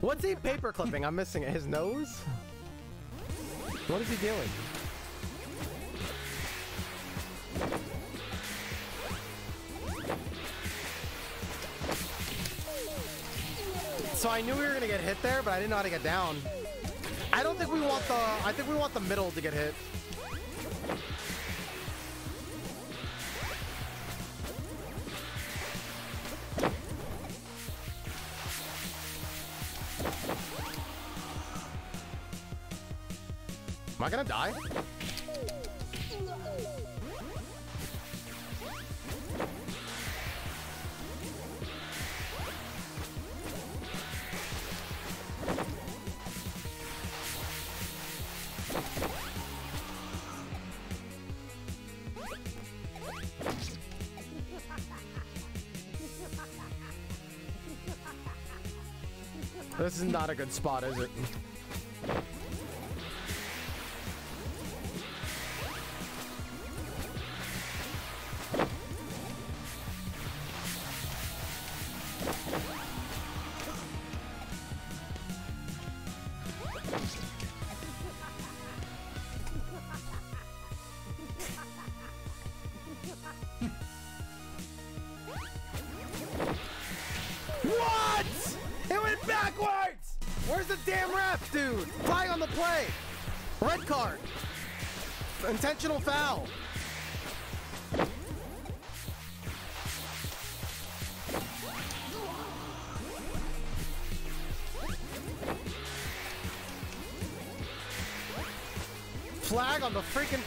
What's he paper clipping? I'm missing it. His nose? What is he doing? So I knew we were gonna get hit there, but I didn't know how to get down. I don't think we want the. I think we want the middle to get hit. Gonna die? This is not a good spot, is it?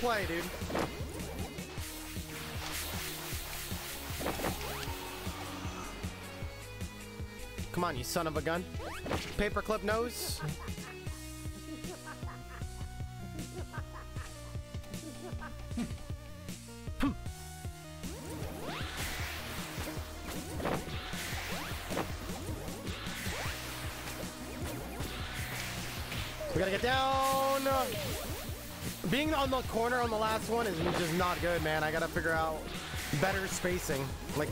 Play, dude. Come on, you son of a gun. Paperclip nose. Hmm. We gotta get down. Being on the corner on the last one is just not good, man. I gotta figure out better spacing. Like,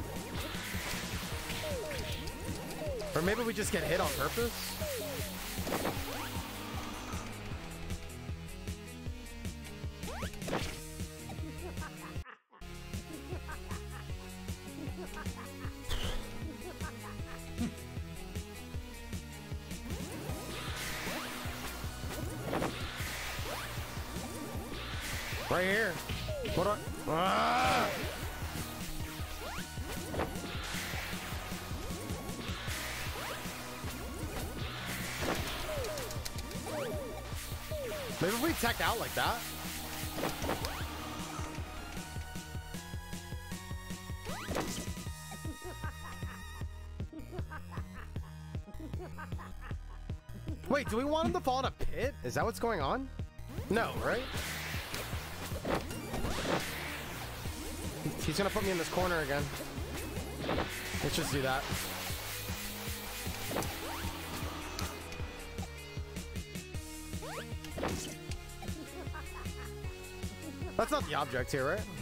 or maybe we just get hit on purpose. Out like that. Wait, do we want him to fall in a pit? Is that what's going on? No, right? He's gonna put me in this corner again. Let's just do that. Object here, right?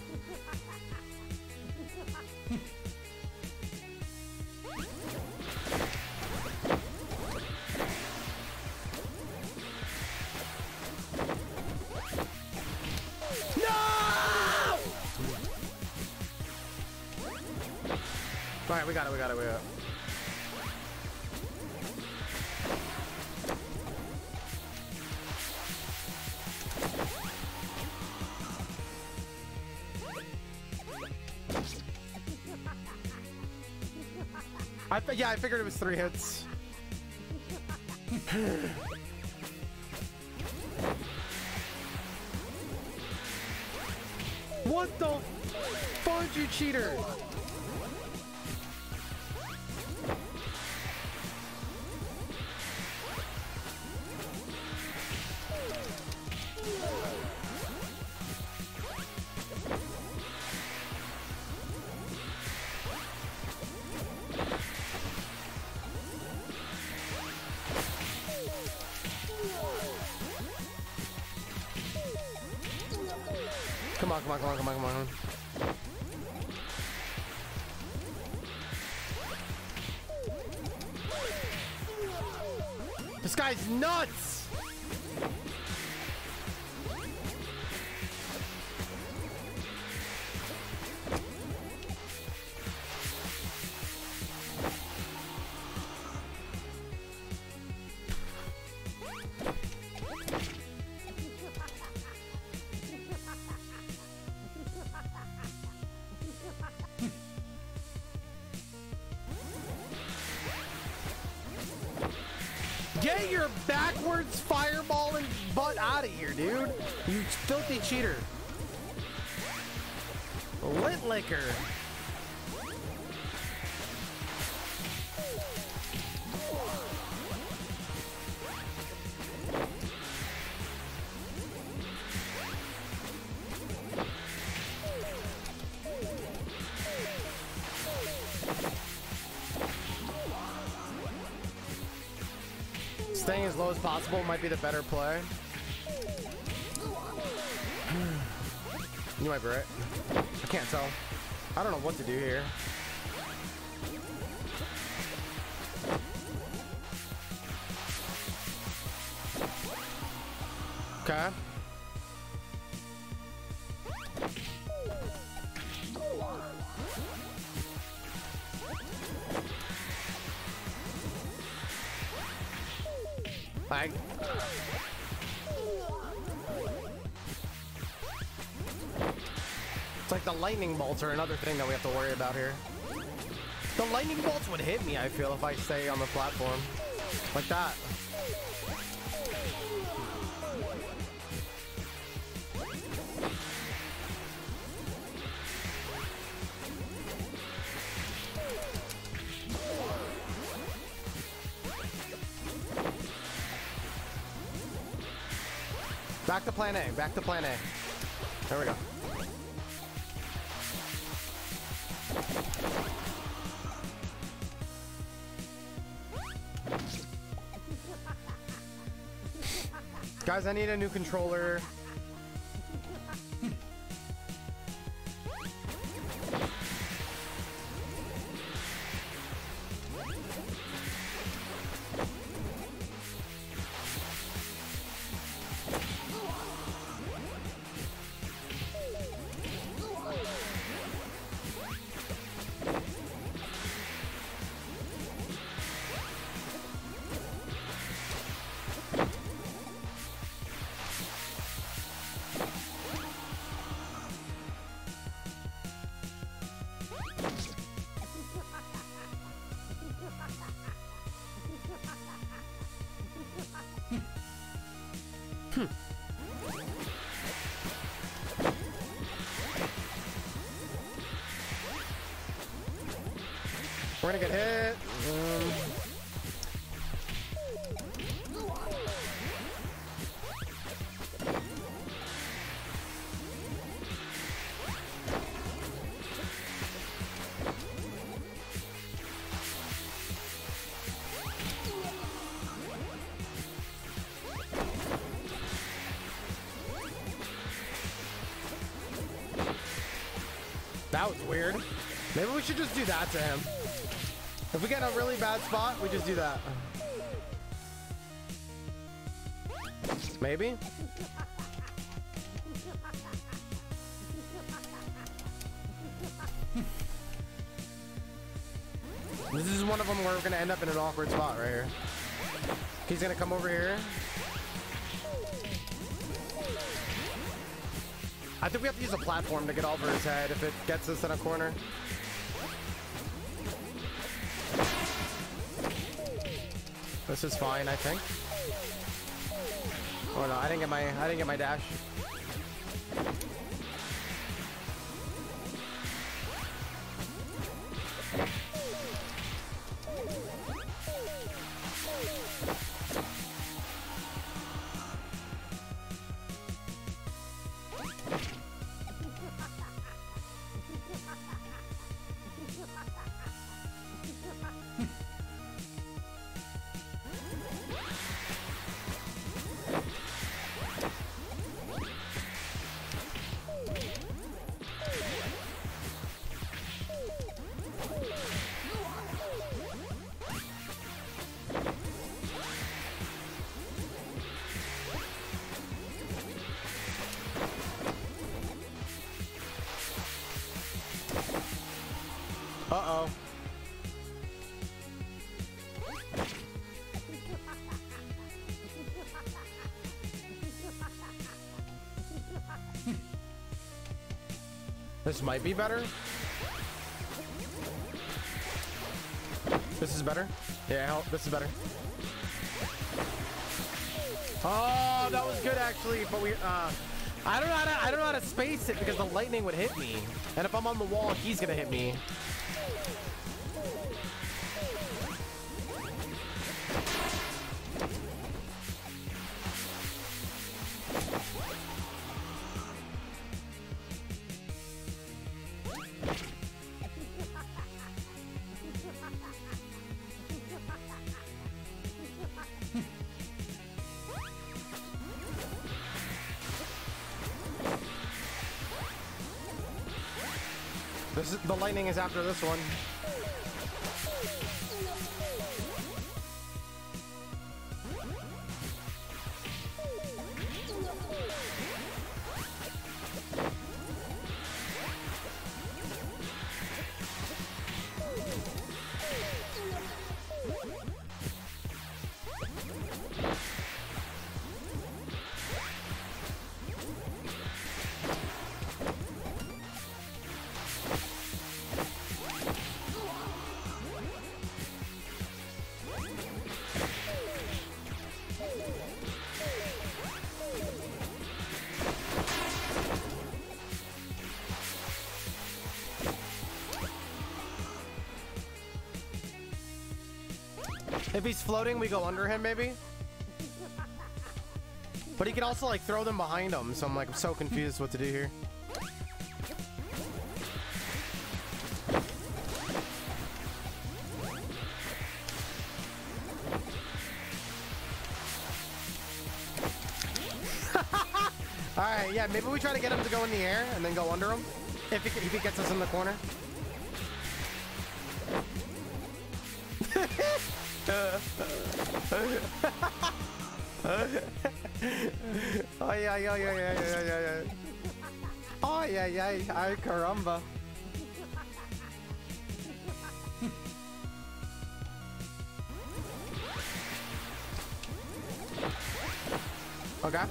Yeah, I figured it was three hits. Filthy cheater. Lit liquor. Staying as low as possible might be the better play. Might be right. I can't tell. I don't know what to do here. bolts are another thing that we have to worry about here. The lightning bolts would hit me, I feel, if I stay on the platform. Like that. Back to plan A, back to plan A. There we go. Guys, I need a new controller. We're gonna get hit. Um, that was weird. Maybe we should just do that to him. If we get in a really bad spot, we just do that. Maybe? This is one of them where we're gonna end up in an awkward spot right here. He's gonna come over here. I think we have to use a platform to get over his head if it gets us in a corner. This is fine, I think. Oh no, I didn't get my I didn't get my dash. This might be better. This is better. Yeah, this is better. Oh, that was good actually, but we uh I don't know how to I don't know how to space it because the lightning would hit me. And if I'm on the wall, he's gonna hit me. Is after this one. If he's floating, we go under him, maybe? But he can also like throw them behind him, so I'm like so confused what to do here. Alright, yeah, maybe we try to get him to go in the air and then go under him. If he, if he gets us in the corner. ay, ay, ay, ay, ay, ay, ay, ay. Ay, ay, ay, ay, caramba. Okay.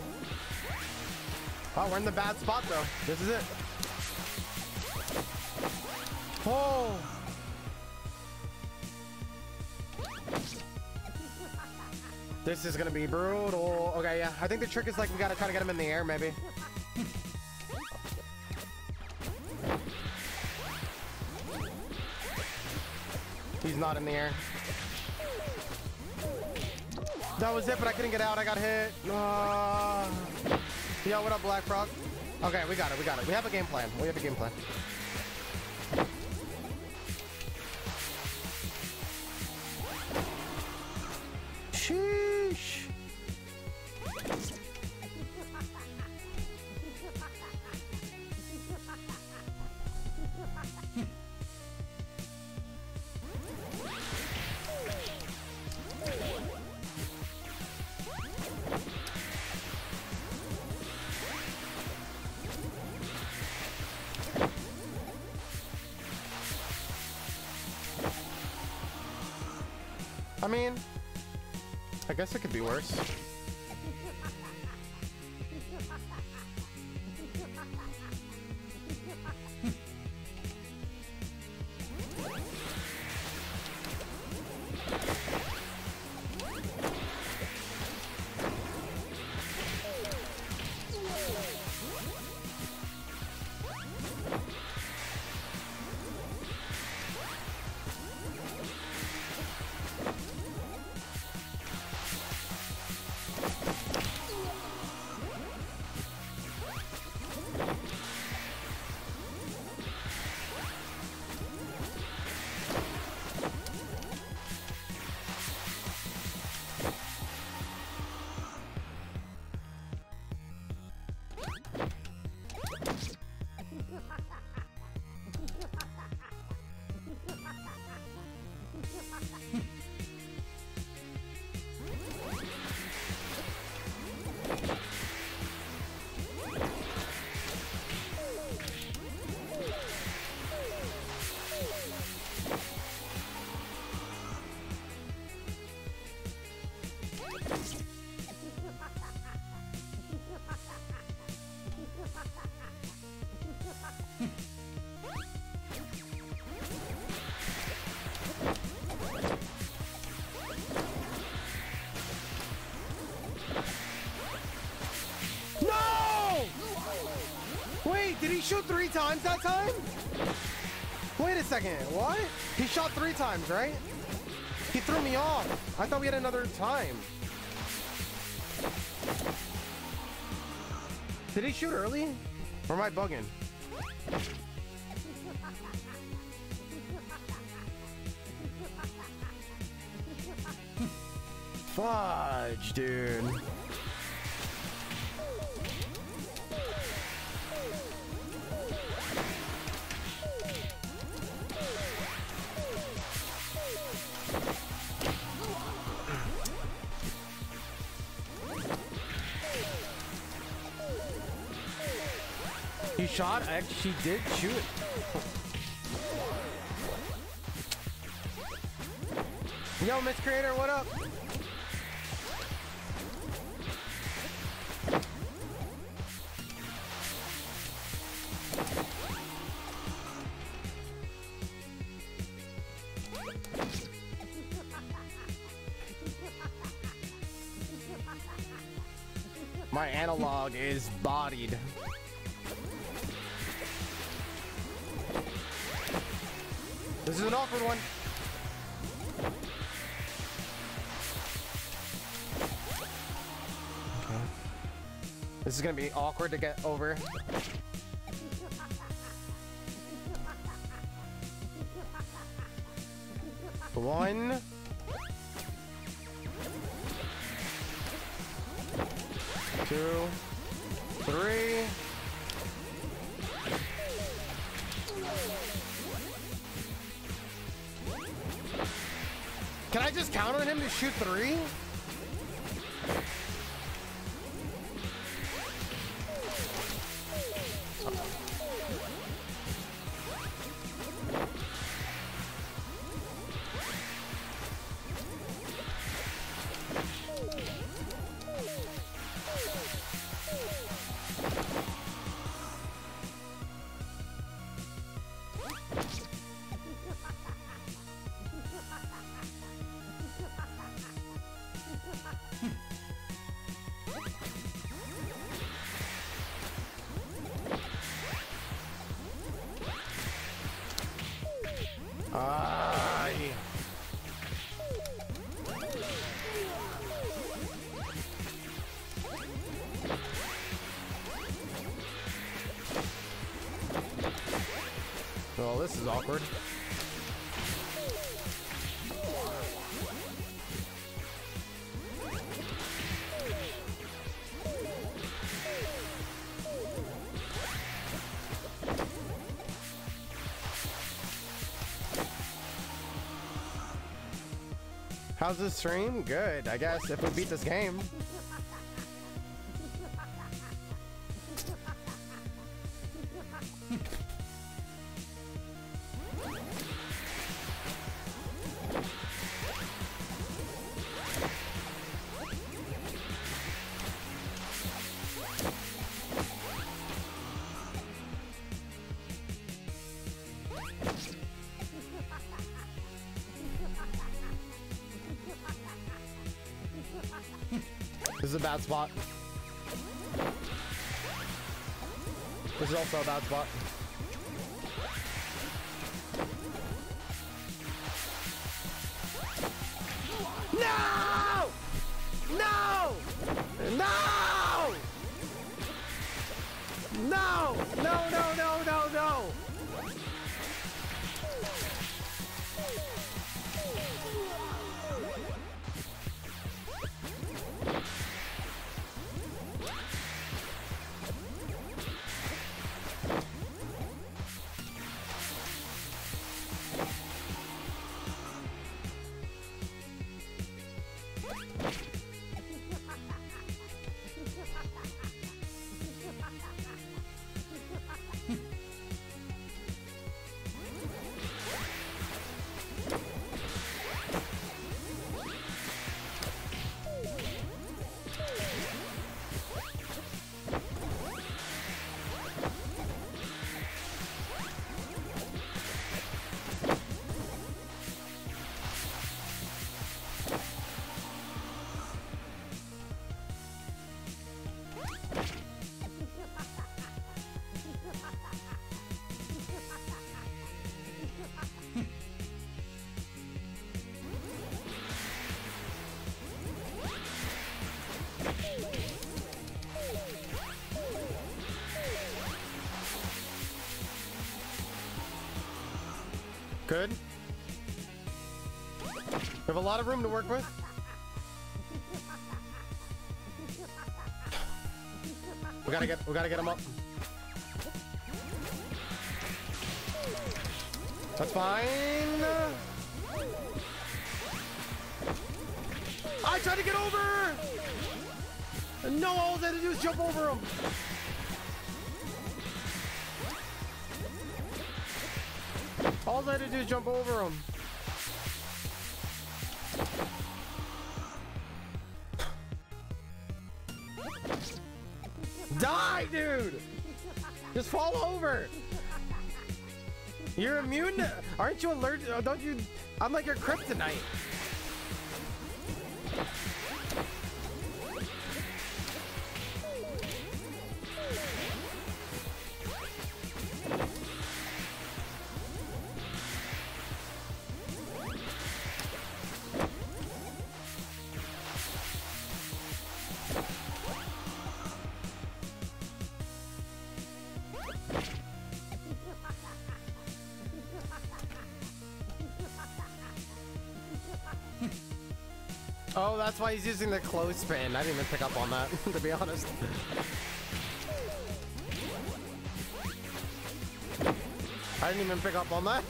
Oh, we're in the bad spot, though. This is it. This is gonna be brutal. Okay, yeah. I think the trick is like we gotta try to get him in the air, maybe. He's not in the air. That was it, but I couldn't get out. I got hit. Uh... Yo, what up, Black Frog? Okay, we got it. We got it. We have a game plan. We have a game plan. Be worse. Three times that time? Wait a second, what? He shot three times, right? He threw me off. I thought we had another time. Did he shoot early? Or am I bugging? Fudge, dude. She did shoot. Yo, Miss Creator, what up? My analog is bodied. This is an awkward one. This is gonna be awkward to get over. One. How's the stream? Good, I guess, if we beat this game. Bad spot. This is also a bad spot. A lot of room to work with. We gotta get we gotta get him up. That's fine. I tried to get over! No, all I had to do is jump over him. All I had to do is jump over him. You're immune aren't you allergic? uh, Don't you, I'm like your kryptonite. That's why he's using the clothespin. I didn't even pick up on that, to be honest. I didn't even pick up on that.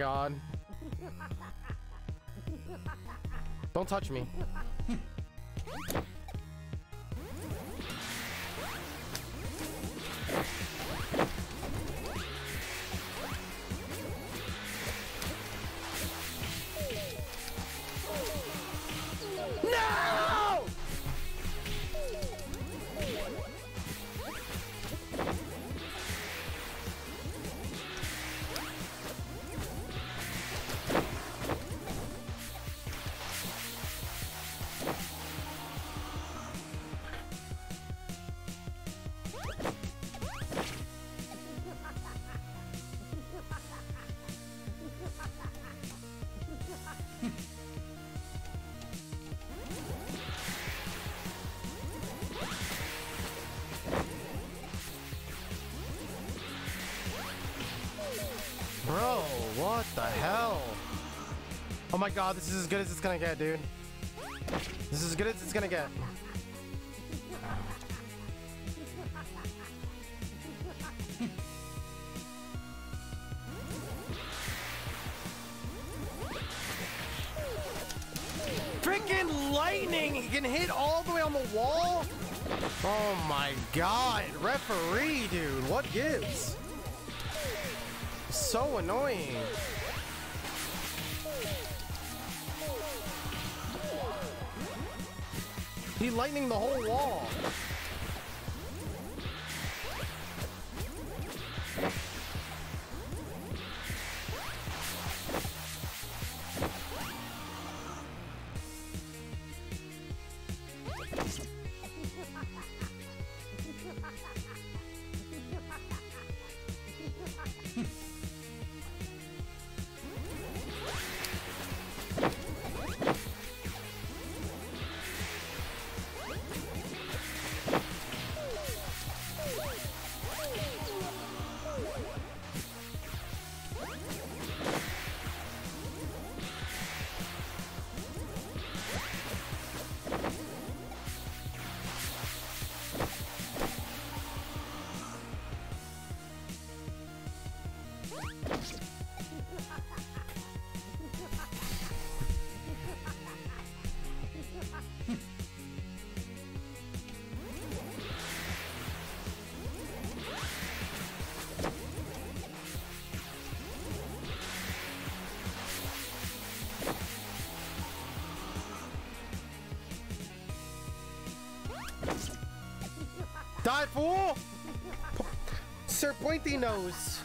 God. Don't touch me. My god, this is as good as it's gonna get, dude. This is as good as it's gonna get. Freaking lightning! He can hit all the way on the wall? Oh my god, referee, dude, what gives? So annoying. He lightning the whole wall. Pointy Nose.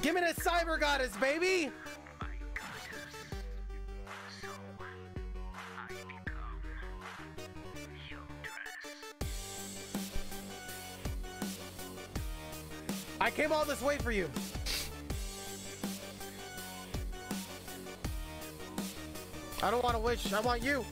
Give me the cyber goddess, baby! All this way for you. I don't want to wish, I want you.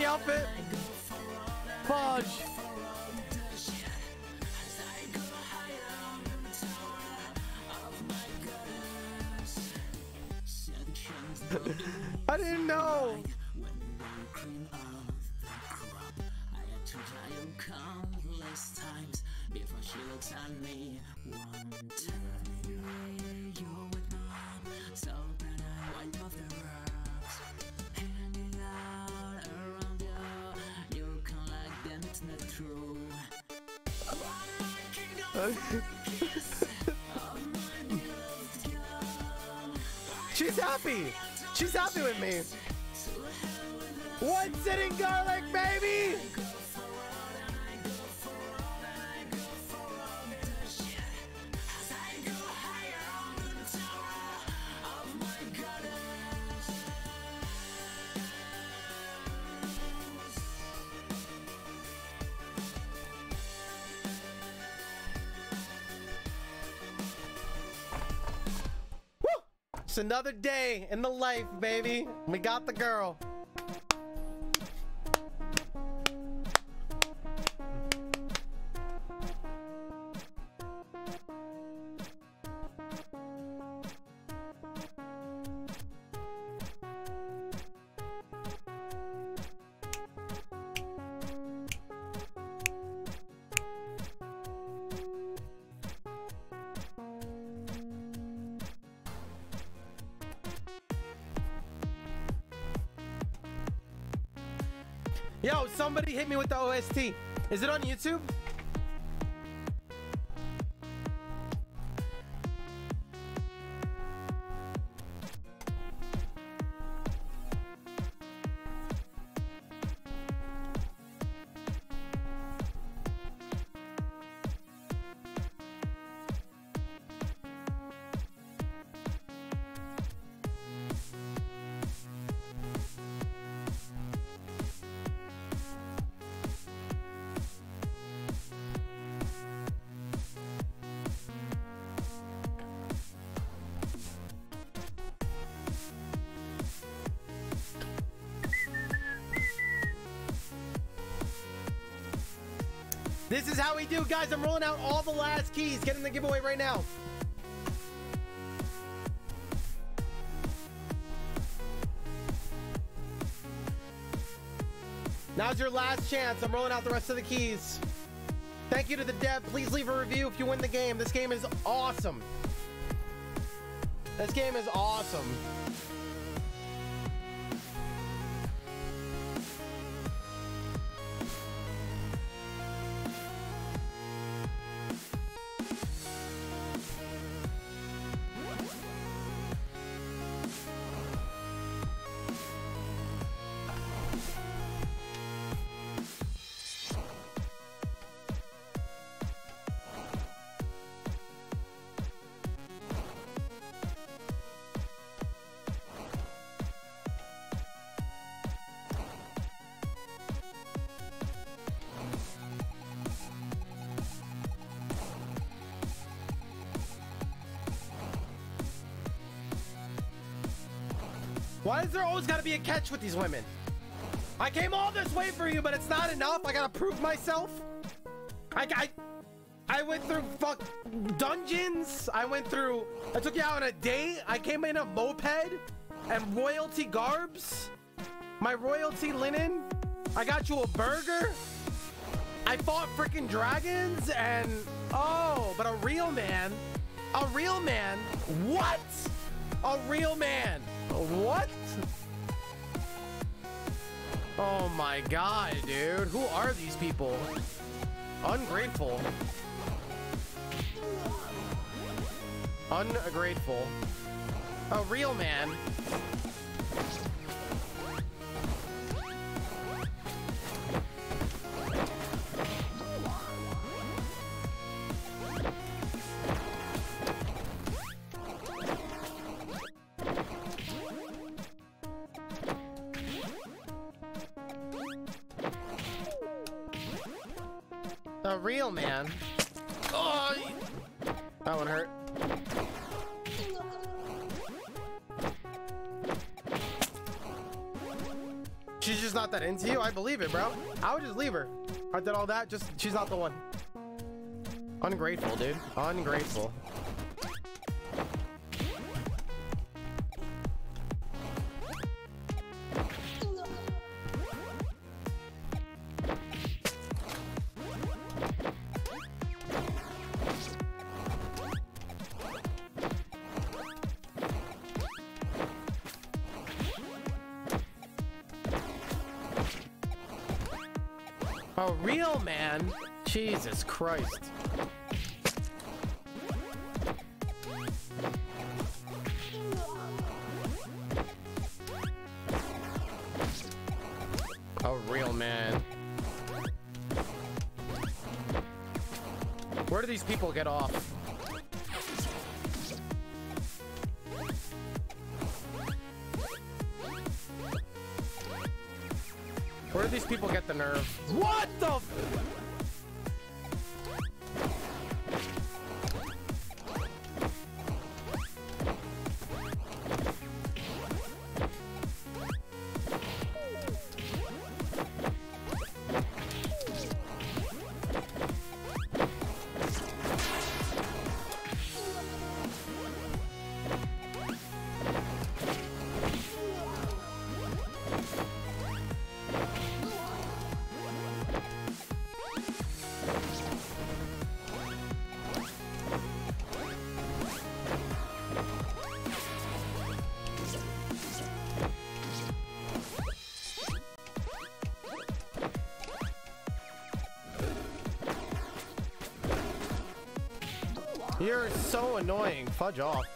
The outfit. Another day in the life, baby. We got the girl. Me with the OST. Is it on YouTube? Guys. I'm rolling out all the last keys. Get in the giveaway right now. Now's your last chance. I'm rolling out the rest of the keys. Thank you to the dev. Please leave a review if you win the game. This game is awesome. This game is awesome. Why is there always got to be a catch with these women? I came all this way for you, but it's not enough. I gotta prove myself. I, I, I went through fuck dungeons. I went through. I took you out on a date. I came in a moped and royalty garbs. My royalty linen. I got you a burger. I fought freaking dragons and oh, but a real man, a real man. What? A real man. What? Oh my god, dude. Who are these people? Ungrateful. Ungrateful. A real man. man? Oh, that one hurt. She's just not that into you? I believe it, bro. I would just leave her. I did all that, just she's not the one. Ungrateful, dude. Ungrateful. Jesus Christ. annoying. Fudge off.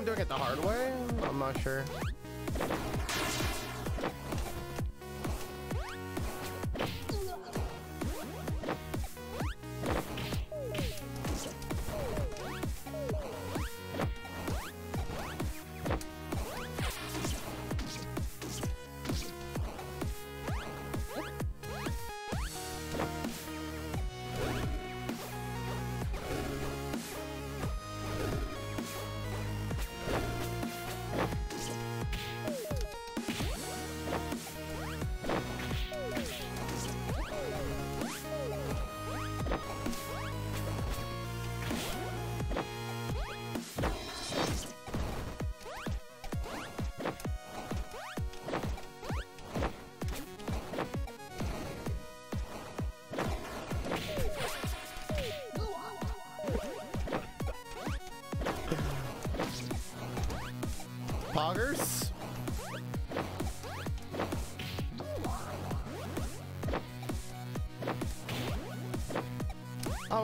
I'm doing it the hard way? I'm not sure.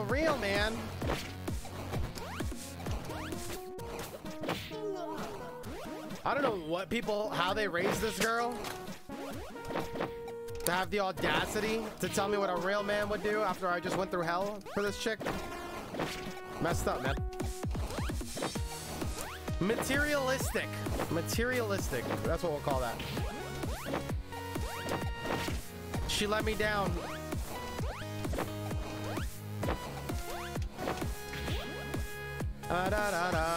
Real man. I don't know what people, how they raised this girl. To have the audacity to tell me what a real man would do after I just went through hell for this chick. Messed up, man. Materialistic. Materialistic. That's what we'll call that. She let me down. Ah, da, da, da,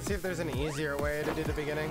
To see if there's an easier way to do the beginning.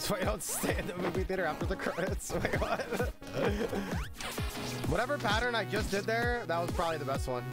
That's why you don't stay in the movie theater after the credits. Wait, what? Whatever pattern I just did there, that was probably the best one.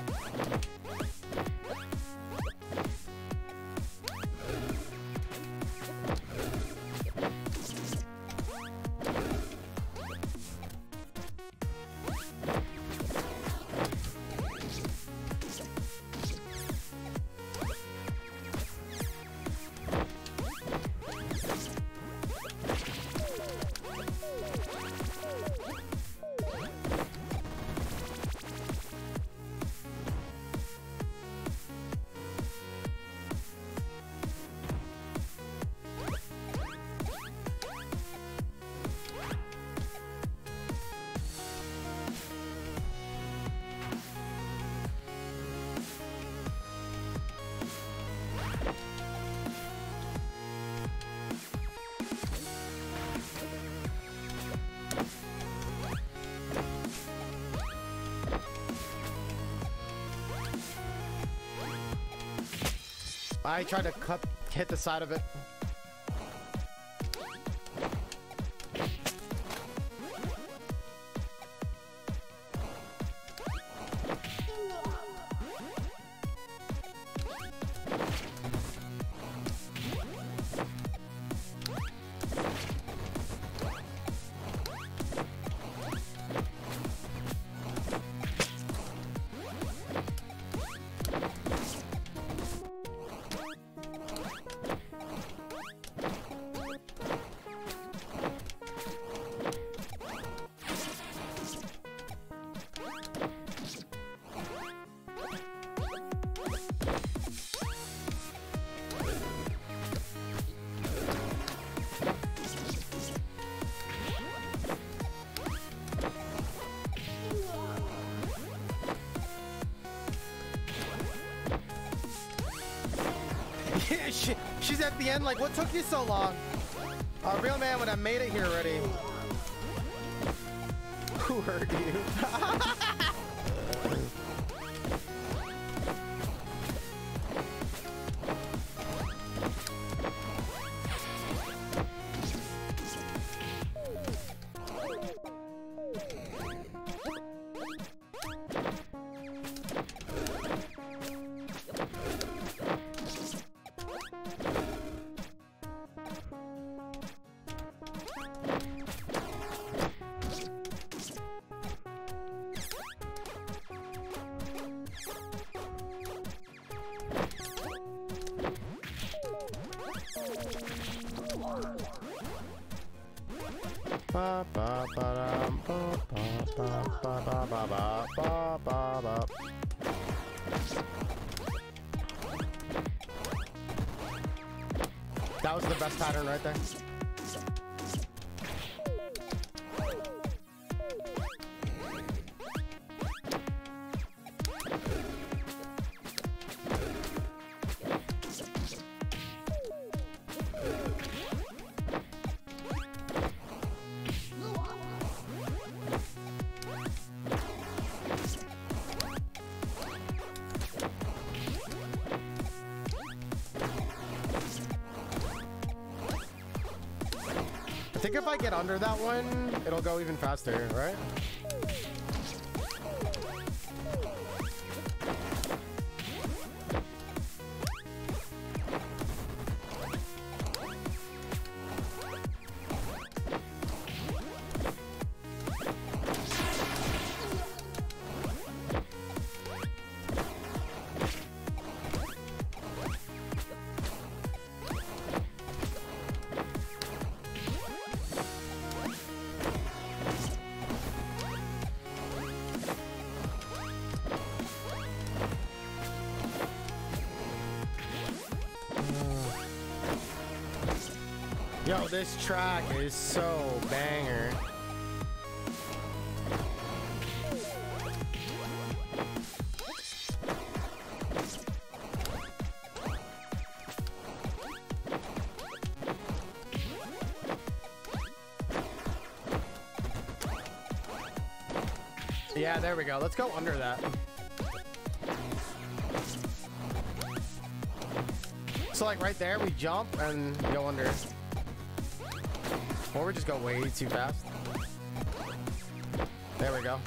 I tried to cut, hit the side of it. Like, what took you so long? A real man would have made it here already. Who hurt you? That was the best pattern right there. Under that one, it'll go even faster, right? This track is so banger. Yeah, there we go. Let's go under that. So like right there, we jump and go under. Or we just go way too fast. There we go.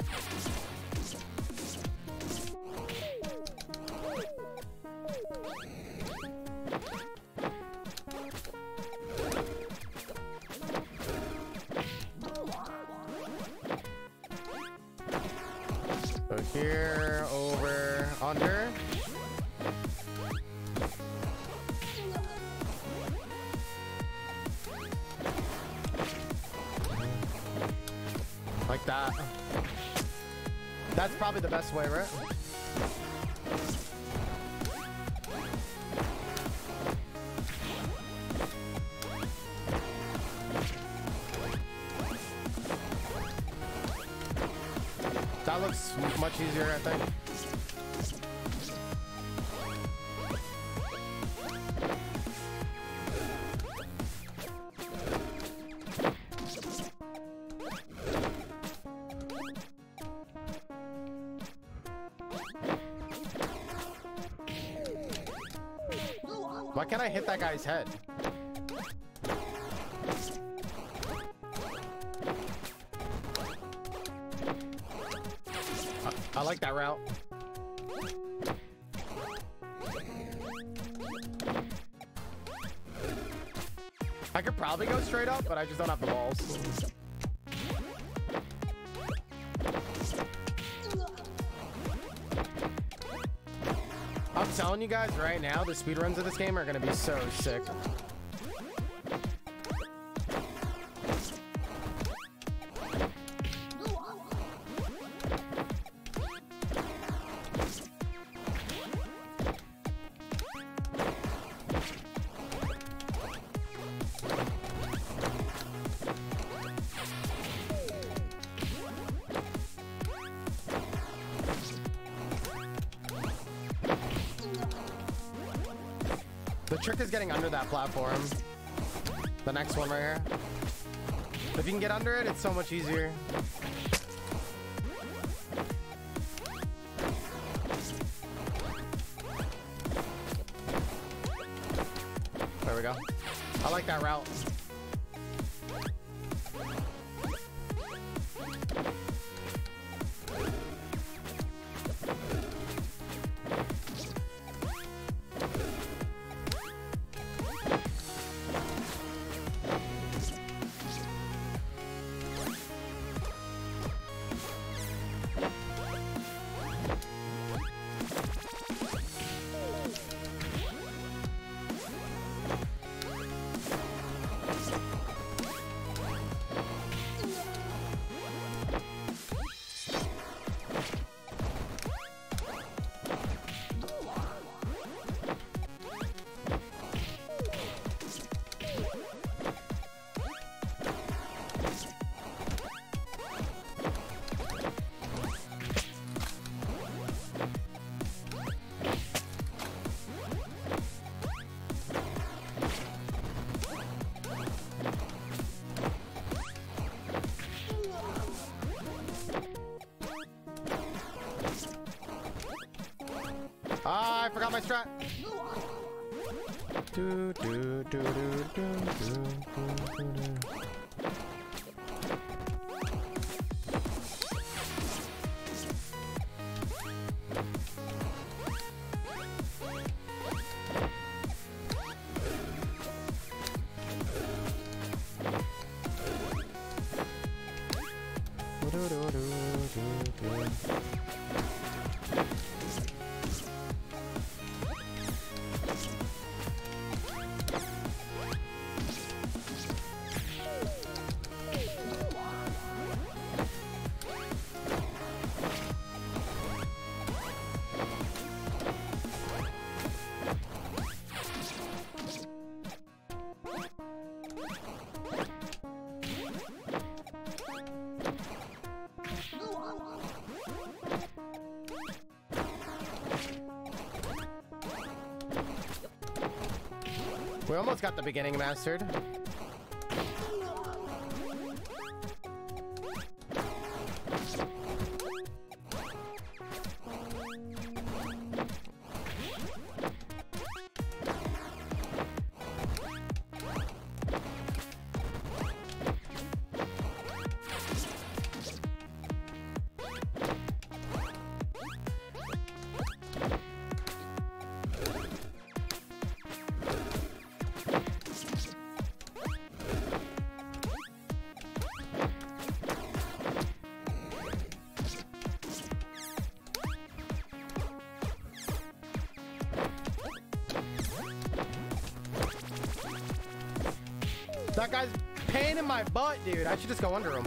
Guy's head? I, I like that route. I could probably go straight up, but I just don't have guys right now, the speedruns of this game are gonna be so sick. Getting under that platform. The next one right here. If you can get under it, it's so much easier. Forgot my strat. Do, do, do, do, We almost got the beginning mastered. Dude. I should just go under him.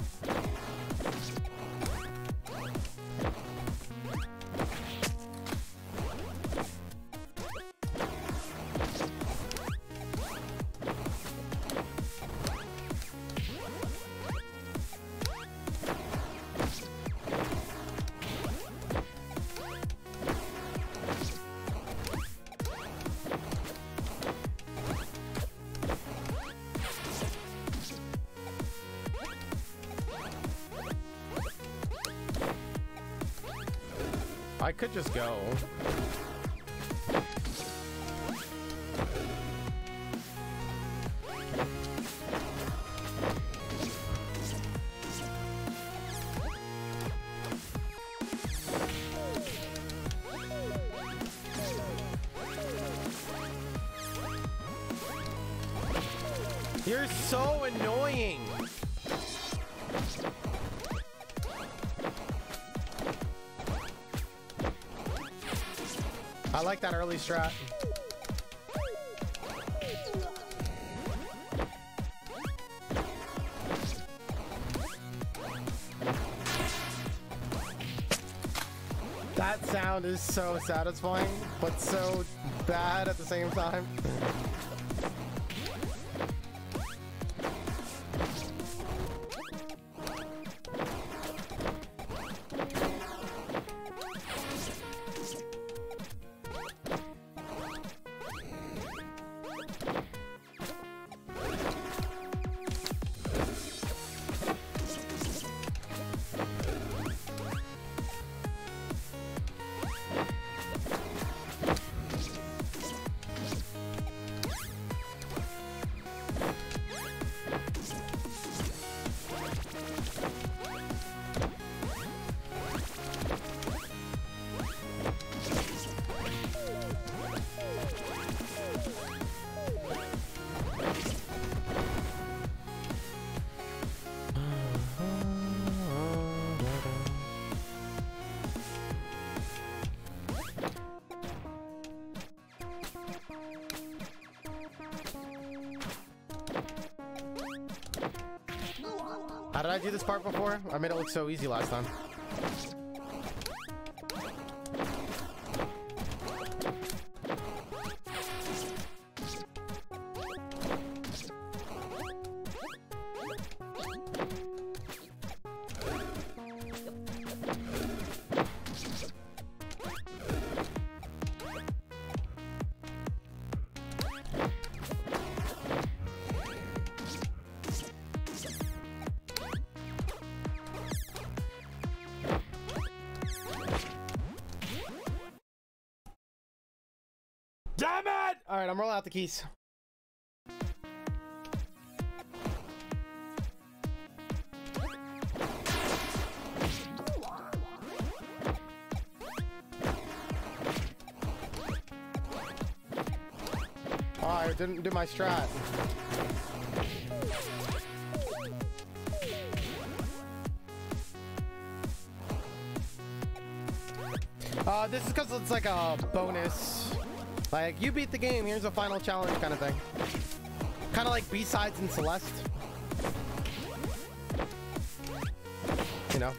Just go. That early strat. That sound is so satisfying, but so bad at the same time. Do this part before? I made it look so easy last time. Keys. Oh, I didn't do my strat. Uh, this is because it's like a bonus. Like, you beat the game, here's a final challenge kind of thing. Kind of like B-Sides in Celeste. You know?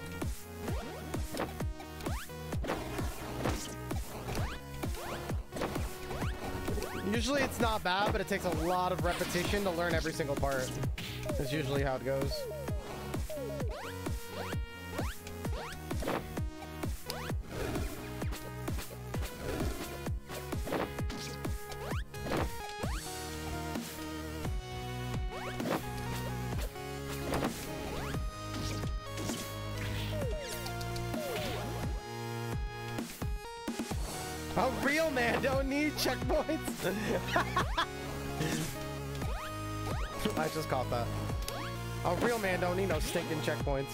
Usually it's not bad, but it takes a lot of repetition to learn every single part. That's usually how it goes. I just caught that. A real man don't need no stinking checkpoints.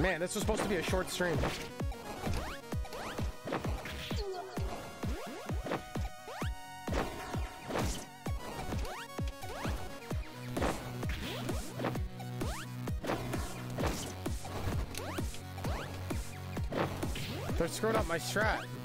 Man, this was supposed to be a short stream. My strat.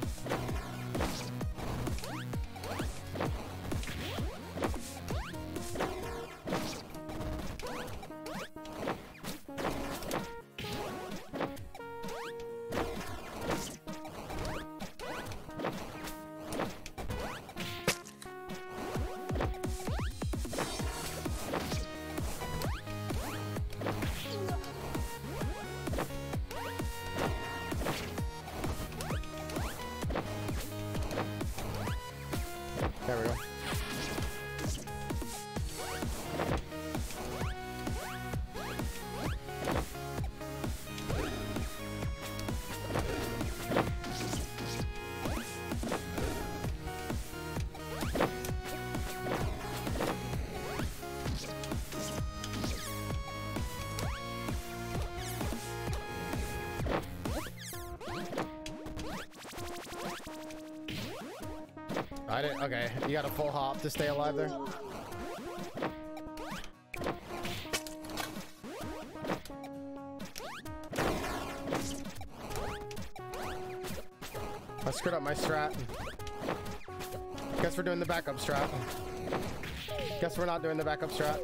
Full hop to stay alive there. I screwed up my strat. Guess we're doing the backup strat. Guess we're not doing the backup strat.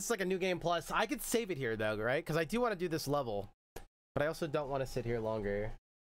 This is like a new game plus. I could save it here, though, right? Because I do want to do this level. But I also don't want to sit here longer.